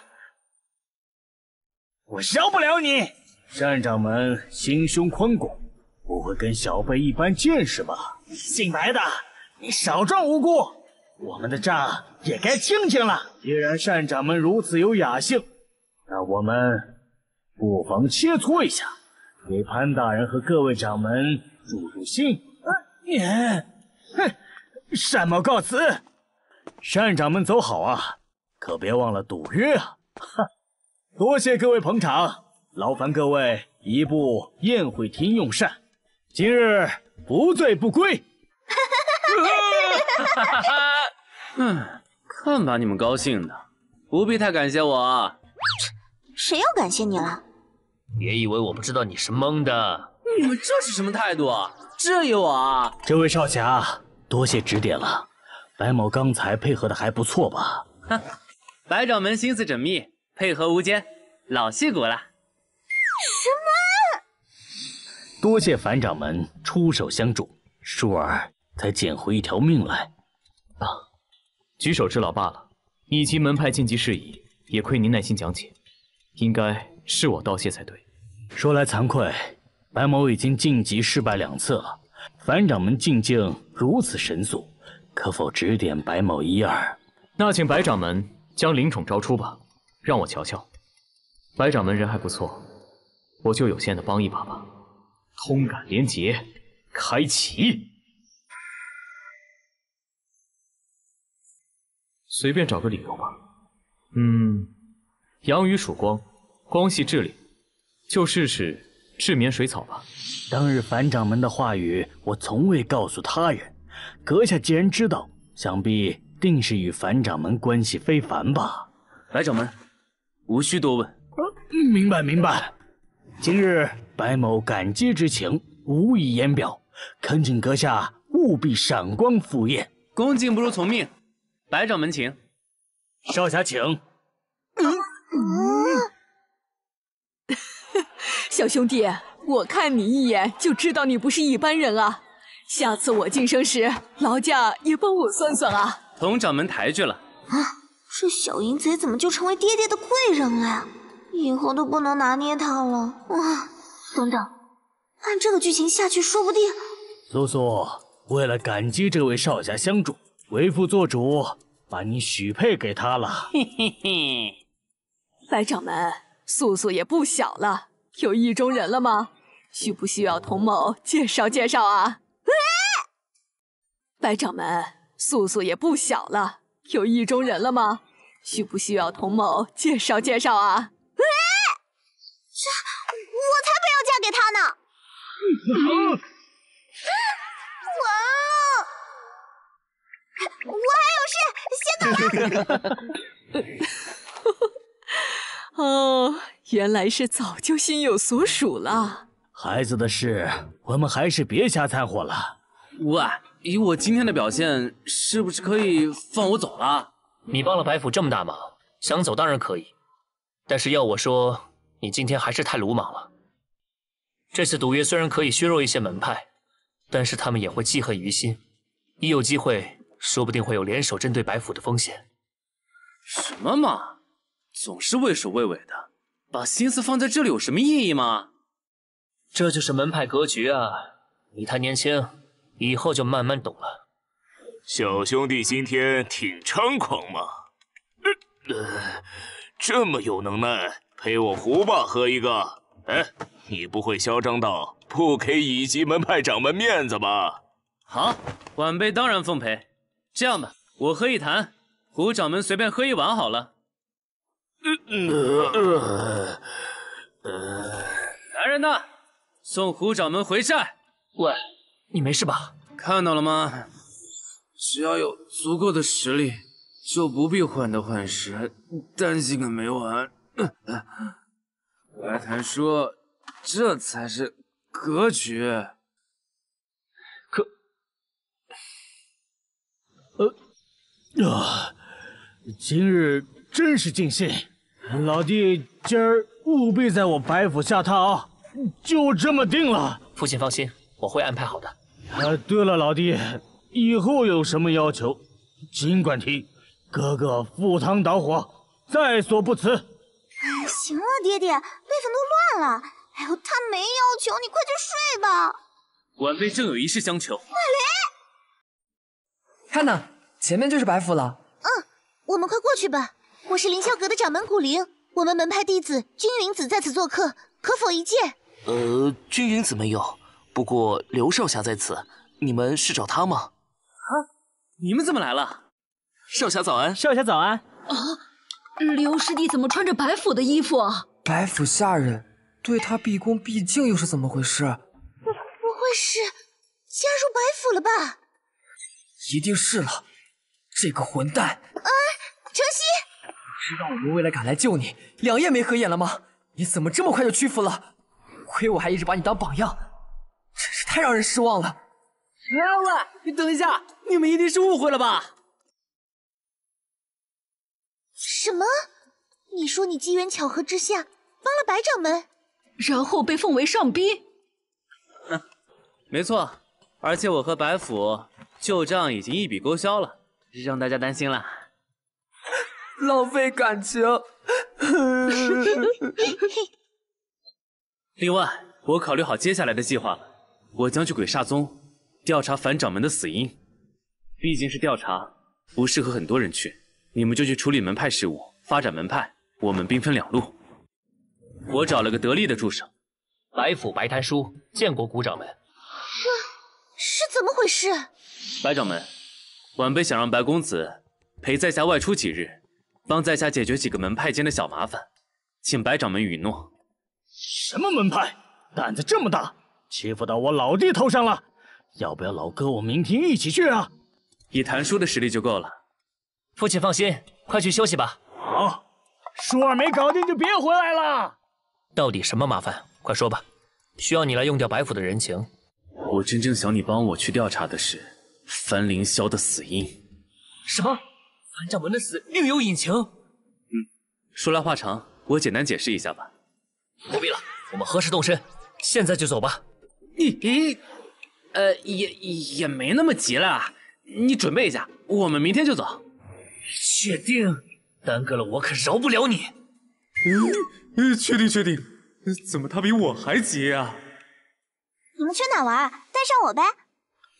我饶不了你！单掌门心胸宽广，不会跟小辈一般见识吧？姓白的，你少装无辜，我们的账也该清清了。既然单掌门如此有雅兴，那我们不妨切磋一下，给潘大人和各位掌门助助兴。你，哼，单某告辞。单掌门走好啊，可别忘了赌约啊！哈，多谢各位捧场，劳烦各位移步宴会厅用膳，今日不醉不归。嗯，看把你们高兴的，不必太感谢我啊。谁要感谢你了？别以为我不知道你是蒙的。你们这是什么态度啊？质疑我啊？这位少侠，多谢指点了。白某刚才配合的还不错吧？哼，白掌门心思缜密，配合无间，老戏骨了。什么？多谢樊掌门出手相助，舒儿才捡回一条命来。啊，举手之劳罢了。以及门派晋级事宜，也亏您耐心讲解，应该是我道谢才对。说来惭愧，白某已经晋级失败两次了，樊掌门进境如此神速，可否指点白某一二？那请白掌门将灵宠招出吧，让我瞧瞧。白掌门人还不错，我就有限的帮一把吧。通感连结，开启。随便找个理由吧。嗯，阳鱼曙光，光系治理，就试试治眠水草吧。当日樊掌门的话语，我从未告诉他人。阁下既然知道，想必定是与樊掌门关系非凡吧？白掌门，无需多问。啊，明白明白。今日白某感激之情无以言表，恳请阁下务必赏光赴宴。恭敬不如从命。白掌门，请。少侠，请。嗯嗯。小兄弟，我看你一眼就知道你不是一般人啊！下次我晋升时，劳驾也帮我算算啊！同掌门抬举了。啊，这小淫贼怎么就成为爹爹的贵人了呀？以后都不能拿捏他了。啊，等等，按这个剧情下去，说不定……苏苏，为了感激这位少侠相助。为父做主，把你许配给他了。嘿嘿嘿，白掌门，素素也不小了，有意中人了吗？需不需要童某介绍介绍啊？白掌门，素素也不小了，有意中人了吗？需不需要童某介绍介绍啊？哎，这我才不要嫁给他呢！啊 我我还有事，先走了。哦，原来是早就心有所属了。孩子的事，我们还是别瞎掺和了。喂，以我今天的表现，是不是可以放我走了？你帮了白府这么大忙，想走当然可以，但是要我说，你今天还是太鲁莽了。这次赌约虽然可以削弱一些门派，但是他们也会记恨于心，一有机会，说不定会有联手针对白府的风险。什么嘛，总是畏首畏尾的，把心思放在这里有什么意义吗？这就是门派格局啊！你太年轻，以后就慢慢懂了。小兄弟今天挺猖狂嘛，呃，这么有能耐，陪我胡霸喝一个。哎，你不会嚣张到不给乙级门派掌门面子吧？好，晚辈当然奉陪。这样吧，我喝一坛，胡掌门随便喝一碗好了。呃呃，来人呐，送胡掌门回寨。喂，你没事吧？看到了吗？只要有足够的实力，就不必患得患失，担心个没完。白檀说：“这才是格局。”可，呃，啊，今日真是尽兴，老弟，今儿务必在我白府下榻啊！就这么定了。父亲放心，我会安排好的。啊，对了，老弟，以后有什么要求，尽管提，哥哥赴汤蹈火，在所不辞。哎，行了，爹爹，辈分都乱了。哎呦，他没要求，你快去睡吧。晚辈正有一事相求。麦雷，看呐，前面就是白府了。嗯，我们快过去吧。我是凌霄阁的掌门古灵，我们门派弟子君云子在此做客，可否一见？呃，君云子没有，不过刘少侠在此，你们是找他吗？啊，你们怎么来了？少侠早安，少侠早安。啊，刘师弟怎么穿着白府的衣服啊？白府下人对他毕恭毕敬又是怎么回事？不不会是加入白府了吧？一定是了，这个混蛋！哎，程曦，知道我们为了赶来救你，两夜没合眼了吗？你怎么这么快就屈服了？亏我还一直把你当榜样，真是太让人失望了。哎喂，你等一下，你们一定是误会了吧？什么？你说你机缘巧合之下帮了白掌门，然后被奉为上宾？嗯，没错，而且我和白府旧账已经一笔勾销了，让大家担心了。浪费感情。另外，我考虑好接下来的计划了，我将去鬼煞宗调查樊掌门的死因。毕竟是调查，不适合很多人去，你们就去处理门派事务，发展门派。我们兵分两路。我找了个得力的助手，白府白檀叔见过古掌门。是怎么回事？白掌门，晚辈想让白公子陪在下外出几日，帮在下解决几个门派间的小麻烦，请白掌门允诺。什么门派？胆子这么大，欺负到我老弟头上了？要不要老哥我明天一起去啊？以谭叔的实力就够了。父亲放心，快去休息吧。好，舒儿没搞定就别回来了。到底什么麻烦？快说吧。需要你来用掉白府的人情。我真正想你帮我去调查的是樊凌霄的死因。什么？樊掌门的死另有隐情？嗯，说来话长，我简单解释一下吧。不必了，我们何时动身？现在就走吧。咦咦，呃，也也没那么急了。你准备一下，我们明天就走。确定？耽搁了我可饶不了你。嗯，确定确定。怎么他比我还急啊？你们去哪玩？带上我呗。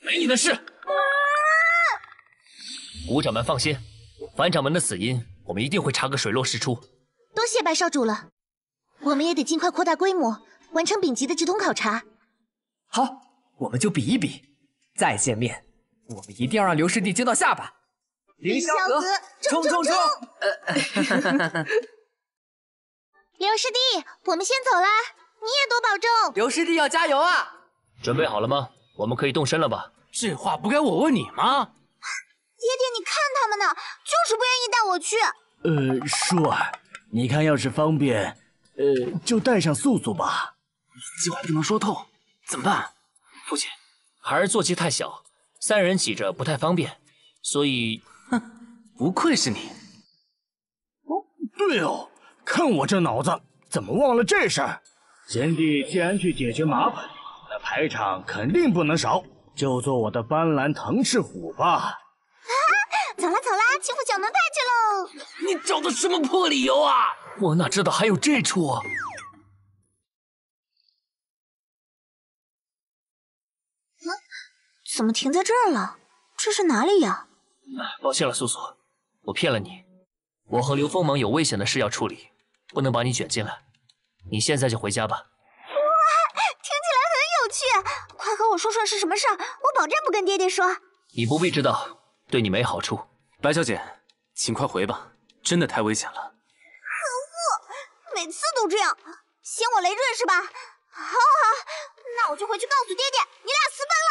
没你的事。古掌门放心，樊掌门的死因，我们一定会查个水落石出。多谢白少主了，我们也得尽快扩大规模，完成丙级的直通考察。好，我们就比一比，再见面，我们一定要让刘师弟惊到下巴。凌霄阁，冲冲冲！刘师弟，我们先走啦，你也多保重。刘师弟要加油啊！准备好了吗？我们可以动身了吧？这话不该我问你吗？爹爹，你看他们呢，就是不愿意带我去。呃，舒儿，你看要是方便，呃，就带上素素吧。计划不能说透，怎么办？父亲，孩儿坐骑太小，三人挤着不太方便，所以，哼，不愧是你。哦，对哦，看我这脑子，怎么忘了这事儿？贤弟既然去解决麻烦，那排场肯定不能少，就做我的斑斓腾翅虎吧。啊，走啦走啦，欺负小门派去喽！你找的什么破理由啊？我哪知道还有这出啊！嗯，怎么停在这儿了？这是哪里呀？抱歉了，素素，我骗了你。我和刘锋芒有危险的事要处理，不能把你卷进来。你现在就回家吧。哇，听起来很有趣，快和我说说是什么事儿，我保证不跟爹爹说。你不必知道，对你没好处。白小姐，请快回吧，真的太危险了。可恶，每次都这样，嫌我累赘是吧？好，好，好，那我就回去告诉爹爹，你俩私奔了。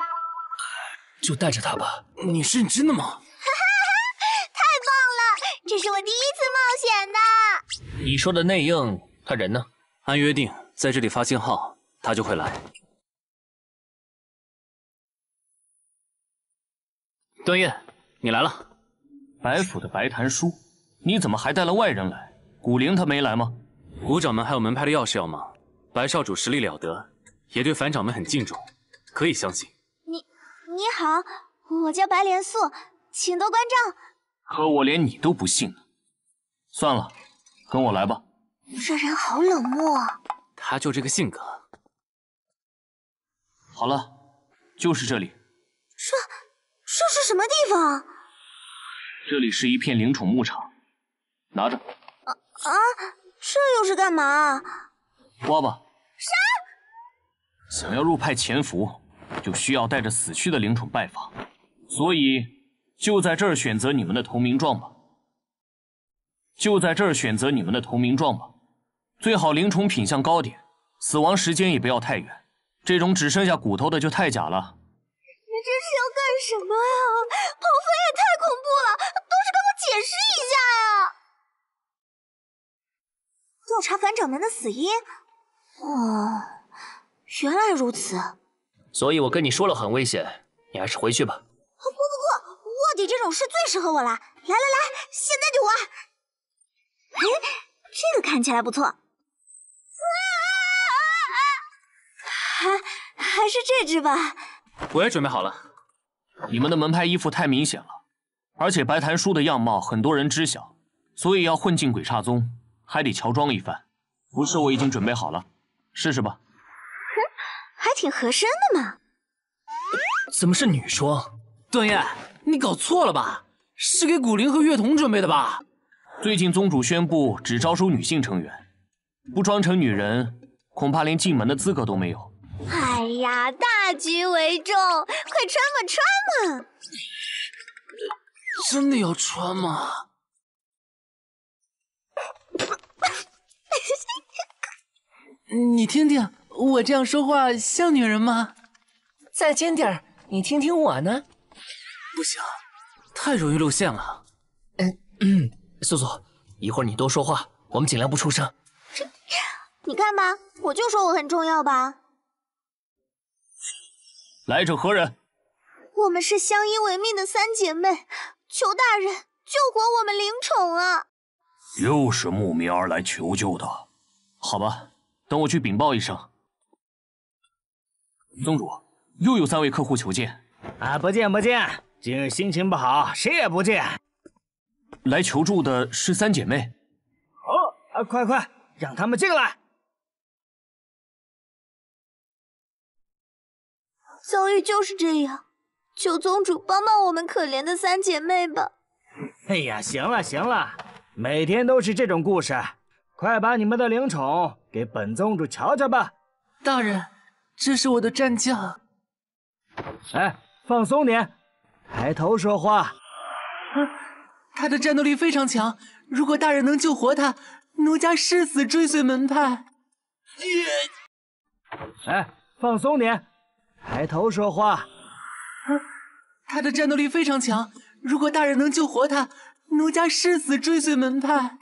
就带着他吧。你是真的吗？哈哈哈，太棒了，这是我第一次冒险的。你说的内应，他人呢？按约定在这里发信号，他就会来。段月，你来了。白府的白檀书，你怎么还带了外人来？古灵他没来吗？古掌门还有门派的要事要忙，白少主实力了得，也对樊掌门很敬重，可以相信。你你好，我叫白莲素，请多关照。可我连你都不信呢。算了，跟我来吧。这人好冷漠。他就这个性格。好了，就是这里。这这是什么地方？这里是一片灵宠牧场，拿着。啊啊！这又是干嘛？挖吧。啥？想要入派潜伏，就需要带着死去的灵宠拜访，所以就在这儿选择你们的投名状吧。就在这儿选择你们的投名状吧，最好灵宠品相高点，死亡时间也不要太远。这种只剩下骨头的就太假了。你这是要干什么呀？跑飞也太恐怖了，都是跟我解释一下呀！调查反掌门的死因？哦，原来如此。所以我跟你说了很危险，你还是回去吧。不不不，卧底这种事最适合我了。来来来，现在就玩。哎，这个看起来不错。还还是这只吧。我也准备好了。你们的门派衣服太明显了，而且白檀书的样貌很多人知晓，所以要混进鬼刹宗，还得乔装一番。不是我已经准备好了，试试吧。哼，还挺合身的嘛。怎么是女装？段燕，你搞错了吧？是给古灵和月童准备的吧？最近宗主宣布只招收女性成员，不装成女人，恐怕连进门的资格都没有。哎呀，大局为重，快穿吧穿吧！真的要穿吗？你听听，我这样说话像女人吗？再尖点儿，你听听我呢。不行，太容易露馅了。嗯嗯，素素，一会儿你多说话，我们尽量不出声。这，你看吧，我就说我很重要吧。来者何人？我们是相依为命的三姐妹，求大人救活我们灵宠啊！又是慕名而来求救的，好吧，等我去禀报一声。宗主，又有三位客户求见。啊，不见不见，今日心情不好，谁也不见。来求助的是三姐妹。哦，啊，快快让他们进来。遭遇就是这样，求宗主帮帮我们可怜的三姐妹吧！哎呀，行了行了，每天都是这种故事，快把你们的灵宠给本宗主瞧瞧吧。大人，这是我的战将。哎，放松点，抬头说话。啊，他的战斗力非常强，如果大人能救活他，奴家誓死追随门派。哎，放松点，抬头说话。啊，他的战斗力非常强，如果大人能救活他，奴家誓死追随门派。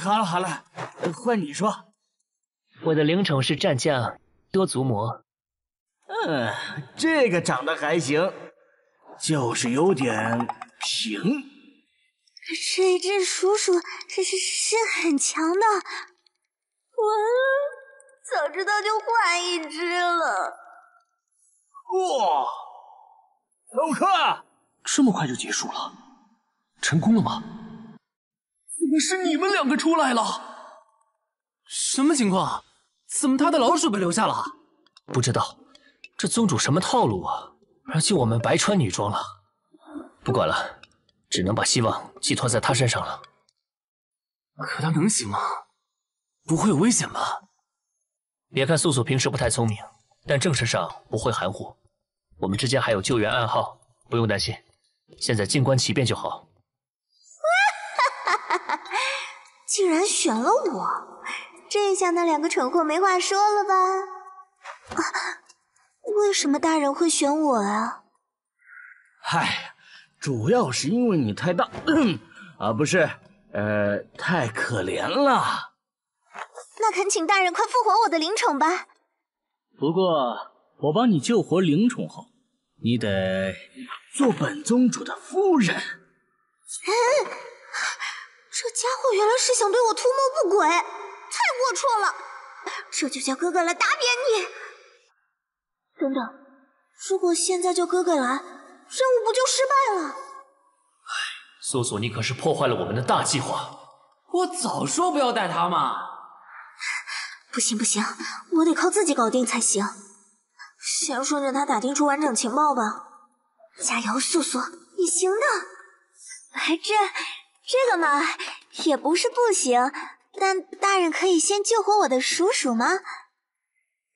好了好了，换你说。我的灵宠是战将多足魔。嗯，这个长得还行，就是有点平。这一只鼠鼠是是是很强的，完了，早知道就换一只了。哇，走开，这么快就结束了，成功了吗？怎么是你们两个出来了？什么情况？怎么他的老鼠被留下了？不知道，这宗主什么套路啊？而且我们白穿女装了。不管了，只能把希望寄托在他身上了。可他能行吗？不会有危险吧？别看素素平时不太聪明，但正事上不会含糊。我们之间还有救援暗号，不用担心。现在静观其变就好。哈哈哈竟然选了我！这下那两个蠢货没话说了吧？啊，为什么大人会选我啊？嗨，主要是因为你太大，啊不是，呃，太可怜了。那恳请大人快复活我的灵宠吧。不过我帮你救活灵宠后，你得做本宗主的夫人。嗯，这家伙原来是想对我图谋不轨。太龌龊了！这就叫哥哥来打扁你。等等，如果现在叫哥哥来，任务不就失败了？唉，素素，你可是破坏了我们的大计划。我早说不要带他嘛！不行不行，我得靠自己搞定才行。先顺着他打听出完整情报吧。加油，素素，你行的。哎，这这个嘛，也不是不行。但大人可以先救活我的鼠鼠吗？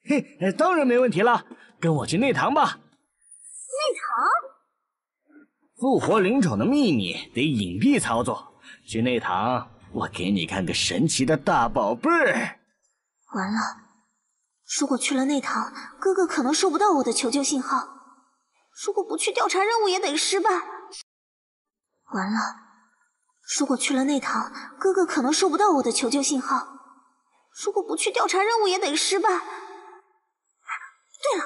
嘿，当然没问题了，跟我去内堂吧。内堂？复活灵宠的秘密得隐蔽操作，去内堂，我给你看个神奇的大宝贝儿。完了，如果去了内堂，哥哥可能收不到我的求救信号；如果不去调查任务，也得失败。完了。如果去了内堂，哥哥可能收不到我的求救信号；如果不去调查任务，也得失败。对了，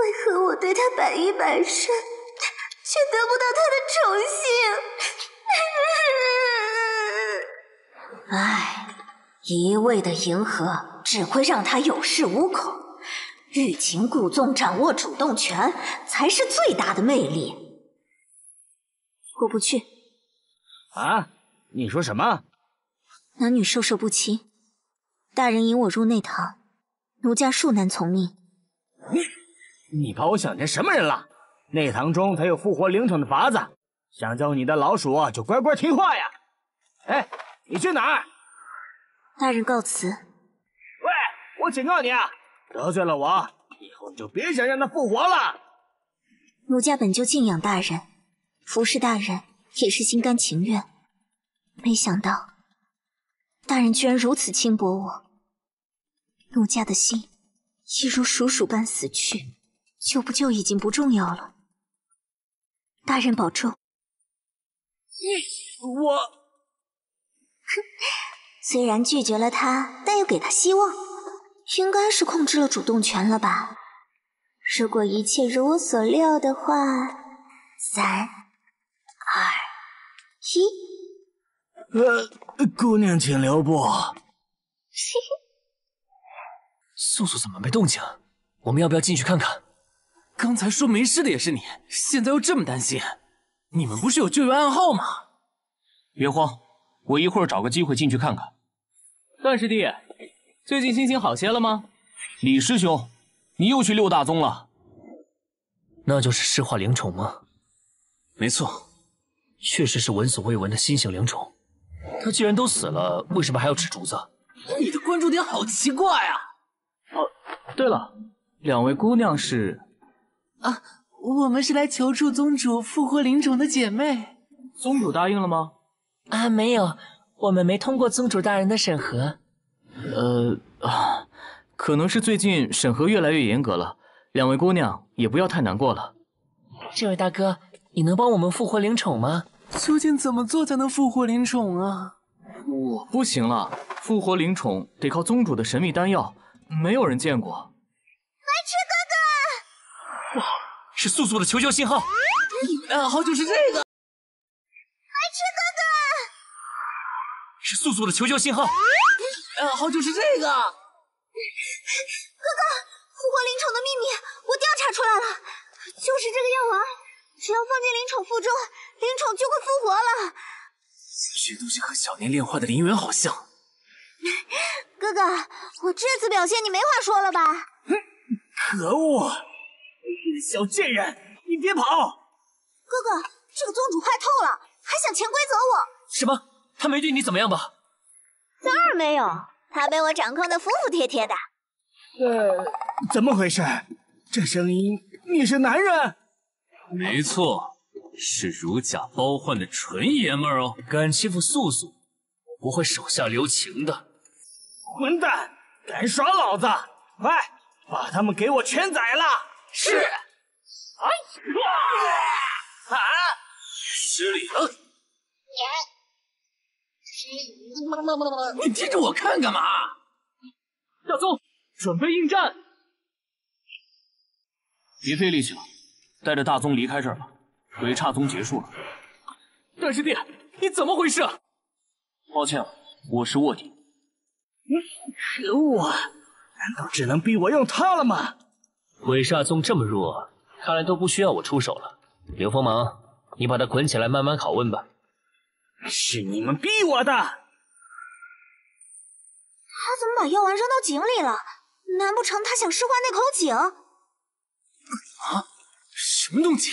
为何我对他百依百顺，却得不到他的宠幸？唉，一味的迎合只会让他有恃无恐，欲擒故纵，掌握主动权才是最大的魅力。我不去。啊？你说什么？男女授受不亲，大人引我入内堂，奴家恕难从命。你你把我想成什么人了？内堂中才有复活灵宠的法子，想救你的老鼠就乖乖听话呀！哎，你去哪儿？大人告辞。喂，我警告你啊，得罪了我，以后你就别想让他复活了。奴家本就敬仰大人。服侍大人也是心甘情愿，没想到大人居然如此轻薄我，奴家的心一如鼠鼠般死去，救不救已经不重要了。大人保重。我，哼，虽然拒绝了他，但又给他希望，应该是控制了主动权了吧？如果一切如我所料的话，三。二一，呃，姑娘请留步。嘿嘿素素怎么没动静？我们要不要进去看看？刚才说没事的也是你，现在又这么担心。你们不是有救援暗号吗？别慌，我一会儿找个机会进去看看。段师弟，最近心情好些了吗？李师兄，你又去六大宗了？那就是石化灵宠吗？没错，确实是闻所未闻的新型灵宠。他既然都死了，为什么还要吃竹子？你的关注点好奇怪啊！哦，对了，两位姑娘是？啊，我们是来求助宗主复活灵宠的姐妹。宗主答应了吗？啊，没有，我们没通过宗主大人的审核。呃啊，可能是最近审核越来越严格了，两位姑娘也不要太难过了。这位大哥，你能帮我们复活灵宠吗？究竟怎么做才能复活灵宠啊？我不行了，复活灵宠得靠宗主的神秘丹药，没有人见过。白痴哥哥，哇，是素素的求救信号！暗号就是这个。白痴哥哥，是素素的求救信号！暗号就是这个。哥哥，复活灵宠的秘密我调查出来了，就是这个药丸，只要放进灵宠腹中，灵宠就会复活了。这东西和小年炼化的灵元好像。哥哥，我这次表现你没话说了吧？可恶！小贱人，你别跑！哥哥，这个宗主坏透了，还想潜规则我。什么？他没对你怎么样吧？当然没有，他被我掌控的服服帖帖的。呃，怎么回事？这声音，你是男人？没错。是如假包换的纯爷们儿哦！敢欺负素素，我不会手下留情的！混蛋，敢耍老子！快把他们给我全宰了！是。哎！啊！失礼了！你盯着我看干嘛？大宗，准备应战！别费力气了，带着大宗离开这儿吧。鬼刹宗结束了，段师弟，你怎么回事？抱歉，我是卧底。可恶，难道只能逼我用他了吗？鬼煞宗这么弱，看来都不需要我出手了。刘锋芒，你把他捆起来，慢慢拷问吧。是你们逼我的。他怎么把药丸扔到井里了？难不成他想释怀那口井？啊？什么动静？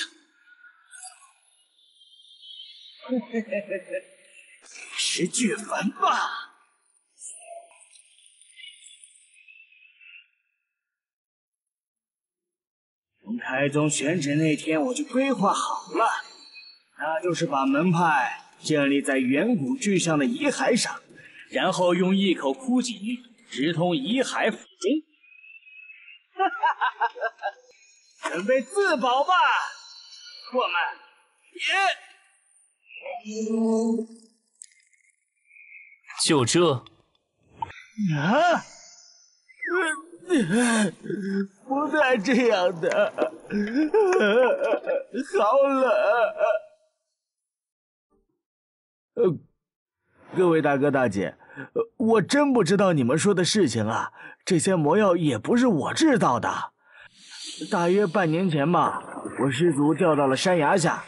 是巨焚吧？从开宗选址那天我就规划好了，那就是把门派建立在远古巨象的遗骸上，然后用一口枯井直通遗骸腹中。哈哈哈哈哈！准备自保吧，我们也。就这？啊！不带这样的，好冷。呃，各位大哥大姐，我真不知道你们说的事情啊。这些魔药也不是我制造的。大约半年前吧，我师祖掉到了山崖下。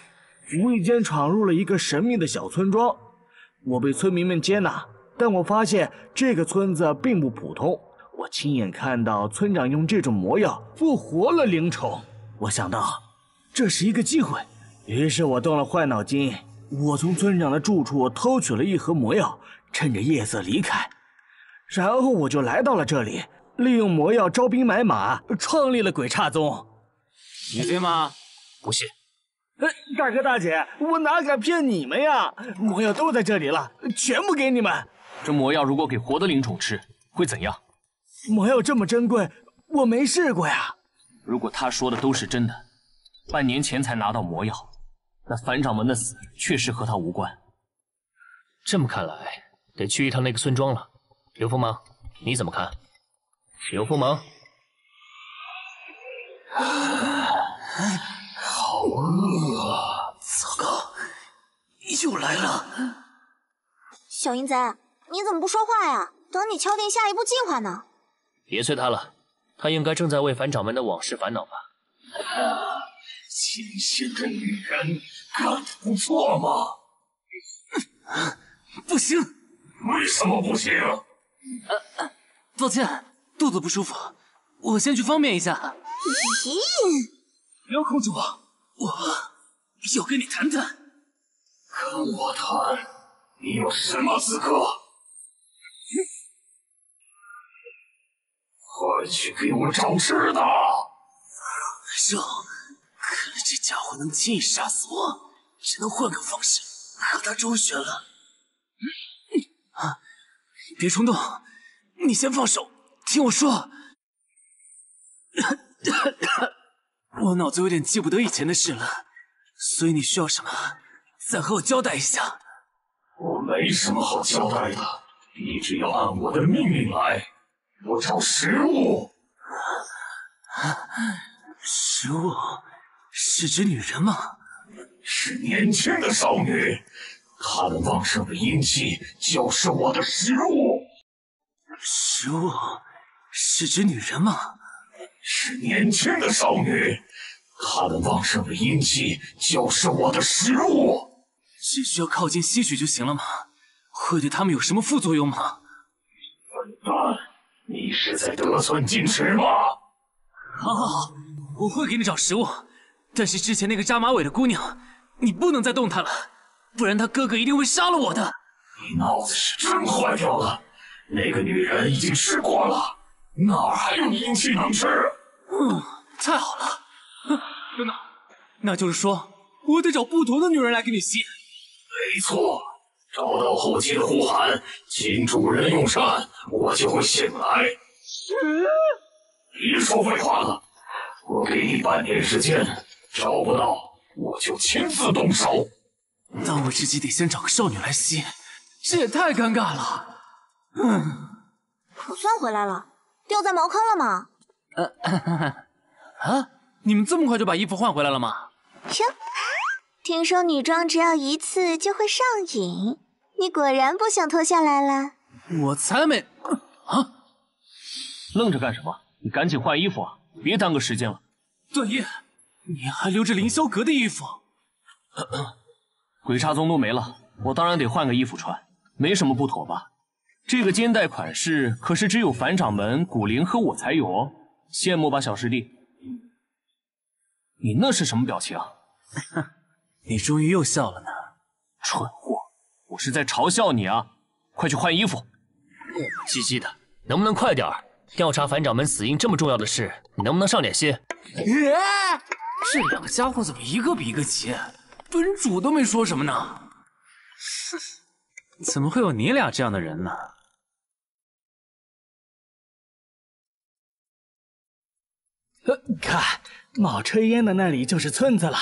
无意间闯入了一个神秘的小村庄，我被村民们接纳，但我发现这个村子并不普通。我亲眼看到村长用这种魔药复活了灵宠，我想到这是一个机会，于是我动了坏脑筋。我从村长的住处偷取了一盒魔药，趁着夜色离开，然后我就来到了这里，利用魔药招兵买马，创立了鬼刹宗。你信吗？不信。呃，大哥大姐，我哪敢骗你们呀！魔药都在这里了，全部给你们。这魔药如果给活的灵宠吃，会怎样？魔药这么珍贵，我没试过呀。如果他说的都是真的，半年前才拿到魔药，那樊掌门的死确实和他无关。这么看来，得去一趟那个村庄了。刘锋芒，你怎么看？刘锋芒。好饿啊！糟糕，又来了。小淫贼，你怎么不说话呀？等你敲定下一步计划呢。别催他了，他应该正在为樊掌门的往事烦恼吧。清新的女人，不错嘛。不行，为什么不行？呃，抱歉，肚子不舒服，我先去方便一下。不要控制，我我要跟你谈谈。跟我谈？你有什么资格？快去给我找吃的！这家伙能轻易杀死我，只能换个方式和他周旋了。啊！别冲动，你先放手，听我说。我脑子有点记不得以前的事了，所以你需要什么，再和我交代一下。我没什么好交代的，你只要按我的命令来。我找食物。食物是指女人吗？是年轻的少女，她们旺盛的阴气就是我的食物。食物是指女人吗？是年轻的少女，她们旺盛的阴气就是我的食物。只需要靠近吸取就行了吗？会对他们有什么副作用吗？笨蛋，你是在得寸进尺吗？好，好，好，我会给你找食物，但是之前那个扎马尾的姑娘，你不能再动她了，不然她哥哥一定会杀了我的。你脑子是真坏掉了，那个女人已经吃过了，哪还有阴气能吃？嗯，太好了。等等，那就是说我得找不同的女人来给你吸。没错，找到后期的呼喊“请主人用膳”，我就会醒来。别说废话了，我给你半年时间，找不到我就亲自动手。但我自己得先找个少女来吸，这也太尴尬了。嗯，算回来了，掉在茅坑了吗？呃，啊，你们这么快就把衣服换回来了吗？哟，听说女装只要一次就会上瘾，你果然不想脱下来了。我才没啊！愣着干什么？你赶紧换衣服啊！别耽搁时间了。段业，你还留着凌霄阁的衣服？鬼差宗都没了，我当然得换个衣服穿，没什么不妥吧？这个肩带款式可是只有樊掌门、古灵和我才有哦，羡慕吧，小师弟？你那是什么表情？你终于又笑了呢，蠢货！我是在嘲笑你啊！快去换衣服。鸡鸡的，能不能快点儿？调查樊掌门死因这么重要的事，你能不能上点心？这两个家伙怎么一个比一个急？本主都没说什么呢。怎么会有你俩这样的人呢？呃，看，冒炊烟的那里就是村子了，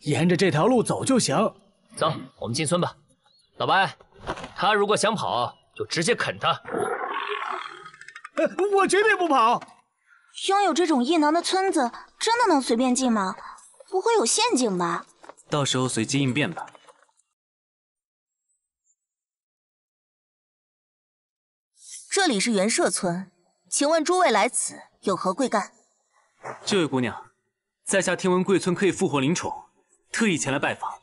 沿着这条路走就行。走，我们进村吧。老白，他如果想跑，就直接啃他。我绝对不跑。拥有这种异能的村子，真的能随便进吗？不会有陷阱吧？到时候随机应变吧。这里是元社村，请问诸位来此有何贵干？这位姑娘，在下听闻贵村可以复活灵宠，特意前来拜访，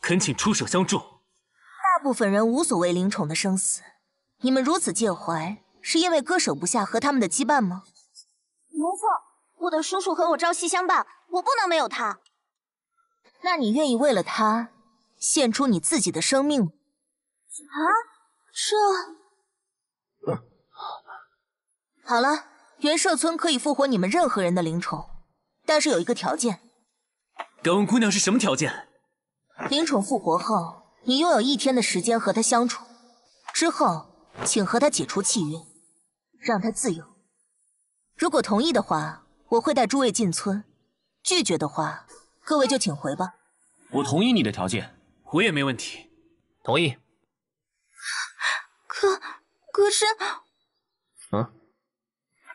恳请出手相助。大部分人无所谓灵宠的生死，你们如此介怀，是因为割舍不下和他们的羁绊吗？没错，我的叔叔和我朝夕相伴，我不能没有他。那你愿意为了他献出你自己的生命吗？啊，这 好了，元社村可以复活你们任何人的灵宠，但是有一个条件。敢问姑娘是什么条件？灵宠复活后，你拥有一天的时间和他相处，之后请和他解除契约，让他自由。如果同意的话，我会带诸位进村；拒绝的话，各位就请回吧。我同意你的条件，我也没问题，同意。可可是，嗯，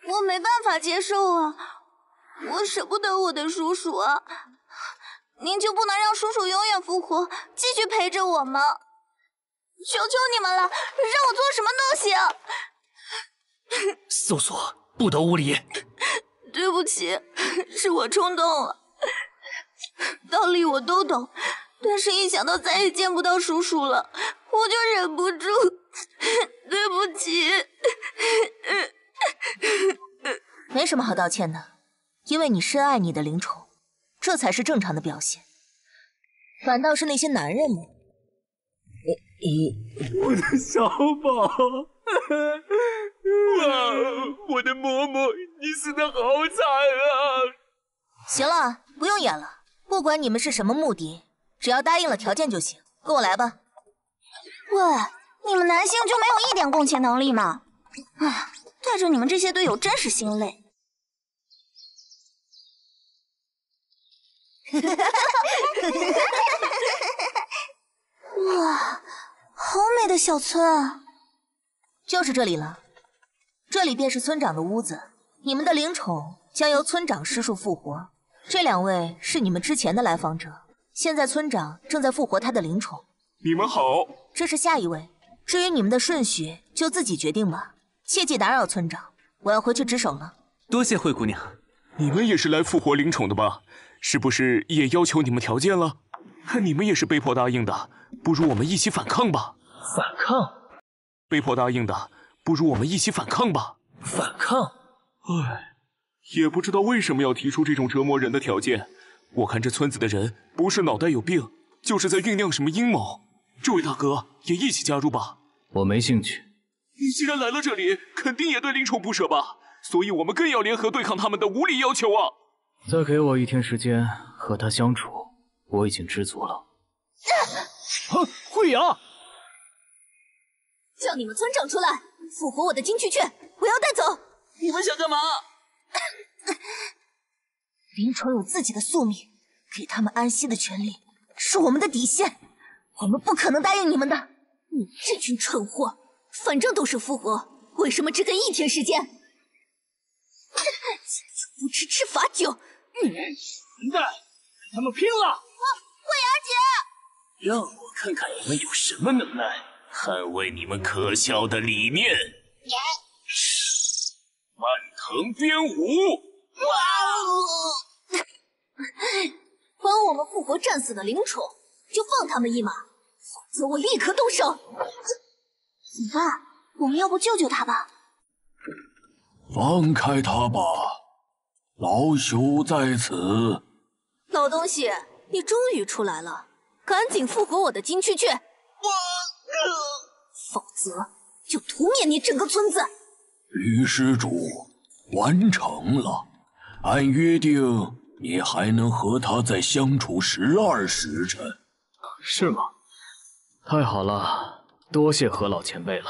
我没办法接受啊！我舍不得我的叔叔啊！您就不能让叔叔永远复活，继续陪着我吗？求求你们了，让我做什么都行！素素，不得无礼！对不起，是我冲动了。道理我都懂，但是一想到再也见不到叔叔了，我就忍不住。对不起。没什么好道歉的，因为你深爱你的灵宠，这才是正常的表现。反倒是那些男人们，我的小宝，啊，我的嬷嬷，你死的好惨啊！行了，不用演了。不管你们是什么目的，只要答应了条件就行。跟我来吧。喂，你们男性就没有一点共情能力吗？唉，带着你们这些队友真是心累。哇，好美的小村啊！就是这里了，这里便是村长的屋子。你们的灵宠将由村长施术复活。这两位是你们之前的来访者，现在村长正在复活他的灵宠。你们好，这是下一位。至于你们的顺序，就自己决定吧，切忌打扰村长。我要回去值守了。多谢灰姑娘。你们也是来复活灵宠的吧？是不是也要求你们条件了？看你们也是被迫答应的，不如我们一起反抗吧。反抗？被迫答应的，不如我们一起反抗吧。反抗？唉，也不知道为什么要提出这种折磨人的条件。我看这村子的人不是脑袋有病，就是在酝酿什么阴谋。这位大哥也一起加入吧。我没兴趣。你既然来了这里，肯定也对灵宠不舍吧？所以我们更要联合对抗他们的无理要求啊！再给我一天时间和他相处，我已经知足了。啊，慧雅，叫你们村长出来复活我的金蛐雀，我要带走。你们想干嘛？灵宠有自己的宿命，给他们安息的权利是我们的底线，我们不可能答应你们的。你这群蠢货，反正都是复活，为什么只给一天时间？简直无知吃罚酒！混蛋，跟他们拼了！啊慧儿姐，让我看看你们有什么能耐，捍卫你们可笑的理念！蔓藤编舞！哇哦！帮我们复活战死的灵宠，就放他们一马，否则我立刻动手。怎么办？我们要不救救他吧？放开他吧，老朽在此。老东西，你终于出来了，赶紧复活我的金蛐雀，否则就屠灭你整个村子。吕施主，完成了。按约定，你还能和他再相处十二时辰。是吗？太好了，多谢何老前辈了。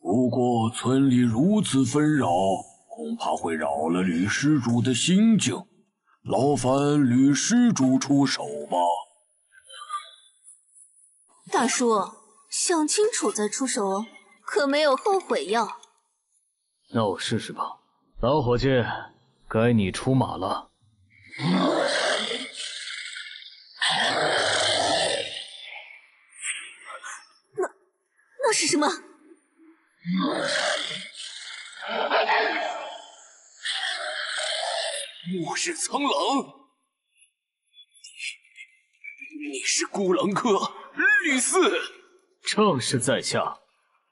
不过村里如此纷扰，恐怕会扰了吕施主的心境。劳烦吕施主出手吧。大叔，想清楚再出手哦，可没有后悔药。那我试试吧。老伙计，该你出马了。那那是什么？末日苍狼，你你是孤狼科吕四，正是在下。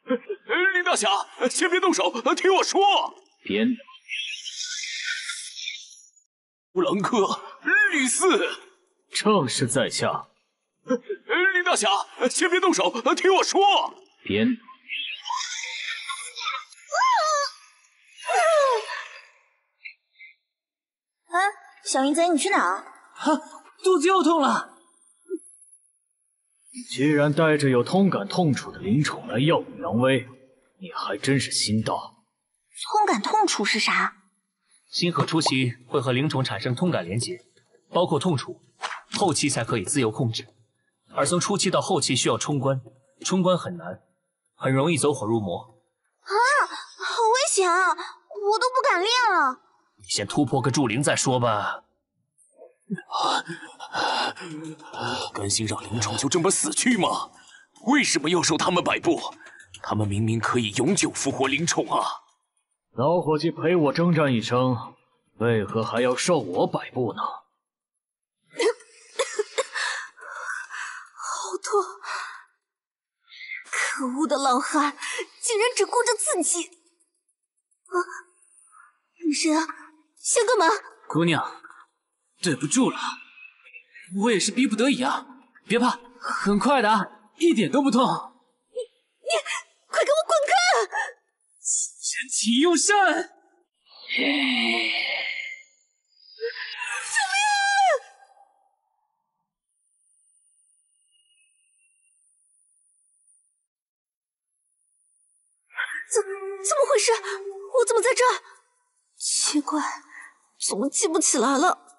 林大侠，先别动手，听我说。别闹！孤狼科吕四，正是在下。林大侠，先别动手，听我说。别闹！哎，小淫贼，你去哪？儿？啊，肚子又痛了。既然带着有通感痛楚的灵宠来耀武扬威，你还真是心大。通感痛楚是啥？星河初期会和灵宠产生通感连接，包括痛楚，后期才可以自由控制。而从初期到后期需要冲关，冲关很难，很容易走火入魔。啊，好危险啊！我都不敢练了。你先突破个筑灵再说吧。甘心让灵宠就这么死去吗？为什么要受他们摆布？他们明明可以永久复活灵宠啊！老伙计陪我征战一生，为何还要受我摆布呢？好痛！可恶的老汉，竟然只顾着自己！啊，女神啊？想干嘛？姑娘，对不住了，我也是逼不得已啊。别怕，很快的，一点都不痛。你你，快给我滚开！前情又善。怎怎么回事？我怎么在这儿？奇怪，怎么记不起来了？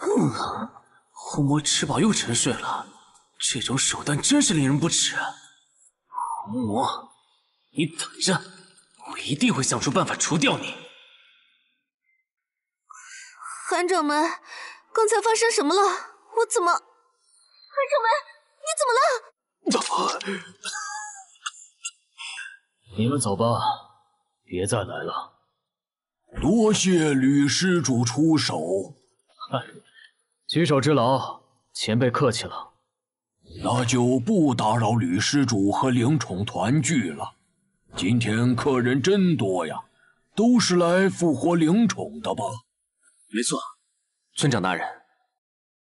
嗯，红魔吃饱又沉睡了，这种手段真是令人不齿。红魔，你等着，我一定会想出办法除掉你。韩掌门，刚才发生什么了？我怎么？韩掌门，你怎么了？你们走吧，别再来了。多谢吕施主出手。嗨，举手之劳，前辈客气了。那就不打扰吕施主和灵宠团聚了。今天客人真多呀，都是来复活灵宠的吧？没错，村长大人。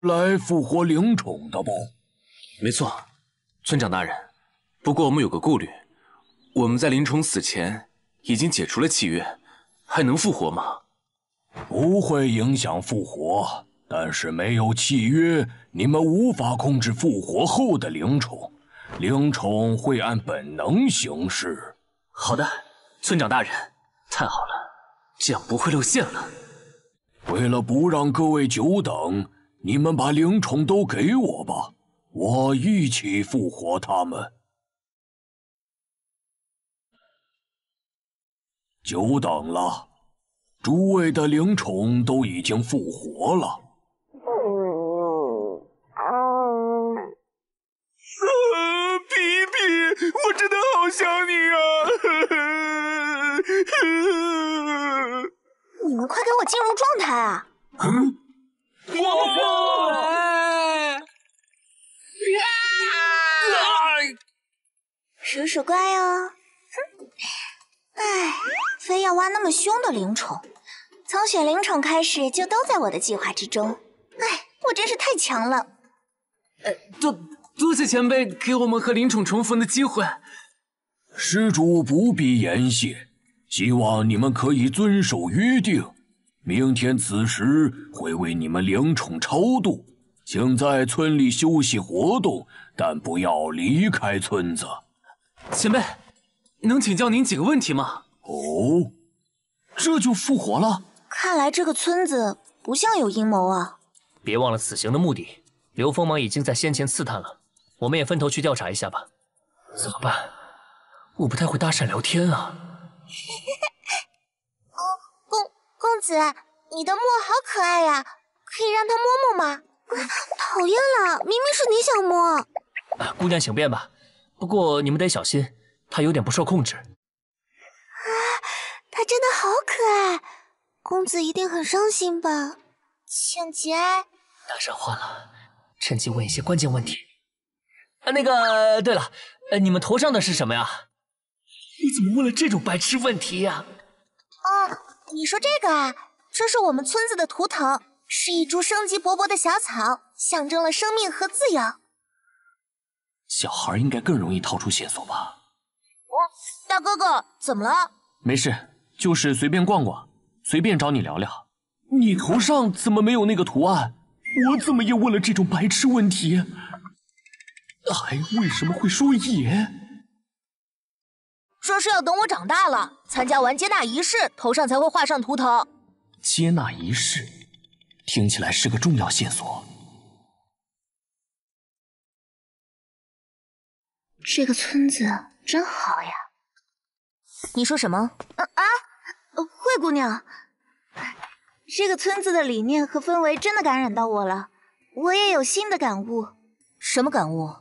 来复活灵宠的吧？没错，村长大人。不过我们有个顾虑。我们在灵宠死前已经解除了契约，还能复活吗？不会影响复活，但是没有契约，你们无法控制复活后的灵宠，灵宠会按本能行事。好的，村长大人，太好了，这样不会露馅了。为了不让各位久等，你们把灵宠都给我吧，我一起复活他们。久等了，诸位的灵宠都已经复活了。皮皮，我真的好想你啊！你们快给我进入状态啊！嗯，数数乖哦。哼，哎。非要挖那么凶的灵宠，从选灵宠开始就都在我的计划之中。哎，我真是太强了！呃，多多谢前辈给我们和灵宠重逢的机会。施主不必言谢，希望你们可以遵守约定。明天此时会为你们灵宠超度，请在村里休息活动，但不要离开村子。前辈，能请教您几个问题吗？哦，这就复活了。看来这个村子不像有阴谋啊！别忘了此行的目的。刘锋芒已经在先前刺探了，我们也分头去调查一下吧。怎么办？我不太会搭讪聊天啊。公公子，你的墨好可爱呀，可以让他摸摸吗？讨厌了，明明是你想摸。姑娘请便吧，不过你们得小心，他有点不受控制。啊他真的好可爱，公子一定很伤心吧？请节哀。搭上话了，趁机问一些关键问题。啊，那个，对了，呃，你们头上的是什么呀？你怎么问了这种白痴问题呀？哦，你说这个啊？这是我们村子的图腾，是一株生机勃勃的小草，象征了生命和自由。小孩应该更容易套出线索吧？大哥哥，怎么了？没事。就是随便逛逛，随便找你聊聊。你头上怎么没有那个图案？我怎么也问了这种白痴问题？还为什么会说也？说是要等我长大了，参加完接纳仪式，头上才会画上图腾。接纳仪式，听起来是个重要线索。这个村子真好呀。你说什么？啊啊！惠姑娘，这个村子的理念和氛围真的感染到我了，我也有新的感悟。什么感悟？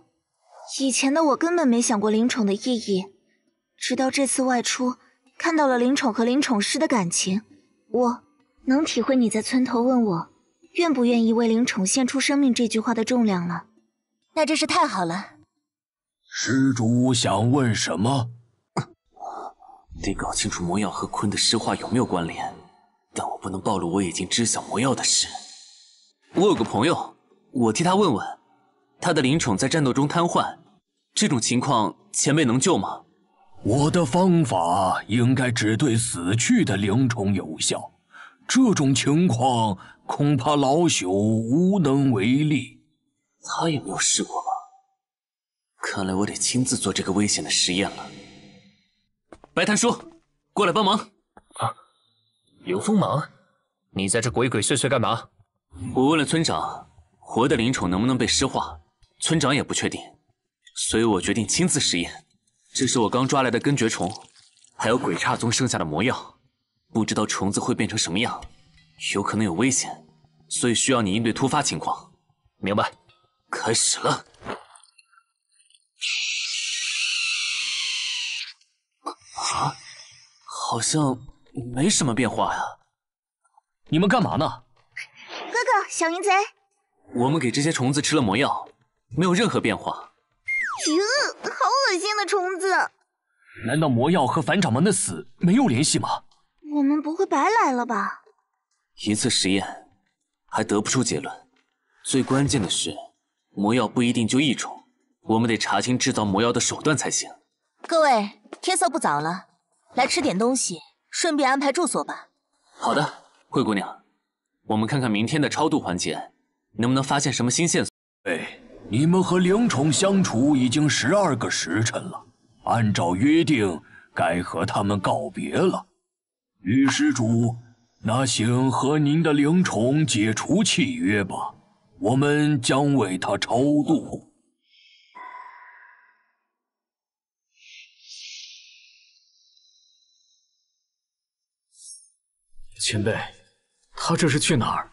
以前的我根本没想过灵宠的意义，直到这次外出，看到了灵宠和灵宠师的感情，我能体会你在村头问我愿不愿意为灵宠献出生命这句话的重量了。那真是太好了。施主想问什么？得搞清楚魔药和鲲的尸化有没有关联，但我不能暴露我已经知晓魔药的事。我有个朋友，我替他问问，他的灵宠在战斗中瘫痪，这种情况前辈能救吗？我的方法应该只对死去的灵宠有效，这种情况恐怕老朽无能为力。他也没有试过吧？看来我得亲自做这个危险的实验了。白檀叔，过来帮忙。啊，刘锋芒，你在这鬼鬼祟祟干嘛？我问了村长，活的灵宠能不能被尸化，村长也不确定，所以我决定亲自实验。这是我刚抓来的根蕨虫，还有鬼刹宗剩下的魔药，不知道虫子会变成什么样，有可能有危险，所以需要你应对突发情况。明白。开始了。啊，好像没什么变化呀。你们干嘛呢？哥哥，小淫贼。我们给这些虫子吃了魔药，没有任何变化。哟，好恶心的虫子！难道魔药和反掌门的死没有联系吗？我们不会白来了吧？一次实验还得不出结论，最关键的是。魔药不一定就一种，我们得查清制造魔药的手段才行。各位，天色不早了，来吃点东西，顺便安排住所吧。好的，灰姑娘，我们看看明天的超度环节，能不能发现什么新线索？哎，你们和灵宠相处已经十二个时辰了，按照约定，该和他们告别了。女施主，那请和您的灵宠解除契约吧。我们将为他超度。前辈，他这是去哪儿？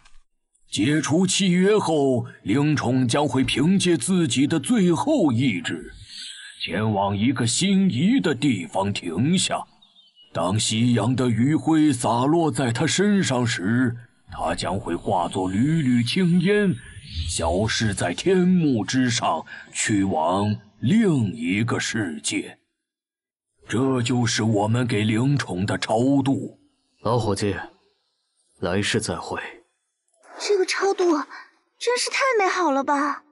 解除契约后，灵宠将会凭借自己的最后意志，前往一个心仪的地方停下。当夕阳的余晖洒落在他身上时，他将会化作缕缕青烟。消失在天幕之上，去往另一个世界。这就是我们给灵宠的超度。老伙计，来世再会。这个超度真是太美好了吧！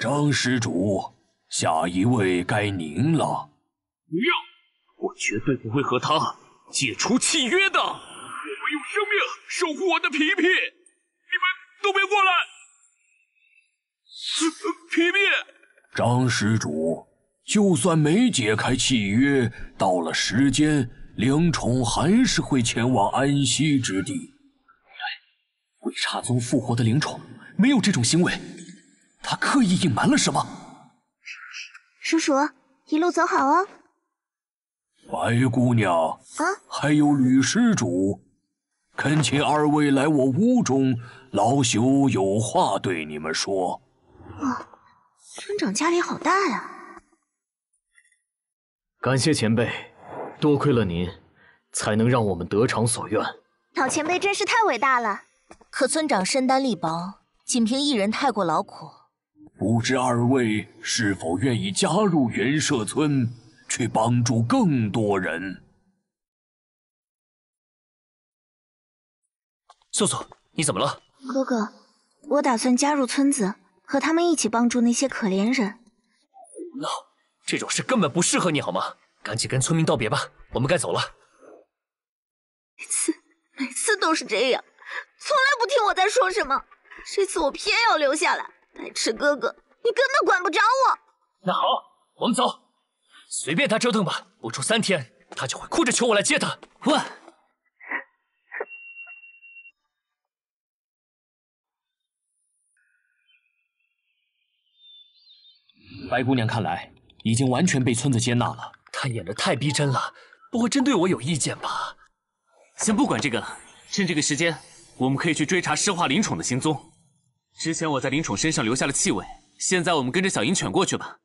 张施主，下一位该您了。不要！我绝对不会和他解除契约的。我会用生命守护我的皮皮。你们都别过来！皮皮，张施主，就算没解开契约，到了时间，灵宠还是会前往安息之地。鬼差宗复活的灵宠没有这种行为，他刻意隐瞒了什么？叔叔，一路走好哦。白姑娘，啊，还有吕施主，恳请二位来我屋中，老朽有话对你们说。哇，村长家里好大呀！感谢前辈，多亏了您，才能让我们得偿所愿。老前辈真是太伟大了。可村长身单力薄，仅凭一人太过劳苦。不知二位是否愿意加入元社村，去帮助更多人？素素，你怎么了？哥哥，我打算加入村子。和他们一起帮助那些可怜人。胡闹！这种事根本不适合你，好吗？赶紧跟村民道别吧，我们该走了。每次，每次都是这样，从来不听我在说什么。这次我偏要留下来。白痴哥哥，你根本管不着我。那好，我们走，随便他折腾吧。不出三天，他就会哭着求我来接他。喂。白姑娘看来已经完全被村子接纳了。她演的太逼真了，不会真对我有意见吧？先不管这个了，趁这个时间，我们可以去追查尸化灵宠的行踪。之前我在灵宠身上留下了气味，现在我们跟着小鹰犬过去吧。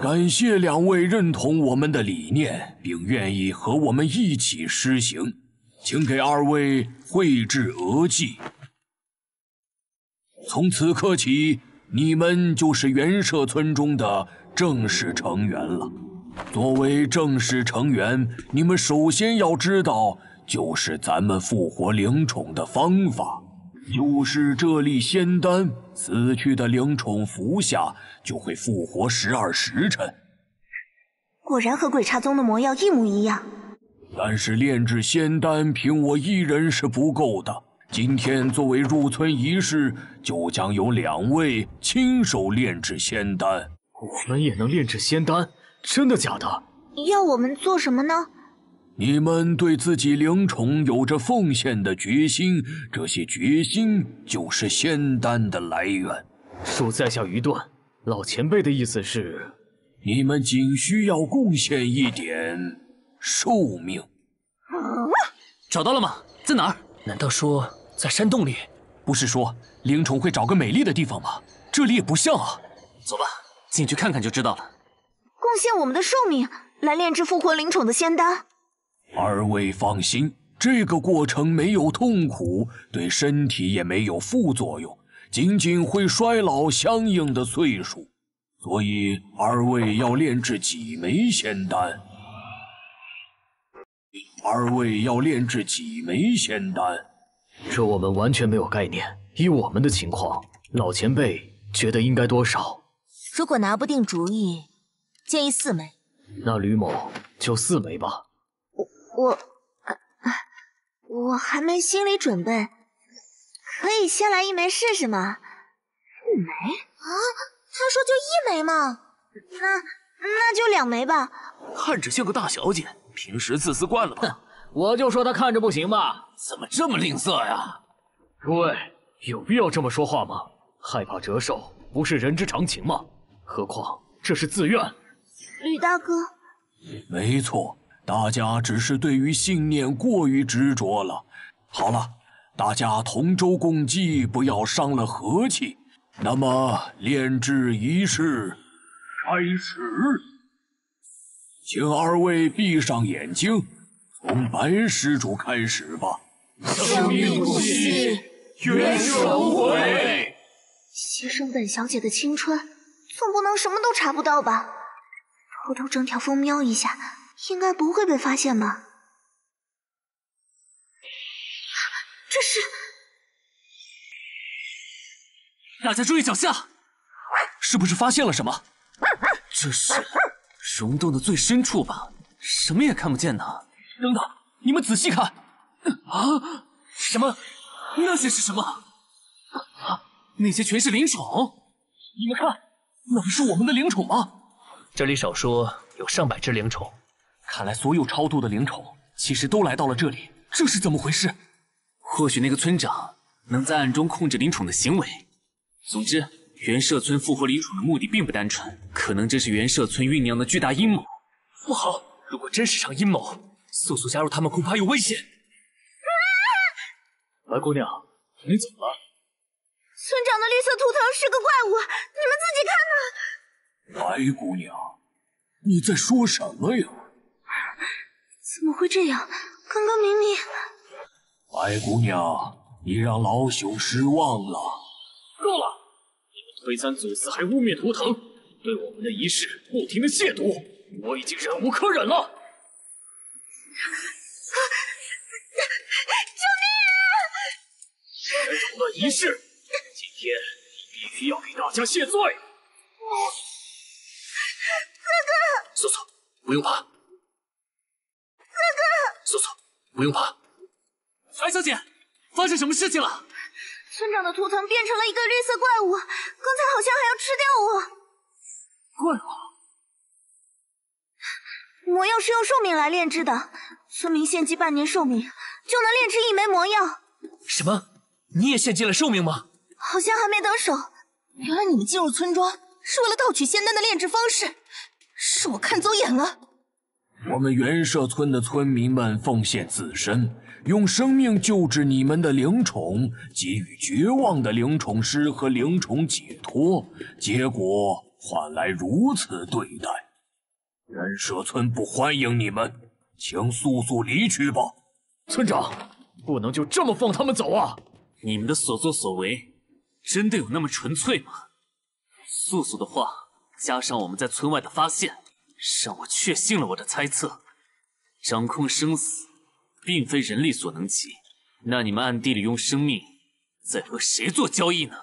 感谢两位认同我们的理念，并愿意和我们一起施行，请给二位绘制额记。从此刻起，你们就是元社村中的正式成员了。作为正式成员，你们首先要知道，就是咱们复活灵宠的方法，就是这粒仙丹，死去的灵宠服下就会复活十二时辰。果然和鬼差宗的魔药一模一样。但是炼制仙丹凭我一人是不够的。今天作为入村仪式，就将有两位亲手炼制仙丹。我们也能炼制仙丹？真的假的？要我们做什么呢？你们对自己灵宠有着奉献的决心，这些决心就是仙丹的来源。恕在下愚钝，老前辈的意思是，你们仅需要贡献一点寿命。找到了吗？在哪儿？难道说在山洞里？不是说灵宠会找个美丽的地方吗？这里也不像啊。走吧，进去看看就知道了。贡献我们的寿命来炼制复活灵宠的仙丹。二位放心，这个过程没有痛苦，对身体也没有副作用，仅仅会衰老相应的岁数。所以二位要炼制几枚仙丹？二位要炼制几枚仙丹？这我们完全没有概念。以我们的情况，老前辈觉得应该多少？如果拿不定主意，建议四枚。那吕某就四枚吧。我，我我还没心理准备，可以先来一枚试试吗？一枚啊？他说就一枚吗。那那就两枚吧。看着像个大小姐，平时自私惯了吧？我就说他看着不行吧？怎么这么吝啬呀？诸位，有必要这么说话吗？害怕折寿不是人之常情吗？何况这是自愿。吕大哥，没错，大家只是对于信念过于执着了。好了，大家同舟共济，不要伤了和气。那么炼制仪式开始，请二位闭上眼睛，从白施主开始吧。生命不息，元寿无悔。牺牲本小姐的青春，总不能什么都查不到吧？偷偷整条风瞄一下，应该不会被发现吧？这是……大家注意脚下，是不是发现了什么？这是溶洞的最深处吧？什么也看不见呢。等等，你们仔细看！啊！什么？那些是什么？啊！那些全是灵宠！你们看，那不是我们的灵宠吗？这里少说有上百只灵宠，看来所有超度的灵宠其实都来到了这里，这是怎么回事？或许那个村长能在暗中控制灵宠的行为。总之，元社村复活灵宠的目的并不单纯，可能这是元社村酝酿的巨大阴谋。不好，如果真是场阴谋，速速加入他们恐怕有危险。白姑娘，你怎么了？村长的绿色图腾是个怪物，你们自己看看。白姑娘，你在说什么呀？怎么会这样？刚刚明明……白姑娘，你让老朽失望了。够了！你们推三阻四还污蔑图腾，对我们的仪式不停的亵渎，我已经忍无可忍了。救命！传统的仪式，今天你必须要给大家谢罪。素素，不用怕。哥哥，素素，不用怕。白小姐，发生什么事情了？村长的图腾变成了一个绿色怪物，刚才好像还要吃掉我。怪物？魔药是用寿命来炼制的，村民献祭半年寿命就能炼制一枚魔药。什么？你也献祭了寿命吗？好像还没得手。原来你们进入村庄是为了盗取仙丹的炼制方式。是我看走眼了。我们元社村的村民们奉献自身，用生命救治你们的灵宠，给予绝望的灵宠师和灵宠解脱，结果换来如此对待。元社村不欢迎你们，请速速离去吧。村长，不能就这么放他们走啊！你们的所作所为，真的有那么纯粹吗？素素的话。加上我们在村外的发现，让我确信了我的猜测：掌控生死，并非人力所能及。那你们暗地里用生命在和谁做交易呢？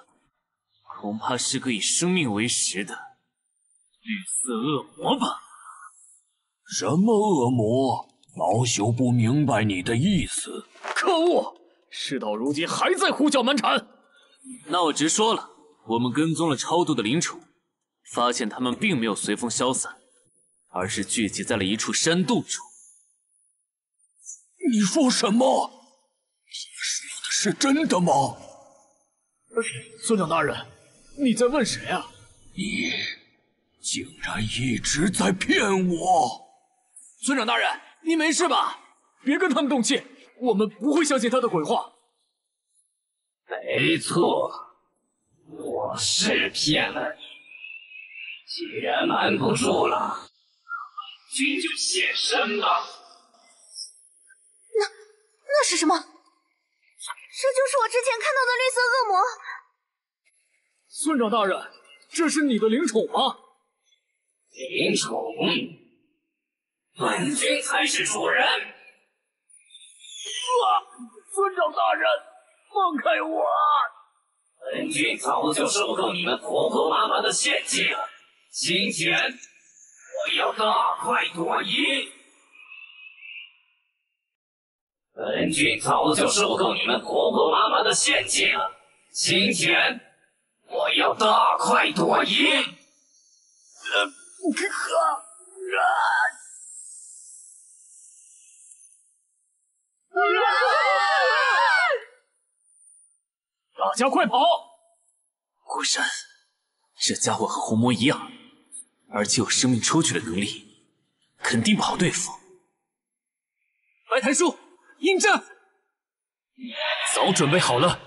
恐怕是个以生命为食的绿色恶魔吧？什么恶魔？老朽不明白你的意思。可恶！事到如今还在胡搅蛮缠。那我直说了，我们跟踪了超度的灵宠，发现他们并没有随风消散，而是聚集在了一处山洞中。你说什么？说的是真的吗？村长大人，你在问谁啊？你竟然一直在骗我！村长大人，你没事吧？别跟他们动气，我们不会相信他的鬼话。没错，我是骗了你。既然瞒不住了，本君就现身吧。那那是什么？这就是我之前看到的绿色恶魔。村长大人，这是你的灵宠吗？灵宠，本君才是主人。啊！村长大人，放开我！本君早就受够你们婆婆妈妈的献祭了，今天我要大快朵颐。本君早就受够你们婆婆妈妈的陷阱了，今天我要大快朵颐。呃，大家快跑！果然，这家伙和红魔一样，而且有生命抽取的能力，肯定不好对付。白檀树，应战！早准备好了。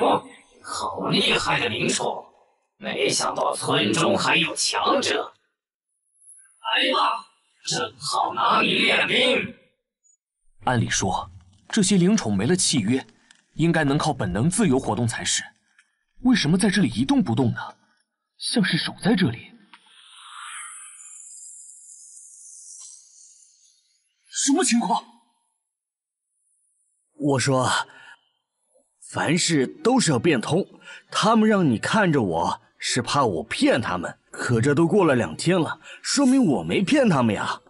哦，好厉害的灵宠！没想到村中还有强者。来吧，正好拿你练兵。按理说，这些灵宠没了契约，应该能靠本能自由活动才是。为什么在这里一动不动呢？像是守在这里。什么情况？我说，凡事都是要变通。他们让你看着我，是怕我骗他们。可这都过了两天了，说明我没骗他们呀。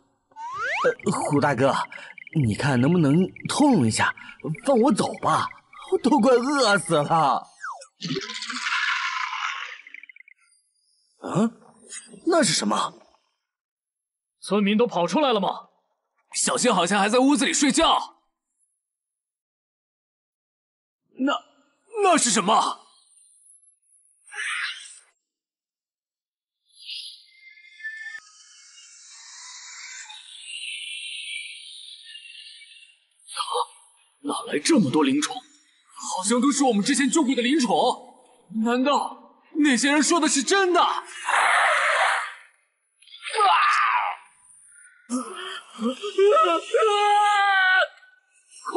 呃，虎大哥，你看能不能通融一下，放我走吧？我都快饿死了。嗯，那是什么？村民都跑出来了吗？小新好像还在屋子里睡觉。那那是什么？哪来这么多灵宠？好像都是我们之前救过的灵宠。难道那些人说的是真的？啊！快，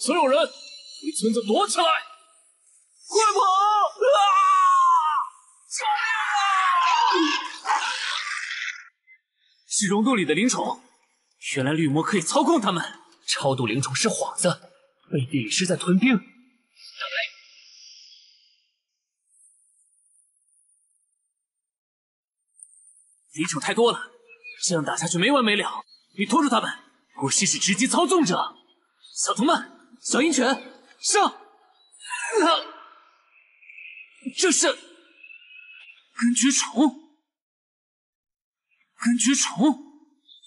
所有人回村子躲起来！快跑！啊！救命啊！是溶洞里的灵宠，原来绿魔可以操控他们。超度灵宠是幌子，背地里是在屯兵。灵宠太多了，这样打下去没完没了。你拖住他们，我试试直接操纵者。小藤蔓，小鹰犬，上！啊这是根绝虫，根绝虫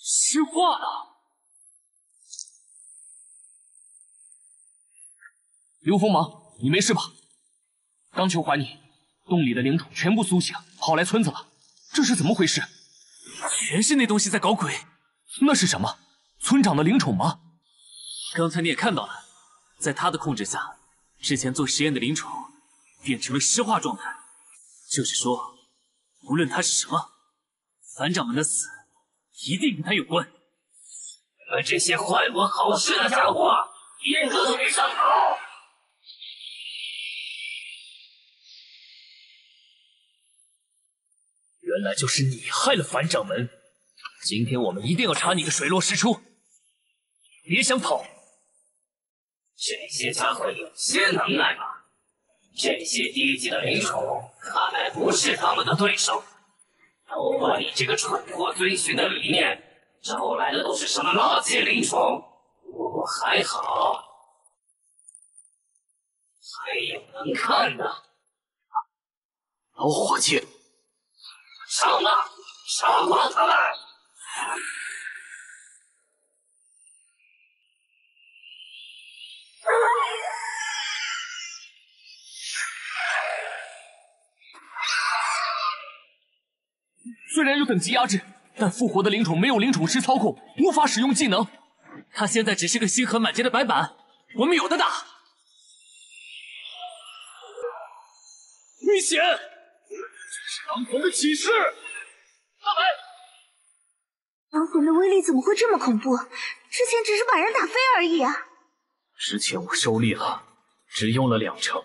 虚化了。刘锋芒，你没事吧？刚求还你，洞里的灵宠全部苏醒，跑来村子了，这是怎么回事？全是那东西在搞鬼。那是什么？村长的灵宠吗？刚才你也看到了，在他的控制下，之前做实验的灵宠变成了尸化状态。就是说，无论他是什么，反掌门的死一定跟他有关。你们这些坏我好事的家伙，一个都别想逃！原原来就是你害了樊掌门！今天我们一定要查你个水落石出！别想跑！这些家伙有些能耐吧？这些低级的灵宠，看来不是他们的对手。都怪你这个蠢货遵循的理念，招来的都是什么垃圾灵宠？不过还好，还有能看的。老伙计，上吧，杀光他们！虽然有等级压制，但复活的灵宠没有灵宠师操控，无法使用技能。他现在只是个心狠满街的白板，我们有的打。危险！这是狼魂的启示。大白，狼魂的威力怎么会这么恐怖？之前只是把人打飞而已啊！之前我收力了，只用了两成。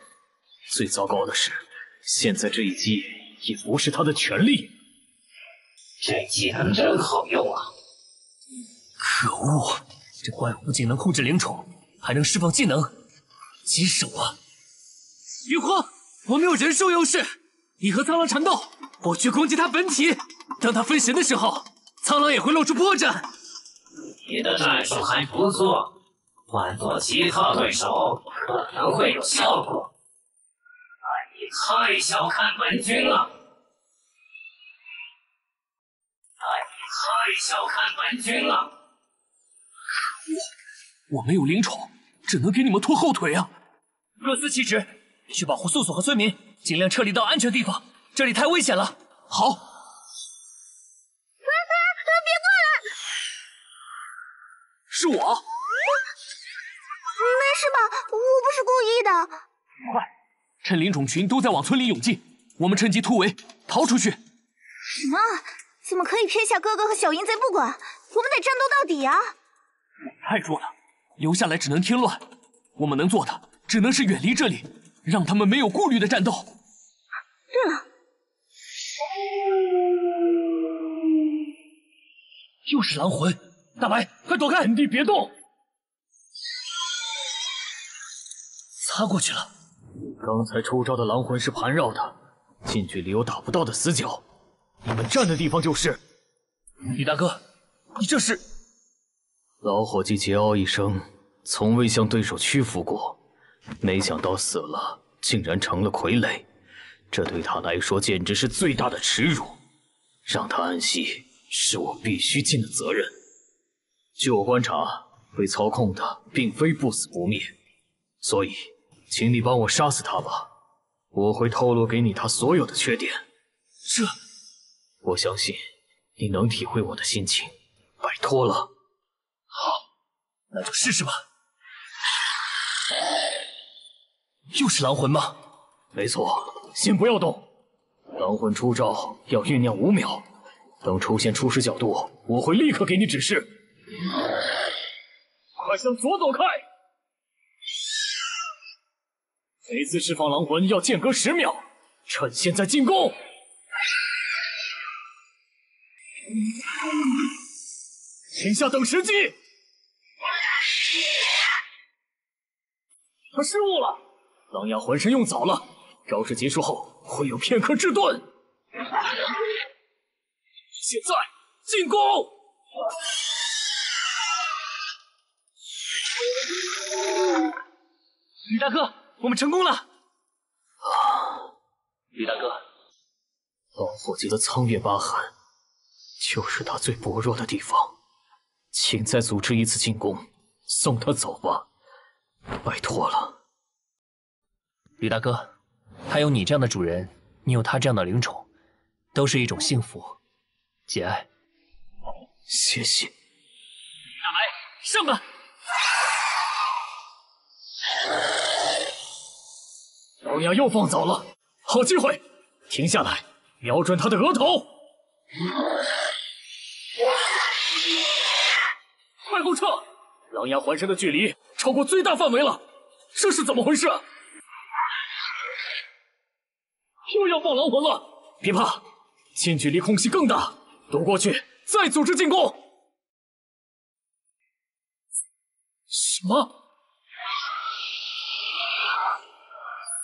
最糟糕的是，现在这一击也不是他的全力。这技能真好用啊！可恶，这怪物不仅能控制灵宠，还能释放技能，棘手啊！云荒，我们有人数优势，你和苍狼缠斗，我去攻击他本体。当他分神的时候，苍狼也会露出破绽。你的战术还不错，换做其他对手可能会有效果，但你太小看本君了。但你太小看本君了！可恶，我没有灵宠，只能给你们拖后腿啊！各司其职，去保护素素和村民，尽量撤离到安全地方，这里太危险了。好。别过来！是我。没事吧？我不是故意的。快，趁灵种群都在往村里涌进，我们趁机突围，逃出去。什么？怎么可以撇下哥哥和小淫贼不管？我们得战斗到底啊！太弱了，留下来只能添乱。我们能做的只能是远离这里，让他们没有顾虑的战斗。对了，又是狼魂！大白，快躲开！原地别动！擦过去了。刚才出招的狼魂是盘绕的，近距离有打不到的死角。你们站的地方就是。李大哥，你这是？老伙计桀骜一生，从未向对手屈服过，没想到死了竟然成了傀儡，这对他来说简直是最大的耻辱。让他安息是我必须尽的责任。据我观察，被操控的并非不死不灭，所以，请你帮我杀死他吧。我会透露给你他所有的缺点。这。我相信你能体会我的心情。拜托了。好，那就试试吧。又是狼魂吗？没错。先不要动。狼魂出招要酝酿五秒，等出现初始角度，我会立刻给你指示。快向左走开！每次释放狼魂要间隔十秒，趁现在进攻。停下，等时机。他失误了，狼牙浑身用早了，招式结束后会有片刻滞顿。现在进攻！李大哥，我们成功了！啊，李大哥，老伙计的苍月疤痕。就是他最薄弱的地方，请再组织一次进攻，送他走吧，拜托了。李大哥，他有你这样的主人，你有他这样的灵宠，都是一种幸福。节哀。谢谢。大白，上吧！狼牙又放早了，好机会，停下来，瞄准他的额头。快后撤！狼牙环身的距离超过最大范围了，这是怎么回事？又要放狼魂了！别怕，近距离空隙更大，躲过去再组织进攻。什么？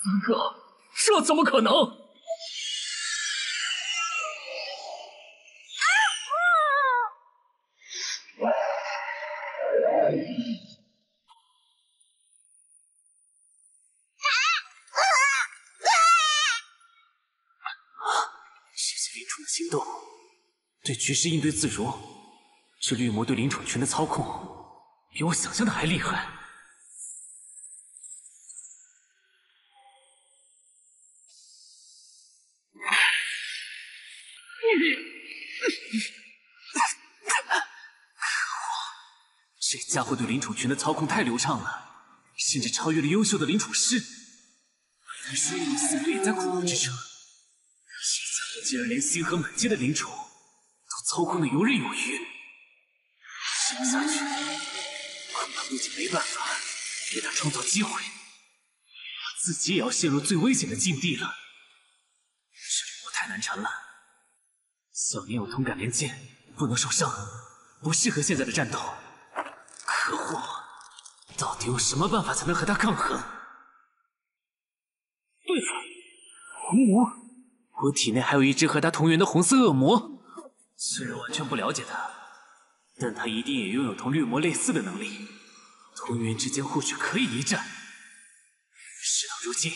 三哥？这怎么可能？谢谢灵宠的行动，对局势应对自如。这绿魔对灵宠群的操控，比我想象的还厉害。家伙对灵宠群的操控太流畅了，甚至超越了优秀的灵宠师。而他输入的速度也在苦苦支撑。这家伙竟然连星河满街的灵宠都操控的游刃有余，这样下去，恐怕不仅没办法给他创造机会，我自己也要陷入最危险的境地了。这里我太难缠了，小年有同感连剑，不能受伤，不适合现在的战斗。可恶，到底用什么办法才能和他抗衡？对了，红魔，我体内还有一只和他同源的红色恶魔，虽然完全不了解他，但他一定也拥有同绿魔类似的能力，同源之间或许可以一战。事到如今，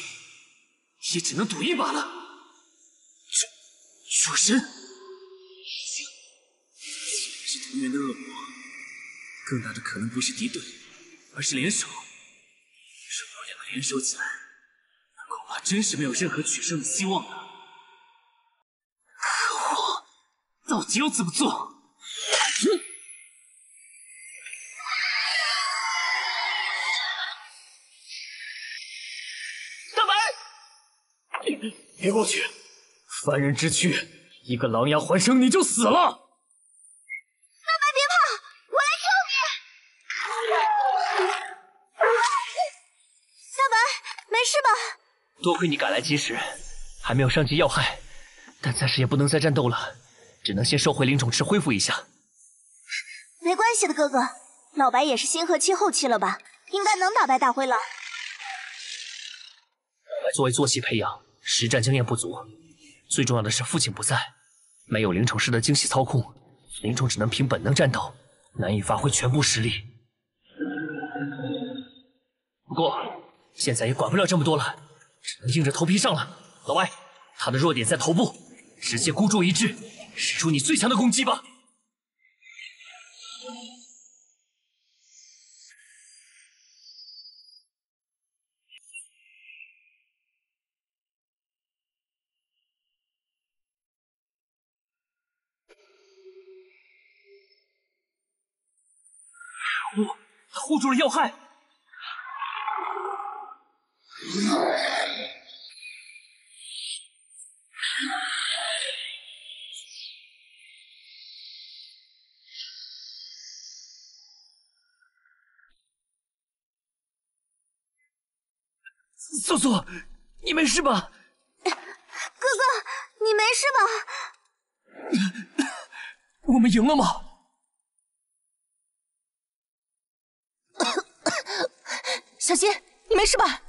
也只能赌一把了。主主神，竟然是同源的恶魔。更大的可能不是敌对，而是联手。如果两个联手起来，那恐怕真是没有任何取胜的希望了。可恶，到底要怎么做？大白，别过去！凡人之躯，一个狼牙还生你就死了。大白别怕，我来救你。大白，没事吧？多亏你赶来及时，还没有伤及要害，但暂时也不能再战斗了，只能先收回灵宠池恢复一下。没关系的，哥哥，老白也是星河期后期了吧，应该能打败大灰狼。作为坐骑培养，实战经验不足，最重要的是父亲不在，没有灵宠师的精细操控，灵宠只能凭本能战斗，难以发挥全部实力。不过现在也管不了这么多了，只能硬着头皮上了。老白，他的弱点在头部，直接孤注一掷，使出你最强的攻击吧。可恶，他护住了要害。素素，你没事吧？哥哥，你没事吧？我们赢了吗？小心，你没事吧？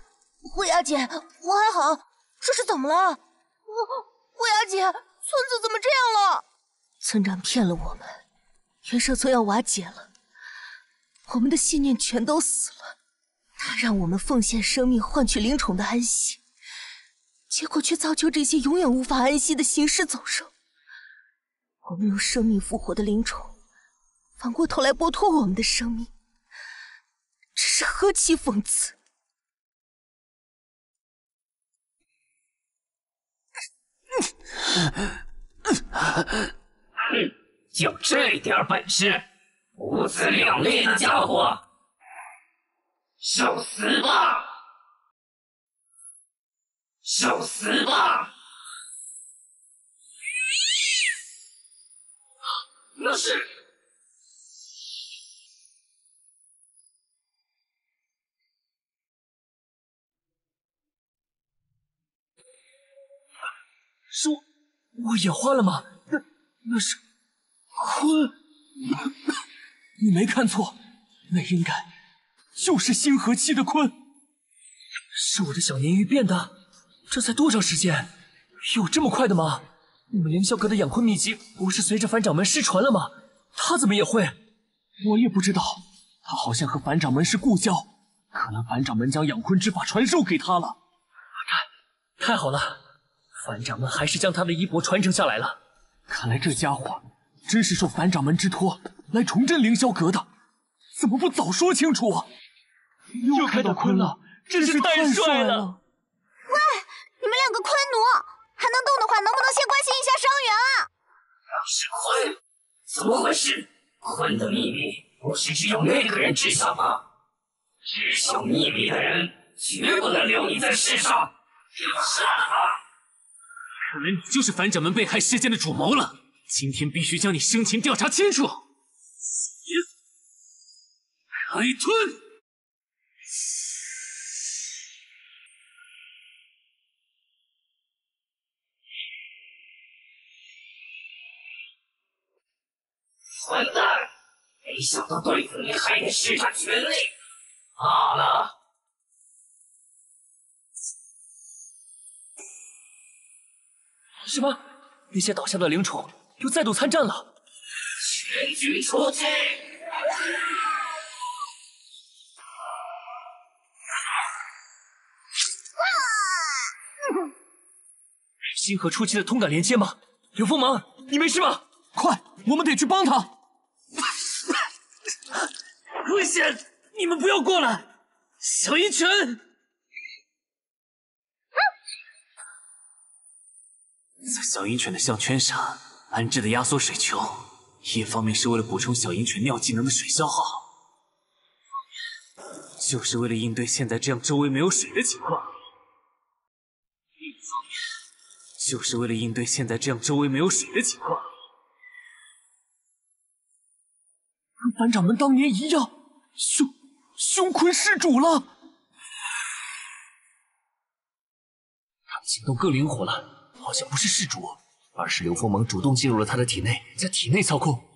乌鸦姐，我还好。这是怎么了？乌乌鸦姐，村子怎么这样了？村长骗了我们，元社村要瓦解了，我们的信念全都死了。他让我们奉献生命换取灵宠的安息，结果却造就这些永远无法安息的行尸走肉。我们用生命复活的灵宠，反过头来剥夺我们的生命，这是何其讽刺！哼就这点本事，不自量力的家伙！受死吧！受死吧！那是我，眼花了吗？那那是鲲，你没看错，那应该就是星河期的鲲。是我的小鲶鱼变的，这才多长时间？有这么快的吗？你们凌霄阁的养鲲秘籍不是随着樊掌门失传了吗？他怎么也会？我也不知道，他好像和樊掌门是故交，可能樊掌门将养鲲之法传授给他了。太太好了，樊掌门还是将他的衣钵传承下来了。看来这家伙真是受樊掌门之托来重振凌霄阁的，怎么不早说清楚啊？又看到坤了。真是太帅了！喂，你们两个坤奴，还能动的话，能不能先关心一下伤员啊？是坤？怎么回事？坤的秘密不是只有那个人知晓吗？知晓秘密的人绝不能留你在世上，要杀了他！看来你就是反掌门被害事件的主谋了，今天必须将你生前调查清楚。海豚。混蛋！没想到对付你还得施展全力。罢了。什么？那些倒下的灵宠又再度参战了？全军出击！星河初期的通感连接吗？刘锋芒，你没事吧？快，我们得去帮他。危险！你们不要过来！小鹰拳，在小鹰犬的项圈上安置的压缩水球，一方面是为了补充小鹰犬尿技能的水消耗，就是为了应对现在这样周围没有水的情况；另一方面，就是为了应对现在这样周围没有水的情况。和樊掌门当年一样。凶凶坤失主了，他的行动更灵活了，好像不是失主，而是刘风盟主动进入了他的体内，在体内操控，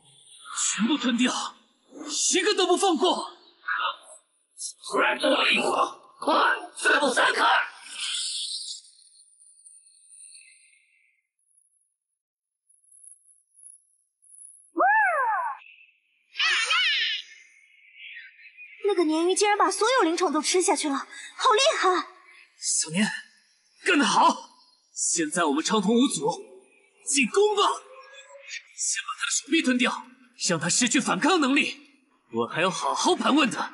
全部吞掉，一个都不放过！突然这么灵活，快，全部散开！那个鲶鱼竟然把所有灵宠都吃下去了，好厉害！小念，干得好！现在我们畅通无阻，进攻吧！先把他的手臂吞掉，让他失去反抗能力。我还要好好盘问他。哇！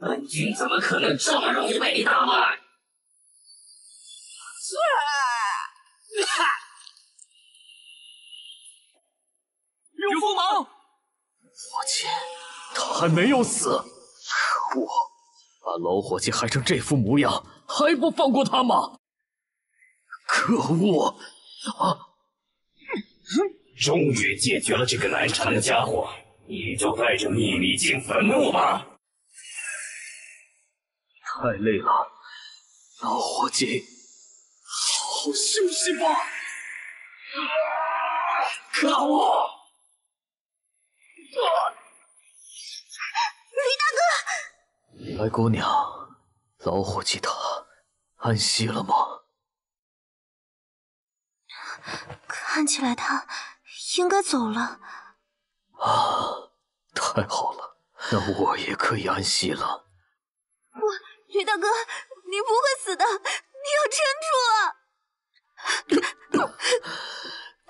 本君怎么可能这么容易被你打败？刘锋芒，伙计，他还没有死！可恶，把老伙计害成这副模样，还不放过他吗？可恶！啊！终于解决了这个难缠的家伙，你就带着秘密进坟墓吧。太累了，老伙计，好好休息吧。可恶！李大哥，白姑娘，老伙计他安息了吗？看起来他应该走了。啊，太好了，那我也可以安息了。我，吕大哥，你不会死的，你要撑住啊！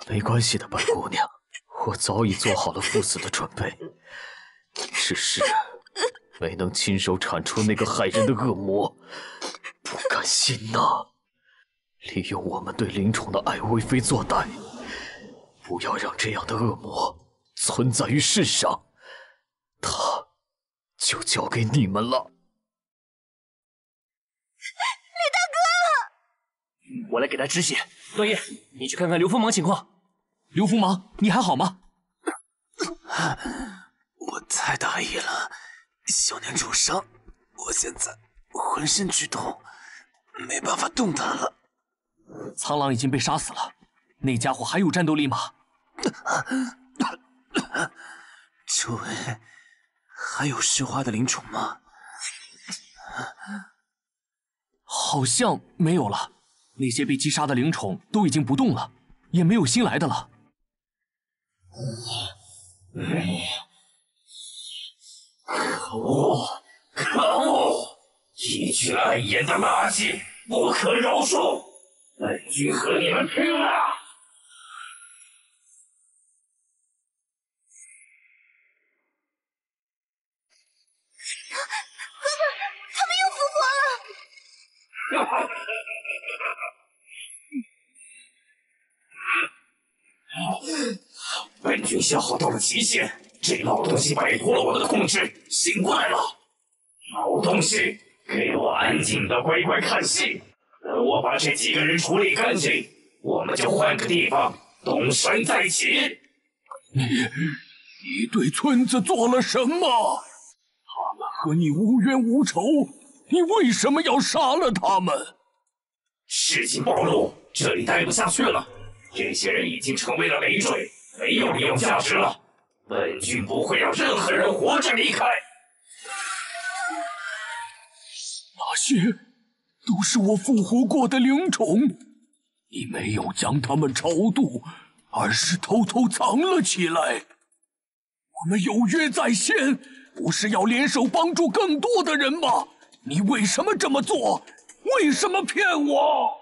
没关系的，白姑娘。我早已做好了赴死的准备，只是没能亲手铲除那个害人的恶魔，不甘心呐！利用我们对灵宠的爱为非作歹，不要让这样的恶魔存在于世上，他就交给你们了。李大哥，我来给他止血。段业，你去看看刘锋芒情况。刘锋芒，你还好吗？我太大意了，小娘受伤，我现在浑身剧痛，没办法动弹了。苍狼已经被杀死了，那家伙还有战斗力吗？周围还有石化的灵宠吗？好像没有了，那些被击杀的灵宠都已经不动了，也没有新来的了。可恶！可恶！一群碍眼的垃圾，不可饶恕！本君和你们拼了！他们又复活了！本君消耗到了极限，这老东西摆脱了我的控制，醒过来了。老东西，给我安静的乖乖看戏，等我把这几个人处理干净，我们就换个地方东山再起。你，你对村子做了什么？他们和你无冤无仇，你为什么要杀了他们？事情暴露，这里待不下去了。这些人已经成为了累赘，没有利用价值了。本君不会让任何人活着离开。那些都是我复活过的灵宠，你没有将他们超度，而是偷偷藏了起来。我们有约在先，不是要联手帮助更多的人吗？你为什么这么做？为什么骗我？